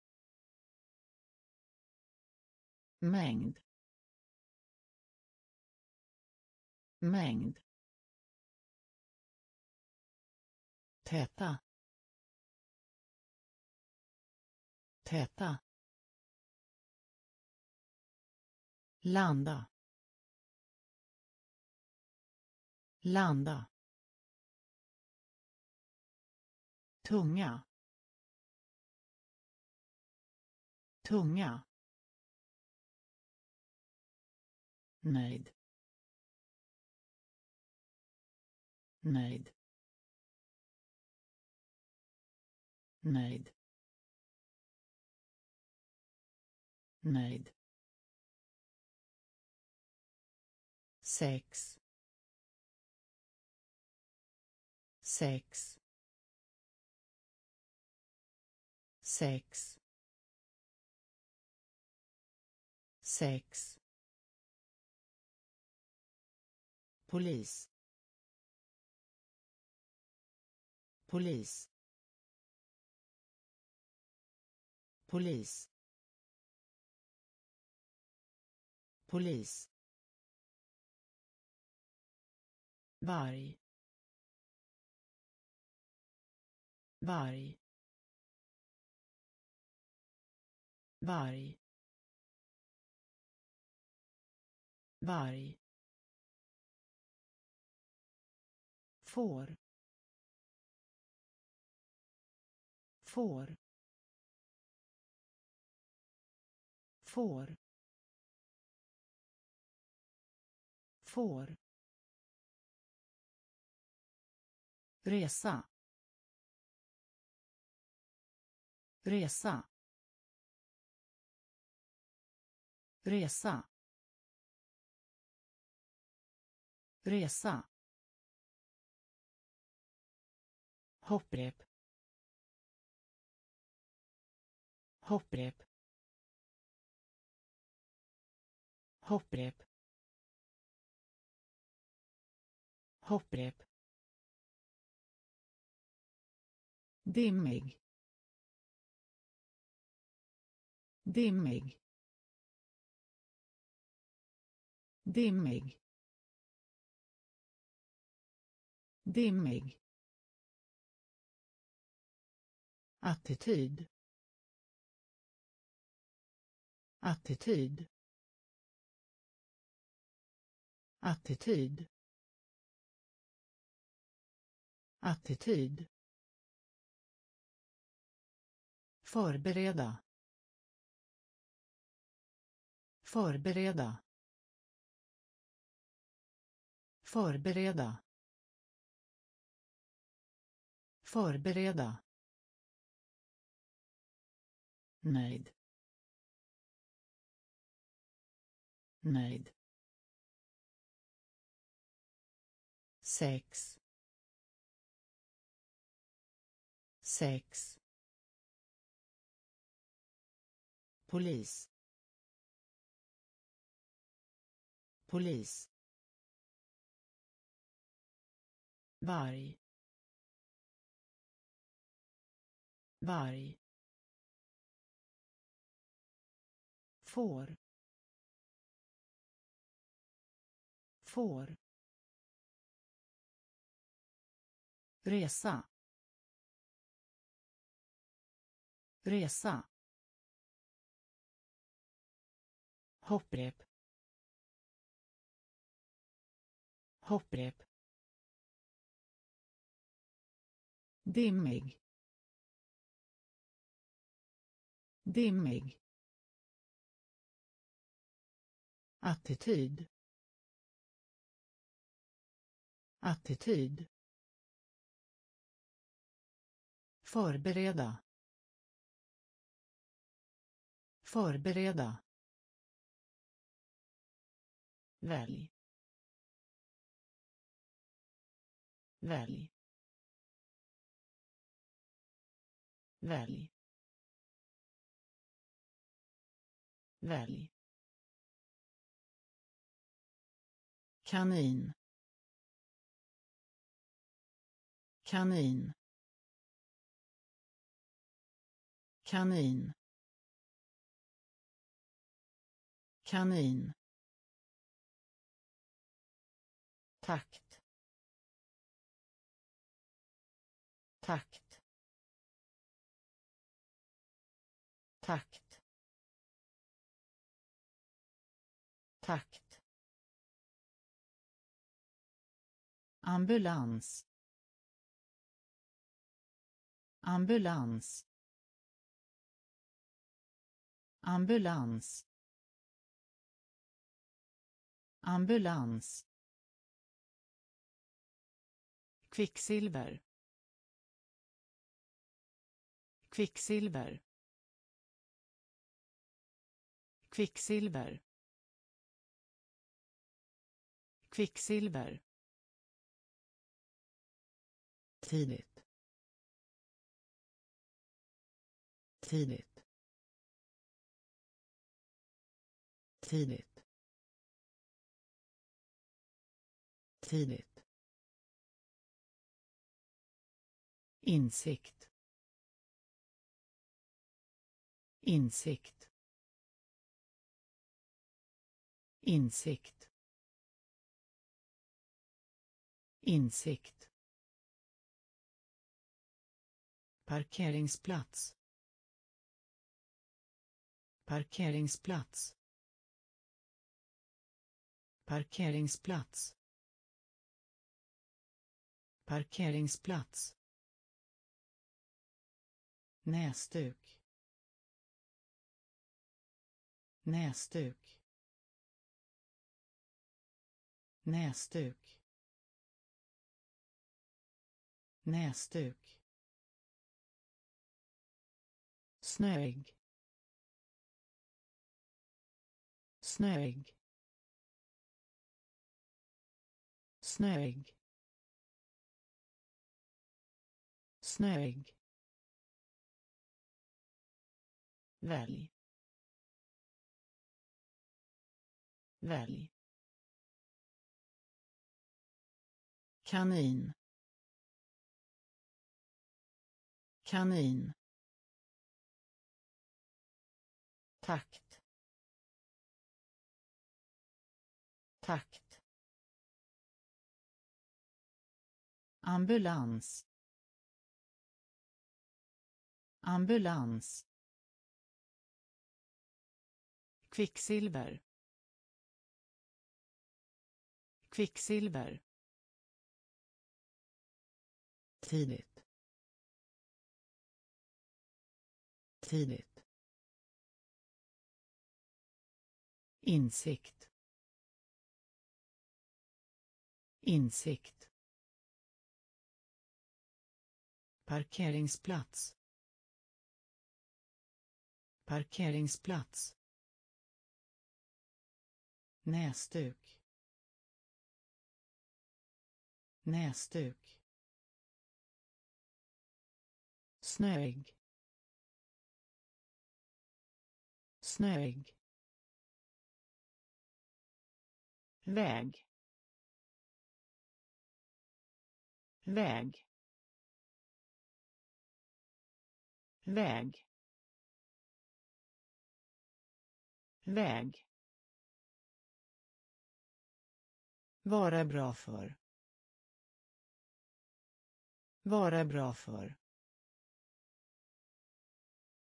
mängd. Mängd. Täta. Täta. Landa. Landa. Tunga. Tunga. Nöjd nöjd nöjd nöjd sex. Sex. Sex. Sex polis. Polis. Polis. Polis. Varg. Varg. Varg. Varg. Får. Får. Får. Får. Resa. Resa. Resa. Resa. Hopprep. Hopprep. Hopprep. Hopprep. Dimmig. Dimmig. Dimmig. Dimmig. Attityd. Attityd. Attityd. Attityd. Förbereda. Förbereda. Förbereda. Förbereda. Nöjd nöjd sex. Sex. Polis polis varg varg får. Får. Resa. Resa. Hopprep. Hopprep. Dimmig. Dimmig. Attityd. Attityd. Förbereda. Förbereda. Välj. Välj. Välj. Välj. Kanin. Kanin. Kanin. Kanin. Takt. Takt. Takt. Takt. Ambulans. Ambulans. Ambulans. Ambulans. Kvicksilver. Kvicksilver. Kvicksilver. Kvicksilver tidigt. Tidigt. Tidigt. Tidigt. Insikt. Insikt. Insikt. Insikt. Parkeringsplats. Parkeringsplats. Parkeringsplats. Parkeringsplats. Näsduk. Näsduk. Näsduk. Näsduk. Snöig. Snöig. Snöig. Snöig. Välj. Välj. Kanin. Kanin. Takt. Takt. Ambulans. Ambulans. Kvicksilver. Kvicksilver. Tidigt. Tidigt. Insikt. Insikt. Parkeringsplats. Parkeringsplats. Näsduk. Näsduk. Snöig. Snöig. Väg. Väg. Väg. Väg. Vara bra för. Vara bra för.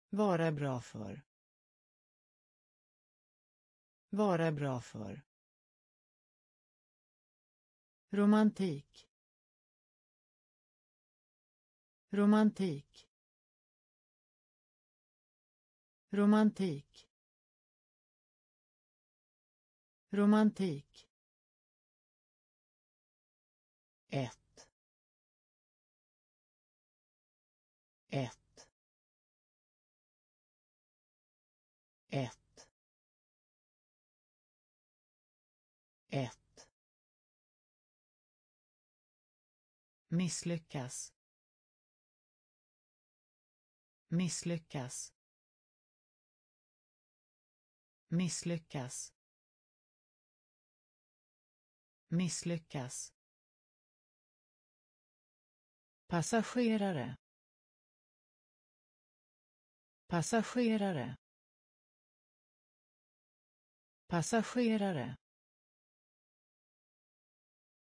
Vara bra för. Vara bra för romantik. Romantik. Romantik. Romantik. Ett. Ett. Ett. Ett. Misslyckas. Misslyckas. Misslyckas. Misslyckas. Passagerare. Passagerare. Passagerare.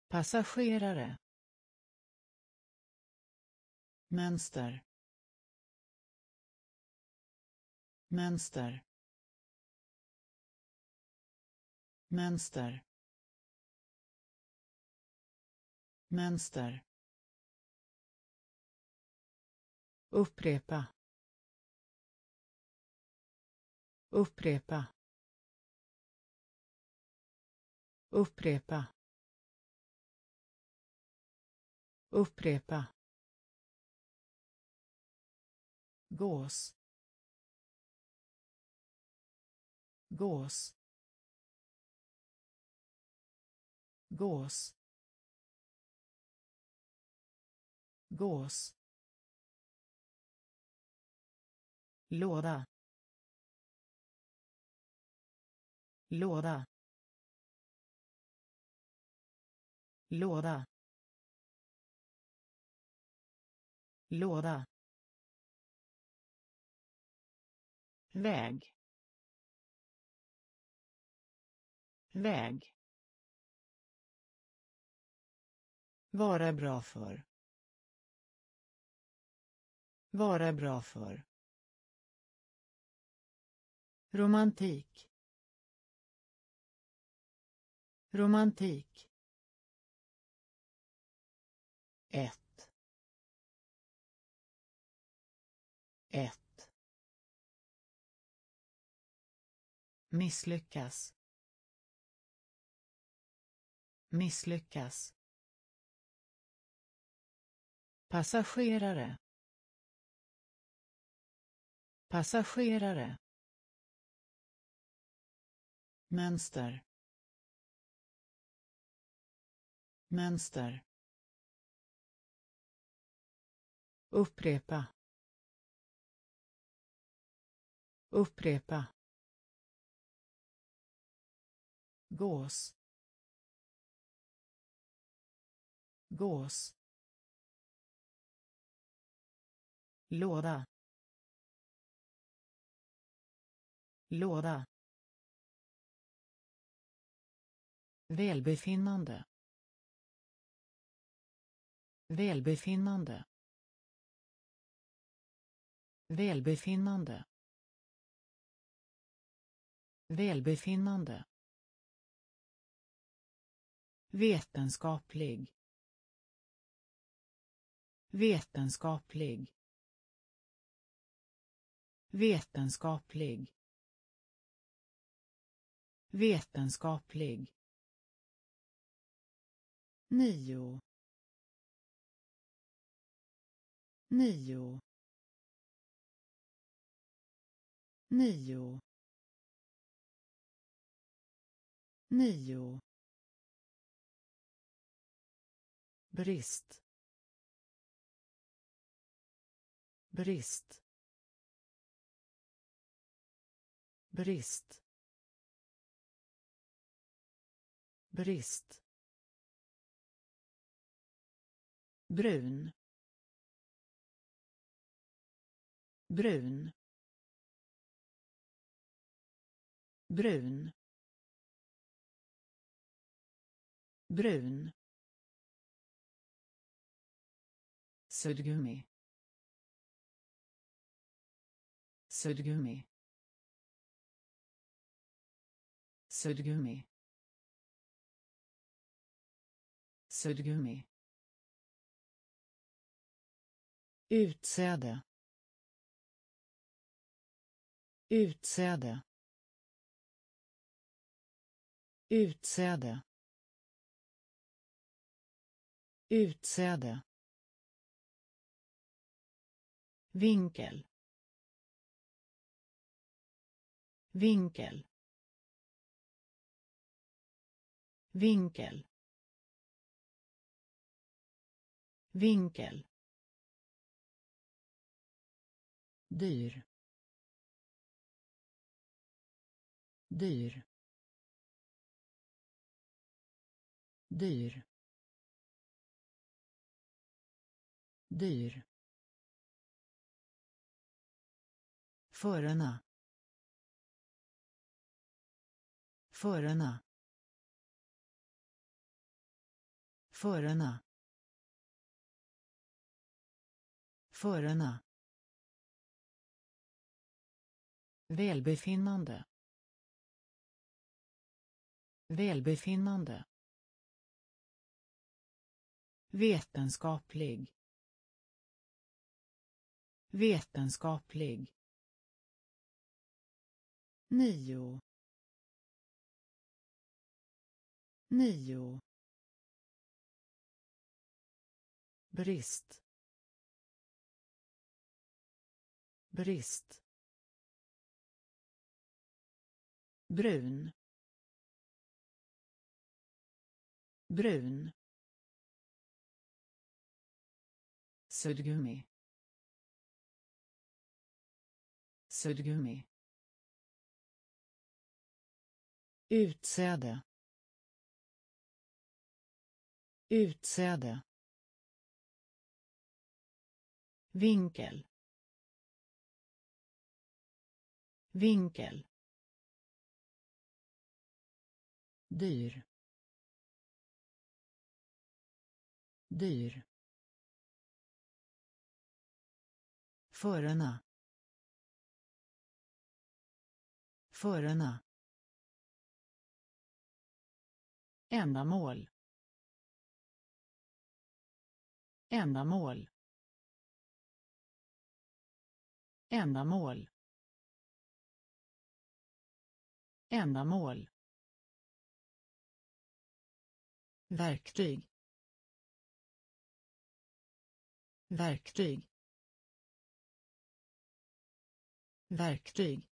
Passagerare mönster. Mönster. Mönster. Mönster. Upprepa. Upprepa. Upprepa. Upprepa. Gås. Gås. Gås. Gås. Låda. Låda. Låda. Låda. Väg. Väg. Vara bra för. Vara bra för. Romantik. Romantik. Ett. Ett. Misslyckas. Misslyckas. Passagerare. Passagerare. Mönster. Mönster. Upprepa. Upprepa. Gås. Gås. Låda. Låda. Välbefinnande. Välbefinnande. Välbefinnande. Välbefinnande vetenskaplig. Vetenskaplig. Vetenskaplig. Vetenskaplig. Nio. Nio. Nio. Nio. Brist. Brist. Brist. Brist. Brun. Brun. Brun. Brun. Suddgummi suddgummi suddgummi suddgummi utsäde. Utsäde. Utsäde. Utsäde. Vinkel. Vinkel. Vinkel. Vinkel. Dyr. Dyr. Dyr. Dyr. Förarna. Förarna. Förarna. Förarna. Välbefinnande. Välbefinnande. Vetenskaplig. Vetenskaplig. Nio. Nio. Brist. Brist. Brun. Brun. Suddgummi. Suddgummi. Utsäde. Utsäde. Vinkel. Vinkel. Dyr. Dyr. Förarna. Förarna. Ändamål. Ändamål. Ändamål. Ändamål. Verktyg. Verktyg. Verktyg.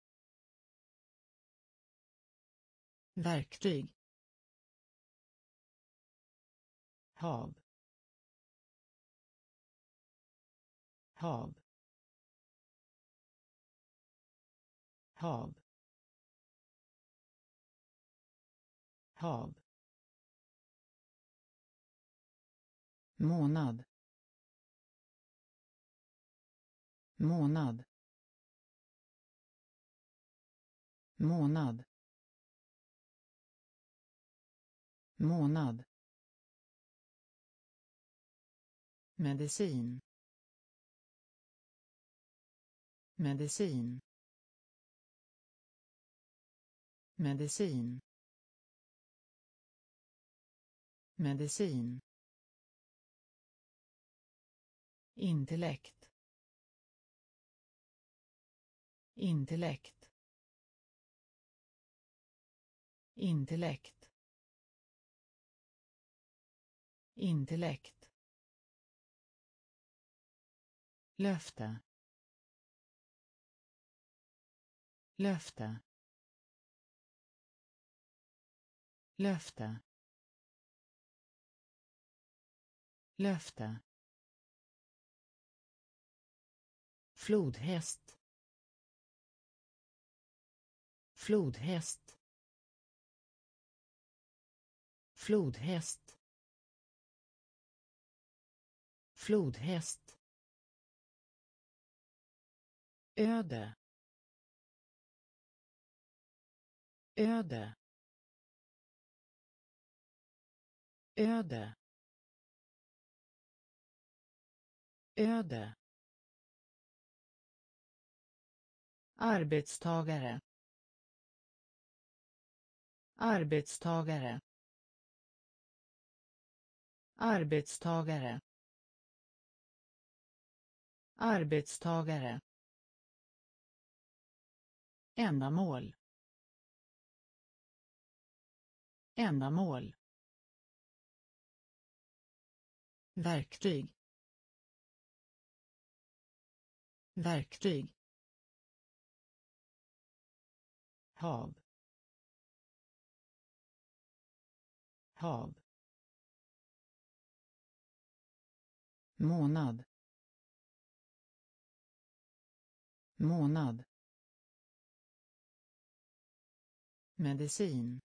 Verktyg. Hav. Hav. Hav. Hav. Månad. Månad. Månad. Månad. Medicin. Medicin. Medicin. Medicin. Intellekt. Intellekt. Intellekt. Intellekt. Löfte. Löfte. Löfte. Löfte. Flodhäst. Flodhäst. Flodhäst. Flodhäst. Öde öde öde öde. Arbetstagare arbetstagare. Arbetstagare arbetstagare ändamål. Ändamål. Verktyg. Verktyg. Hav. Hav. Månad. Månad. Medicin.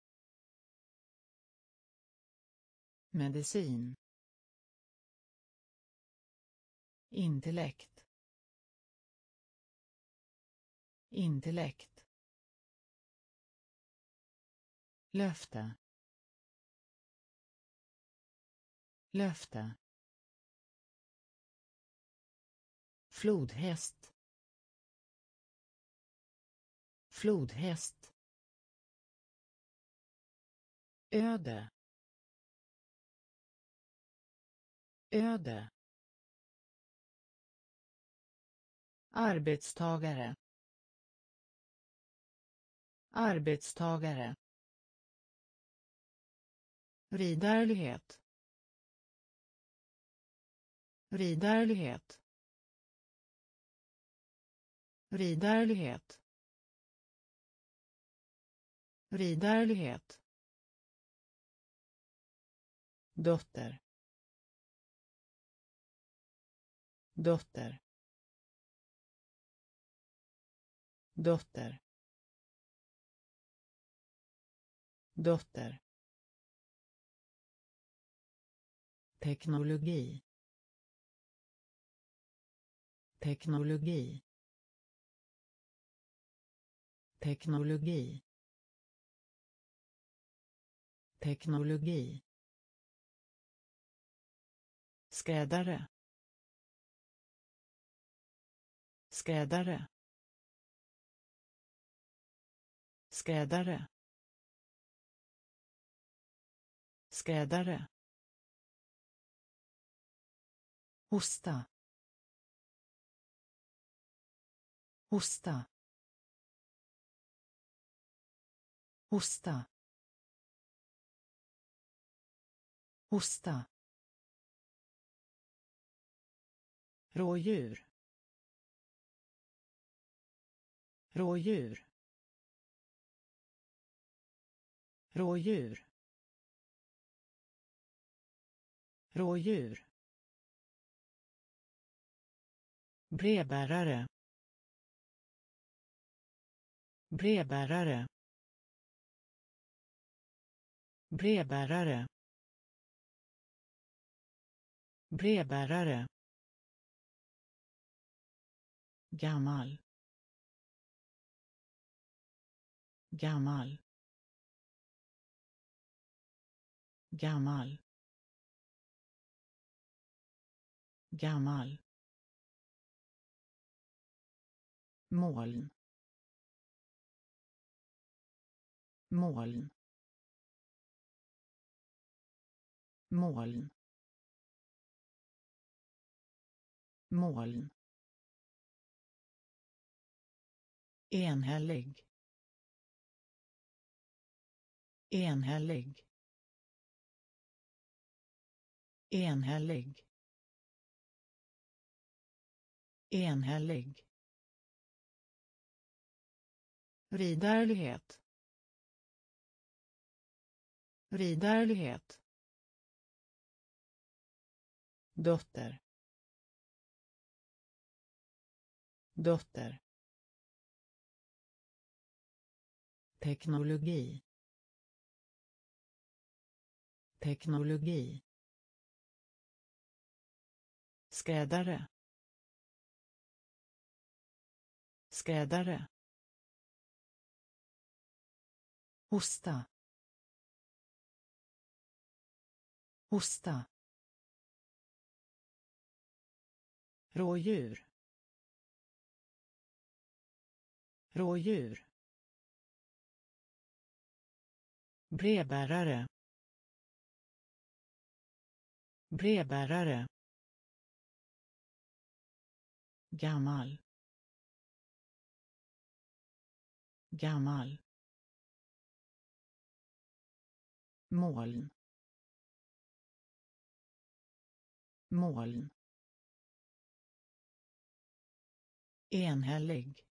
Medicin. Intellekt. Intellekt. Löfte. Löfte. Flodhäst. Flodhäst. Öde. Öde. Arbetstagare. Arbetstagare. Ridärlighet ridärlighet ridärlighet ridärlighet dotter. Dotter. Dotter. Dotter. Teknologi. Teknologi. Teknologi. Teknologi skräddare. Skräddare. Skräddare. Skräddare. Hosta. Hosta. Hosta. Hosta. Rådjur. Rådjur. Rådjur. Rådjur. Brevbärare. Brevbärare. Brevbärare. Brevbärare gammal. Gammal. Gammal. Gammal. Moln. Moln. Moln. Moln. Enhällig. Enhällig. Enhällig. Enhällig. Ridärlighet ridärlighet dotter. Dotter. Teknologi. Teknologi. Skräddare. Skräddare. Hosta. Hosta. Rådjur. Rådjur. Brevbärare. Brevbärare. Gammal. Gammal. Moln. Moln. Enhällig.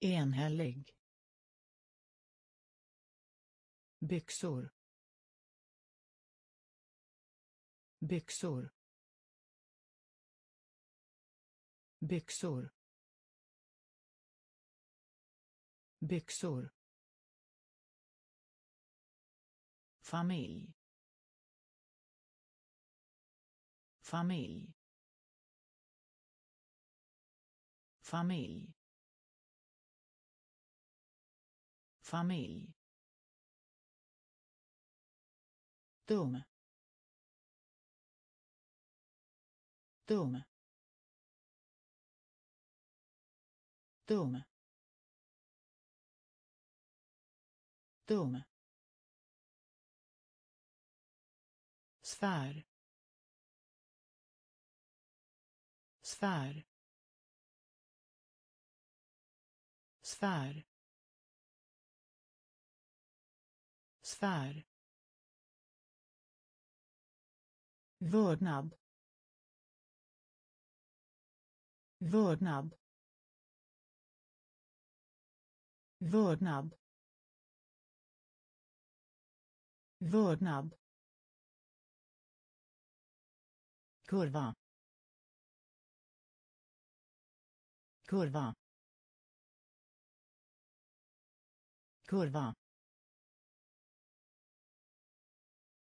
Enhällig byxor. Byxor. Byxor. Byxor. Familj. Familj. Familj. Familj. Dum. Dum. Dum. Dum. Sfär. Sfär. Sfär. Sfär. Vördnad. Vördnad. Vördnad. Vördnad. Kurva. Kurva. Kurva.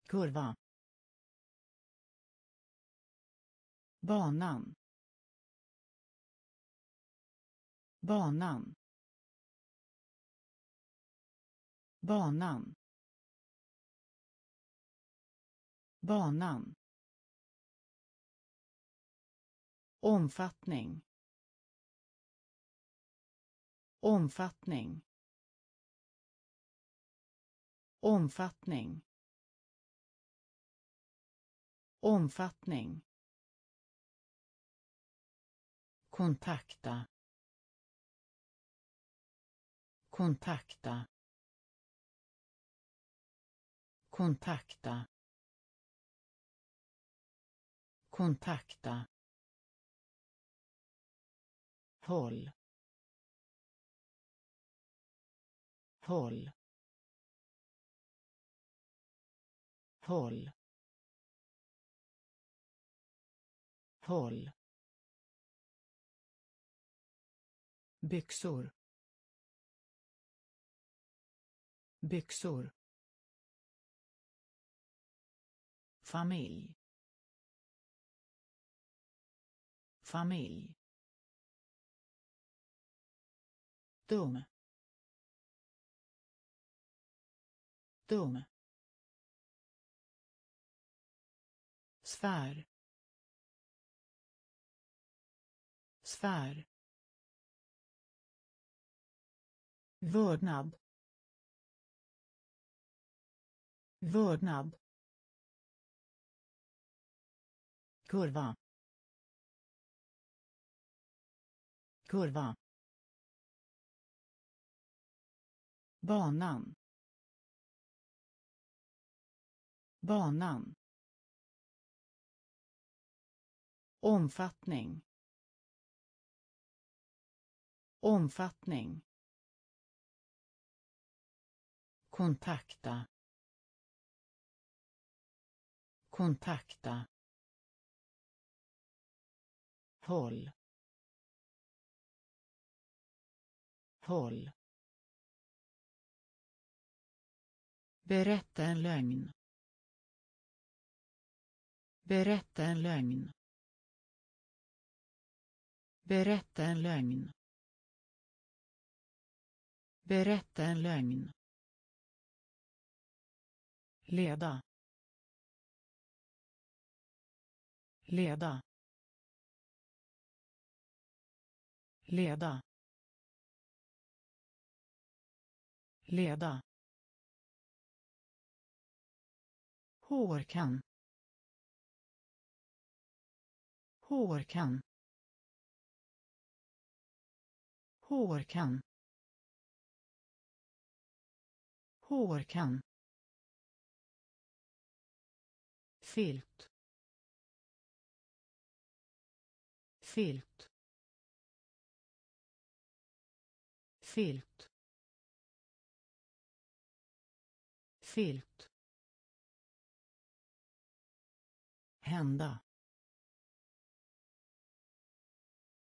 Kurva. Banan. Banan. Banan. Banan. Omfattning. Omfattning. Omfattning. Omfattning. Kontakta. Kontakta. Kontakta. Kontakta. Håll. Håll. Håll. Håll. Byxor. Byxor. Familj. Familj. Dum. Dum. Sfär. Sfär. Vördnad. Vördnad. Kurva. Kurva. Banan. Banan. Omfattning. Omfattning. Kontakta kontakta håll håll Berätta en lögn. Berätta en lögn. Berätta en lögn. Berätta en lögn. Leda. Leda. Leda. Leda. Hårkan. Hårkan. Hårkan. Hårkan. Filt. Filt. Filt. Filt. Hända.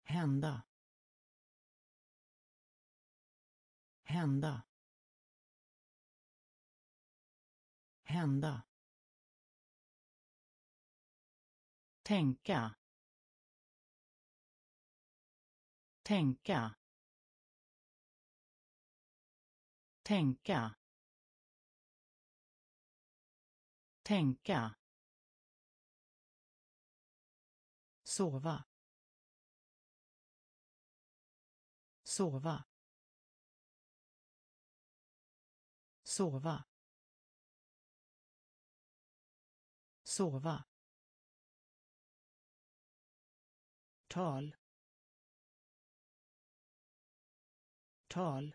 Hända. Hända. Hända. Tänka. Tänka. Tänka. Tänka. Sova. Sova. Sova. Sova. Tal. Tal.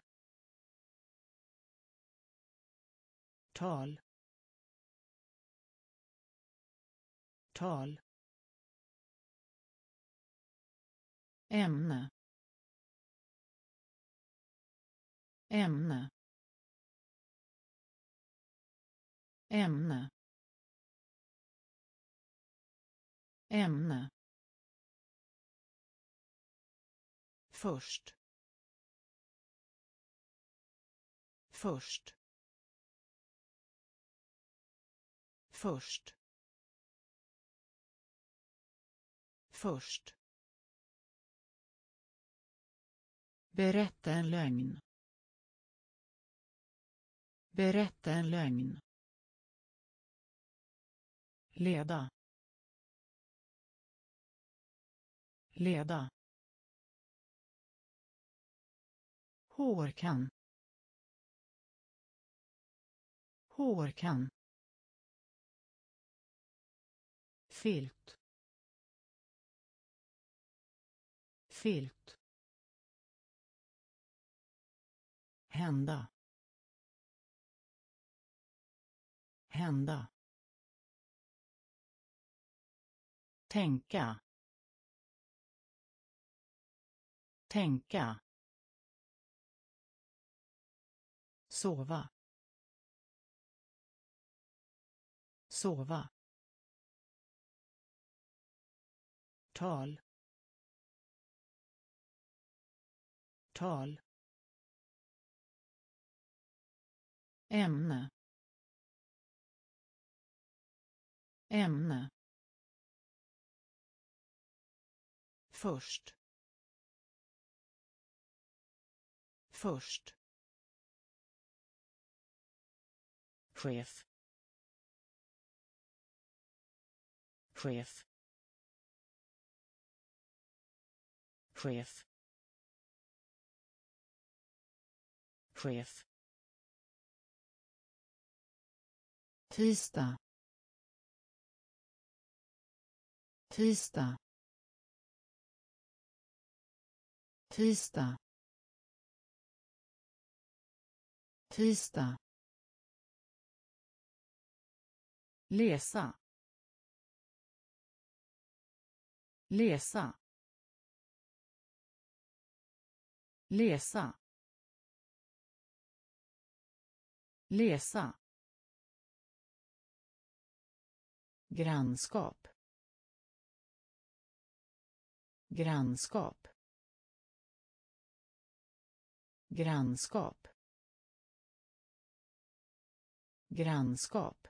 Tal. Tal. Ämne. Ämne. Ämne. Ämne. Först först först först Berätta en lögn. Berätta en lögn. Leda. Leda. Hårkam. Hårkam. filt. Filt. Hända. Hända. Tänka. Tänka. Sova. Sova. Tal. Tal. Ämne. Ämne. Först. Först. Chef. Chef. Chef. Chef. Tisdag. Tisdag. Tisdag. Tisdag. Läsa. Läsa. Läsa. Läsa. Grannskap. Grannskap. Grannskap. grannskap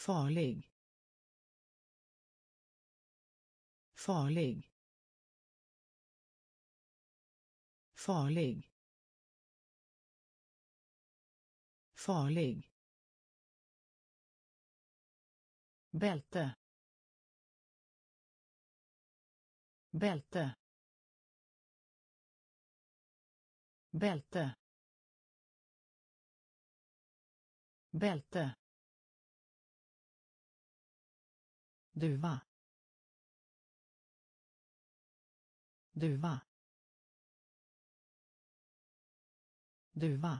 farlig. Farlig. Farlig. Farlig. Bälte. Bälte. Bälte. Bälte. Duva duva duva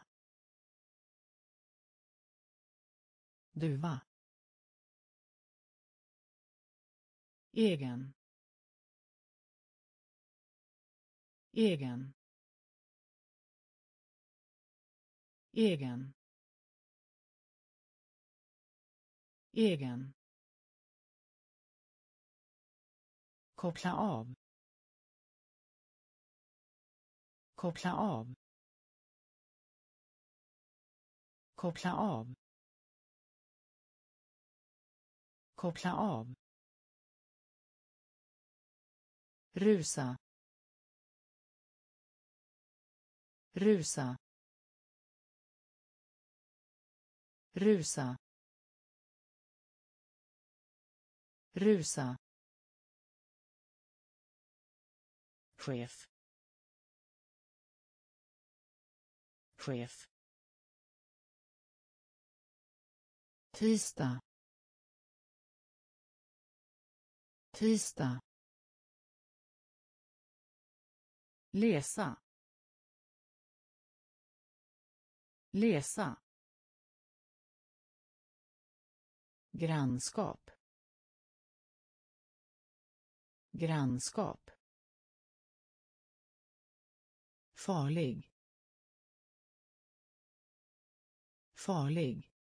duva. Egen egen egen. Egen. Koppla av. Koppla av. Koppla av. Koppla av. Rusa. Rusa. Rusa. Rusa. Chef. Chef. Tisdag. Tisdag. Läsa. Läsa. Grannskap. Grannskap. Farlig. Farlig.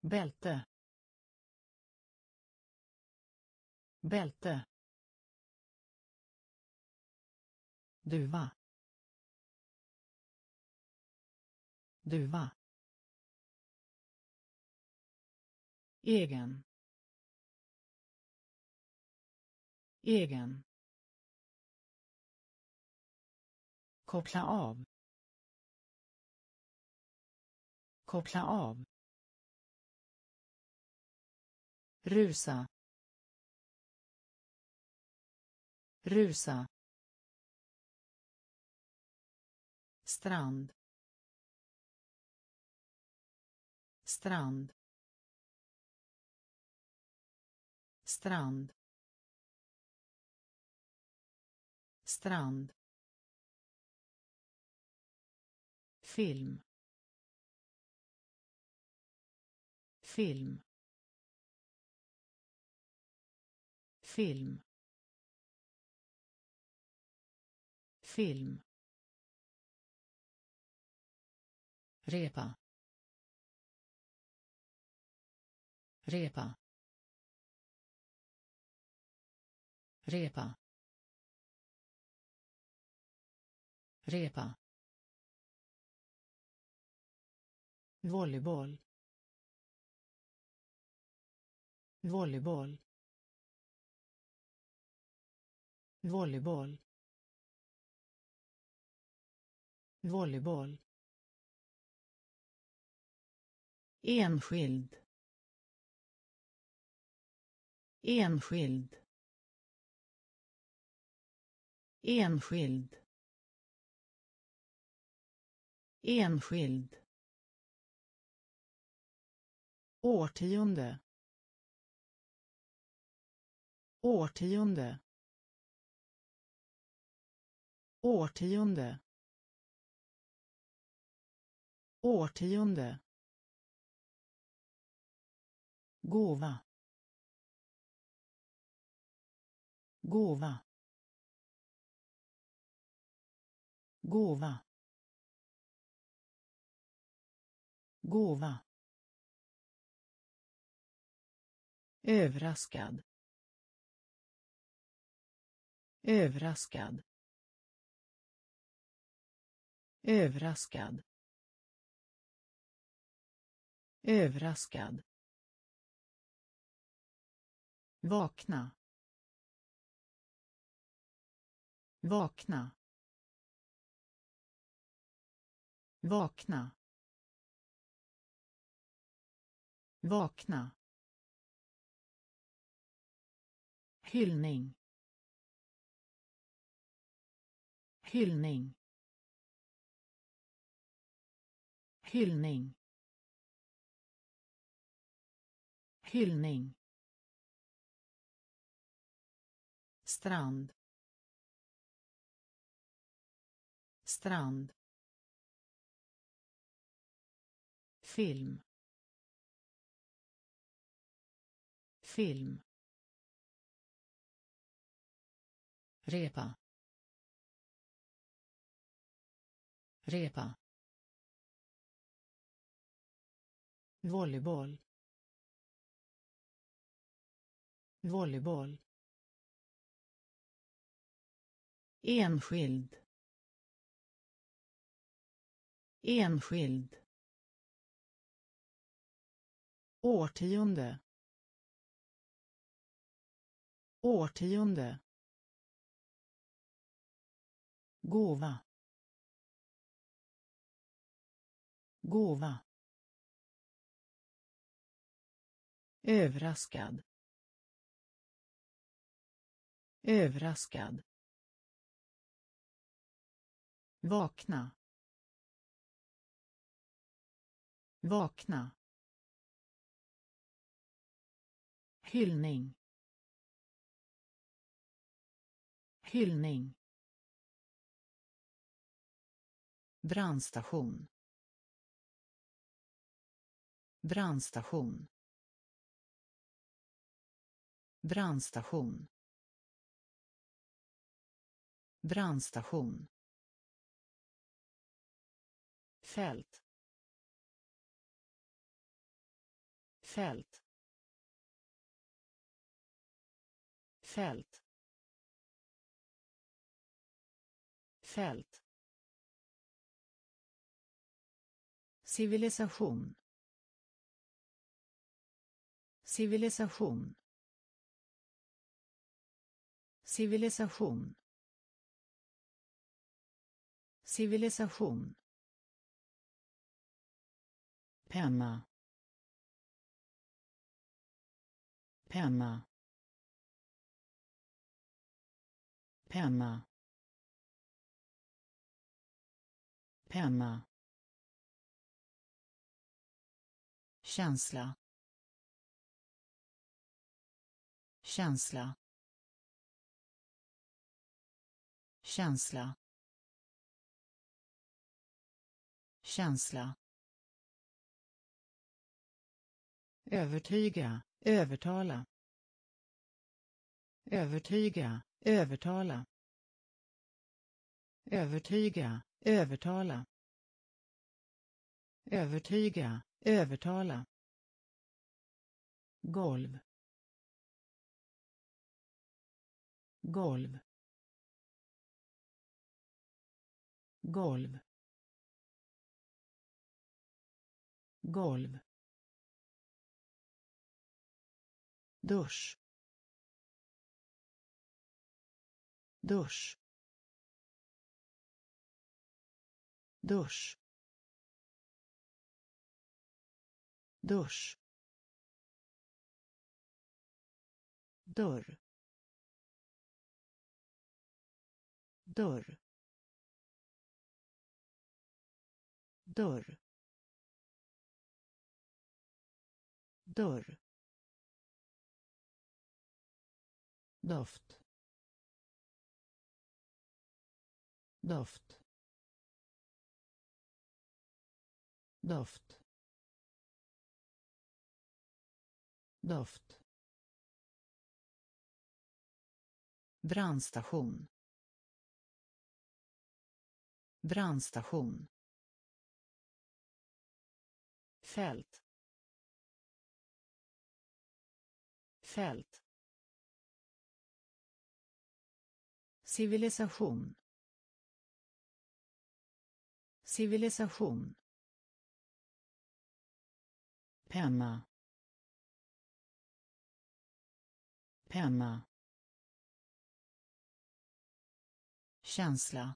Bälte. Bälte. Duva. Duva. Egen. Egen. Koppla av. Koppla av. Rusa. Rusa. Strand. Strand. Strand. Strand. Film. Film. Film. Film. Repa. Repa. Repa. Repa. Volleyboll volleyboll volleyboll volleyboll. Enskild. Enskild. Enskild. Enskild årtionde. Årtionde. Årtionde. Årtionde. Gåva. Gåva. Gåva. Gåva. Överraskad. Överraskad. Överraskad. Överraskad. Vakna. Vakna. Vakna. Vakna. Hyllning. Hyllning. Hyllning. Hyllning. Strand. Strand. Film. Film. Repa. Repa. Volleyboll. Volleyboll. Enskild. Enskild. Årtionde. Årtionde gåva. Gåva. Överraskad. Överraskad. Vakna. Vakna. Hyllning. Hyllning. Brandstation. Brandstation. Brandstation. Brandstation. Fält. Fält. Fält. Fält. Civilisation. Civilisation. Civilisation. Civilisation. Penna. Penna. Penna. Penna. Känsla. Känsla. Känsla. Känsla. Övertyga övertala. Övertyga övertala. Övertyga övertala. Övertyga övertala. Golv. Golv. Golv. Golv. Dusch. Dusch. Dusch. Dusch dörr dörr dörr dörr doft doft doft doft brandstation. Brandstation. Fält. Fält. Civilisation. Civilisation. Penna. Penna. Känsla.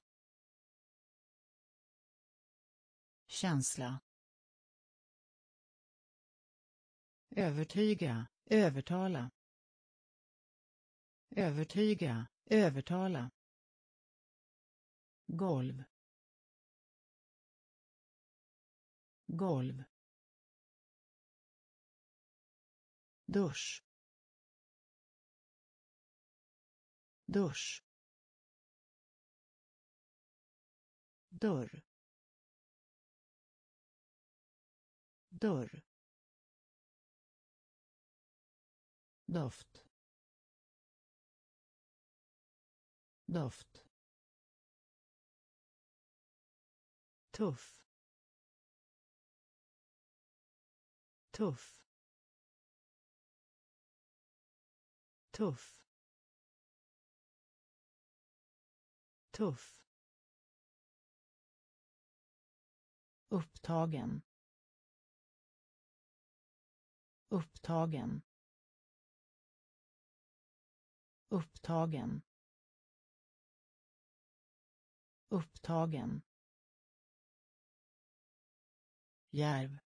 Känsla. Övertyga övertala. Övertyga övertala. Golv. Golv. Dusch. Dusch dörr dörr doft doft tuff tuff tuff tuff. Upptagen. Upptagen. Upptagen. Upptagen. Järv.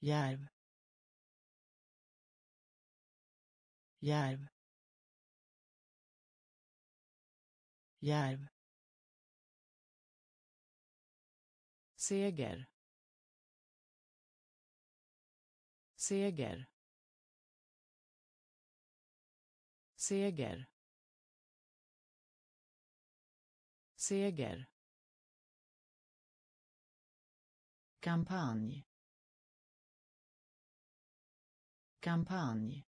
Järv. Järv. Järv. Seger. Seger. Seger. Seger. Kampanj. Kampanj.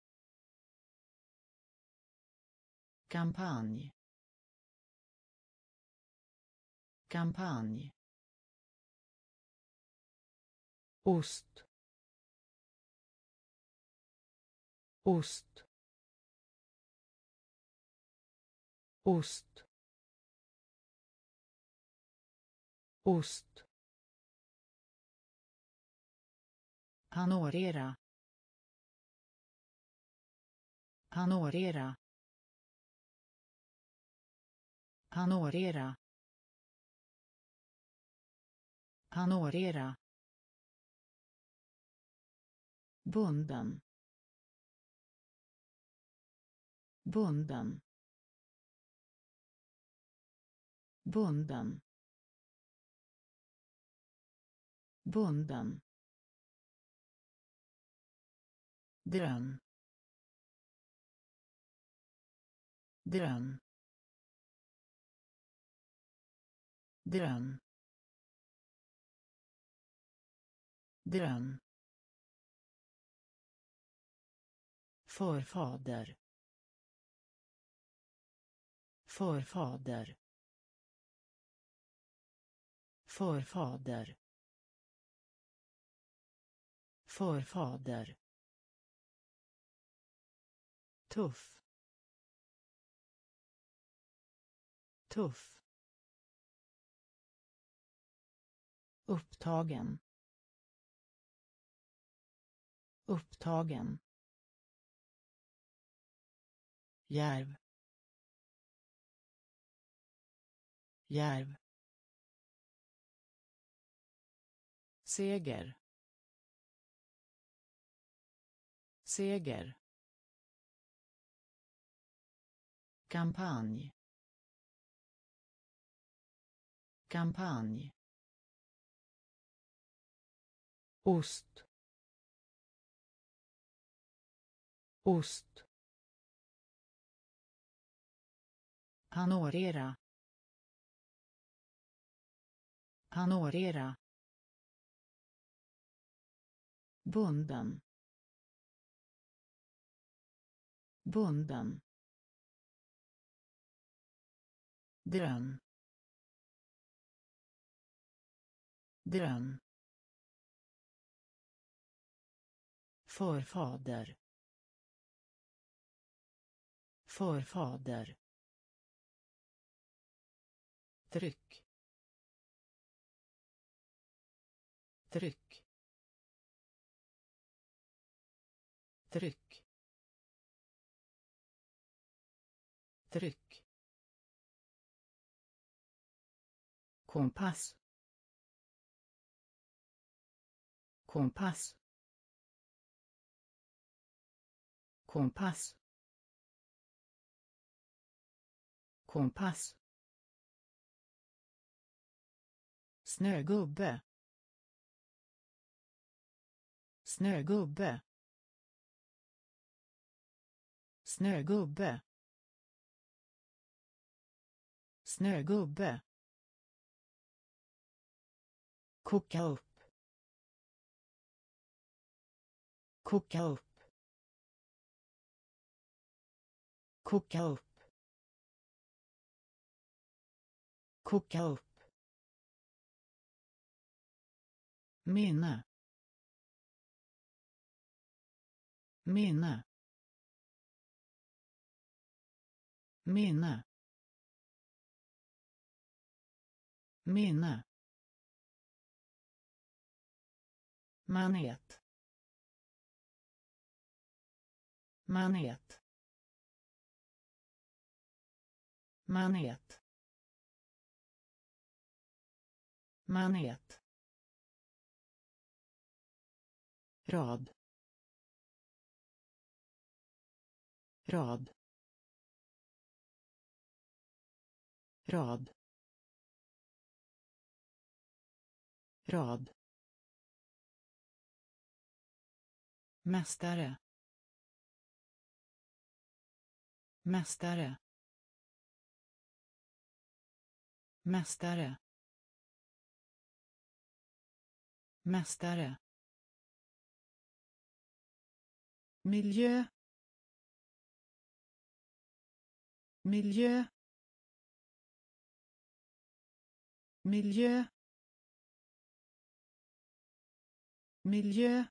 Kampanj. Kampanj ost ost ost ost Honorera. Honorera. Honorera. Honorera. bunden. Bunden. Bunden. Bunden. Dröm dröm dröm dröm Förfader. Förfader. Förfader. Förfader. Tuff. Tuff. Upptagen. Upptagen. järv. Järv. Seger. Seger. Kampanj. Kampanj. Ost. Ost. Panorera. Panorera. Bunden. Bunden. Dröm dröm förfader förfader. Tryck. Tryck. Tryck. Tryck. Kompass. Kompass. Kompass. Kompass. Snögubbe. Snögubbe. Snögubbe. Snögubbe. Koka upp. Koka upp. Koka upp. Koka upp. Minne. Minne. Minne. Minne. Manet. Manet. Manet. Manet rad. Rad. Rad. Rad. Mästare. Mästare. Mästare. Mästare. Miljö. Miljö. Miljö. Miljö.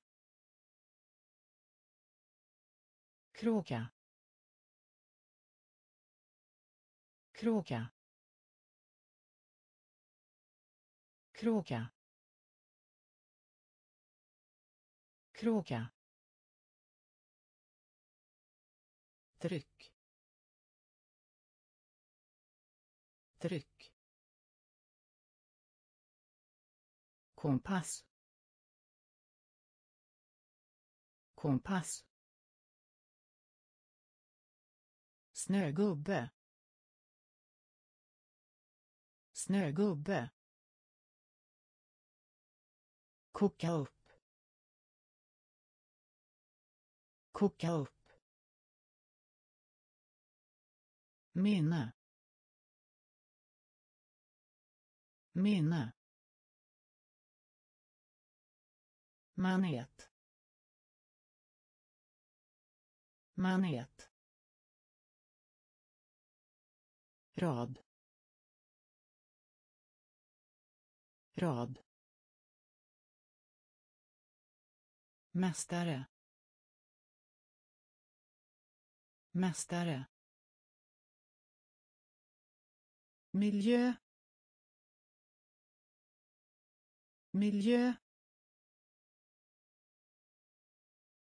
Kråka. Kråka. Kråka. Kråka. Tryck. Tryck. Kompass. Kompass. Snögubbe. Snögubbe. Koka upp. Koka upp. Minne. Minne. Manet manet rad. Rad. Mästare. Mästare. Miljö. Miljö.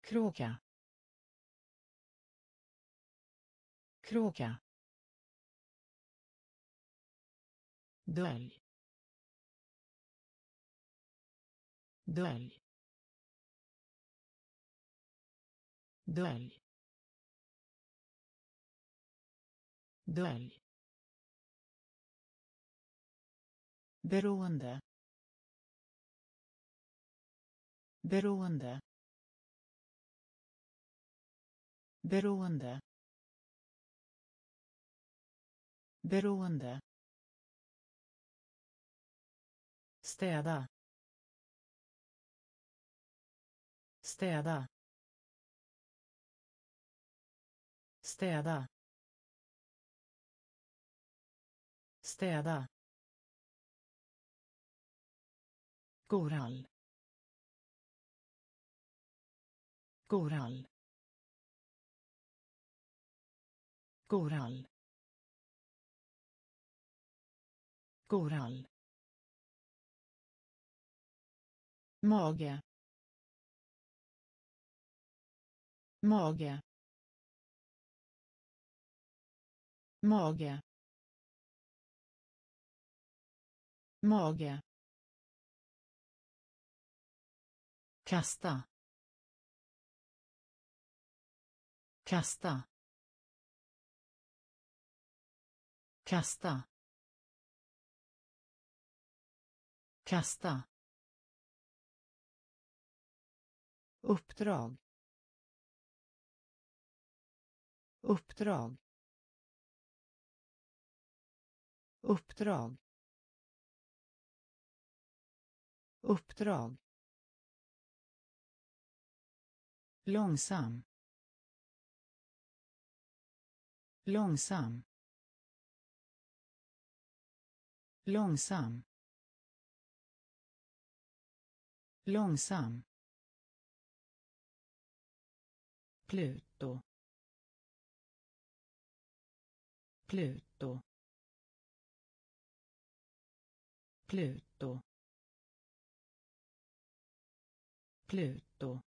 Kråka. Kråka. Dölj. Dölj. Dölj. Dölj. Beroende. Beroende. Beroende. Beroende. Städa. Städa. Städa. Städa korall korall korall Korall. Mage. Mage. Mage. Mage. Kasta. Kasta. Kasta. Kasta. Uppdrag. Uppdrag. Uppdrag. Uppdrag. Långsam. Långsam. Långsam. Långsam. Pluto. Pluto. Pluto. Pluto.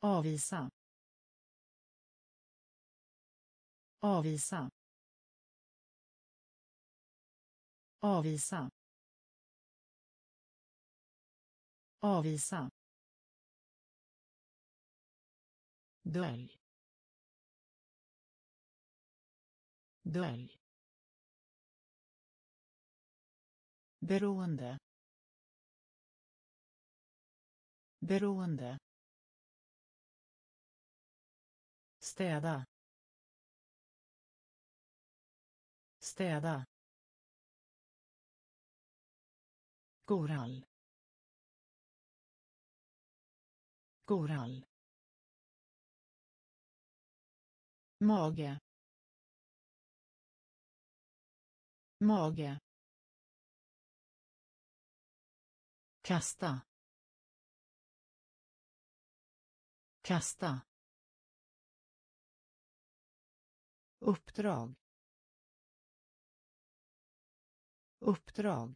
Avvisa. Avvisa. Avvisa. Avvisa. Dölj. Dölj. Beroende. Beroende. städa. Städa. Korall korall mage. Mage. Kasta. Kasta. Uppdrag. Uppdrag.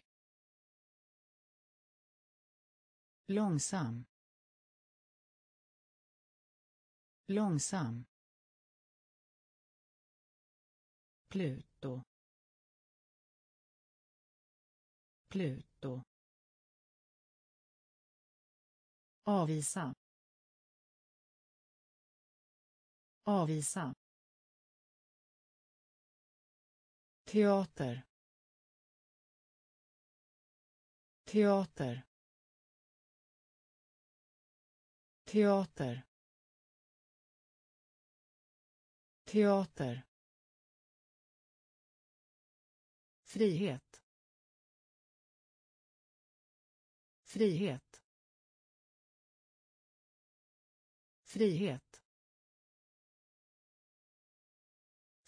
Långsam. Långsam. Pluto. Pluto. Avvisa avvisa. Teater. Teater. Teater. Teater. Frihet. Frihet. Frihet.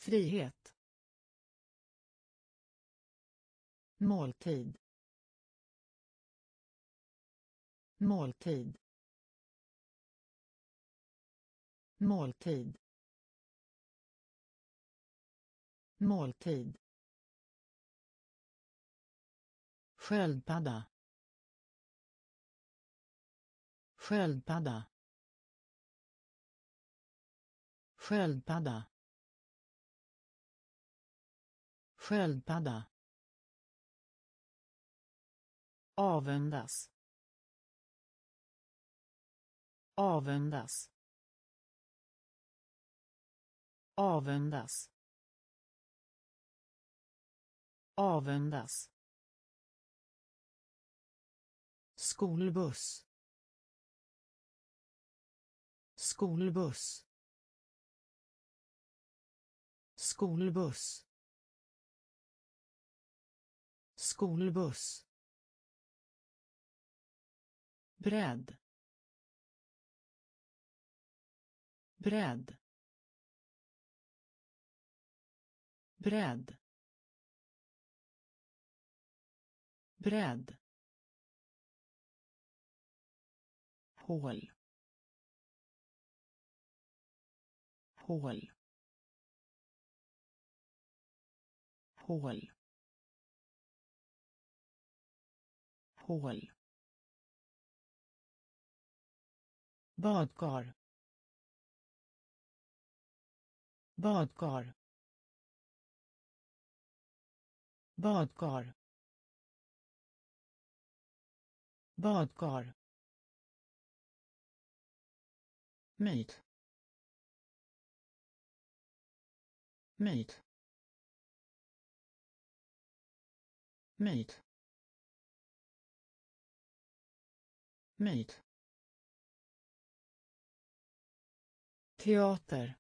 Frihet. Måltid. Måltid. Måltid. Måltid. Sköldpadda. Sköldpadda. Sköldpadda. Sköldpadda. Avundas. Avundas. Avundas. Avundas. Skolbuss. Skolbuss. Skolbuss skolbuss. Bredd. Bredd. Bredd. Bredd. Hål. Hål. Hål. Hål. Badkar. Badkar. Badkar. Badkar. Myt. Myt. Myt. Myt teater.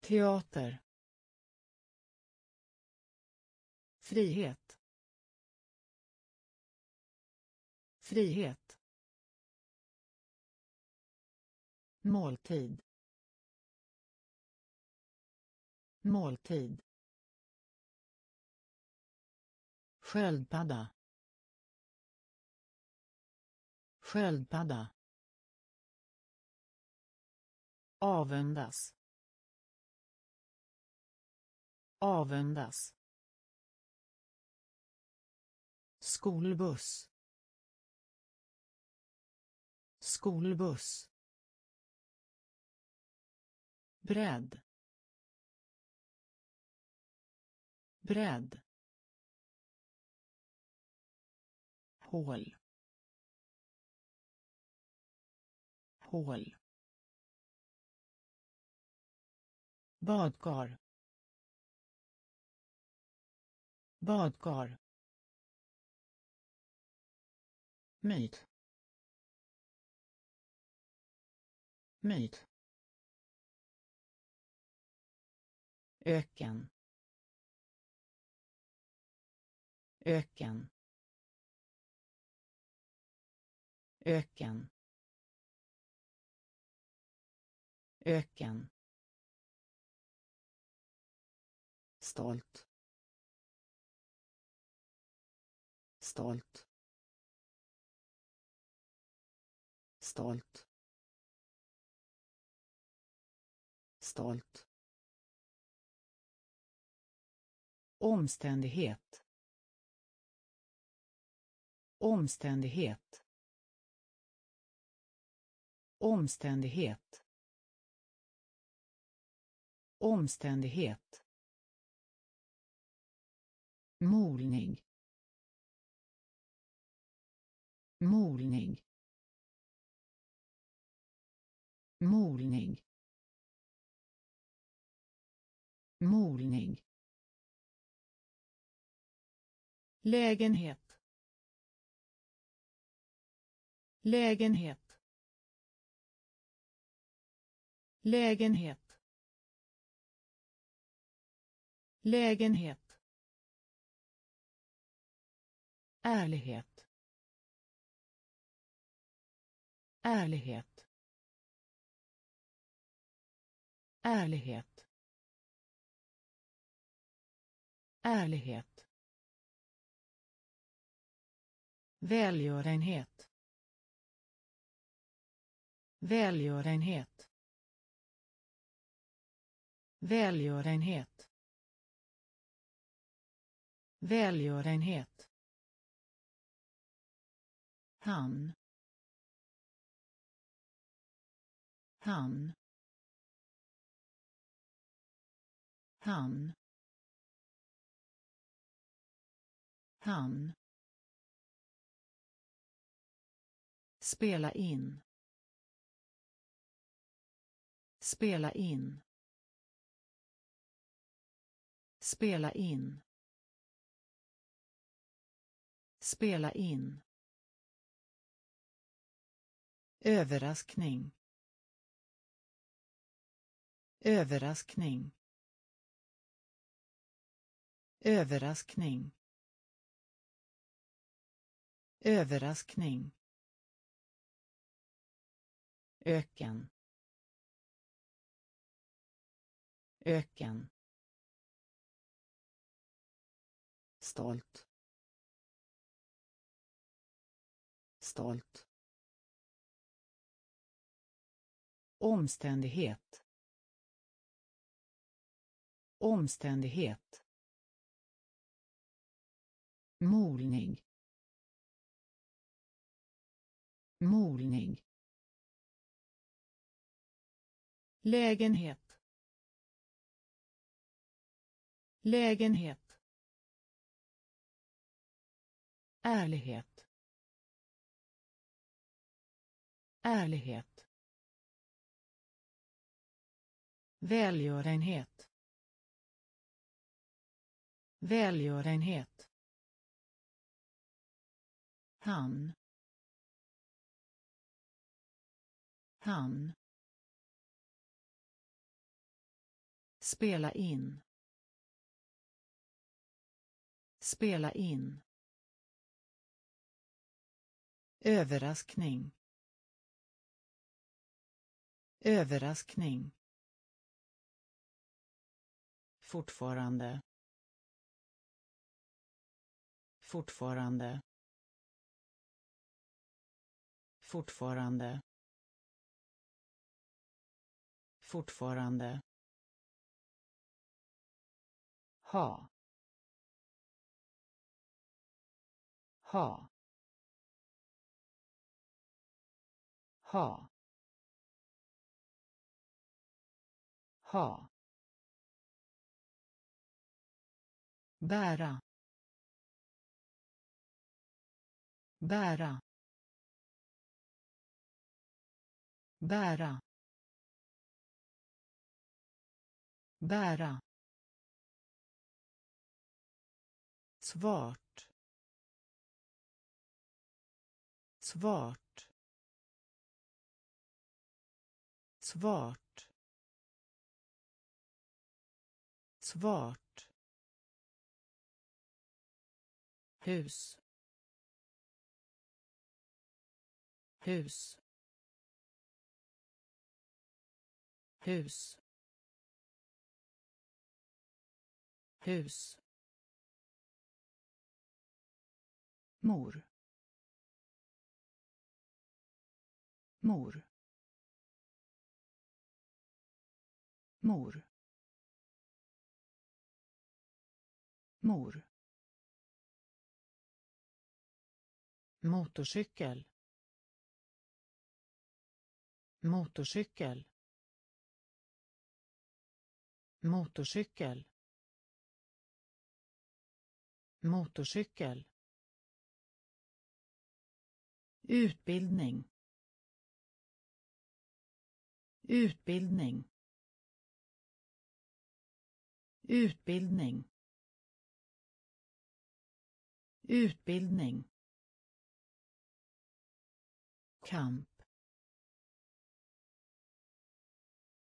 Teater. Frihet. Frihet. Måltid. Måltid. Sköldpadda. Sköldpadda. Avundas. Avundas. Skolbuss. Skolbuss. Bredd. Bredd. Hål. Hål. Badkar. Badkar. Myt. Myt. Öken. Öken. Öken. Öken. Stolt. Stolt. Stolt. Stolt. Omständighet. Omständighet. Omständighet omständighet molning molning molning molning. Lägenhet lägenhet lägenhet. Lägenhet. Ärlighet. Ärlighet. Ärlighet. Ärlighet. Välgörenhet. Välgörenhet. Välgörenhet välgörenhet. Han. Han. Han. Han. Spela in. Spela in. Spela in spela in. Överraskning. Överraskning. Överraskning. Överraskning. Öken. Öken. Stolt. Stolt. Omständighet. Omständighet. Molnig molnig lägenhet. Lägenhet. Ärlighet. Ärlighet. Välgörenhet. Välgörenhet. Han. Han. Spela in. Spela in. Överraskning överraskning. Fortfarande. Fortfarande. Fortfarande. Fortfarande. Ha. Ha. Ha. Ha. Bära. Bära. Bära. Bära. Svart. Svart. Svart. Svart. Hus. Hus. Hus. Hus. Mor. Mor. Mor. Mor. Motorcykel. Motorcykel. Motorcykel. Motorcykel. Utbildning. Utbildning. Utbildning utbildning. Kamp.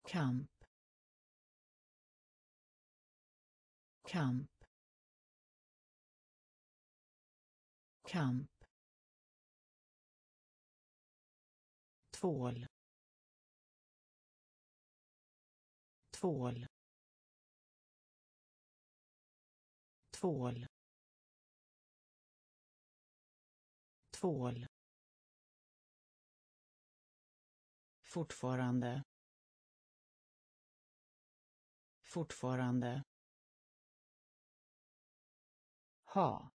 Kamp. Kamp. Kamp. Tvål. Tvål. Tvål. Tvål. Fortfarande. Fortfarande. Ha.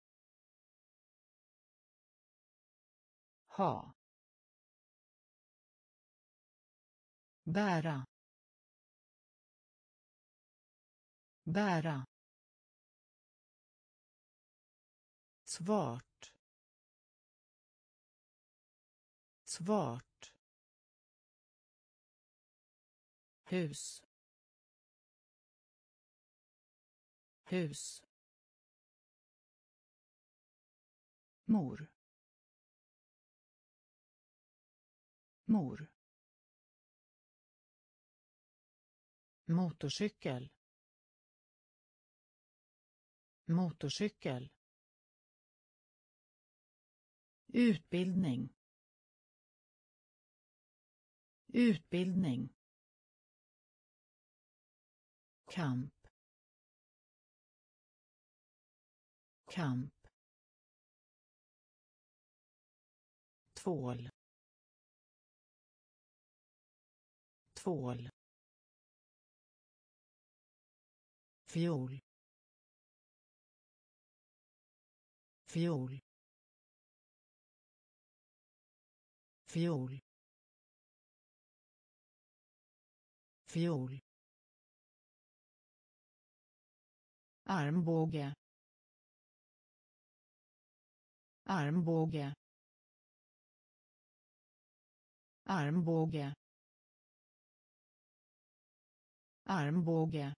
Ha. Bära. Bära. Svart. Svart. Hus. Hus. Mor. Mor. Motorcykel. Motorcykel. Utbildning utbildning. Kamp. Kamp. Tvål. Tvål. Fiol fiol fiol fiol. Armbåge. Armbåge. Armbåge. Armbåge.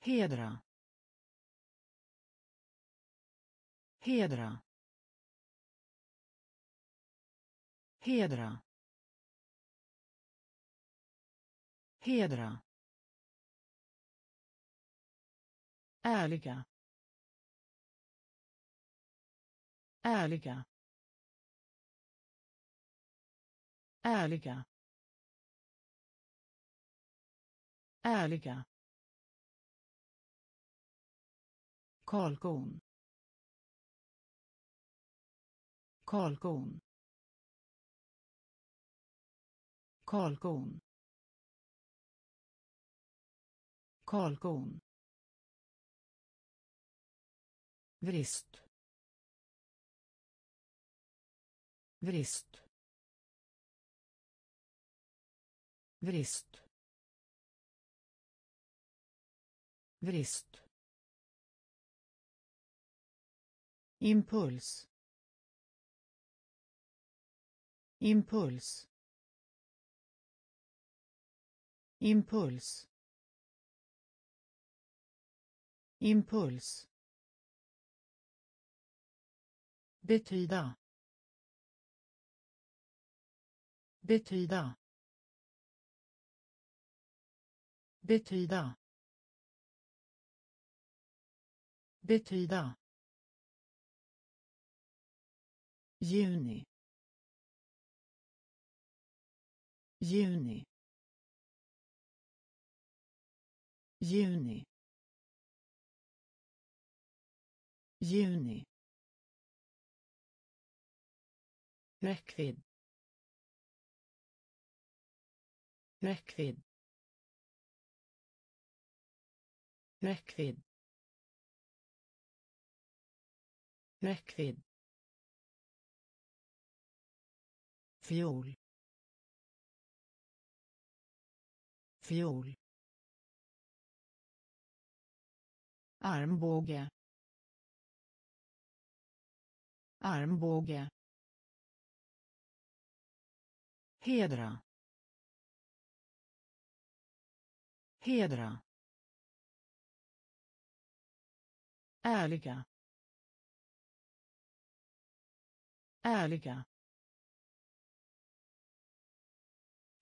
Hedra. Hedra. Hedra. Hedra. Ärliga. Ärliga. Ärliga. Ärliga. Kalkon kalkon kalkon kalkon vrist. Vrist. Vrist. Vrist. Impuls. Impuls. Impuls. Impuls. Betyda. Betyda. Betyda. Betyda. Juni. Juni. Juni. Juni. Räckvidd. Räckvidd. Räckvidd. Räckvidd. Fiol fiol armbåge. Armbåge. Hedra. Hedra. Ärliga. Ärliga.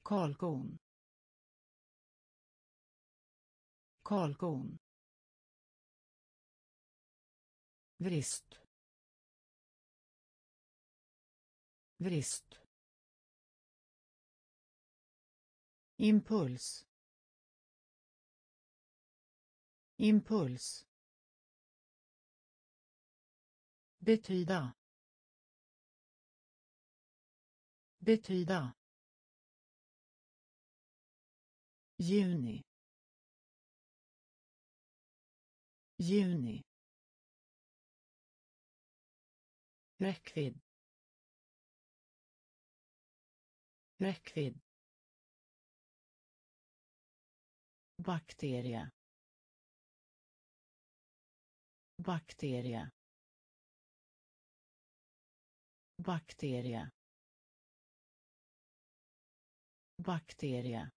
Kalkon kalkon vrist. Vrist impuls. Impuls. Betyda. Betyda. Juni. Juni. Räckvidd. Räckvidd. Bakterie bakterie bakterie bakterie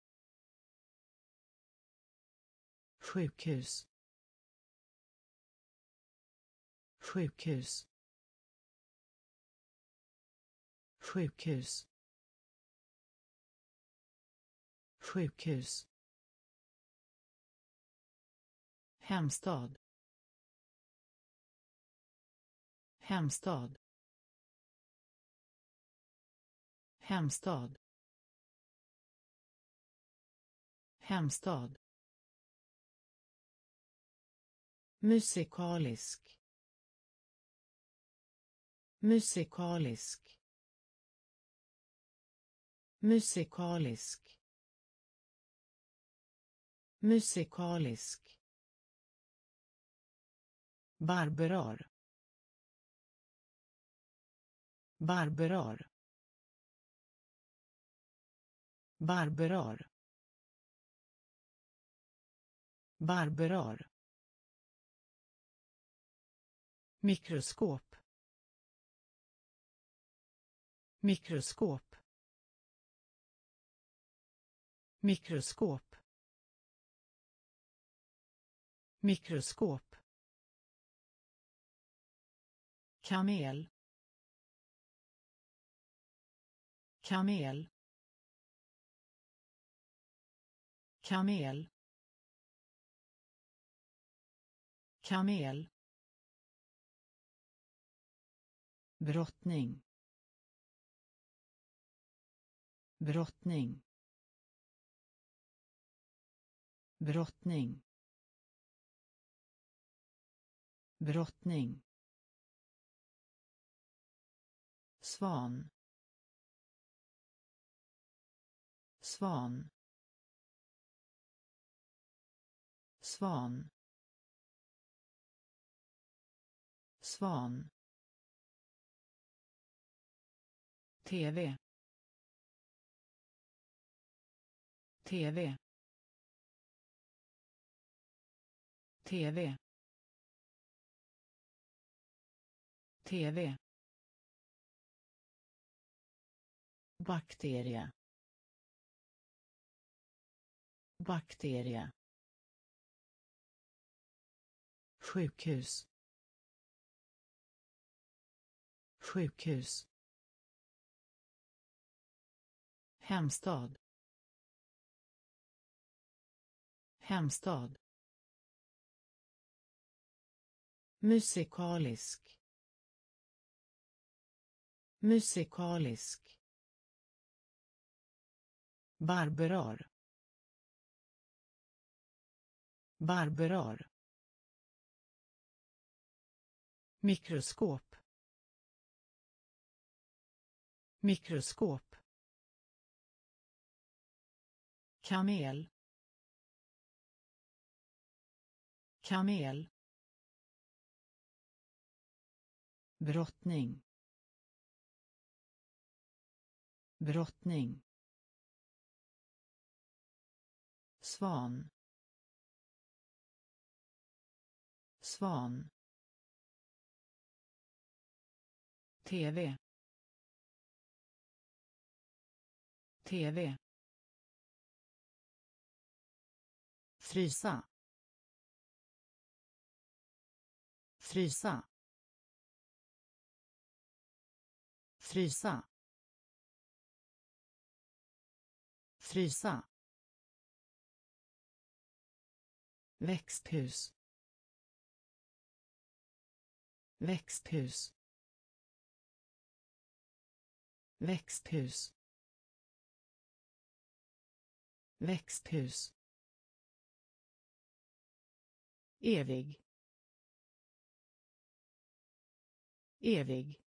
sjukhus. Sjukhus. Sjukhus. Sjukhus. Hemstad. Hemstad. Hemstad. Hemstad. Musikalisk. Musikalisk. Musikalisk musikalisk Barberar. Barberar. Barberar. Barberar. mikroskop mikroskop mikroskop mikroskop kamel kamel kamel kamel. Brottning brottning. Brottning. Brottning. Svan. Svan. Svan. Svan. TV TV TV TV bakterie. Bakterie. Sjukhus. Sjukhus. Hemstad. Hemstad. Musikalisk musikalisk. Barberar. Barberar. mikroskop. Mikroskop. Kamel. Kamel. Brottning. Brottning. Svan. Svan. TV TV frysa. Frysa. Frysa. Frysa. Växthus. Växthus. Växthus. Växthus. Evig. Evig.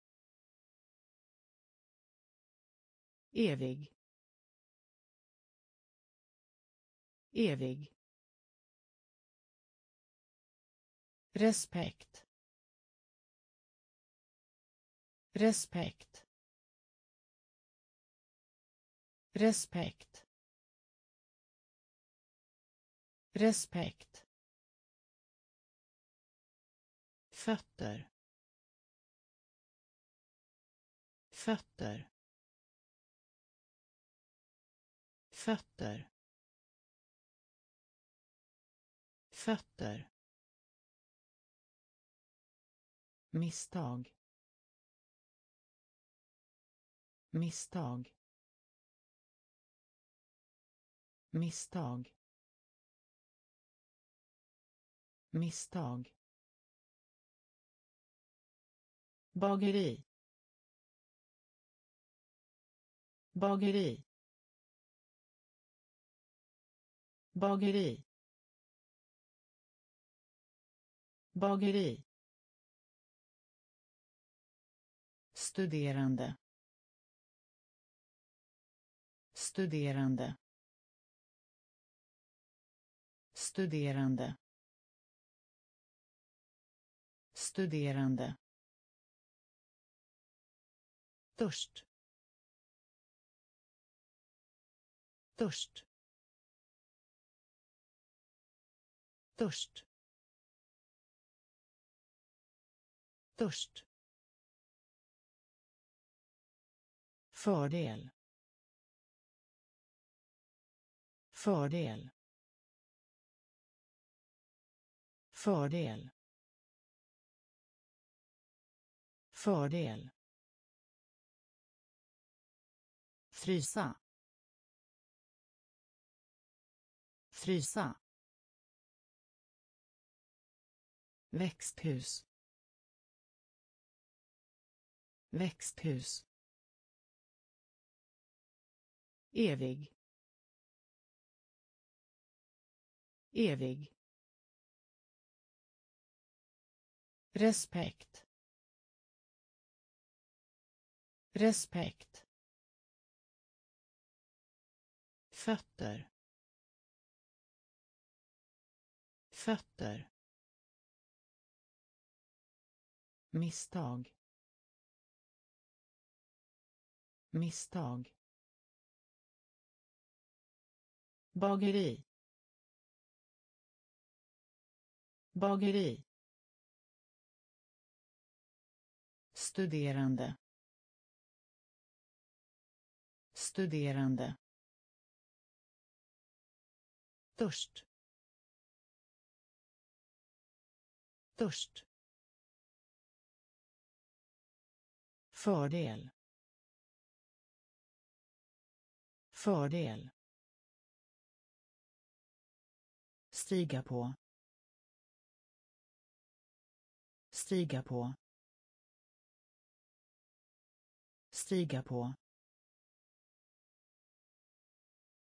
Evig. Evig. Respekt. Respekt. Respekt. Respekt. Fötter. Fötter. Fötter. Fötter. Misstag. Misstag. Misstag. Misstag. Bageri. Bageri. Bageri. Bageri studerande studerande studerande studerande Törst. Törst. Törst. Störst Fördel. Fördel. Fördel. Fördel. frysa frysa växthus växthus. Evig. Evig. Respekt. Respekt. Fötter. Fötter. Misstag. Misstag bageri bageri studerande studerande Törst. Törst. Fördel. Fördel. Stiga på. Stiga på. Stiga på.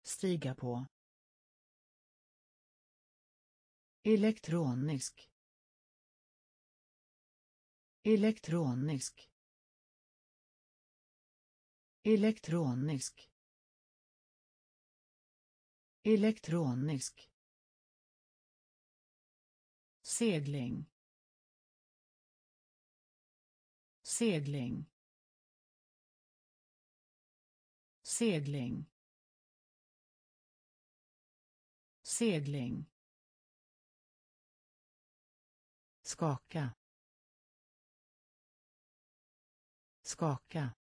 Stiga på. elektronisk elektronisk elektronisk elektronisk. Segling. Segling. Segling. Segling. Skaka. Skaka.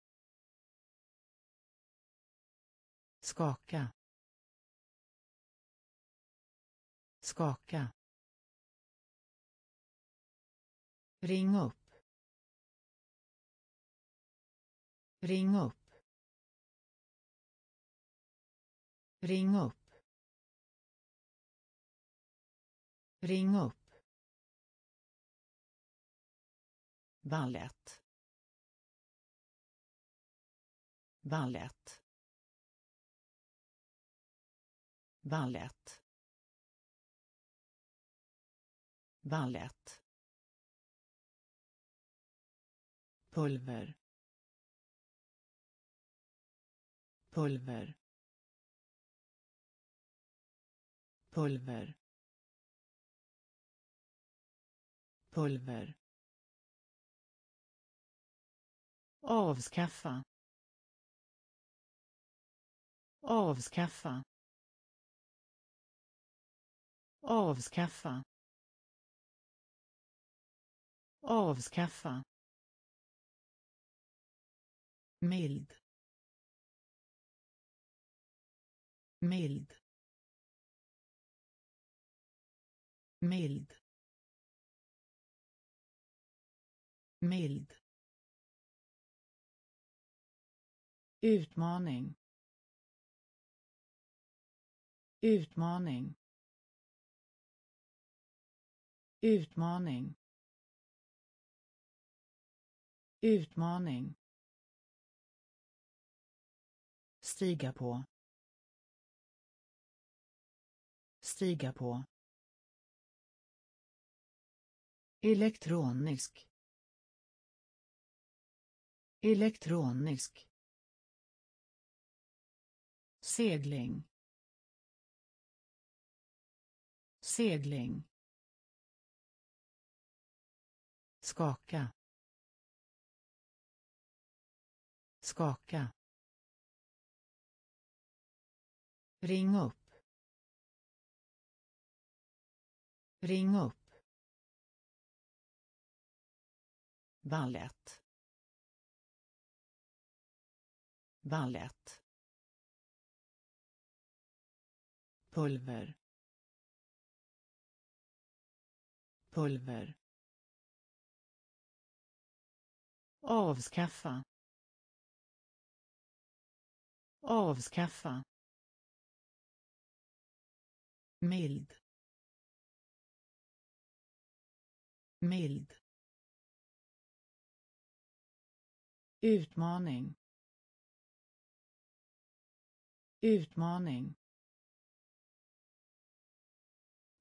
Skaka. Skaka. Ring upp. Ring upp. Ring upp. Ring upp. Ballett. Ballett. Ballett. Ballett pulver. Pulver. Pulver. Pulver. Avskaffa. Avskaffa. Avskaffa avskaffa mild mild mild mild Utmaning. Utmaning. Utmaning. Utmaning. Stiga på. Stiga på. Elektronisk. Elektronisk segling segling skaka skaka. Ring upp. Ring upp. Ballett. Ballett. Pulver. Pulver. Avskaffa avskaffa. Mild. Mild. Utmaning. Utmaning.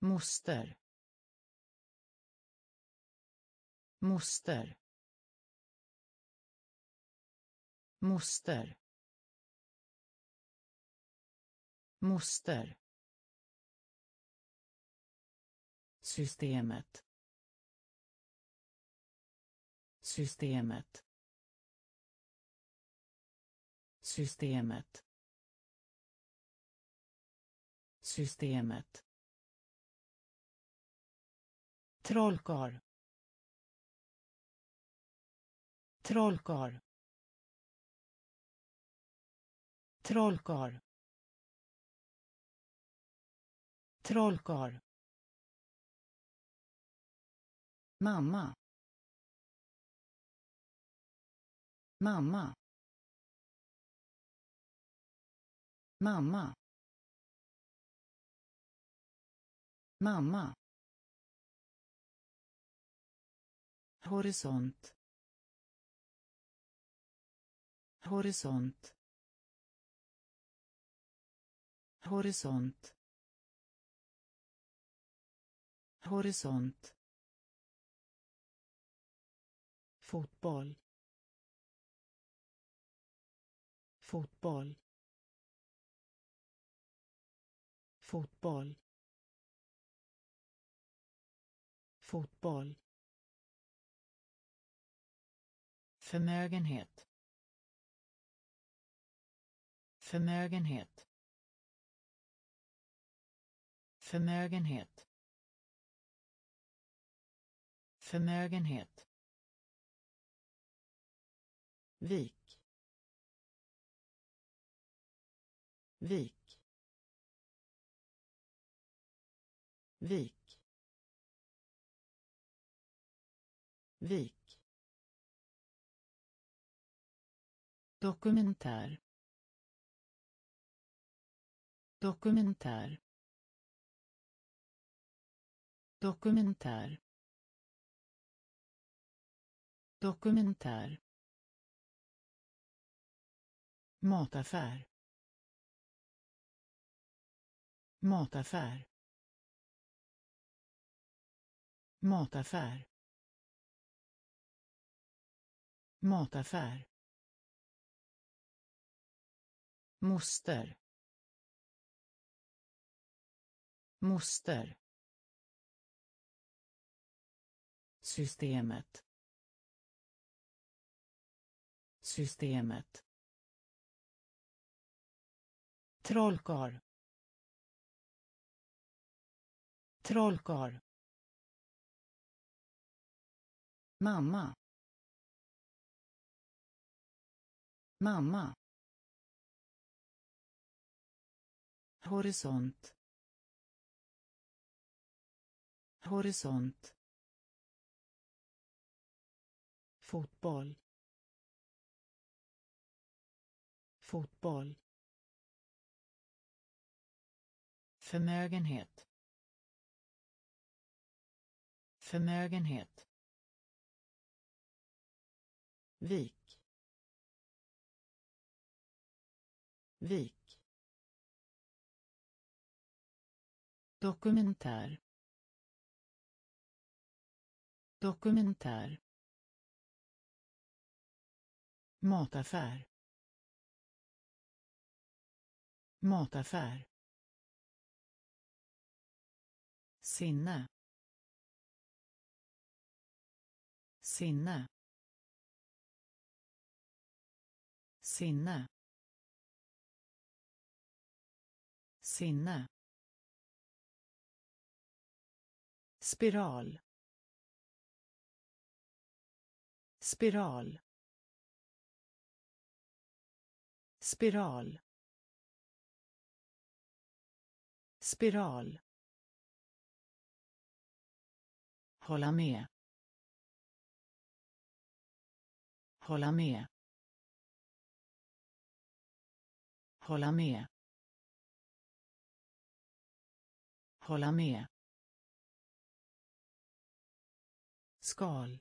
Moster. Moster. Moster. Moster. Systemet. Systemet. Systemet. Systemet. Trollkar trollkar trollkar trollkarl. Mamma. Mamma. Mamma. Mamma. Horisont. Horisont. Horisont. Horisont. Fotboll. Fotboll. Fotboll. Fotboll. Förmögenhet. Förmögenhet. Förmögenhet förmögenhet. Vik. Vik. Vik. Vik. Dokumentär. Dokumentär. Dokumentär dokumentär. Mataffär. Mataffär. Mataffär. Mataffär. Moster. Moster. Systemet systemet. Trollkar trollkar mamma. Mamma. Horisont. Horisont. Fotboll. Fotboll. Förmögenhet. Förmögenhet. Vik. Vik. Dokumentär. Dokumentär. Mataffär. Mataffär sinne sinne sinne sinne. Spiral spiral. Spiral. Spiral. Hålla med. Hålla med. Hålla med. Hålla med. Skal.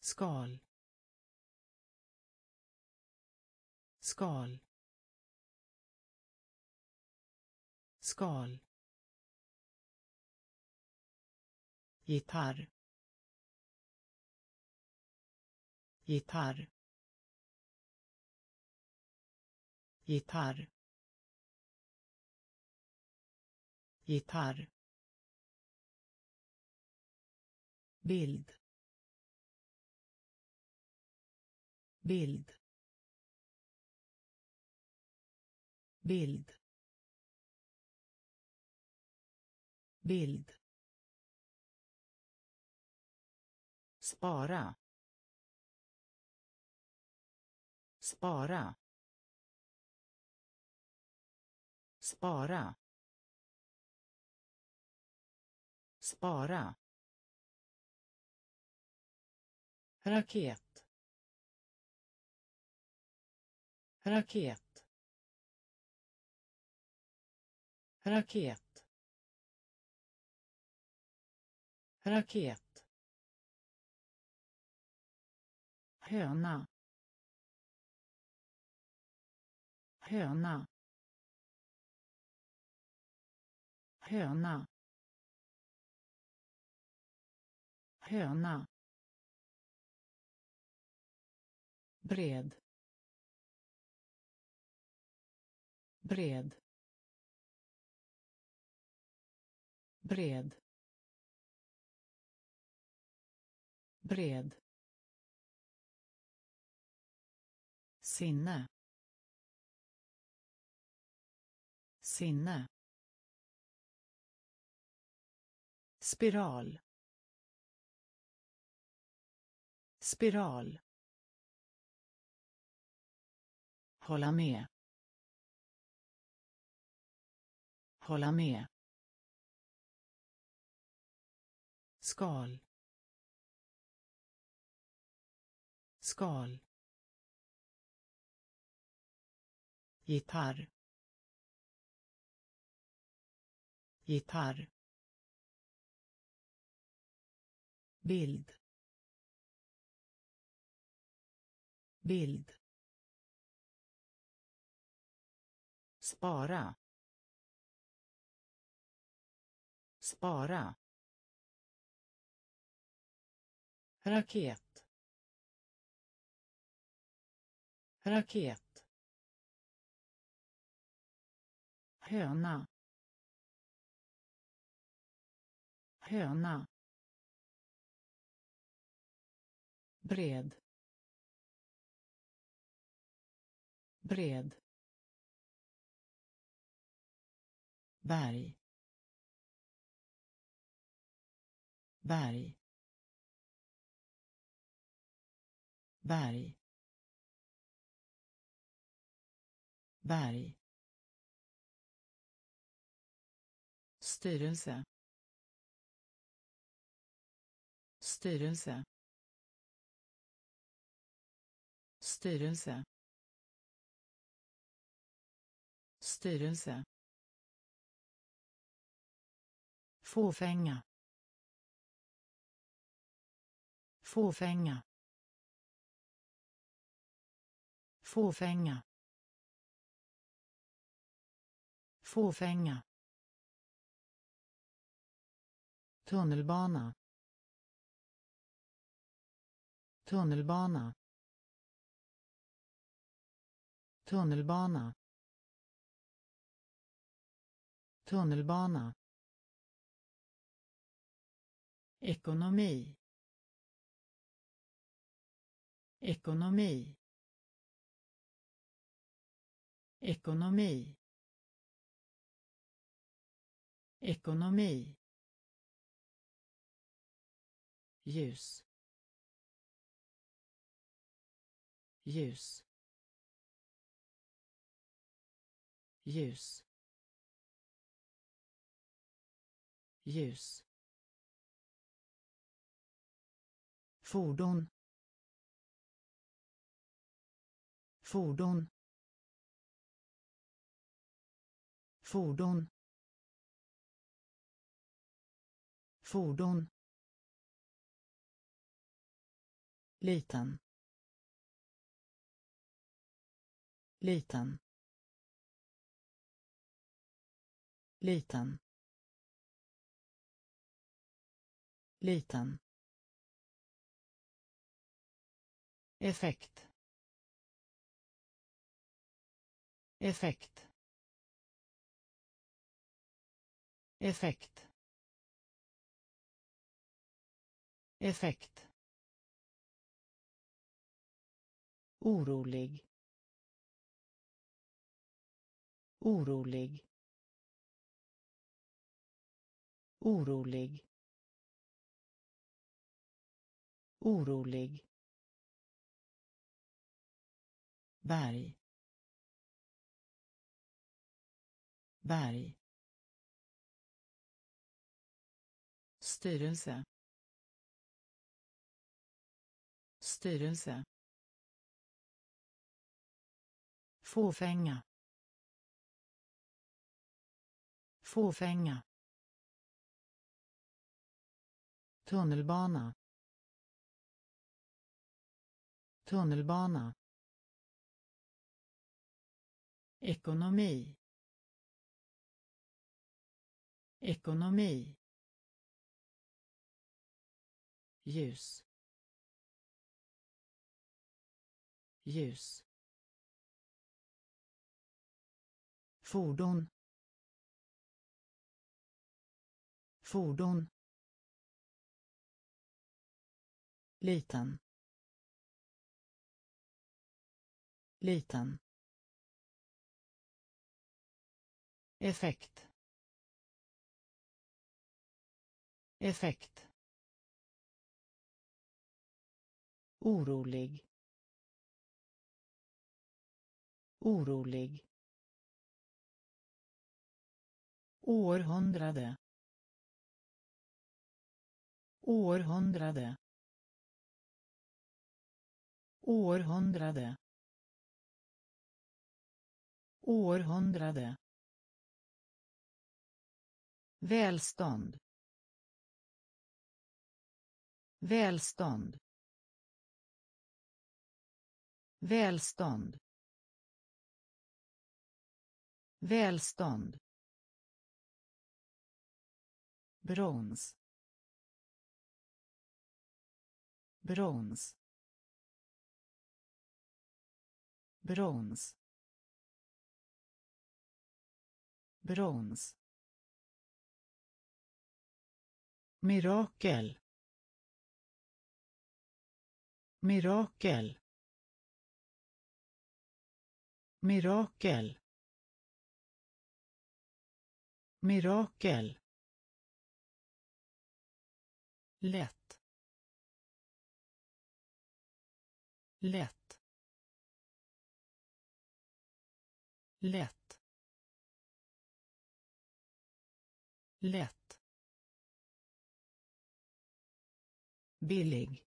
Skal. Skal. Skal. Gitarr. Gitarr. Gitarr. Gitarr. Bild. Bild. Bild. Bild. Spara. Spara. Spara. Spara. Raket. Raket. Raket. Raket. Höna. Höna. Höna. Höna. Bred. Bred. Bred. Bred. Sinne. Sinne. Spiral. Spiral. Hålla med. Hålla med. Skal. Skal. Gitarr. Gitarr. Bild. Bild. Spara. Spara. Raket. Raket. Höna. Höna. Bred. Bred. Berg. Berg. Berg. Berg. Styrelse. Styrelse. Styrelse. Styrelse. Fåfänga. Fåfänga. Fåfänga. Fåfänga. Tunnelbana. Tunnelbana. Tunnelbana. Tunnelbana. Ekonomi. Ekonomi. Ekonomi ekonomi. Ljus. Ljus. Ljus. Ljus. Fordon. Fordon. Fordon. Fordon. Liten. Liten. Liten. Liten. Effekt. Effekt. Effekt. Effekt. Orolig. Orolig. Orolig. Orolig. Berg. Berg. Styrelse. Styrelse. Fåfänga. Fåfänga. Tunnelbana. Tunnelbana. Ekonomi. Ekonomi. Ljus. Ljus. Fordon. Fordon. Liten. Liten. Effekt. Effekt. Orolig. Orolig. Århundrade. Århundrade. Århundrade. Århundrade. Välstånd. Välstånd. Välstånd välstånd. Brons. Brons. Brons. Brons. Mirakel. Mirakel. Mirakel. Mirakel. Lätt. Lätt. Lätt. Lätt. Billig.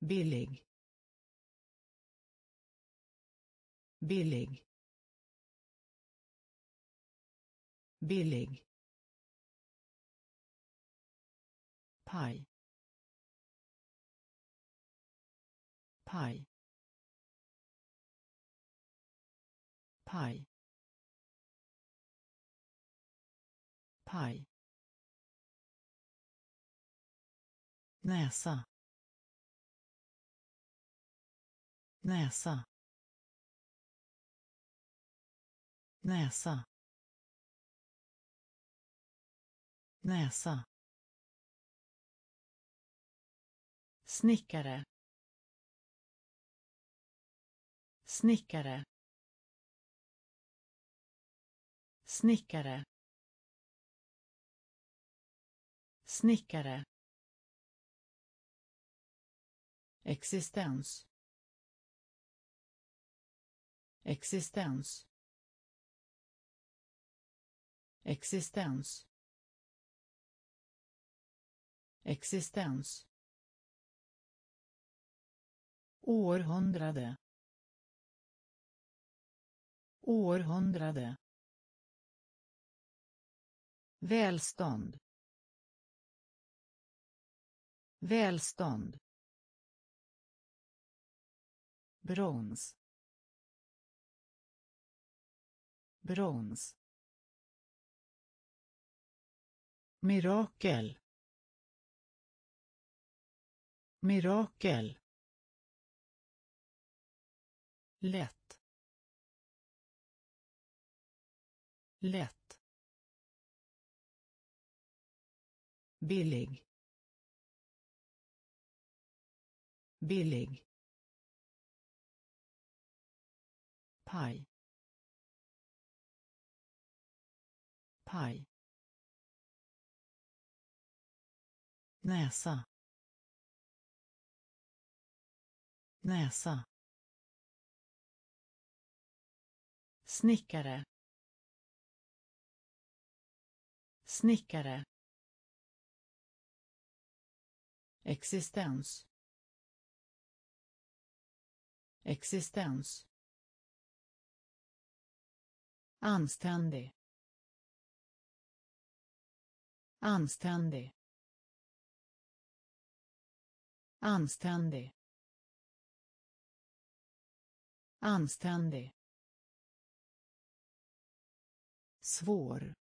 Billig. Billig. Billig. Paj. Paj. Paj. Paj. Näsa. Näsa. Näsa. Näsa. Snickare. Snickare. Snickare. Snickare. Existens. Existens. Existens existens. Århundrade. Århundrade. Välstånd. Välstånd. Brons. Brons. Mirakel mirakel. Lätt. Lätt. Billig. Billig. Paj. Paj. Näsa. Näsa. Snickare. Snickare. Existens. Existens. Anständig. Anständig. Anständig anständig. Svår.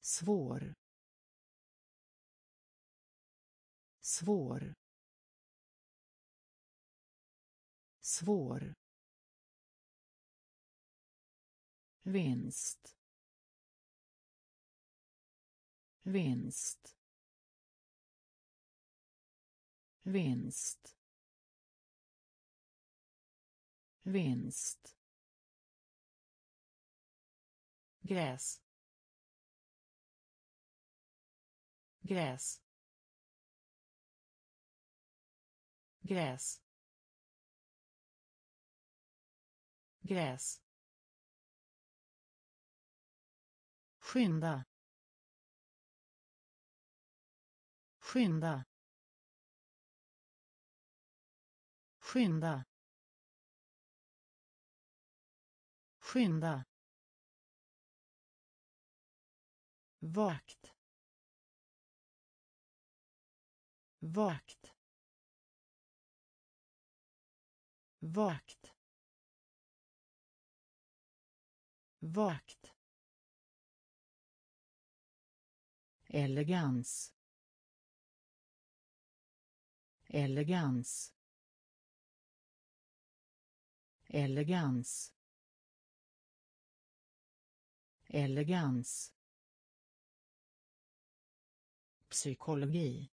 Svår. Svår. Svår. Vinst. Vinst. Vinst. Vinst. Gräs. Gräs. Gräs. Gräs. Skynda. Skynda. Skynda. Skynda. Vakt. Vakt. Vakt. Vakt. Elegans. Elegans. Elegans elegans psykologi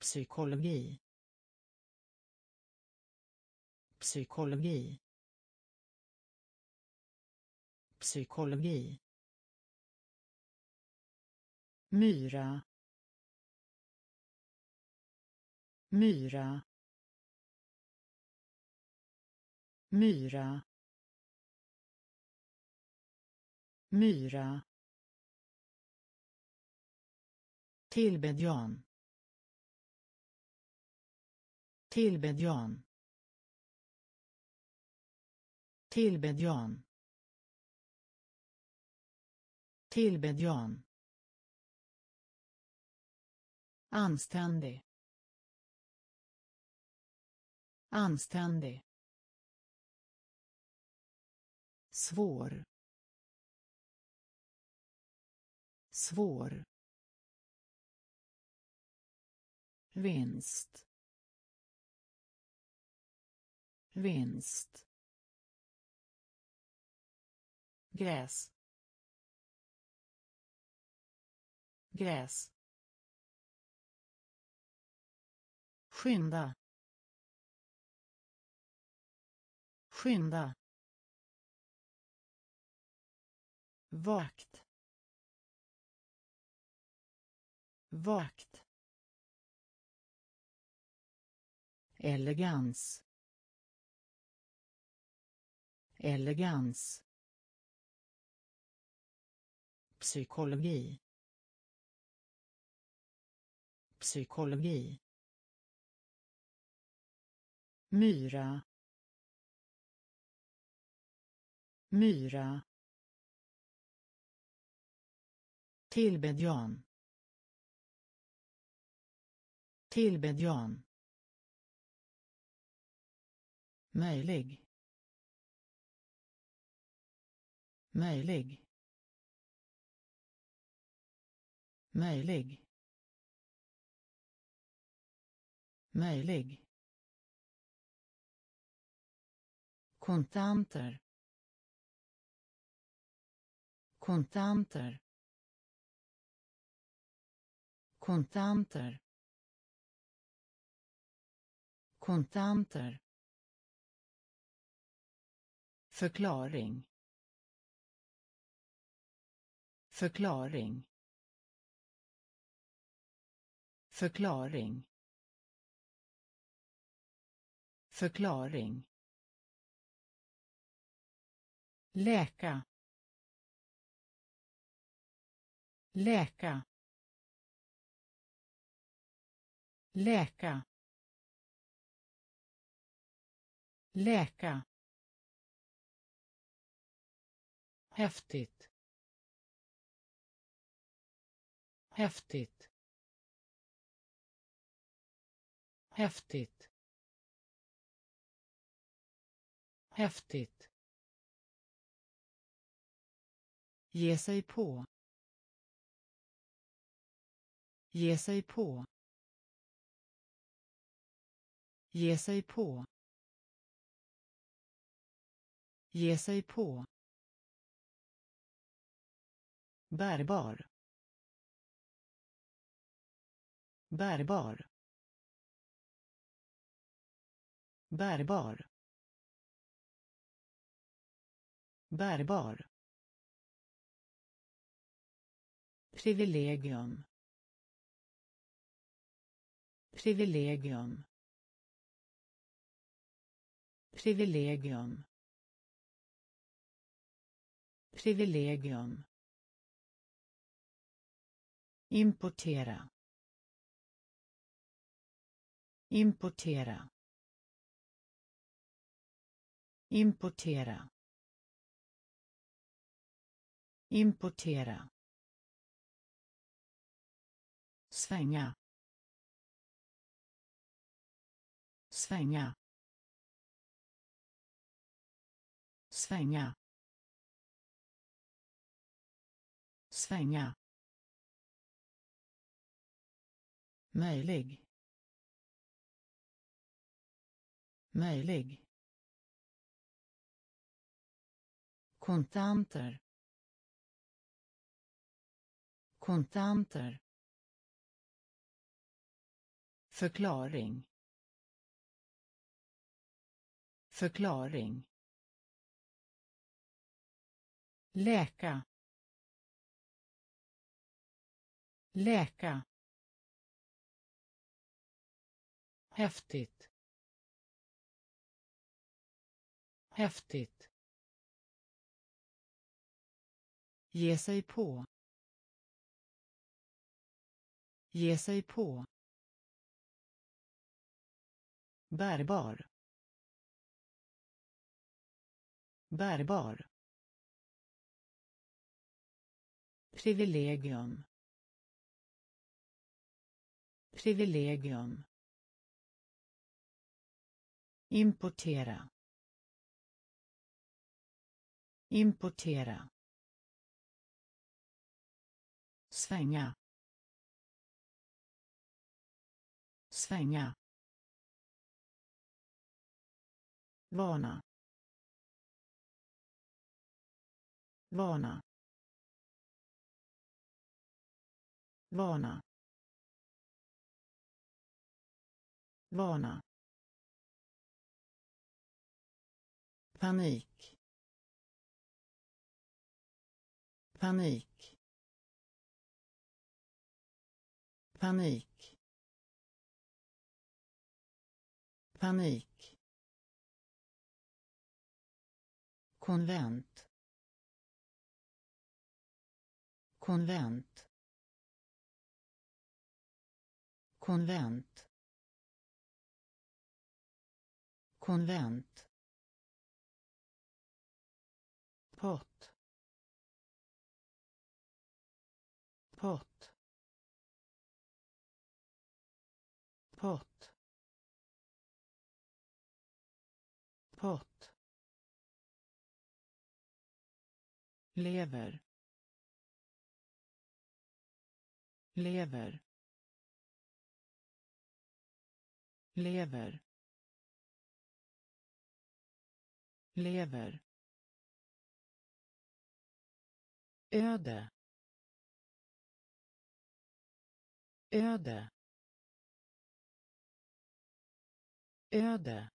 psykologi psykologi psykologi myra myra myra. Myra. Tillbedjan. Tillbedjan. Tillbedjan. Tillbedjan. Anständig. Anständig. Svår. Svår. Vinst. Vinst. Gräs. Gräs. Skynda. Skynda. Vakt. Vakt. Elegans. Elegans. Psykologi. Psykologi. Myra. Myra. Tillbedjan. Tillbedjan möjlig. Möjlig. Möjlig. Möjlig. Kontanter. Kontanter. Kontanter kontanter. Förklaring. Förklaring. Förklaring. Förklaring. Läka. Läka. Läka. Läka. Häftigt. Häftigt. Häftigt. Häftigt. Ge sig på. Ge sig på. Ge sig på ge sig på. Bärbar. Bärbar. Bärbar. Bärbar. Privilegium. Privilegium. Privilegium privilegium. Importera. Importera. Importera. Importera. Svänga. Svänga. Svänga. Svänga. Möjlig. Möjlig. Kontanter. Kontanter. Förklaring. Förklaring. Läka. Läka. Häftigt. Häftigt. Ge sig på. Ge sig på. Bärbar. Bärbar. Privilegium privilegium. Importera. Importera. Svänga. Svänga. Vana vana vana vana. Panik. Panik. Panik. Panik. Konvent. Konvent. Konvent. Konvent. Pott. Pott. Pott. Pott. Lever. Lever. Lever. Lever. Öde. Öde. Öde.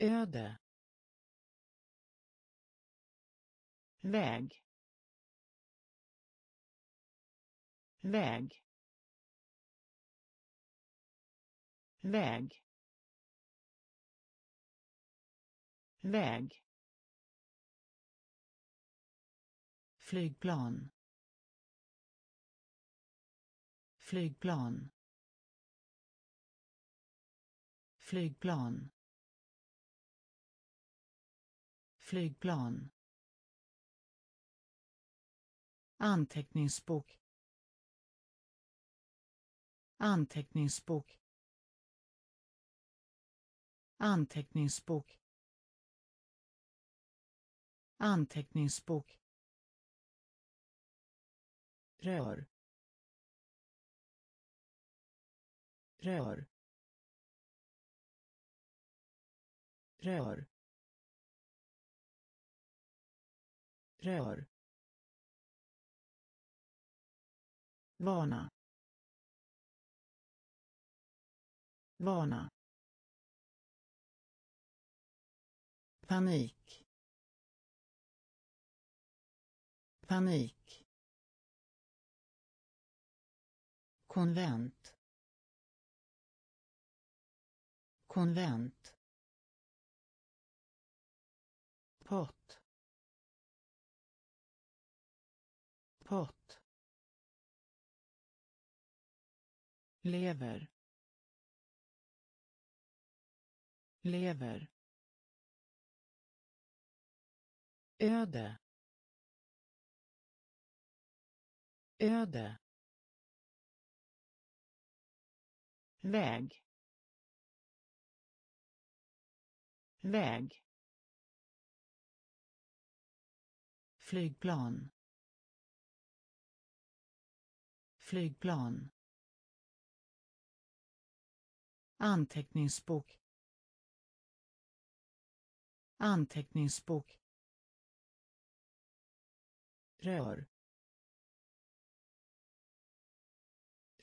Öde. Väg. Väg. Väg. Väg. Flygplan. Flygplan. Flygplan. Flygplan. Anteckningsbok. Anteckningsbok. Anteckningsbok anteckningsbok. Rör. Rör. Rör. Rör. Vana vana panik. Panik. Konvent. Konvent. Pott. Pott. Lever. Lever. Öde. Öde. Väg. Väg. Flygplan. Flygplan. Anteckningsbok. Anteckningsbok. Rör.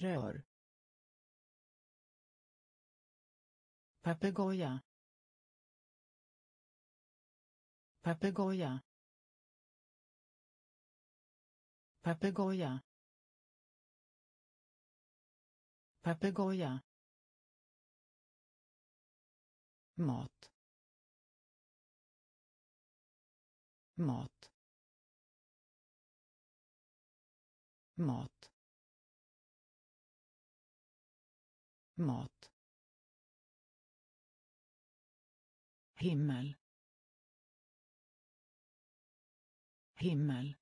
Rör. Papegoja. Papegoja. Papegoja. Papegoja. Mat. Mat. Mat. Mat. Himmel. Himmel.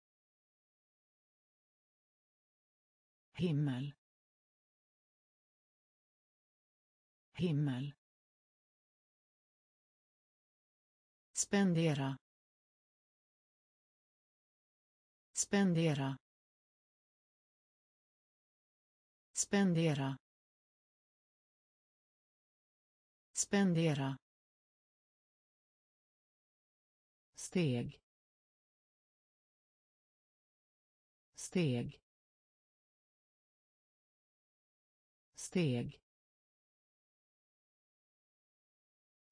Himmel. Himmel. Spendera. Spendera. Spendera. Spendera. Steg. Steg. Steg.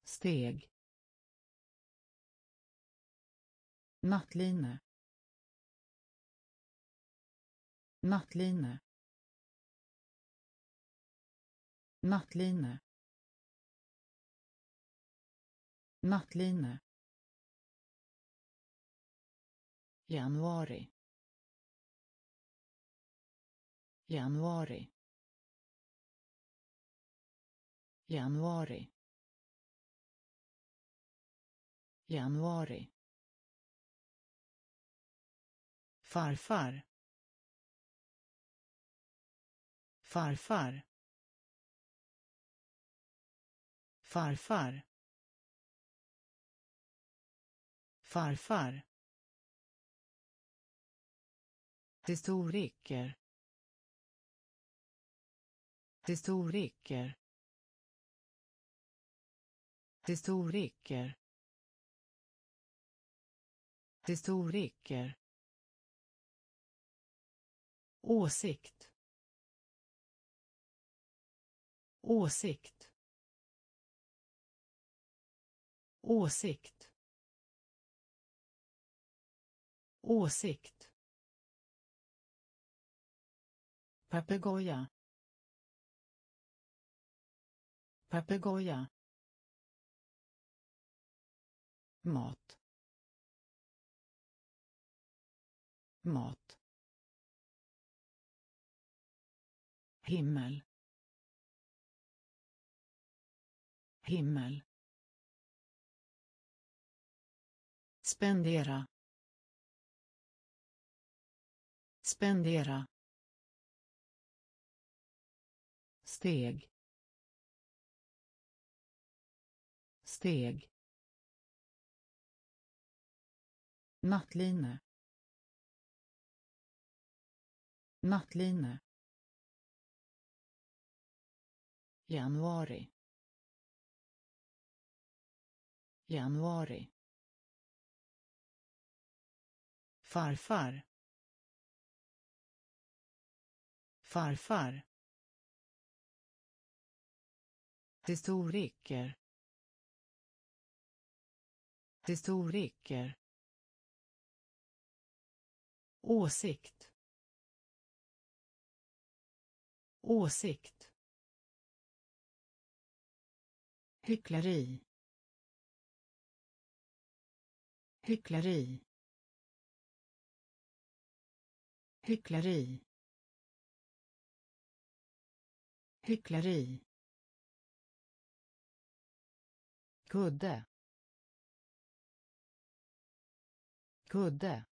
Steg. Nattline nattline nattline Nattlinne. januari. Januari. Januari. Januari. Farfar. Farfar. Farfar. Farfar. Historiker. Historiker. Historiker. Historiker. Åsikt. Åsikt. Åsikt. Åsikt. Papegoja. Papegoja. Mat. Mat. Himmel. Himmel. Spendera. Spendera. Steg. Steg. Nattline nattline januari. Januari. Farfar. Farfar. Historiker. Historiker. Åsikt. Åsikt. Hyckleri. Hyckleri. Hyckleri. Hyckleri kudde. Kudde.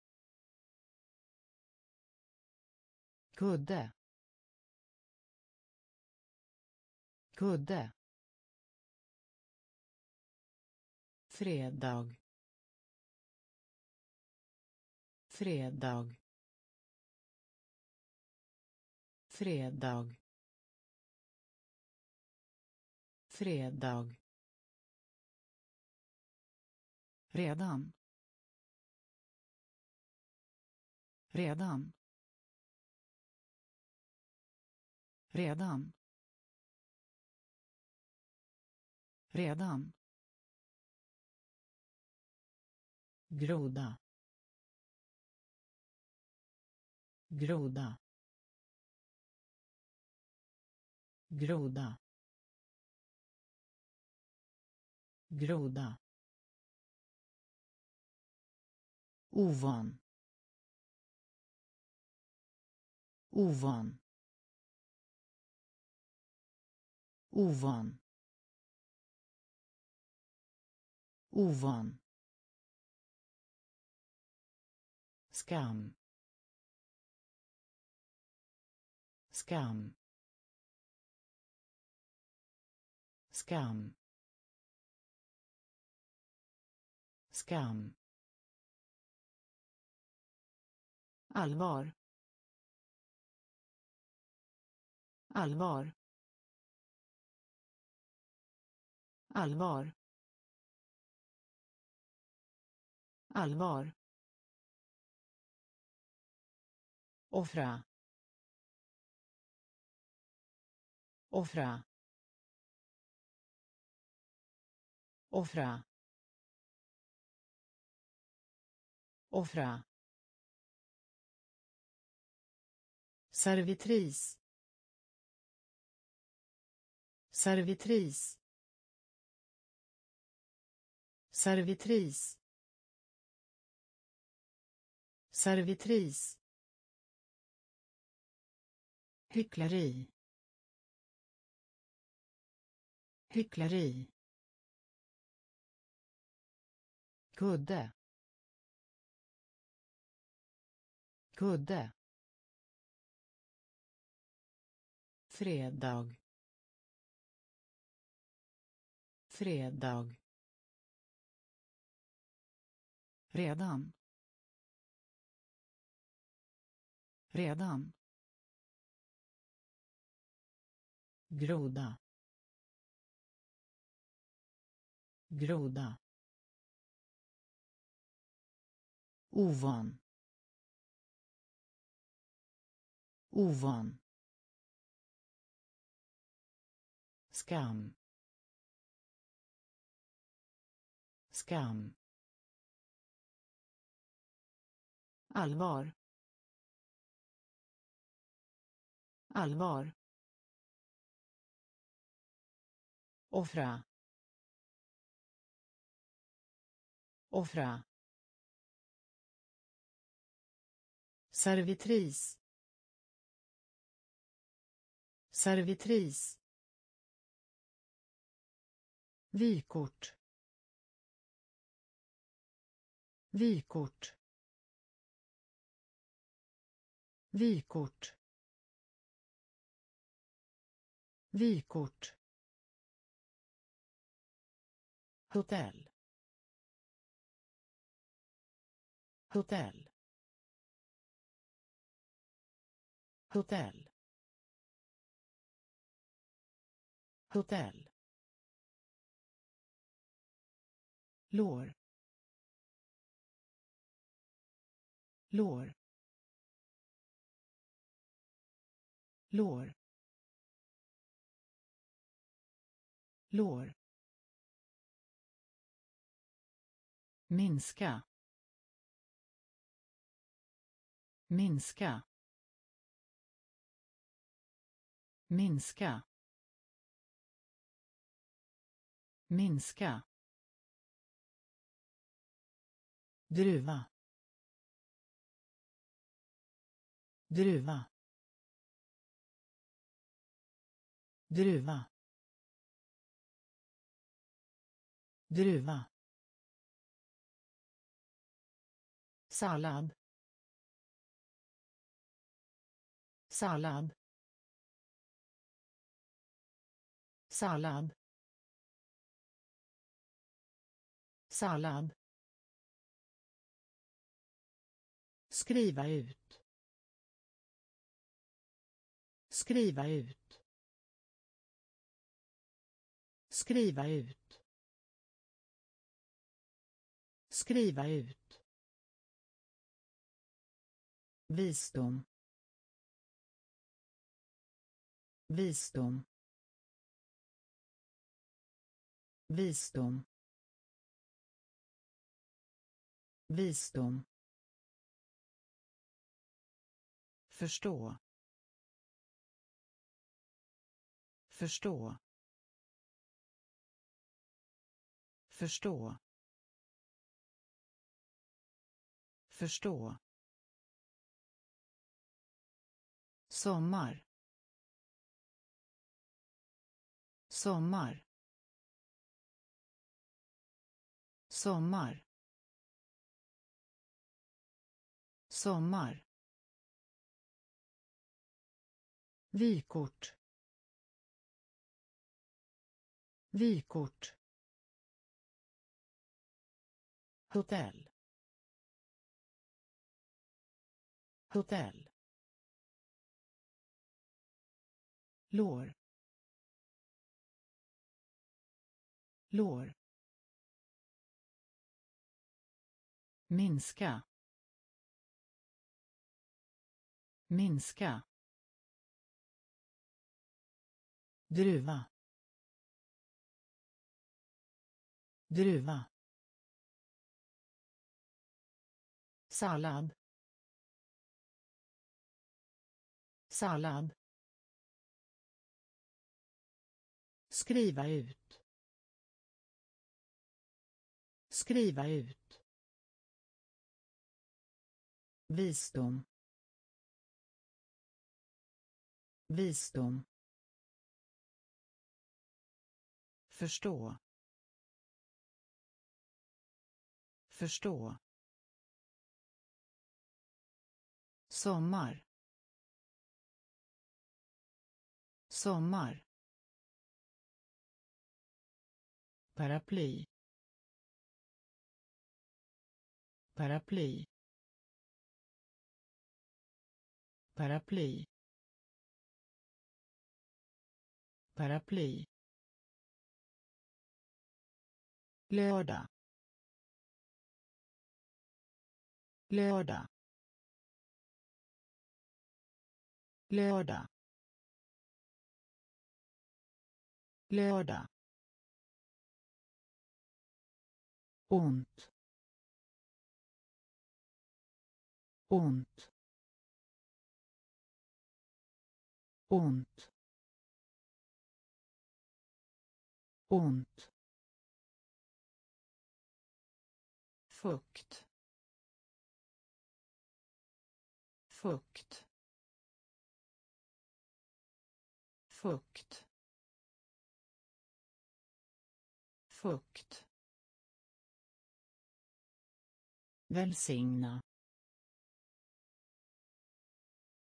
Kudde. Kudde. Fredag. Fredag. Fredag. Fredag redan. Redan. Redan. Redan. Groda. Groda. Groda. Groda ovan ovan ovan ovan skam. Skam. Skam skam. Allvar. Allvar. Allvar. Allvar. Offra. Offra. Offra. Offra. Servitris. Servitris. Servitris. Servitris. Hyckleri. Hyckleri. Kudde. Kudde. Fredag. Fredag. Redan. Redan. Groda. Groda. Ovan. Ovan. Skam. Skam. Allvar. Allvar. Offra. Offra. Servitris servitris. Vykort. Vykort. Vykort. Vykort. Hotell. Hotell. Hotell. Hotell. Lår. Lår. Lår. Lår. Minska. Minska. Minska. Minska druva druva druva druva. Sallad sallad sallad sallad. Skriva ut. Skriva ut. Skriva ut. Skriva ut. Visdom. Visdom. Visdom. Visdom. Förstå. Förstå. Förstå. Förstå. Sommar. Sommar. Sommar. Sommar. Vykort. Vykort. Hotell. Hotell. Lår. Lår. Minska. Minska. Druva. Druva. Sallad sallad skriva ut. Skriva ut. Visdom. Visdom. Förstå. Förstå. Sommar. Sommar. Paraply. Paraply. Paraply. Paraply. Lördag. Lördag. Lördag. Lördag. Ont. Ont. Ont. Ont fukt fukt fukt fukt Välsigna.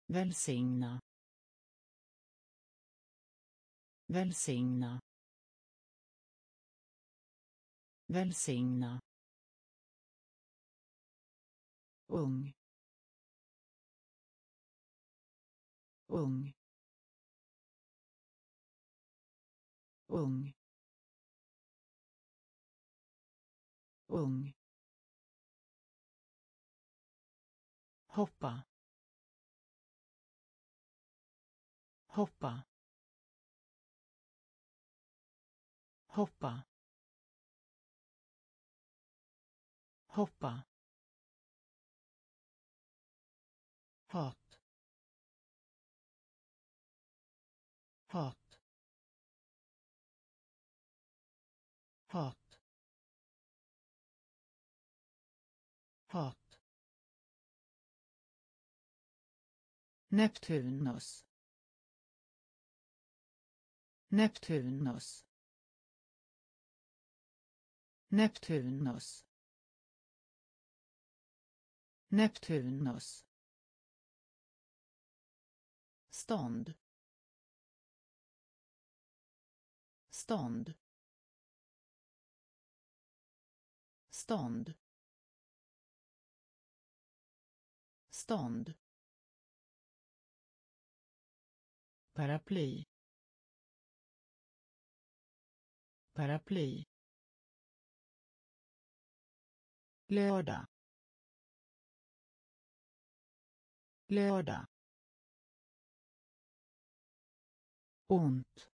Välsigna. Välsigna. Välsigna. ung ung ung ung hoppa hoppa hoppa hoppa hat hat hat hat Neptunus. Neptunus. Neptunus. Neptunus. Stånd. Stånd. Stånd. Stånd. Paraply. Paraply. Lördag. Lördag. Ont.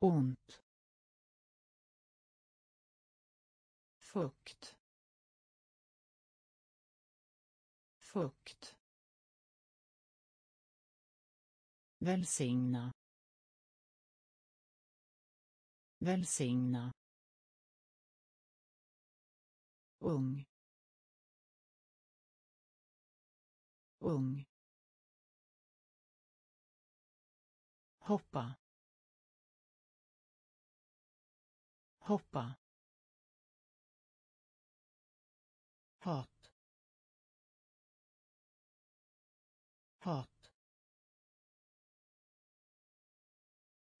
Ont. Fukt. Fukt. Välsigna. Välsigna. ung. Ung. Hoppa. Hoppa. Hat. Hat.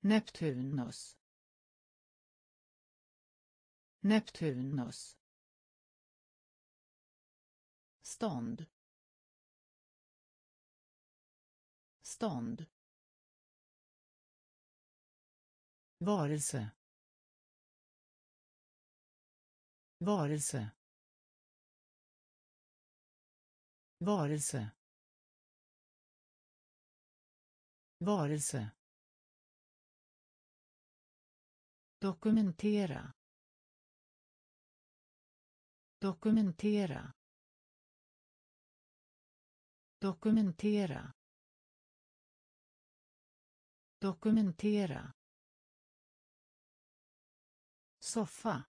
Neptunus. Neptunus. Stånd. Stånd varelse. Varelse. Varelse. Varelse. Dokumentera. Dokumentera. Dokumentera dokumentera soffa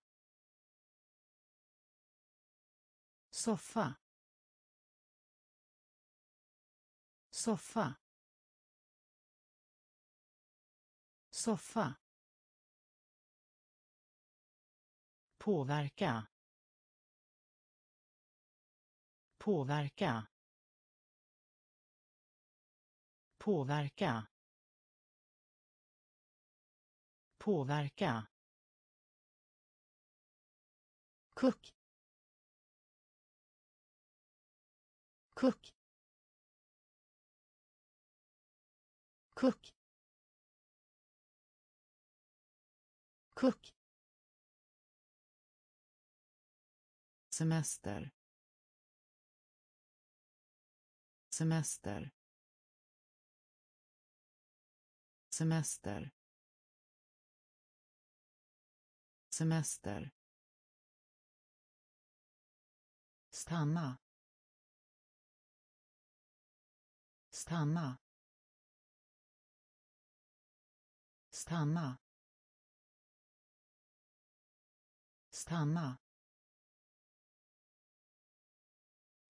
soffa soffa soffa. Påverka påverka. Påverka påverka. Kuck kuck kuck kuck semester. Semester. Semester semester. Stanna. Stanna. Stanna. Stanna.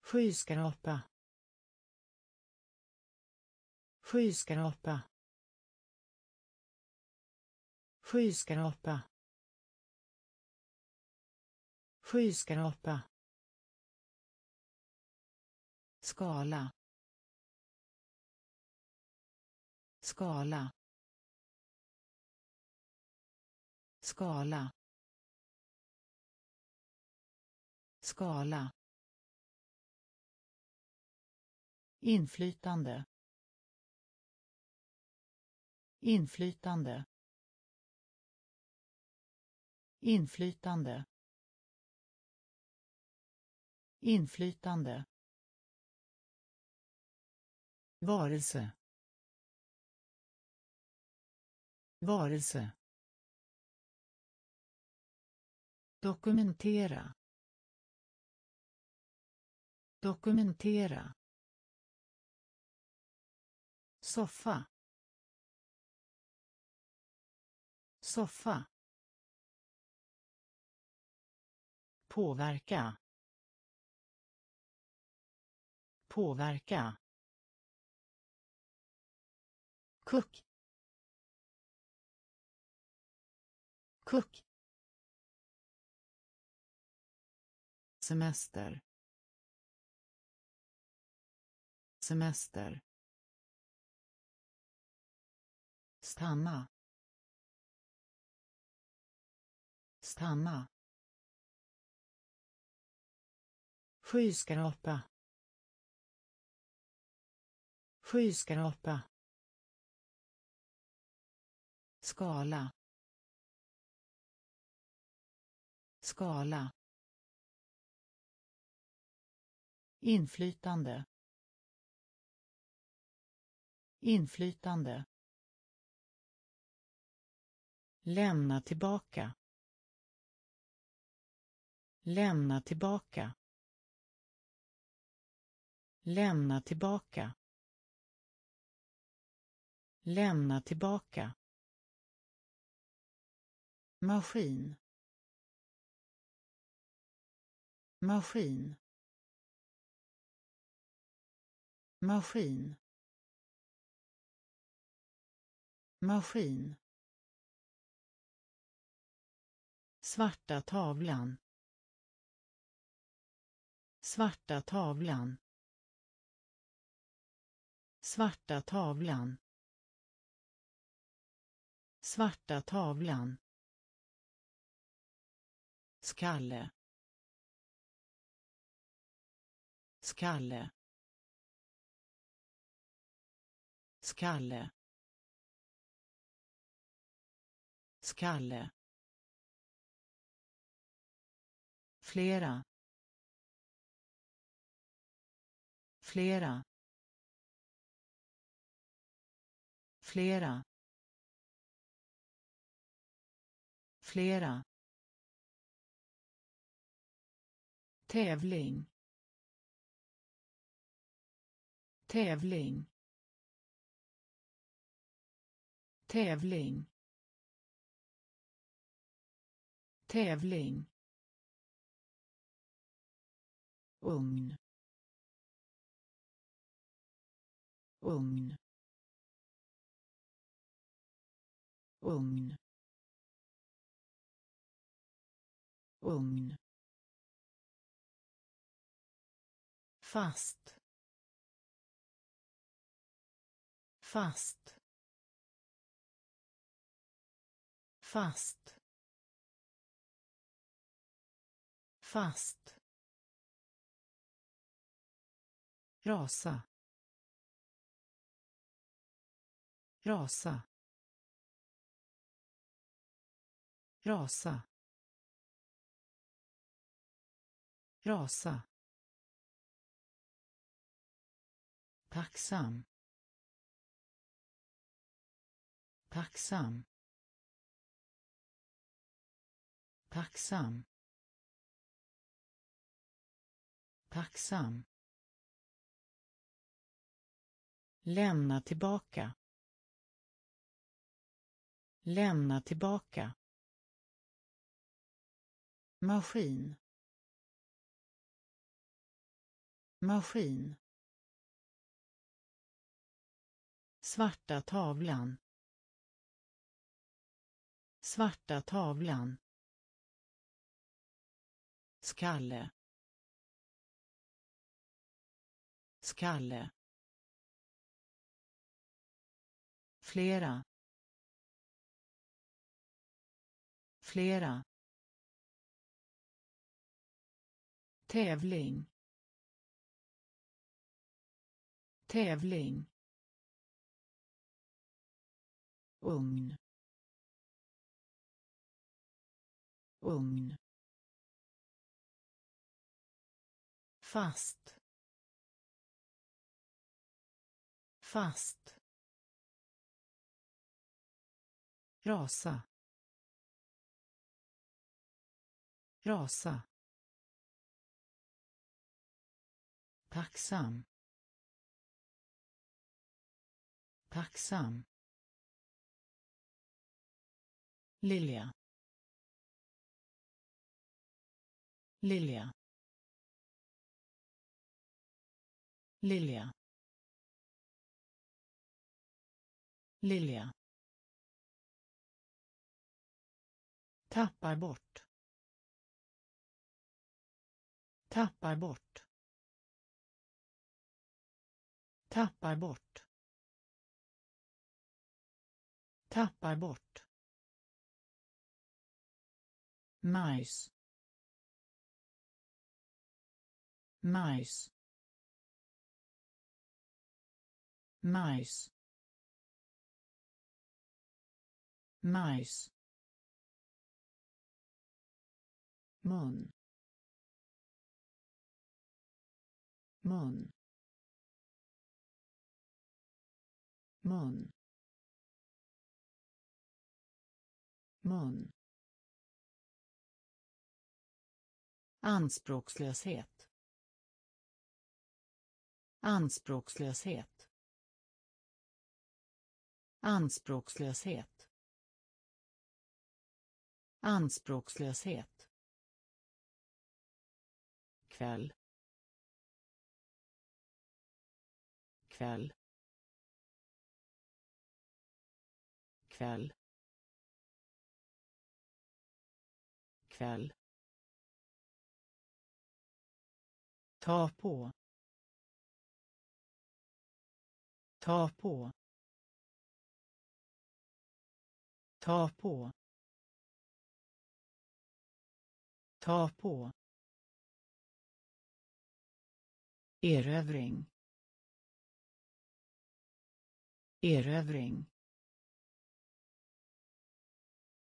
Skyskrapa. Skyskrapa. Skyskrapa skyskrapa. Skala. Skala. Skala. Skala. Inflytande. Inflytande. Inflytande inflytande. Varelse. Varelse. Dokumentera. Dokumentera. Soffa. Soffa. Påverka påverka. Kuck kuck semester. Semester. Stanna. Stanna. Skyskrapa skyskrapa. Skala. Skala. Inflytande. Inflytande. Lämna tillbaka. Lämna tillbaka. Lämna tillbaka lämna tillbaka. Maskin. Maskin. Maskin. Maskin. Svarta tavlan. Svarta tavlan. Svarta tavlan svarta tavlan. Skalle. Skalle. Skalle. Skalle. Flera. Flera. Flera. Flera. Tävling. Tävling. Tävling. Tävling. Ugn. Ugn. Ugn. Ugn. Fast. Fast. Fast. Fast. Rasa. Rasa. Rasa. Rasa. Tacksam. Tacksam. Tacksam. Tacksam. Lämna tillbaka. Lämna tillbaka. Maskin. Maskin. Svarta tavlan. Svarta tavlan. Skalle. Skalle. Flera. Flera. Tävling. Tävling. Ugn. Ugn. Fast. Fast. Rasa. Rasa. Tacksam. Tacksam Lilja Lilja Lilja Lilja Tappar bort. Tappar bort. Tappar bort. Tappar bort. majs majs majs majs mun mun mun mun. Anspråkslöshet. Anspråkslöshet. Anspråkslöshet. Anspråkslöshet. Kväll. Kväll. Kväll. Kväll. Ta på. Ta på. Ta på. Ta på. Erövring. Erövring.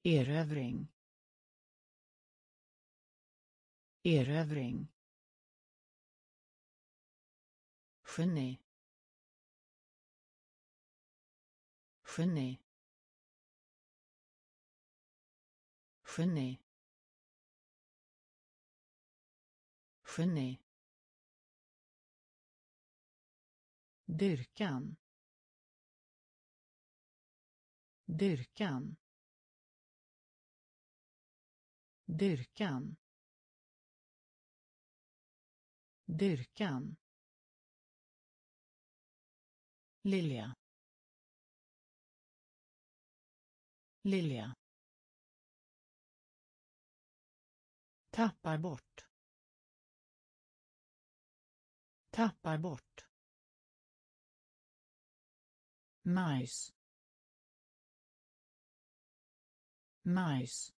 erövring. Erövring. Geni. Geni. Geni. Geni. Dyrkan. Dyrkan. Dyrkan. Dyrkan Lilja. Lilja. Tappar bort. Tappar bort. Majs. Majs.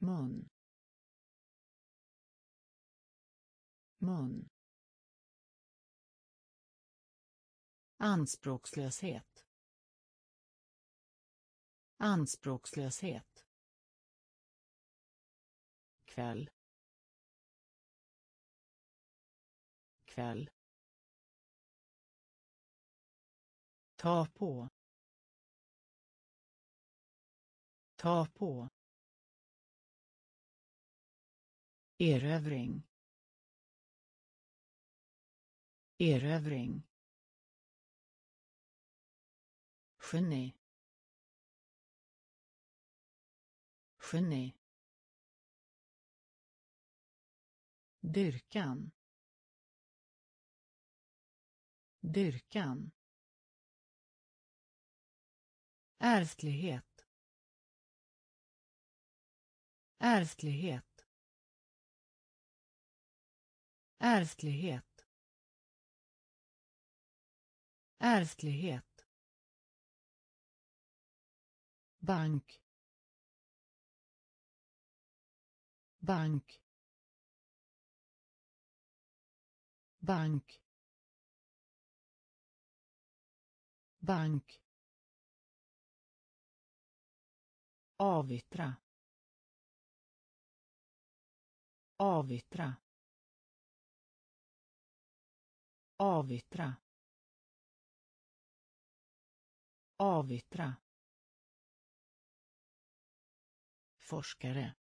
mun mun. Anspråkslöshet. Anspråkslöshet. Kväll. Kväll. Ta på. Ta på. Erövring. Erövring. Geni. Geni. Dyrkan. Dyrkan. Ärftlighet. Ärftlighet. Ärftlighet. Ärftlighet. Bank. Bank. Bank. Bank. Avyttra. Avyttra. Avyttra. Avyttra. Forskare.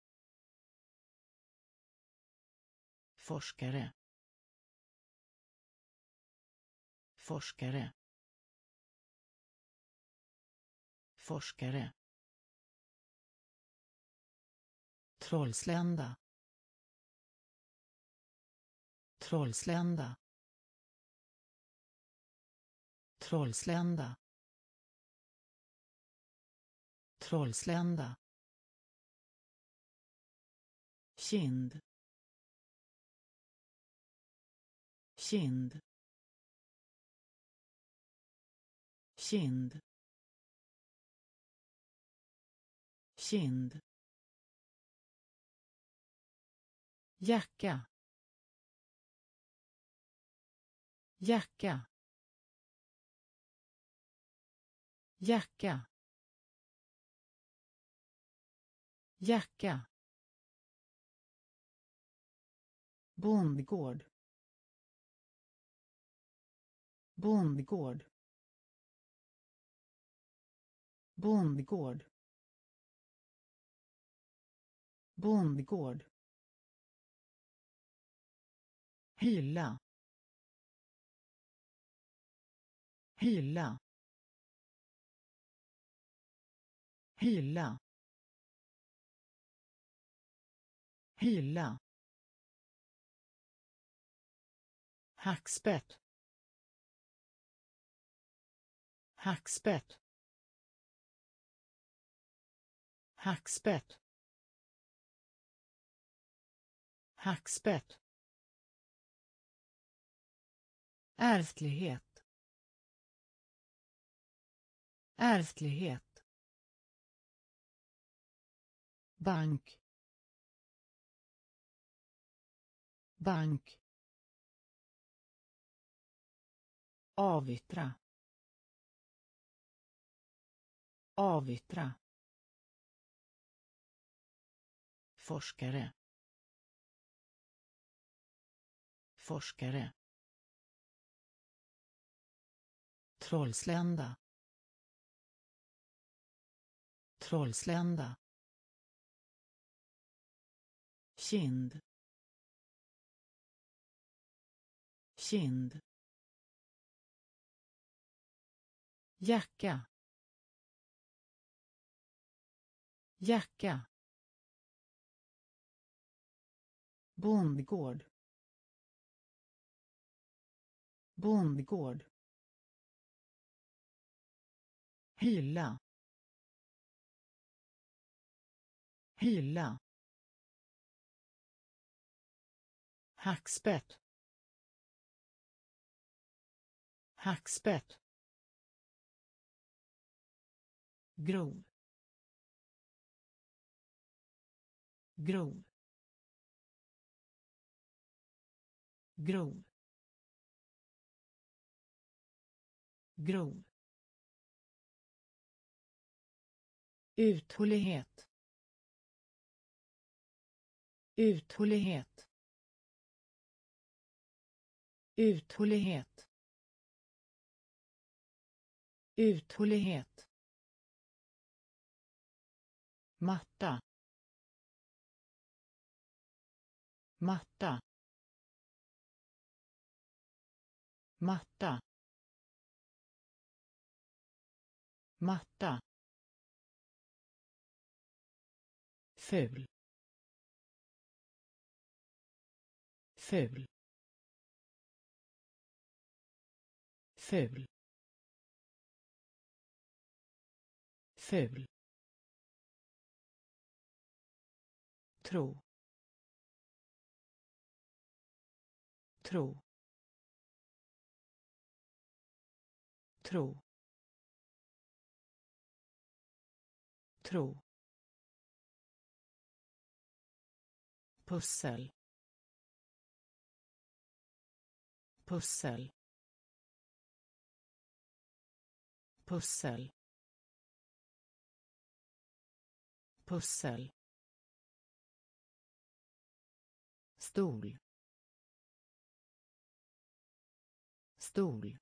Forskare. Forskare. Forskare. Trollslända. Trollslända. Trollslända. Trollslända. Kind. Kind. Kind. Kind. Jacka. Jacka. Jacka. Jacka. Bondgård. Bondgård. Bondgård. Bondgård. Hylla. Hylla. Hylla. Hylla. Hackspett. Hackspett. Hackspett. Hackspett. Ärftlighet. Ärftlighet. Bank. Bank. Avyttra. Avyttra. Forskare. Forskare. Trollslända. Trollslända. Kind. Kind. Jacka. Jacka. Bondgård. Bondgård. Hylla. Hylla. Hackspett. Hackspett. Grov. Grov. Grov. Grov. Uthållighet. Uthållighet. Uthållighet uthållighet. Matta. Matta. Matta. Matta. Ful. Ful. Ful. Ful. Tro. Tro. Tro. Tro. Pussel. Pussel. Pussel. Pussel stol stol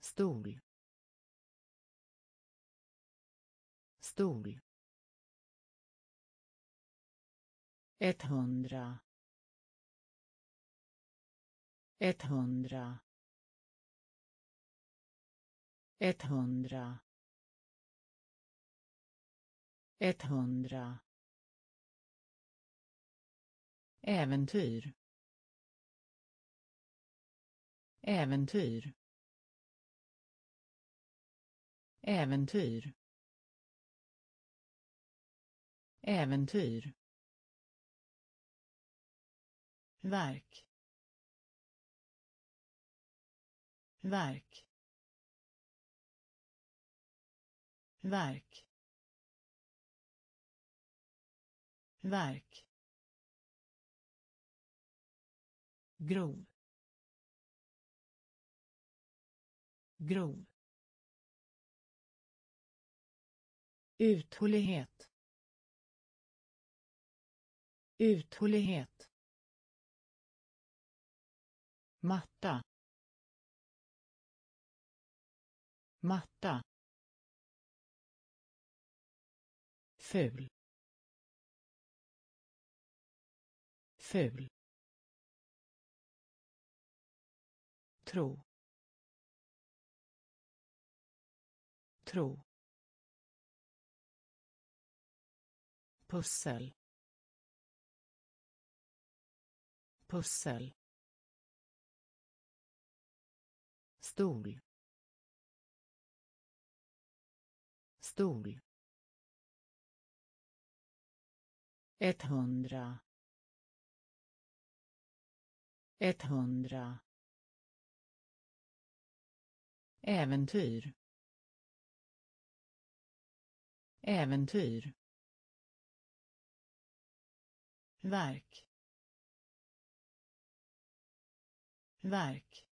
stol stol. Etthundra. Etthundra. Etthundra etthundra äventyr. Äventyr. Äventyr. Äventyr. Verk. Verk. Verk. Verk. Grov. Grov. Uthållighet. Uthållighet. Matta. Matta. Ful. Ful. Tro. Tro. Pussel. Pussel. Stol. Stol etthundra etthundra äventyr. Äventyr. Verk. Verk.